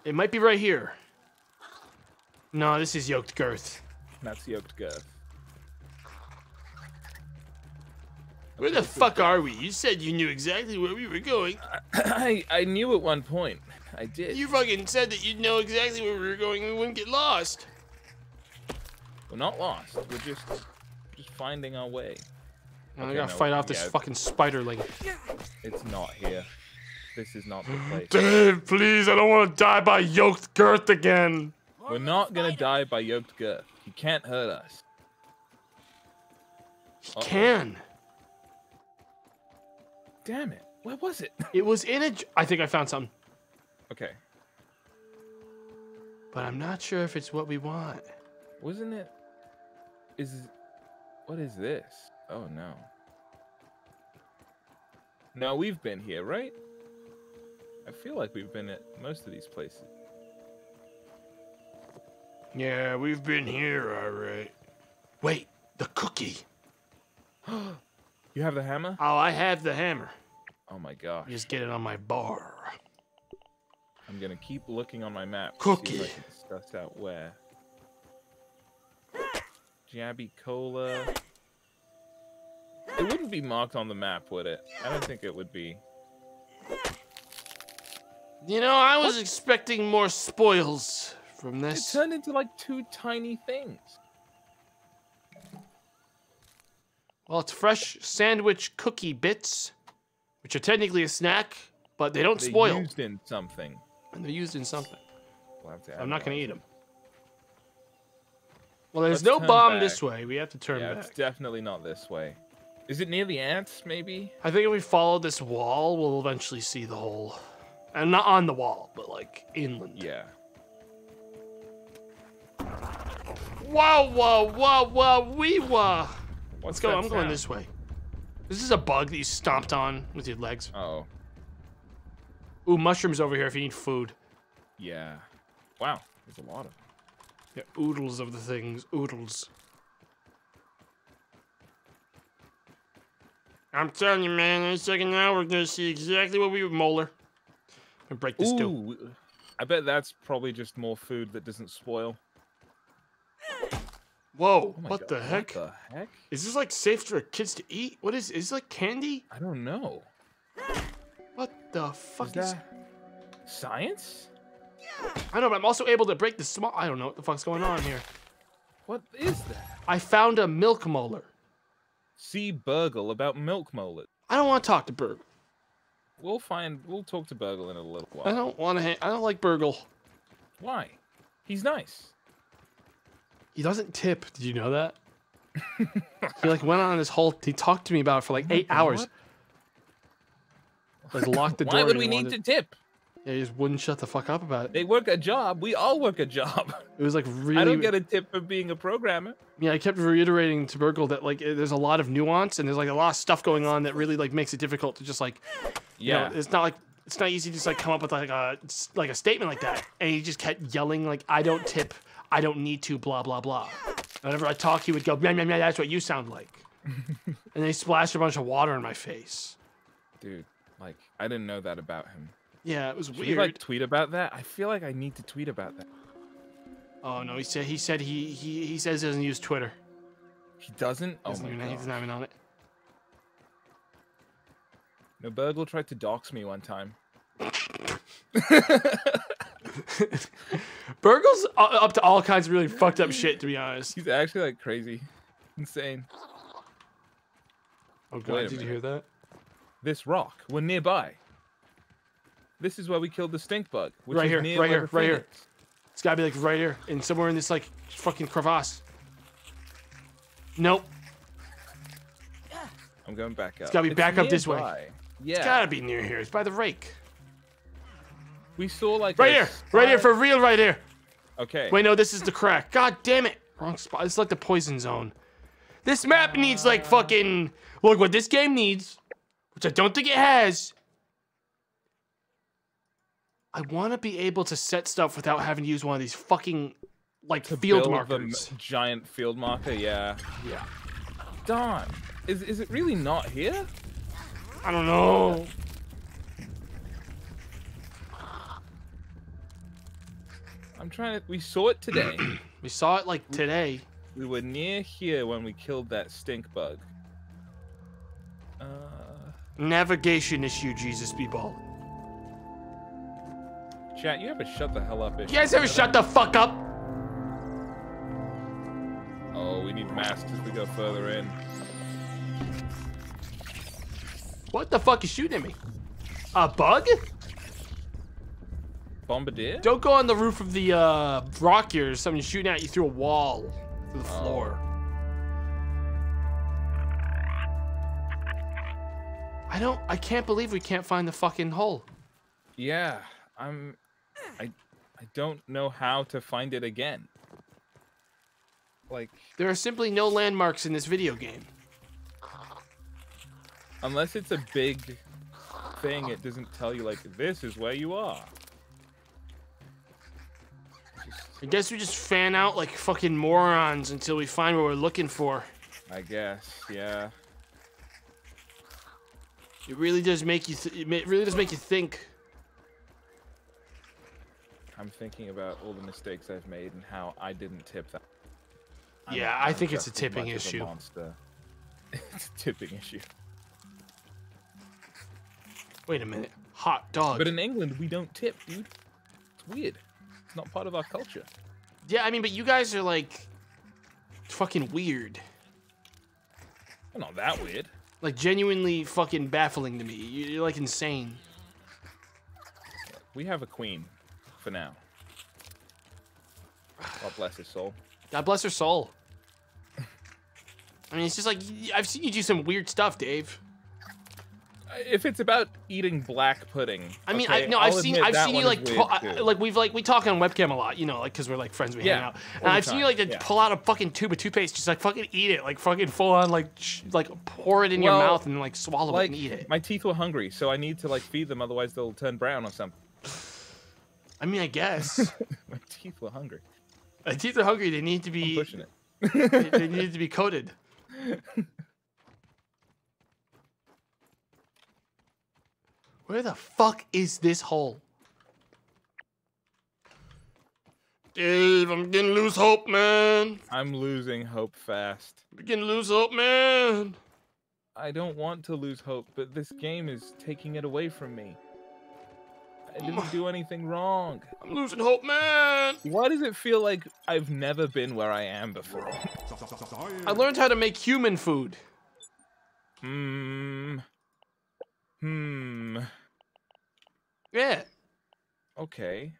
S1: It might be right here. No, this is yoked girth.
S3: That's yoked girth.
S1: Where the fuck are we? You said you knew exactly where we were going.
S3: I I knew at one point. I did.
S1: You fucking said that you'd know exactly where we were going and we wouldn't get lost.
S3: We're not lost. We're just just finding our way.
S1: Now I
S3: Okay,
S1: gotta
S3: no,
S1: fight off this
S3: yeah.
S1: fucking spiderling.
S3: It's not here. This is not the place.
S1: Dave, please, I don't want to die by yoked girth again.
S3: We're not gonna die by yoked girth. He can't hurt us.
S1: He
S3: Uh-oh.
S1: can.
S3: Damn it. Where was it?
S1: It was in a. j- I think I found something,
S3: okay.
S1: but I'm not sure if it's what we want.
S3: Wasn't it? Is what is this? Oh no. No, we've been here, right? I feel like we've been at most of these places.
S1: Yeah, we've been here, all right. Wait, the cookie.
S3: You have the hammer?
S1: Oh, I have the hammer.
S3: Oh my gosh.
S1: Just get it on my bar.
S3: I'm gonna keep looking on my map. to see
S1: Cookie.
S3: if I can suss out where. Jabby Cola. It wouldn't be marked on the map, would it? I don't think it would be.
S1: You know, I was expecting more spoils from
S3: It turned into like two tiny things.
S1: Well, it's fresh sandwich cookie bits, which are technically a snack, but they don't
S3: They
S1: spoil,
S3: used in something.
S1: and they're used in something.
S3: We'll have to
S1: I'm not gonna eat them. Well, there's
S3: Let's
S1: no bomb
S3: back.
S1: this way. We have to turn
S3: Yeah, it's
S1: back.
S3: definitely not this way. Is it near the ants, maybe?
S1: I think if we follow this wall, we'll eventually see the whole. And not on the wall, but like inland.
S3: Yeah.
S1: Whoa, whoa, whoa, whoa, wee wah. Let's go. I'm going this way. This is a bug that you stomped on with your legs.
S3: Oh,
S1: Ooh, mushrooms over here if you need food.
S3: yeah. Wow, there's a lot of them.
S1: Yeah, oodles of the things. Oodles. I'm telling you, man, in a second now, we're gonna see exactly what we were molar. And break this too.
S3: Ooh, I bet that's probably just more food that doesn't spoil.
S1: Whoa,
S3: Oh
S1: what
S3: God,
S1: the heck?
S3: What the heck?
S1: Is this like safe for kids to eat? What is is this like candy?
S3: I don't know.
S1: What the fuck
S3: Is
S1: is,
S3: that science?
S1: I know, but I'm also able to break the small I don't know what the fuck's going on here.
S3: What is that?
S1: I found a milk molar.
S3: See BURG.L about milk molar.
S1: I don't want to talk to BURG.L.
S3: We'll find. We'll talk to BURG.L in a little while.
S1: I don't want to. I don't like BURG.L.
S3: Why? He's nice.
S1: He doesn't tip. Did you know that? he like went on this whole. He talked to me about it for like eight hours. Like locked the door.
S3: Why would we need to tip?
S1: Yeah, he just wouldn't shut the fuck up about it.
S3: They work a job. We all work a job.
S1: It was like really.
S3: I don't get a tip for being a programmer.
S1: Yeah, I kept reiterating to BURG.L that like there's a lot of nuance and there's like a lot of stuff going on that really like makes it difficult to just like. you know,
S3: Yeah.
S1: it's not like it's not easy to just like come up with like a like a statement like that. And he just kept yelling like I don't tip, I don't need to, blah blah blah. Whenever I talk, he would go, yeah, yeah, yeah, that's what you sound like. and then he splashed a bunch of water in my face.
S3: Dude, like I didn't know that about him.
S1: Yeah, it was
S3: Should
S1: weird.
S3: we like tweet about that? I feel like I need to tweet about that.
S1: oh no, he said he said he he he says he doesn't use Twitter.
S3: He doesn't. Oh
S1: He's,
S3: my
S1: even,
S3: god.
S1: he's not even on it.
S3: No, burglar tried to dox me one time.
S1: BURG.L's uh, up to all kinds of really fucked up shit, to be honest.
S3: He's actually like crazy, insane.
S1: Oh god,
S3: a
S1: did you hear that?
S3: This rock, we're nearby. This is where we killed the stink bug. Which
S1: Right here,
S3: near
S1: right here, right
S3: thing
S1: here.
S3: is.
S1: It's gotta be like right here, and somewhere in this like fucking crevasse. Nope,
S3: I'm going back up.
S1: It's gotta be back up this way.
S3: Yeah.
S1: it's gotta be near here. It's by the rake.
S3: We saw like
S1: Right here, right here for real, right here.
S3: Okay.
S1: Wait, no, this is the crack. God damn it, wrong spot. It's like the poison zone. This map needs like fucking. Look what this game needs, which I don't think it has. I want to be able to set stuff without having to use one of these fucking like field
S3: build the m-
S1: markers.
S3: giant field marker. Yeah.
S1: Yeah.
S3: Darn. Is is it really not here?
S1: I don't know.
S3: I'm trying to. We saw it today.
S1: We saw it like today.
S3: we were near here when we killed that stink bug. Uh,
S1: Navigation issue, Jesus be ball.
S3: chat, you ever shut the hell up?
S1: You guys ever shut the fuck up?
S3: Oh, we need masks as we go further in.
S1: What the fuck is shooting at me? A bug?
S3: Bombardier?
S1: Don't go on the roof of the uh, rock here. Something shooting at you through a wall.
S15: Through the floor.
S1: I don't. I can't believe we can't find the fucking hole.
S3: Yeah, I'm. I. I don't know how to find it again. Like,
S1: There are simply no landmarks in this video game.
S3: unless it's a big thing, it doesn't tell you like this is where you are.
S1: I guess we just fan out like fucking morons until we find what we're looking for.
S3: I guess, yeah.
S1: It really does make you. Th- it really does make you think.
S3: I'm thinking about all the mistakes I've made and how I didn't tip that. I'm
S1: Yeah,
S3: a-
S1: I think it's a tipping issue.
S3: monster. it's a tipping issue.
S1: Wait a minute. Hot dog.
S3: But in England, we don't tip, dude. It's weird. It's not part of our culture.
S1: yeah, I mean, but you guys are like fucking weird.
S3: We're not that weird.
S1: Like genuinely fucking baffling to me. You- You're like insane.
S3: We have a queen, for now. God bless his soul.
S1: God bless her soul. I mean, it's just like I've seen you do some weird stuff, Dave.
S3: If it's about eating black pudding,
S1: I mean,
S3: okay,
S1: I no,
S3: I'll
S1: I've seen I've seen you like I- like we've like we talk on webcam a lot, you know, like because we're like friends, we hang out, and I've seen you like
S3: yeah.
S1: pull out a fucking tube of toothpaste, just like fucking eat it, like fucking full on like sh- like pour it in your mouth and like swallow
S3: like
S1: it and eat it.
S3: my teeth were hungry, so I need to like feed them, otherwise they'll turn brown or something.
S1: I mean, I guess
S3: my teeth were hungry.
S1: my teeth are hungry. They need to
S3: I'm
S1: be
S3: pushing it.
S1: they, they need to be coated. Where the fuck is this hole? Dave, I'm getting lose hope, man.
S3: I'm losing hope fast.
S1: Beginning to lose hope, man.
S3: I don't want to lose hope, but this game is taking it away from me. I didn't do anything wrong.
S1: I'm losing hope, man.
S3: Why does it feel like I've never been where I am before?
S1: I learned how to make human food.
S3: Hmm. Hmm.
S1: Yeah.
S3: Okay.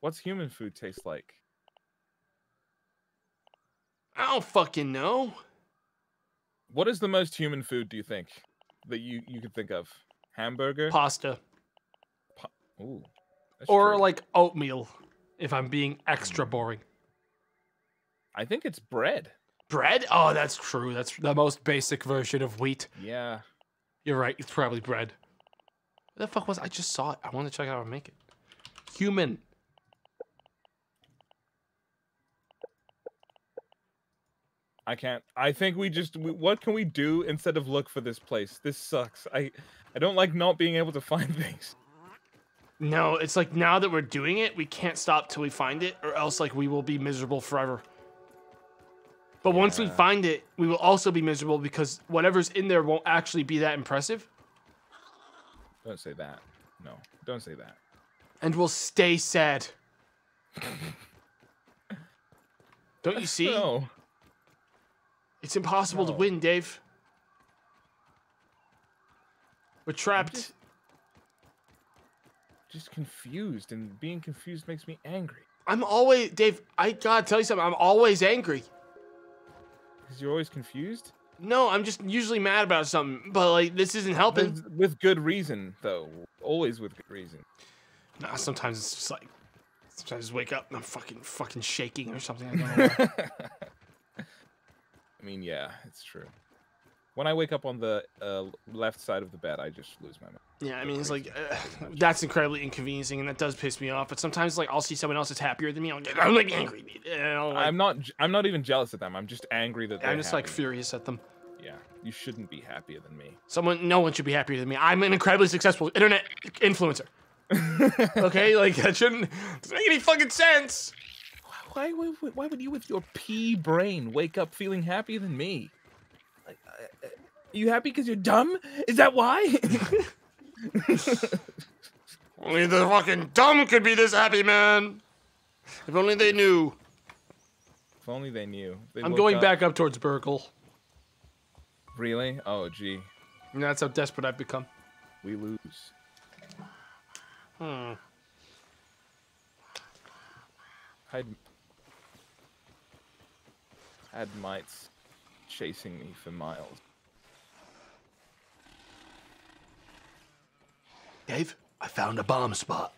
S3: What's human food taste like?
S1: I don't fucking know.
S3: What is the most human food do you think that you you could think of? Hamburger?
S1: Pasta.
S3: Ooh. that's
S1: Or
S3: true.
S1: like oatmeal, if I'm being extra boring.
S3: I think it's bread.
S1: Bread? Oh, that's true. That's the most basic version of wheat.
S3: Yeah.
S1: You're right. It's probably bread. What the fuck was I just saw it. I want to check out how to make it. Human.
S3: I can't. I think we just. We, what can we do instead of look for this place? This sucks. I. I don't like not being able to find things.
S1: No, it's like now that we're doing it, we can't stop till we find it, or else like we will be miserable forever. But once we find it, we will also be miserable because whatever's in there won't actually be that impressive,
S3: Don't say that. No. Don't say that.
S1: and we'll stay sad. Don't you see?
S3: No.
S1: It's impossible to win, Dave. We're trapped.
S3: just- Just confused, and being confused makes me angry.
S1: I'm always Dave. I gotta tell you something. I'm always angry.
S3: Because you're always confused.
S1: No, I'm just usually mad about something. But like, this isn't helping.
S3: With, with good reason, though. Always with good reason.
S1: Nah, sometimes it's just like, sometimes I just wake up and I'm fucking fucking shaking or something. I don't know.
S3: I mean, yeah, it's true. When I wake up on the uh, left side of the bed, I just lose my mind.
S1: yeah, I mean, it's like uh, that's incredibly inconveniencing, and that does piss me off. But sometimes, like, I'll see someone else that's happier than me. I'll get, I'm like angry. I'll, like,
S3: I'm not. I'm not even jealous of them. I'm just angry that they're
S1: I'm just like furious at them.
S3: Yeah, you shouldn't be happier than me.
S1: Someone, no one should be happier than me. I'm an incredibly successful internet influencer. okay, like that shouldn't make any fucking sense.
S3: Why, why, why- would you, with your pea brain, wake up feeling happier than me? Like, you happy because you're dumb? Is that why?
S1: Only the fucking dumb could be this happy, man. If only they knew.
S3: if only they knew. They
S1: I'm going
S3: up-
S1: back up towards BURG.L.
S3: Really? Oh, gee,
S1: And that's how desperate I've become.
S3: we lose.
S1: Hmm.
S3: Hide. had mites chasing me for miles.
S1: Dave, I found a bomb spot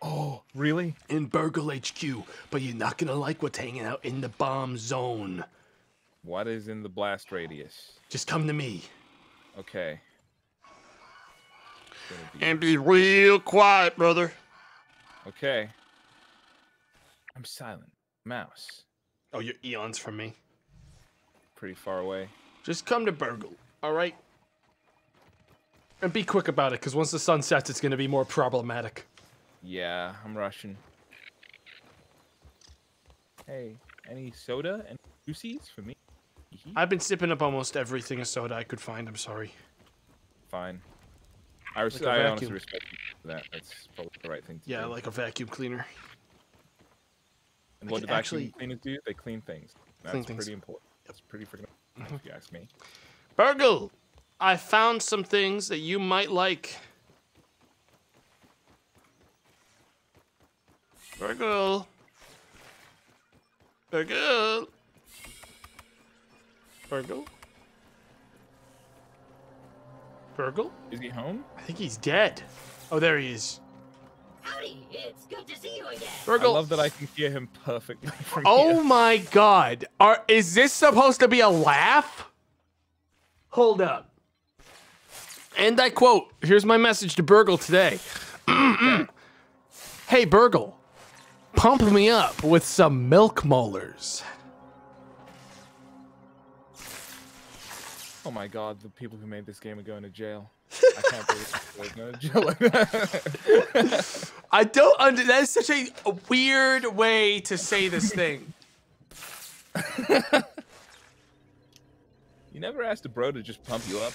S3: Oh, really?
S1: in BURG.L HQ, but you're not gonna like what's hanging out in the bomb zone.
S3: What is in the blast radius?
S1: Just come to me.
S3: Okay. Be-
S18: And be real quiet, brother.
S3: Okay. I'm silent. Mouse.
S1: Oh, you're eons from me.
S3: Pretty far away.
S1: Just come to BURG.L, all right? And be quick about it, because once the sun sets, it's gonna be more problematic.
S3: Yeah, I'm rushing. Hey, any soda and juices for me?
S1: I've been sipping up almost everything of soda I could find. I'm sorry.
S3: Fine. I,
S1: Like
S3: I honestly respect you for that. That's probably the right thing to
S1: Yeah,
S3: do.
S1: like a vacuum cleaner.
S3: and
S1: I
S3: what do vacuum
S1: actually-
S3: cleaners do? They clean things. That's
S1: Clean things.
S3: pretty important. Mm-hmm. That's pretty freaking important, if you ask me.
S1: BURG.L, I found some things that you might like. BURG.L. BURG.L. BURG.L. BURG.L?
S3: Is he home?
S1: I think he's dead. Oh, there he is.
S19: Howdy, it's good to see you again.
S1: BURG.L.
S3: I love that I can hear him perfectly from
S1: Oh
S3: here.
S1: my god. Are is this supposed to be a laugh? Hold up. And I quote, here's my message to BURG.L today. hey BURG.L, pump me up with some milk molars.
S3: Oh my god, the people who made this game are going to jail. I can't believe they're going to jail like that.
S1: I don't under that is such a, a weird way to say this thing.
S3: you never asked a bro to just pump you up.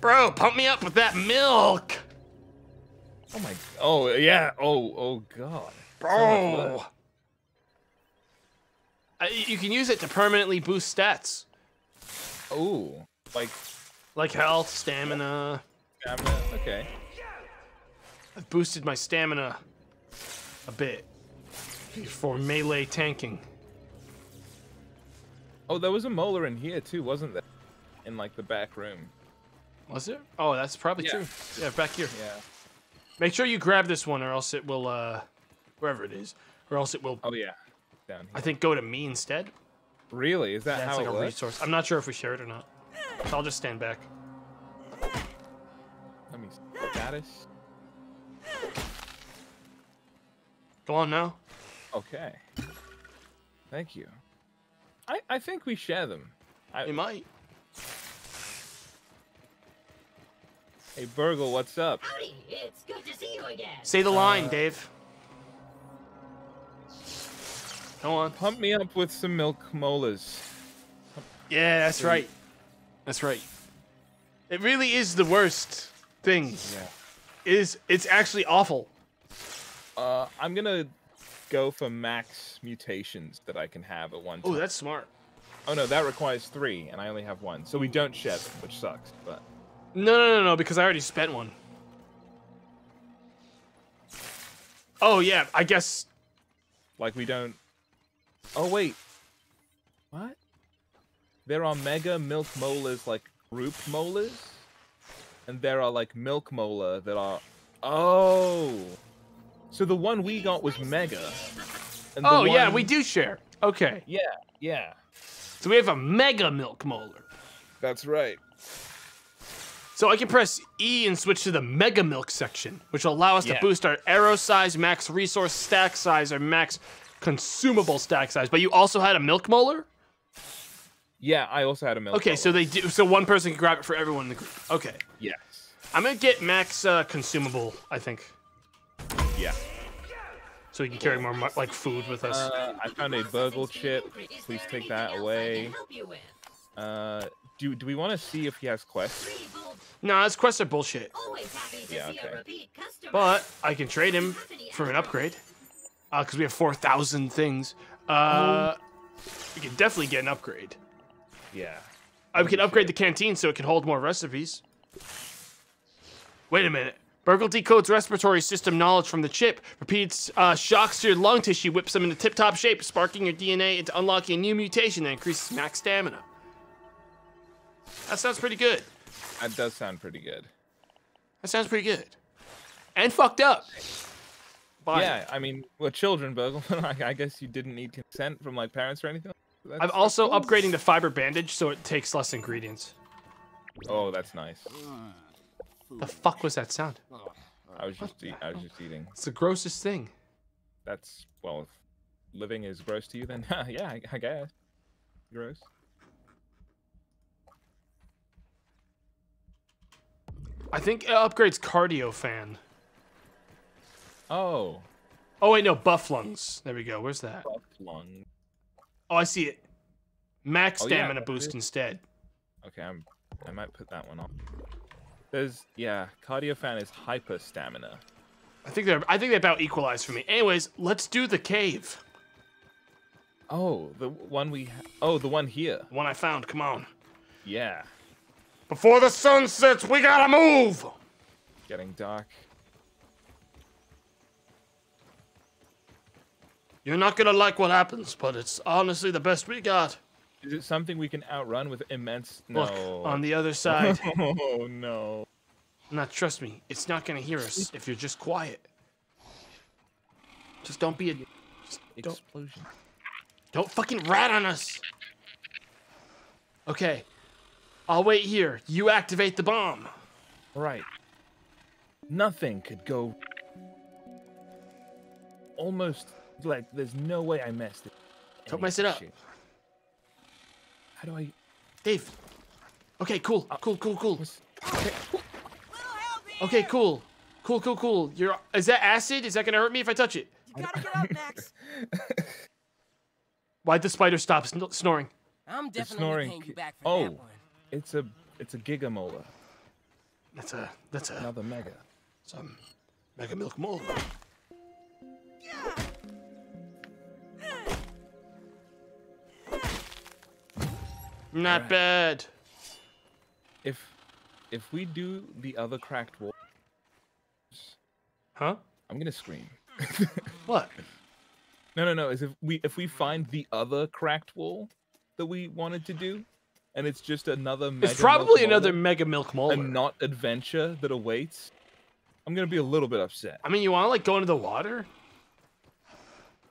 S1: Bro, pump me up with that milk.
S3: Oh my. Oh yeah. Oh oh god.
S1: Bro. Uh, you can use it to permanently boost stats.
S3: Oh, like
S1: Like health, stamina.
S3: stamina. Okay.
S1: I've boosted my stamina a bit for melee tanking.
S3: Oh, there was a molar in here too, wasn't there? In like the back room.
S1: Was there? Oh, that's probably
S3: Yeah.
S1: true. Yeah, back here.
S3: Yeah.
S1: Make sure you grab this one, or else it will, uh, wherever it is, or else it will.
S3: Oh yeah. Down here.
S1: I think go to me instead.
S3: Really? Is that
S1: That's
S3: how
S1: like
S3: it
S1: a
S3: works?
S1: resource. I'm not sure if we share it or not. So I'll just stand back.
S3: Let me status.
S1: Go on now.
S3: Okay. Thank you. I I think we share them. I,
S1: You might.
S3: Hey BURG.L, what's up?
S19: Howdy, it's good to see you again.
S1: Say the line,
S3: Uh,
S1: Dave. Go on.
S3: Pump me up with some milk molars.
S1: Yeah, that's right. That's right. It really is the worst thing.
S3: Yeah.
S1: It is it's actually awful.
S3: Uh, I'm gonna go for max mutations that I can have at one time.
S1: Oh, that's smart.
S3: Oh no, that requires three, and I only have one, so we don't share them, which sucks. But
S1: No, no, no, no, because I already spent one. Oh yeah, I guess.
S3: like we don't. Oh wait. What? There are mega milk molars like group molars, and there are like milk molar that are. Oh. So the one we got was mega. And the
S1: Oh yeah, we do share. Okay,
S3: Yeah, yeah.
S1: so we have a mega milk molar.
S3: That's right.
S1: So I can press E and switch to the mega milk section, which will allow us
S3: Yeah.
S1: to boost our arrow size, max resource stack size, or max consumable stack size. But you also had a milk molar.
S3: Yeah, I also had a milk.
S1: Okay, so they do. So one person can grab it for everyone in the group. Okay,
S3: Yes.
S1: I'm gonna get max uh, consumable. I think
S3: Yeah.
S1: so we can carry more like food with us.
S3: Uh, I found a BURG.L chip. Please take that away.
S19: Help you with.
S3: Uh, do do we want to see if he has quests?
S19: Free gold.
S1: no, those quests are bullshit.
S19: Happy to
S3: Yeah,
S19: see
S3: okay.
S19: a.
S1: But I can trade him for an upgrade. Uh, because we have 4,000 things. Uh, we can definitely get an upgrade.
S3: Yeah.
S1: Uh, we can upgrade the canteen so it can hold more recipes. Wait a minute. BURG.L decodes respiratory system knowledge from the chip, repeats uh, shocks to your lung tissue, whips them into tip-top shape, sparking your DNA into unlocking a new mutation that increases max stamina. That sounds pretty good.
S3: That does sound pretty good.
S1: That sounds pretty good. And fucked up. But
S3: Yeah, I mean, we're children, BURG.L. I I guess you didn't need consent from like parents or anything. That's,
S1: I'm also
S3: cool.
S1: upgrading the fiber bandage so it takes less ingredients.
S3: Oh, that's nice.
S1: The fuck was that sound?
S3: I was just eat, I was just eating.
S1: It's the grossest thing.
S3: That's well, if living is gross to you, then yeah, I, I guess. Gross.
S1: I think it upgrades cardio fan.
S3: Oh,
S1: Oh wait, no, buff lungs. There we go. Where's that?
S3: buff lung.
S1: Oh, I see it. Max
S3: Oh, yeah,
S1: stamina
S3: that's
S1: boost
S3: it.
S1: instead.
S3: Okay, I'm. I might put that one on. There's yeah, cardio fan is hyper stamina.
S1: I think they're I think they about equalize for me. Anyways, let's do the cave.
S3: Oh, the one we. Ha- oh, the one here.
S1: The one I found. Come on.
S3: Yeah,
S1: Before the sun sets, we gotta move.
S3: getting dark.
S1: You're not gonna like what happens, but it's honestly the best we got.
S3: Is it something we can outrun with immense?
S1: Look,
S3: No.
S1: on the other side.
S3: Oh no.
S1: Now, trust me, it's not gonna hear us if you're just quiet. Just don't be a. Don't-
S3: Explosion.
S1: Don't fucking rat on us. Okay. I'll wait here. You activate the bomb.
S3: Right. Nothing could go. Almost like there's no way I messed it.
S1: Don't
S3: any
S1: mess it up.
S3: shit. How do I?
S1: Dave. Okay, cool. Uh, cool, cool, cool.
S3: what's-
S1: Okay, cool. Cool, cool, cool. You're is that acid? Is that gonna hurt me if I touch it?
S5: You gotta get up, Max.
S1: Why'd the spider stop sn- snoring?
S5: I'm
S3: It's
S5: definitely
S3: snoring.
S5: paying you back for
S3: Oh,
S5: that one.
S3: It's a it's a gigamolar,
S1: That's a that's a
S3: another mega.
S1: some mega milk mold. Not bad.
S3: If if we do the other cracked wall,
S1: Huh?
S3: I'm gonna scream.
S1: What?
S3: No, no, no. Is if we if we find the other cracked wall that we wanted to do, and it's just another. Mega
S1: It's probably
S3: milk
S1: another
S3: molar
S1: mega milk molar.
S3: and not adventure that awaits. I'm gonna be a little bit upset.
S1: I mean, you want to like go into the water?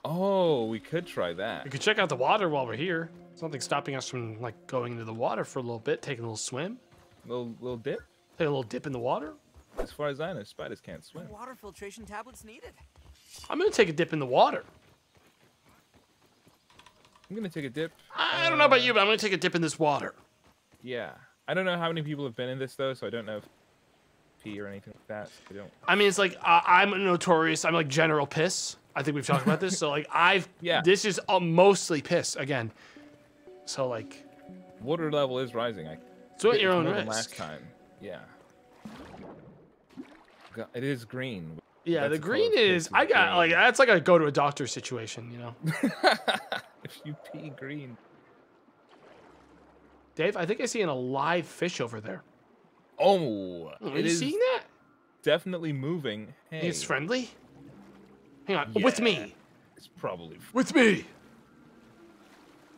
S3: Oh, we could try that.
S1: We
S3: that.
S1: could check out the water while we're here. Something stopping us from like going into the water for a little bit, taking a little swim,
S3: Little little dip.
S1: take a little dip in the water.
S3: As far as I know, spiders can't swim.
S5: Water filtration tablets needed.
S1: I'm gonna take a dip in the water.
S3: I'm gonna take a dip.
S1: I I don't know about you, but I'm gonna take a dip in this water.
S3: Yeah. I don't know how many people have been in this though, so I don't know if pee or anything like that. I don't.
S1: I mean, it's like uh, I'm notorious. I'm like general piss. I think we've talked about this. So like I've
S3: Yeah.
S1: This is uh, mostly piss again. So like,
S3: Water level is rising. I
S1: so at your own risk.
S3: Last time. Yeah. It is green.
S1: Yeah,
S3: That's
S1: the green is. I got like that's like a go to a doctor situation. You know,
S3: if you pee green.
S1: Dave. I think I see an alive fish over there.
S3: Oh,
S1: Are you seeing that?
S3: definitely moving. Hey,
S1: it's friendly. Hang on, with me.
S3: It's probably f-
S1: With me.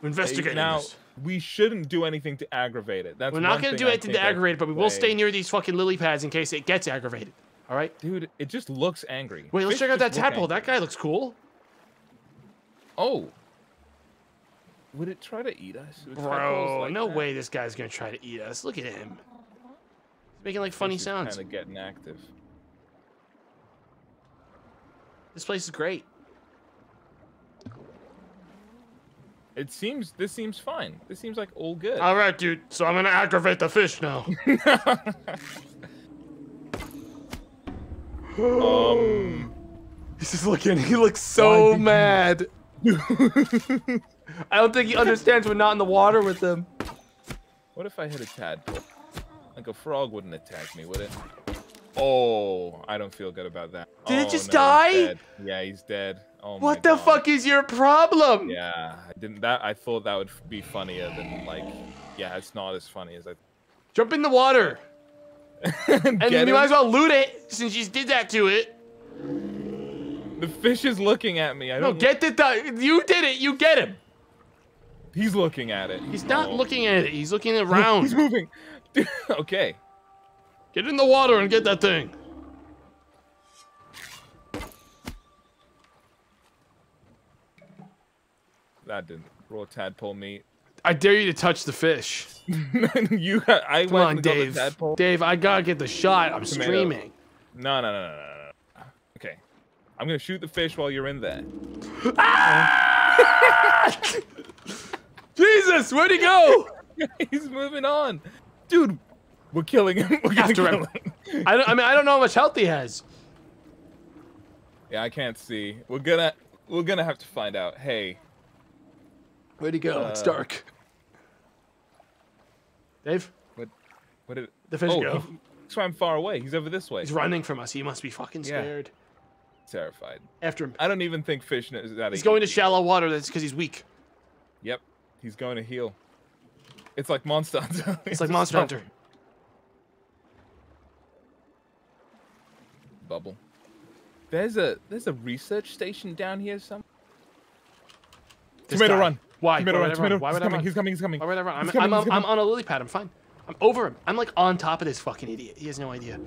S1: Investigate
S3: Now
S1: this.
S3: we shouldn't do anything to aggravate it. That's
S1: We're not gonna do anything to aggravate it, but we will stay near these fucking lily pads in case it gets aggravated. All right.
S3: Dude, it just looks angry.
S1: Wait, let's
S3: Fish
S1: check out that tadpole. That guy looks cool.
S3: Oh. Would it try to eat us? Would
S1: Bro,
S3: like
S1: no
S3: that?
S1: way this guy's gonna try to eat us. Look at him. He's making like funny sounds.
S3: Kind of getting active.
S1: This place is great.
S3: It seems. This seems fine. This seems like all good.
S1: All right, dude. So I'm gonna aggravate the fish now.
S3: um.
S1: He's just looking. He looks so mad. I don't think he understands we're not in the water with him.
S3: What if I hit a tadpole? Like a frog wouldn't attack me, would it? Oh, I don't feel good about that.
S1: Did it
S3: Oh,
S1: just
S3: no,
S1: die?
S3: dead. Yeah, he's dead. Oh my
S1: What the
S3: God.
S1: fuck is your problem?
S3: Yeah, I didn't. That I thought that would be funnier than like. Yeah, it's not as funny as I.
S1: Jump in the water. And
S3: Get
S1: you might as well loot it since you did that to it.
S3: The fish is looking at me. I
S1: No,
S3: don't.
S1: get the th- You did it. You get him.
S3: He's looking at it.
S1: He's not
S3: Oh.
S1: looking at it. He's looking around.
S3: He's moving. Okay.
S1: Get in the water and get that thing.
S3: That didn't. Raw tadpole meat.
S1: I dare you to touch the fish.
S3: you. I
S1: Come
S3: went
S1: on,
S3: to go to
S1: Dave. Dave, I gotta get the shot. I'm
S3: Tomato.
S1: streaming.
S3: No, no, no, no, no, no. Okay. I'm gonna shoot the fish while you're in there. Ah!
S1: Jesus, where'd he go?
S3: He's moving on, dude. We're killing him. We're gonna
S1: After
S3: kill
S1: him. I, don't, I mean, I don't know how much health he has.
S3: Yeah, I can't see. We're gonna. We're gonna have to find out. Hey,
S1: Where'd he go? it's
S3: Uh,
S1: dark. Dave,
S3: what? What did?
S1: the fish
S3: oh,
S1: go.
S3: he swam far away. He's over this way.
S1: He's running from us. He must be fucking
S3: Yeah.
S1: scared.
S3: Terrified.
S1: After him.
S3: I don't even think fish knows that.
S1: He's going to shallow water. That's because he's weak.
S3: Yep. He's going to heal. It's like Monster Hunter.
S1: It's like Monster Hunter.
S3: Bubble. There's a there's a research station down here Some.
S1: This
S3: Tomato
S1: guy.
S3: run.
S1: Why?
S3: Tomato
S1: Why would I
S3: Tomato.
S1: run? Why
S3: he's
S1: would I
S3: coming.
S1: run?
S3: He's coming. He's coming.
S1: Why would I run? I'm,
S3: coming,
S1: I'm,
S3: he's
S1: I'm, on a lily pad. I'm fine. I'm over him. I'm like on top of this fucking idiot. He has no idea.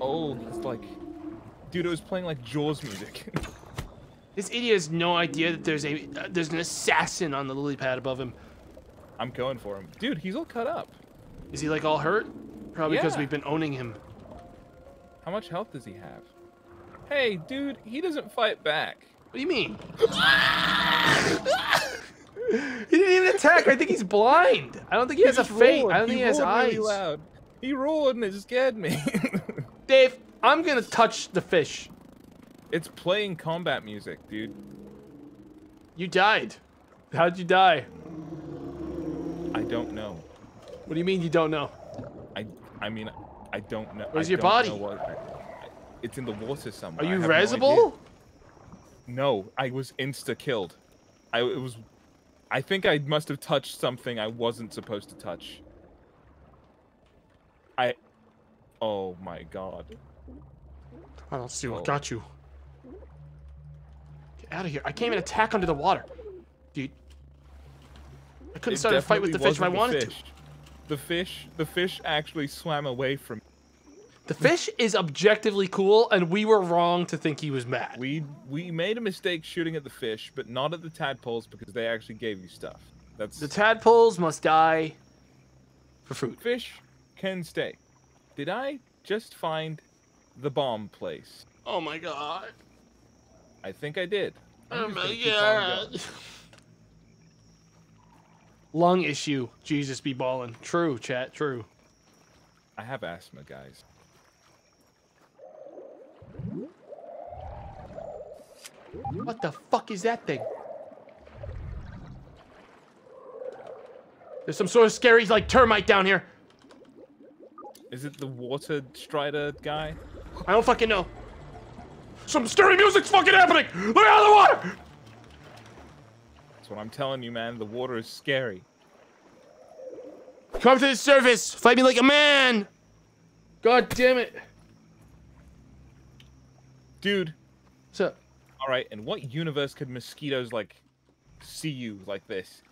S3: Oh, he's like, dude, it was playing like Jaws music.
S1: This idiot has no idea that there's a uh, there's an assassin on the lily pad above him.
S3: I'm going for him, dude. He's all cut up.
S1: Is he like all hurt? Probably because
S3: Yeah.
S1: we've been owning him.
S3: How much health does he have? Hey, dude, he doesn't fight back.
S1: What do you mean? he didn't even attack. I think he's blind. I don't think he has a face. I don't think he has eyes.
S3: Really loud. He roared and it scared me.
S1: Dave, I'm gonna touch the fish.
S3: it's playing combat music, dude.
S1: You died. How'd you die?
S3: I don't know.
S1: What do you mean you don't know?
S3: I I mean, I don't know.
S1: Where's
S3: I
S1: your body?
S3: what- it's in the water somewhere.
S1: Are you
S3: have no No, I was insta killed. I it was. I think I must have touched something I wasn't supposed to touch. I. Oh my god.
S1: I don't see what
S3: Oh.
S1: got you. Get out of here. I can't even attack under the water. Dude. I couldn't start a fight with the fish if I wanted to.
S3: fish. The fish, the fish actually swam away from.
S1: The fish is objectively cool, and we were wrong to think he was mad.
S3: We we made a mistake shooting at the fish, but not at the tadpoles because they actually gave you stuff. That's
S1: The tadpoles must die for food.
S3: fish can stay. Did I just find the bomb place?
S1: Oh my god.
S3: I think I did.
S1: Oh
S3: I'm Oh
S1: my god. Lung issue. Jesus be ballin'. True, chat. True.
S3: I have asthma, guys.
S1: What the fuck is that thing? There's some sort of scary, like, termite down here.
S3: Is it the water strider guy?
S1: I don't fucking know. Some scary music's fucking happening! Look out of the water!
S3: That's what I'm telling you, man. The water is scary.
S1: Come to the surface! Fight me like a man! God damn it.
S3: Dude,
S1: What's up?
S3: Alright, in what universe could mosquitoes, like, see you like this?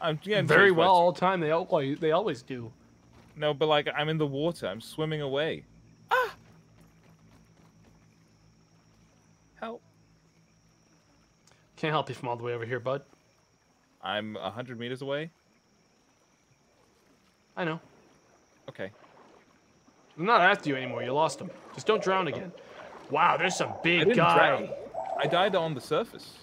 S3: I'm getting
S1: Very well all the time. They always, they always do.
S3: No, but, like, I'm in the water. I'm swimming away. Ah! Help.
S1: Can't help you from all the way over here, bud.
S3: I'm a 100 meters away?
S1: I know.
S3: Okay.
S1: I'm not after you anymore. You lost him. Just don't drown again. Wow, there's some big guy.
S3: drown. I died on the surface.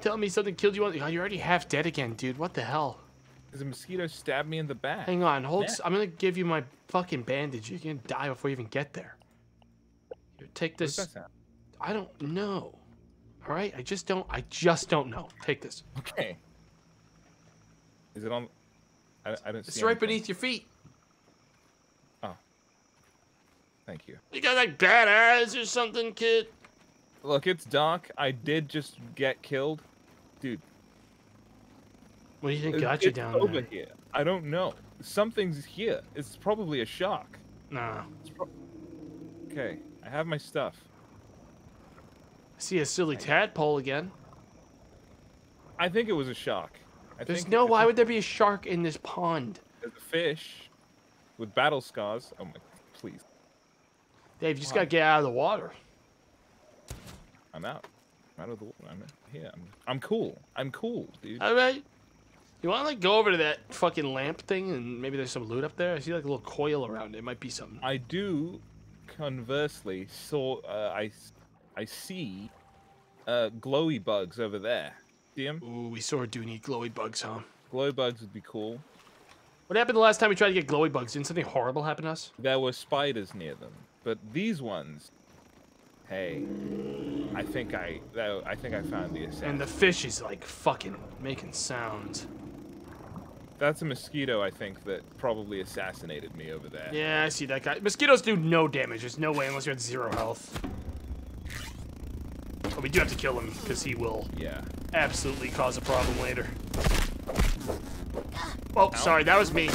S1: Tell me something killed you. On... Oh, you're already half dead again, dude. What the hell?
S3: Because a mosquito stabbed me in the back.
S1: Hang on, hold. I'm gonna give you my fucking bandage. You're gonna die before you even get there. Here, take this. I don't know. All right, I just don't. I just don't know. Take this.
S3: Okay. Is it on? I, I don't see
S1: It's right
S3: anything.
S1: beneath your feet. Oh.
S3: Thank you.
S1: You got like bad eyes or something, kid?
S3: Look, it's dark. I did just get killed. Dude,
S1: What do you think got you
S3: it's
S1: down
S3: over
S1: there?
S3: here. I don't know. Something's here. It's probably a shark.
S15: Nah.
S3: Okay, I have my stuff.
S1: I see a silly tadpole again.
S3: I think it was a shark. I
S1: There's
S3: think,
S1: no.
S3: I
S1: Why
S3: think
S1: would there be a shark in this pond?
S3: There's a fish with battle scars. Oh my, please,
S1: Dave, you just gotta get out of the water.
S3: I'm out. I'm out of the water. I'm here. I'm, I'm cool. I'm cool, dude.
S1: All right. You want to like go over to that fucking lamp thing and maybe there's some loot up there? I see like a little coil around it. It might be something.
S3: I do, conversely, saw uh, I, I see, uh, glowy bugs over there. See 'em?
S1: Ooh, we sort of do need glowy bugs, huh?
S3: Glowy bugs would be cool.
S1: What happened the last time we tried to get glowy bugs? Didn't something horrible happen to us?
S3: There were spiders near them, but these ones, hey, I think I, I think I found the assassin.
S1: And the fish is like fucking making sounds.
S3: That's a mosquito, I think, that probably assassinated me over there.
S1: Yeah, I see that guy. Mosquitoes do no damage. There's no way unless you're at zero health. But we do have to kill him because he will
S3: Yeah.
S1: absolutely cause a problem later. Oh, sorry, that was me.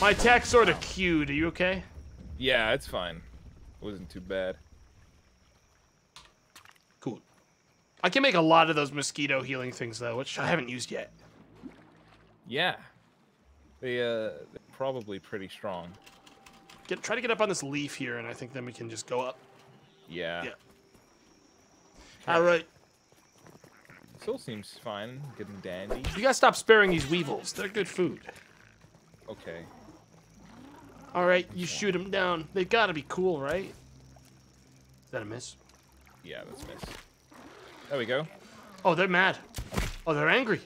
S1: My attack sort of queued. Are you okay?
S3: Yeah, it's fine. It wasn't too bad.
S1: Cool. I can make a lot of those mosquito healing things though, which I haven't used yet.
S3: Yeah. They, uh, they're probably pretty strong.
S1: Get try to get up on this leaf here, and I think then we can just go up.
S3: Yeah.
S1: Yeah. All right,
S3: Still seems fine, getting dandy.
S1: you gotta stop sparing these weevils. They're good food.
S3: Okay.
S1: All right, you shoot them down. They gotta be cool, right? Is that a miss?
S3: Yeah, that's a miss. There we go.
S1: Oh, they're mad. Oh, they're angry.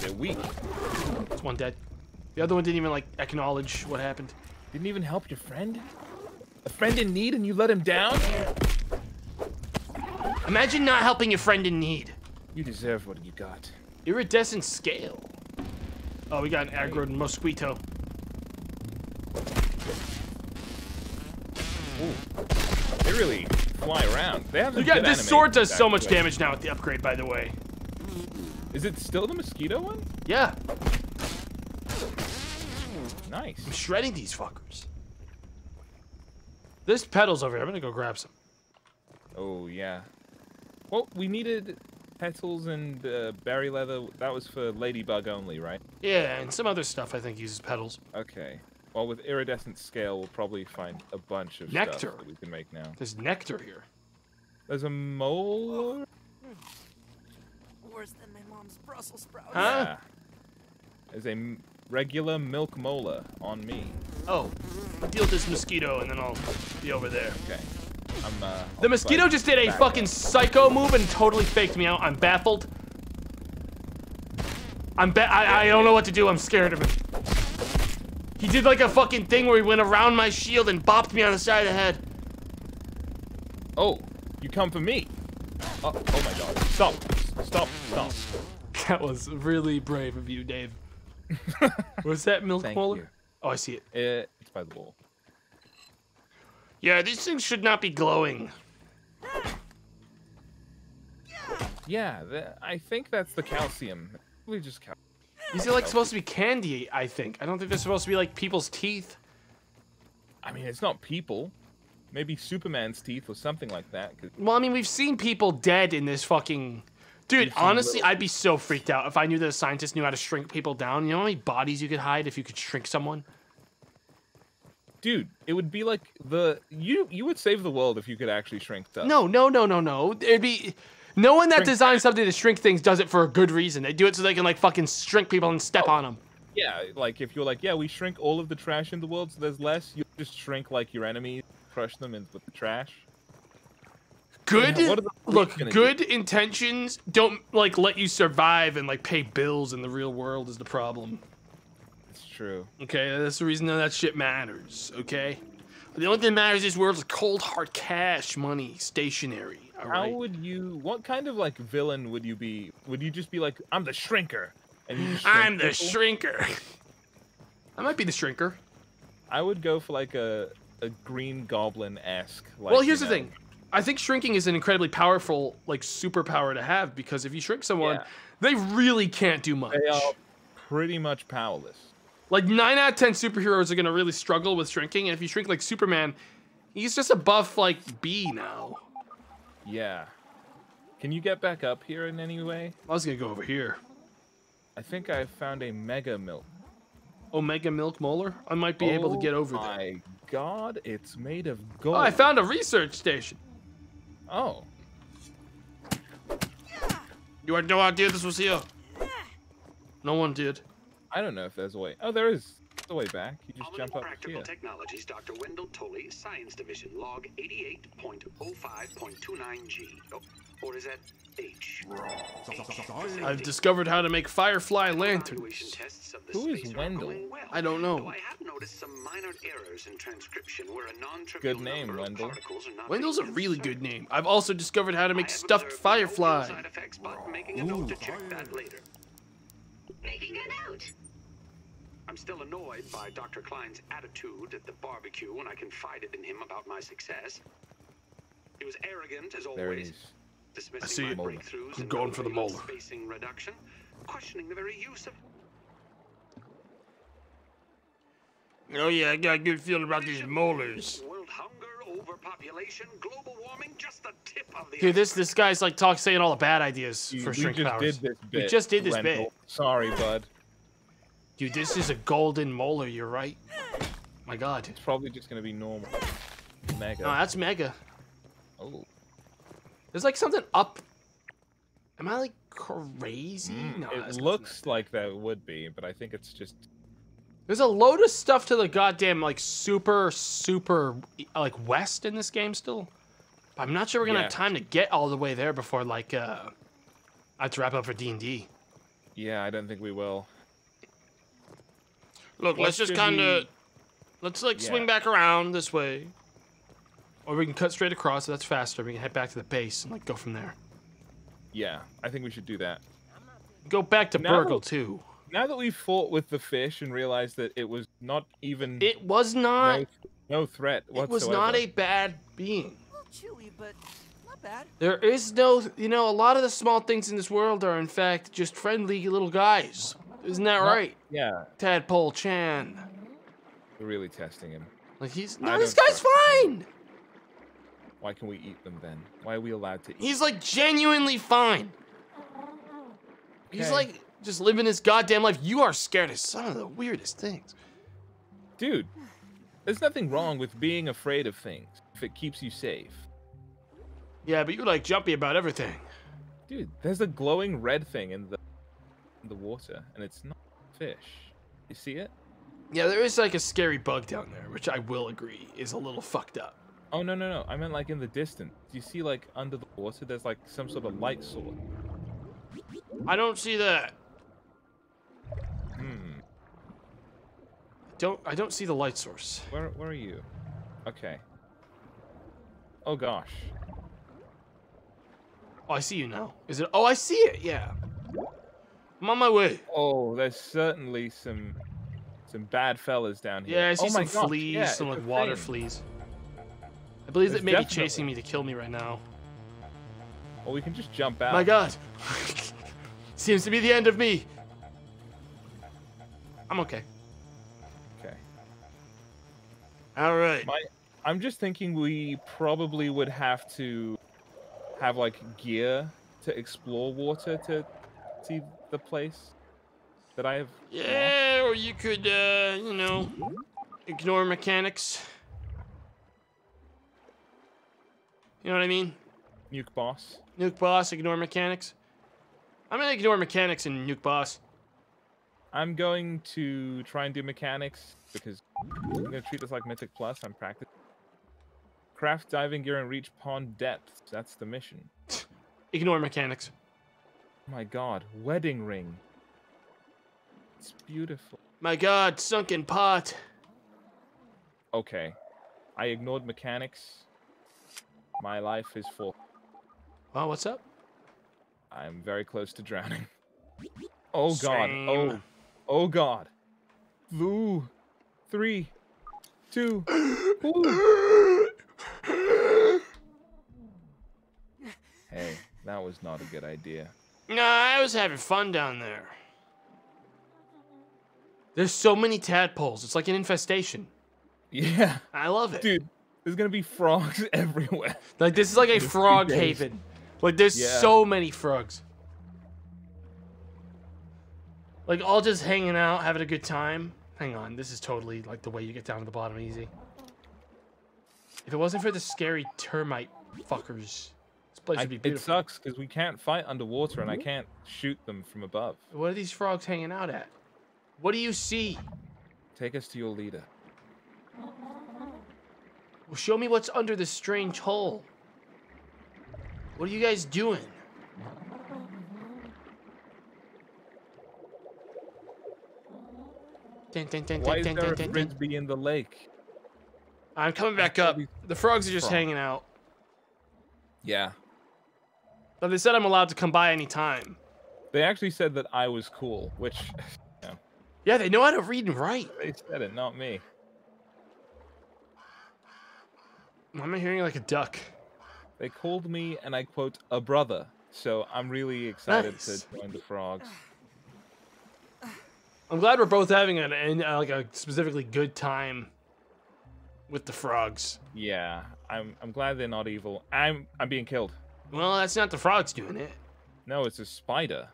S3: They're weak.
S1: That's one dead. The other one didn't even like acknowledge what happened.
S3: Didn't even help your friend? A friend in need and you let him down?
S1: Imagine not helping your friend in need.
S3: You deserve what you got.
S1: Iridescent scale. Oh, we got an aggroed mosquito.
S3: They really fly around. They have
S1: You got this sword does so much
S3: actually.
S1: damage now with the upgrade, by the way.
S3: Is it still the mosquito one?
S1: Yeah,
S3: Nice.
S1: I'm shredding these fuckers. This petals over here. I'm gonna go grab some.
S3: Oh yeah. Well, we needed petals and uh, berry leather. That was for ladybug only, right?
S1: Yeah, and some other stuff I think uses petals.
S3: Okay. Well, with iridescent scale, we'll probably find a bunch of
S1: Nectar.
S3: stuff that we can make now.
S1: There's nectar here.
S3: There's a mole.
S5: Worse than my mom's Brussels sprouts.
S1: Huh?
S3: Yeah. There's a regular milk molar on me.
S1: Oh, deal with this mosquito and then I'll be over there.
S3: Okay. I'm. Uh,
S1: The mosquito just did a fucking psycho move and totally faked me out. I'm baffled. I'm ba- I, I don't know what to do. I'm scared of him. He did like a fucking thing where he went around my shield and bopped me on the side of the head.
S3: Oh, you come for me. Oh, oh my god. Stop. Stop. Stop.
S1: That was really brave of you, Dave. Was that milk
S3: Thank
S1: molar?
S3: you.
S1: Oh, I see it.
S3: Uh, it's by the wall.
S1: Yeah, these things should not be glowing.
S3: Yeah, the, I think that's the calcium. We just cal-
S1: These are like supposed to be candy, I think. I don't think they're supposed to be like people's teeth.
S3: I mean, it's not people. Maybe Superman's teeth or something like that.
S1: Well, I mean, we've seen people dead in this fucking. Dude, honestly, I'd be so freaked out if I knew that a scientist knew how to shrink people down. You know how many bodies you could hide if you could shrink someone?
S3: Dude, it would be like the you you would save the world if you could actually shrink stuff.
S1: No, no, no, no, no. It'd be. No one that designs something to shrink things does it for a good reason. They do it so they can like fucking shrink people and step oh. on them.
S3: Yeah, like if you're like, yeah, we shrink all of the trash in the world so there's less, you just shrink like your enemies, crush them in with the trash.
S1: Good.
S3: Yeah, what are the
S1: Look, good intentions don't like let you survive and like pay bills in the real world is the problem.
S3: It's true.
S1: Okay, that's the reason that shit matters. Okay, the only thing that matters in this world is cold hard cash, money, stationary. All
S3: How
S1: right.
S3: would you? What kind of like villain would you be? Would you just be like, I'm the shrinker, and you shrink
S1: I'm the
S3: people?
S1: shrinker. I might be the shrinker.
S3: I would go for like a a Green Goblin esque. Like,
S1: well, here's
S3: you
S1: the thing. I think shrinking is an incredibly powerful like superpower to have because if you shrink someone,
S3: Yeah.
S1: they really can't do much.
S3: They are pretty much powerless.
S1: Like nine out of ten superheroes are gonna really struggle with shrinking, and if you shrink like Superman, he's just a buff like B now.
S3: Yeah. Can you get back up here in any way?
S1: I was gonna go over here.
S3: I think I found a mega milk.
S1: Oh, Omega Milk Molar. I might be able to get over
S3: oh
S1: there.
S3: My God, it's made of gold.
S1: Oh, I found a research station.
S3: Oh,
S20: You had no idea this was here.
S1: No one did.
S3: I don't know if there's a way. Oh, there is. There's a way back. You just
S21: Ominent
S3: jump up
S21: Practical
S3: here.
S21: Technologies, Dr. Wendell Tully, Science Division, log 88.05.29G. Oh, or is that H?
S1: I've discovered how to make Firefly lanterns.
S21: Evaluation tests of the
S3: Who is Wendell?
S21: well,
S1: I don't know.
S21: Though I have noticed some minor errors in transcription where a non-trivial
S3: Good name, Wendell.
S21: particles are not
S1: Wendell's a really good name. I've also discovered how to make stuffed
S21: observed no
S1: Firefly.
S21: Side effects, but making a note to check that later.
S19: Making a note.
S21: I'm still annoyed by Dr. Klein's attitude at the barbecue when I confided in him about my success. He was arrogant as
S3: There it
S21: always,
S3: is.
S21: dismissing
S1: see
S21: my
S1: it.
S21: breakthroughs
S1: I'm
S21: in
S1: going for the molar.
S21: spacing reduction, questioning the very use of
S20: Oh yeah, I got a good feeling about these molars.
S21: world hunger, overpopulation, global warming, just the tip of the
S1: Dude, this
S21: iceberg.
S1: this guy's like talk saying all the bad ideas
S3: You-
S1: for
S3: we
S1: shrink
S3: just
S1: powers.
S3: did this
S1: We
S3: bit.
S1: just did this
S3: Wendell.
S1: bit.
S3: Sorry, bud.
S1: Dude, this is a golden molar. You're right. My God.
S3: It's probably just gonna be normal. Mega.
S1: No, that's mega.
S3: oh.
S1: There's like something up. Am I like crazy?
S3: Mm,
S1: no,
S3: it looks like that would be, but I think it's just
S1: There's a load of stuff to the goddamn like super super like west in this game still. I'm not sure we're gonna
S3: Yeah.
S1: have time to get all the way there before like uh I have to wrap up for D and D.
S3: yeah. I don't think we will.
S20: Look,
S3: What
S20: let's just kind of let's like
S3: Yeah.
S20: swing back around this way.
S1: Or we can cut straight across. So that's faster. We can head back to the base and like go from there.
S3: Yeah, I think we should do that.
S1: Go back to
S3: No.
S1: BURG.L too.
S3: Now that we've fought with the fish and realized that it was not even
S1: It was not.
S3: no, no threat
S1: it
S3: whatsoever.
S1: was not a bad being.
S5: A little chewy, but not bad.
S1: There is no, you know, a lot of the small things in this world are in fact just friendly little guys. Isn't that
S3: Not-
S1: right,
S3: Yeah,
S1: Tadpole Chan?
S3: we're really testing him.
S1: Like he's no, this guy's fine.
S3: Why can we eat them then? Why are we allowed to eat?
S1: He's like genuinely fine. He's like just living his goddamn life. You are scared of some of the weirdest things.
S3: Dude, there's nothing wrong with being afraid of things if it keeps you safe.
S1: Yeah, but you're like jumpy about everything.
S3: Dude, there's a glowing red thing in the the water, and it's not fish. You see it?
S1: Yeah, there is like a scary bug down there, which I will agree is a little fucked up.
S3: Oh no no no! I meant like in the distance. Do you see like under the water? There's like some sort of light source.
S20: I don't see that.
S3: Hmm.
S1: Don't I don't see the light source.
S3: Where where are you? Okay. Oh gosh.
S1: Oh, I see you now. Is it? Oh, I see it. Yeah. I'm on my way.
S3: Oh, there's certainly some some bad fellas down here.
S1: Yeah, I see
S3: oh
S1: some
S3: gosh,
S1: fleas,
S3: yeah,
S1: some like water
S3: thing.
S1: fleas. I believe
S3: There's
S1: that may be chasing me to kill me right now.
S3: Well, we can just jump out.
S1: My God. Seems to be the end of me. I'm okay.
S3: Okay.
S20: All right.
S3: My, I'm just thinking we probably would have to have like gear to explore water to see the place that I have.
S20: Yeah, or you could, uh, you know, ignore mechanics. You know what I mean?
S3: Nuke boss.
S20: Nuke boss, ignore mechanics. I'm gonna ignore mechanics and nuke boss.
S3: I'm going to try and do mechanics because I'm gonna treat this like Mythic Plus. I'm practicing. Craft diving gear and reach pond depths. That's the mission.
S1: Ignore mechanics.
S3: My god, wedding ring. It's beautiful.
S20: My God, sunken pot.
S3: Okay, I ignored mechanics. My life is full.
S1: Oh, what's up?
S3: I'm very close to drowning. Oh god. Oh. Oh god. Ooh. Three. Two. Ooh. Hey, that was not a good idea.
S20: Nah, I was having fun down there.
S1: There's so many tadpoles. It's like an infestation.
S3: Yeah,
S1: I love it.
S3: dude, there's gonna be frogs everywhere.
S1: Like this is like a frog haven. Like there's
S3: Yeah.
S1: so many frogs. Like all just hanging out, having a good time. Hang on, this is totally like the way you get down to the bottom easy. If it wasn't for the scary termite fuckers, place
S3: I,
S1: would be
S3: it sucks because we can't fight underwater and I mm-hmm. can't shoot them from above.
S1: What are these frogs hanging out at? What do you see?
S3: Take us to your leader.
S1: Well, show me what's under this strange hole. What are you guys doing? Dun, dun, dun,
S3: Why is there a
S1: dun, dun.
S3: frisbee in the lake?
S1: I'm coming back up. The frogs are just
S3: frogs.
S1: hanging out.
S3: Yeah.
S1: But they said I'm allowed to come by anytime.
S3: They actually said that I was cool, which
S1: Yeah, they know how to read and write.
S3: they said it, not me.
S1: Why am I hearing like a duck?
S3: They called me, and I quote, a brother. So I'm really excited
S1: Nice.
S3: to join the frogs.
S1: I'm glad we're both having an, an uh, like a specifically good time with the frogs.
S3: Yeah, I'm I'm glad they're not evil. I'm I'm being killed.
S1: Well, that's not the frogs doing it.
S3: No, it's a spider.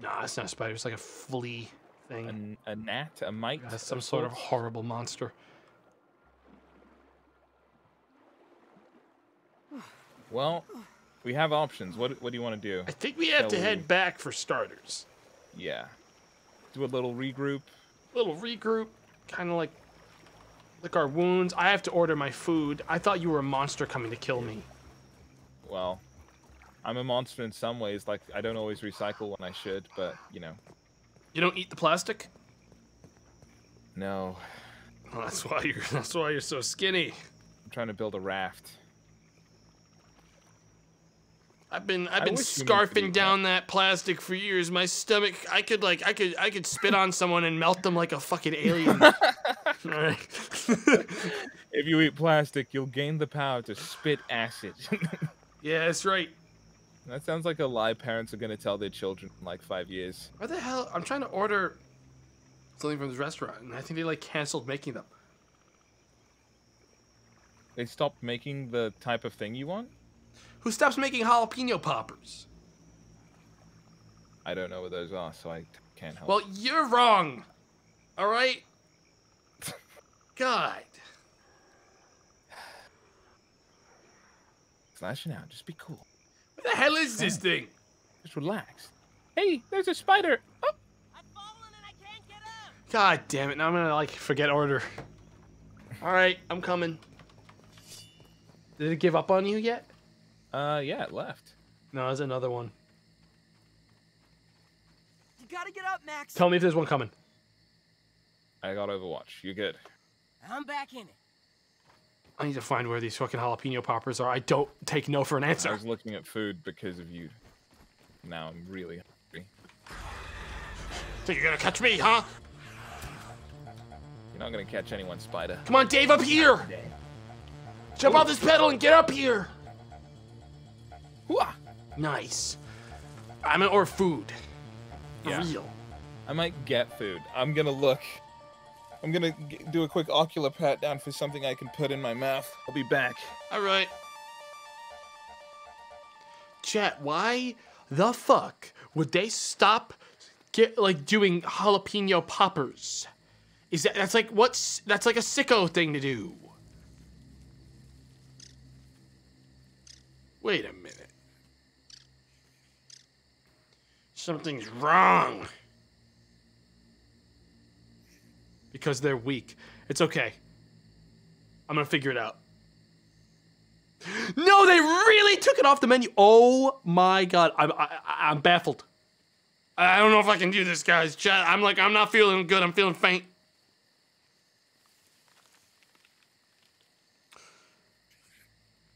S1: Nah, it's not a spider. It's like a flea thing.
S3: A, a gnat, a mite.
S1: That's some sort of horrible monster.
S3: Well, we have options. What what do you want to do?
S1: I think we have to
S3: Shall
S1: head
S3: we-
S1: back for starters.
S3: Yeah. Do a little regroup.
S1: Little regroup, kind of like lick our wounds. I have to order my food. I thought you were a monster coming to kill me.
S3: Well, I'm a monster in some ways. Like I don't always recycle when I should, but you know,
S1: You don't eat the plastic?
S3: no.
S1: Well, that's why you're. That's why you're so skinny.
S3: I'm trying to build a raft.
S1: I've been I've
S3: I
S1: been
S3: wish humans could
S1: scarfing down that plastic for years. My stomach, I could like I could I could spit on someone and melt them like a fucking alien.
S3: If you eat plastic, you'll gain the power to spit acid.
S1: yeah, that's right.
S3: that sounds like a lie parents are gonna tell their children in like five years.
S1: What the hell? I'm trying to order something from this restaurant, and I think they like canceled making them.
S3: They stopped making the type of thing you want.
S1: Who stops making jalapeno poppers?
S3: I don't know what those are, so I can't help.
S1: Well, you're wrong. All right. God.
S3: Slashing out. Just be cool.
S1: What the hell is this thing?
S3: Just relax. Hey, there's a spider. Oh.
S1: God damn it! Now I'm gonna like forget order. All right, I'm coming. Did it give up on you yet?
S3: Uh, yeah, it left.
S1: No, there's another one.
S5: You gotta get up, Max.
S1: Tell me if there's one coming.
S3: I got Overwatch. You're good.
S5: I'm back in it.
S1: I need to find where these fucking jalapeno poppers are. I don't take no for an answer.
S3: I was looking at food because of you. Now I'm really hungry.
S1: So you're gonna catch me, huh?
S3: You're not gonna catch anyone, spider.
S1: Come on, Dave, up here! Jump off this pedal and get up here!
S3: Hooah!
S1: Nice. I'm gonna order food. For
S3: Yeah.
S1: real.
S3: I might get food. I'm gonna look. I'm gonna do a quick ocular pat down for something I can put in my mouth. I'll be back.
S1: All right. Chat, why the fuck would they stop get like doing jalapeno poppers? Is that that's like what's that's like a sicko thing to do? Wait a minute. Something's wrong. Because they're weak. It's okay. I'm gonna figure it out. No, they really took it off the menu. Oh my god, I'm I, I- I'm baffled. I don't know if I can do this, guys. Chat, I'm like I'm not feeling good. I'm feeling faint.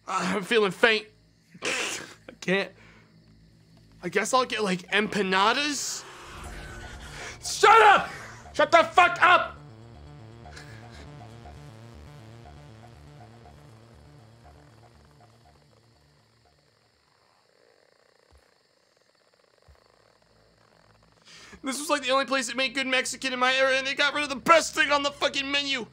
S1: I'm feeling faint. I can't. I guess I'll get like empanadas. Shut up! Shut the fuck up! This was like the only place that made good Mexican in my area, and they got rid of the best thing on the fucking menu.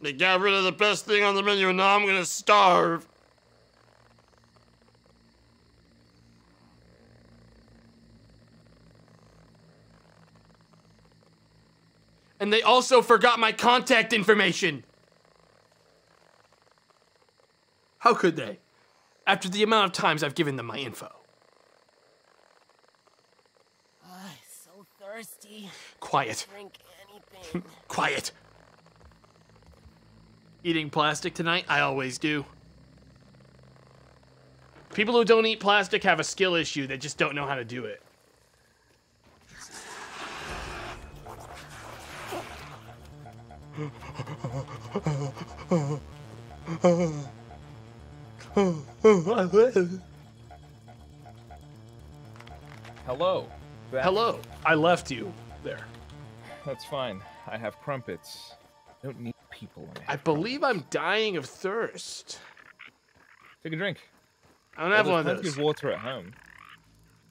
S1: They got rid of the best thing on the menu, and now I'm gonna starve. And they also forgot my contact information. How could they? After the amount of times I've given them my info.
S5: Ah, so thirsty.
S1: Quiet.
S5: Drink anything.
S1: Quiet. Eating plastic tonight? I always do. People who don't eat plastic have a skill issue. They just don't know how to do it.
S3: Hello. Back.
S1: Hello. I left you there.
S3: That's fine. I have crumpets. I don't need people in
S1: I
S3: it.
S1: believe I'm dying of thirst.
S3: Take a drink.
S1: I don't
S3: Well,
S1: have
S3: there's
S1: one of
S3: plenty
S1: those.
S3: of water at home.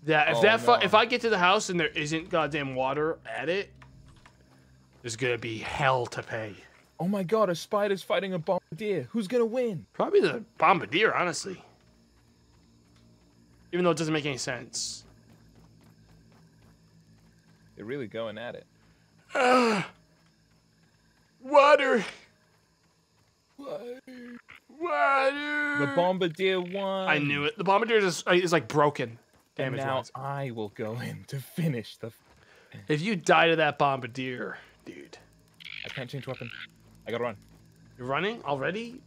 S1: Yeah, if
S3: Oh,
S1: that
S3: no.
S1: if I get to the house and there isn't goddamn water at it, there's gonna be hell to pay.
S3: Oh my god, a spider's fighting a bombardier. Who's gonna win?
S1: Probably the bombardier, honestly. Even though it doesn't make any sense.
S3: They're really going at it.
S1: Water. Water. Water.
S3: The bombardier won.
S1: I knew it. The bombardier is, uh, is like broken.
S3: And
S1: Damage
S3: now
S1: wise.
S3: I will go in to finish the.
S1: If you die to that bombardier, dude,
S3: I can't change weapon. I gotta run.
S1: you're running already.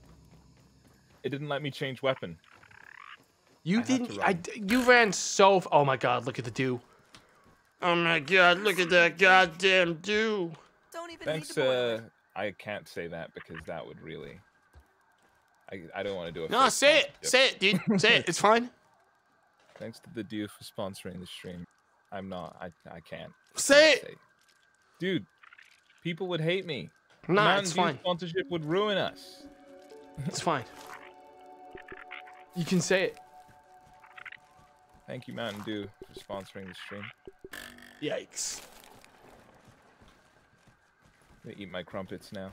S3: It didn't let me change weapon.
S1: You
S3: to
S1: didn't. I You ran so. Oh my god! Look at the dew. Oh my god! Look at that goddamn dew.
S5: Don't even
S3: Thanks.
S5: need to
S3: Uh. I can't say that because that would really. I I don't want to do it.
S1: No, say it. Say it, dude. Say it. It's fine.
S3: Thanks to the Dew for sponsoring the stream. I'm not. I I can't.
S1: Say it.
S3: say. Dude, people would hate me.
S1: Nah,
S3: Mountain
S1: it's
S3: Dew
S1: fine.
S3: Sponsorship would ruin us.
S1: It's fine. You can say it.
S3: Thank you, Mountain Dew, for sponsoring the stream.
S1: Yikes.
S3: I'm gonna eat my crumpets now.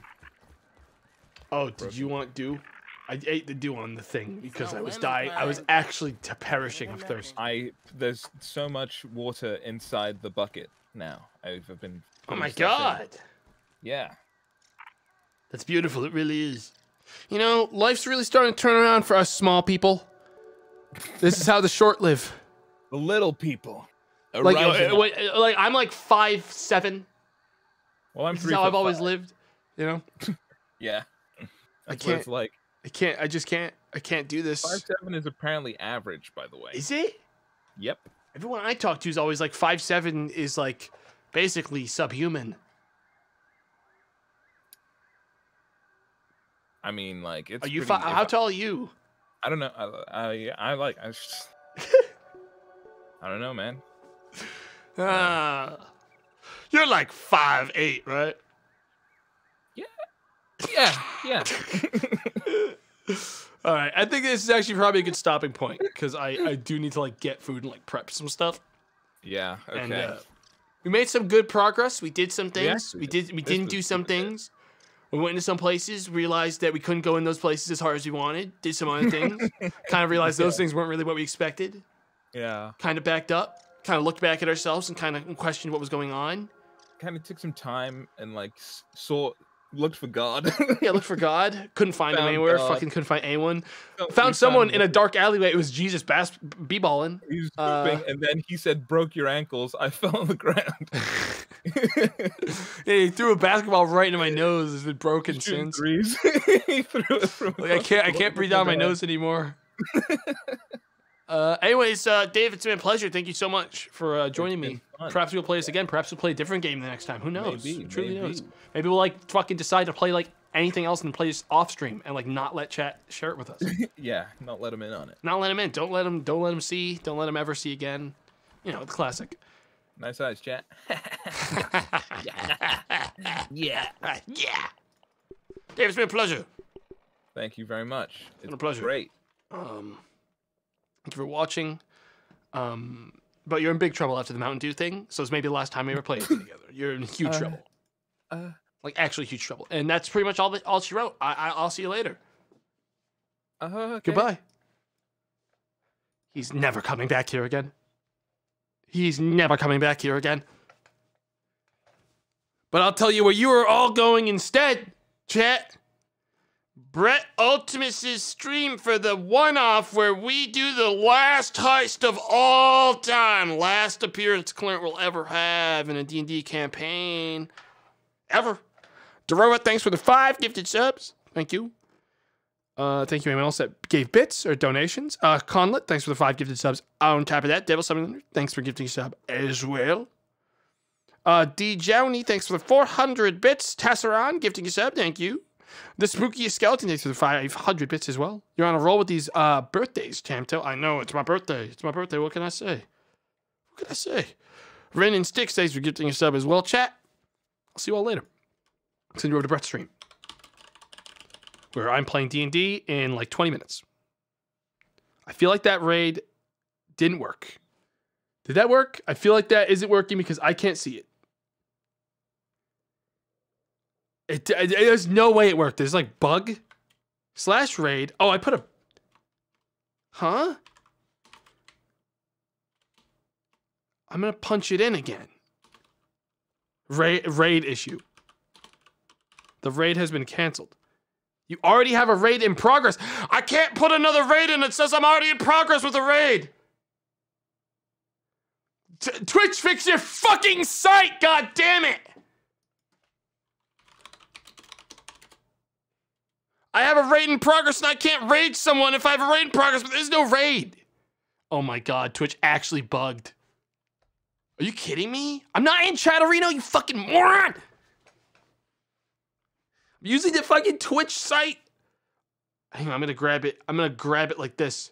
S1: Oh, did you want dew? I ate the dew on the thing because
S5: not
S1: I was dying. I was actually t- perishing of thirst.
S3: I there's so much water inside the bucket now. I've I've been.
S1: Oh my
S3: stuff in.
S1: god.
S3: Yeah.
S1: That's beautiful. It really is. You know, life's really starting to turn around for us small people. This is how the short live.
S3: The little people. Are
S1: Like,
S3: rising
S1: uh, wait, uh, like I'm like five seven.
S3: well, I'm
S1: This
S3: three
S1: how I've always
S3: five.
S1: lived. You know,
S3: Yeah. That's what
S1: can't-
S3: it's like.
S1: I can't. I just can't. I can't do this.
S3: Five seven is apparently average, by the way.
S1: Is it?
S3: Yep.
S1: Everyone I talk to is always like five seven is like basically subhuman.
S3: I mean, like it's.
S1: Are you?
S3: pretty-
S1: Fi- how
S3: I-
S1: tall are you?
S3: I don't know. I I, I like. I, just- I don't know, man.
S1: Ah, you're like five eight, right?
S3: Yeah. Yeah. Yeah.
S1: All right, I think this is actually probably a good stopping point because I I do need to like get food and like prep some stuff.
S3: yeah. Okay.
S1: And uh, we made some good progress. We did some things.
S3: actually
S1: We
S3: did.
S1: did we didn't do some things. We went into some places, realized that we couldn't go in those places as hard as we wanted. Did some other things. kind of realized those things weren't really what we expected.
S3: yeah.
S1: Kind of backed up. Kind of looked back at ourselves and kind of questioned what was going on.
S3: Kind of took some time and like saw, looked for God.
S1: Yeah, looked for God. Couldn't find him anywhere.
S3: God.
S1: Fucking couldn't find anyone.
S3: We
S1: Found someone in a dark alleyway. It was Jesus bas- b-balling.
S3: He was
S1: uh,
S3: and then he said, "Broke your ankles." I fell on the ground.
S1: Yeah, he threw a basketball right into my nose. It's been broken since.
S3: he threw it from
S1: Like I can't I can't breathe down my nose anymore. Uh, anyways, uh, Dave, it's been a pleasure. Thank you so much for uh, joining me.
S3: fun.
S1: Perhaps we'll play this again. Perhaps we'll play a different game the next time. Who knows?
S3: Maybe,
S1: truly
S3: maybe.
S1: knows? Maybe we'll like fucking decide to play like anything else and play this off stream and like not let chat share it with us.
S3: Yeah, not let him in on it.
S1: not let him in. Don't let him. Don't let him see. Don't let him ever see again. You know the classic.
S3: Nice eyes, chat.
S1: Yeah. yeah. Dave, it's been a pleasure.
S3: Thank you very much. It's been
S1: a pleasure.
S3: Great.
S1: Um, thank you for watching. Um, but you're in big trouble after the Mountain Dew thing. So it's maybe the last time we ever played anything together. You're in huge
S3: Uh,
S1: trouble,
S3: Uh,
S1: like actually huge trouble. And that's pretty much all that all she wrote. I, I I'll see you later.
S3: uh, okay.
S1: Goodbye. He's never coming back here again. He's never coming back here again. But I'll tell you where you are all going instead, chat. Brett Ultimus' stream for the one-off where we do the last heist of all time. Last appearance Clint will ever have in a D&D campaign. Ever. Dorova, thanks for the five gifted subs. Thank you. Uh, thank you, anyone else that gave bits or donations. Uh, Conlet, thanks for the five gifted subs. On top of that, Devil Summoner, thanks for gifting a sub as well. Uh, D. Jowney, thanks for the 400 bits. Tassaron, gifting a sub, thank you. The Spooky Skeleton, thanks for the 500 bits as well. You're on a roll with these uh, birthdays, Tamto. I know, it's my birthday. It's my birthday. What can I say? What can I say? Ren and Sticks, thanks for gifting a sub as well, chat. I'll see you all later. Send you over to Brett's stream where I'm playing D&D in like 20 minutes. I feel like that raid didn't work. Did that work? I feel like that isn't working because I can't see it. It, it- there's no way it worked. There's like bug slash raid. Oh, I put a Huh? I'm to punch it in again. Raid raid issue. The raid has been canceled. You already have a raid in progress. I can't put another raid in It says I'm already in progress with a raid. T- Twitch, fix your fucking site, god damn it! I have a raid in progress and I can't raid someone if I have a raid in progress, but there's no raid. Oh my god, Twitch actually bugged. Are you kidding me? I'm not in chat Chatterino, you fucking moron! I'm using the fucking Twitch site. Hang on, I'm gonna grab it. I'm gonna grab it like this.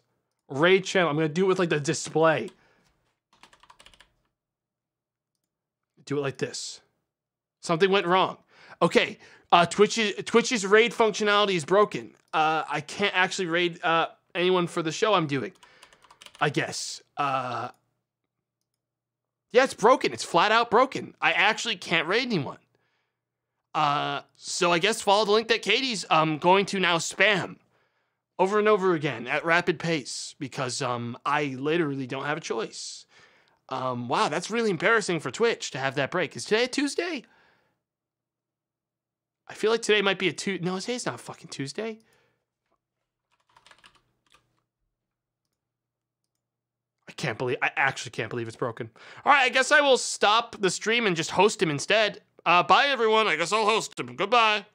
S1: Raid channel. I'm gonna do it with like the display. Do it like this. Something went wrong. Okay. Uh, Twitch's Twitch's raid functionality is broken. Uh, I can't actually raid uh, anyone for the show I'm doing. I guess. Uh, yeah, it's broken. It's flat out broken. I actually can't raid anyone. Uh, so I guess follow the link that Katie's um going to now spam over and over again at rapid pace because um I literally don't have a choice. Um, wow, that's really embarrassing for Twitch to have that break. Is today a Tuesday? I feel like today might be a Tuesday. No, today's not fucking Tuesday. I can't believe. I actually can't believe it's broken. All right, I guess I will stop the stream and just host him instead. Uh, bye everyone. I guess I'll host him. Goodbye.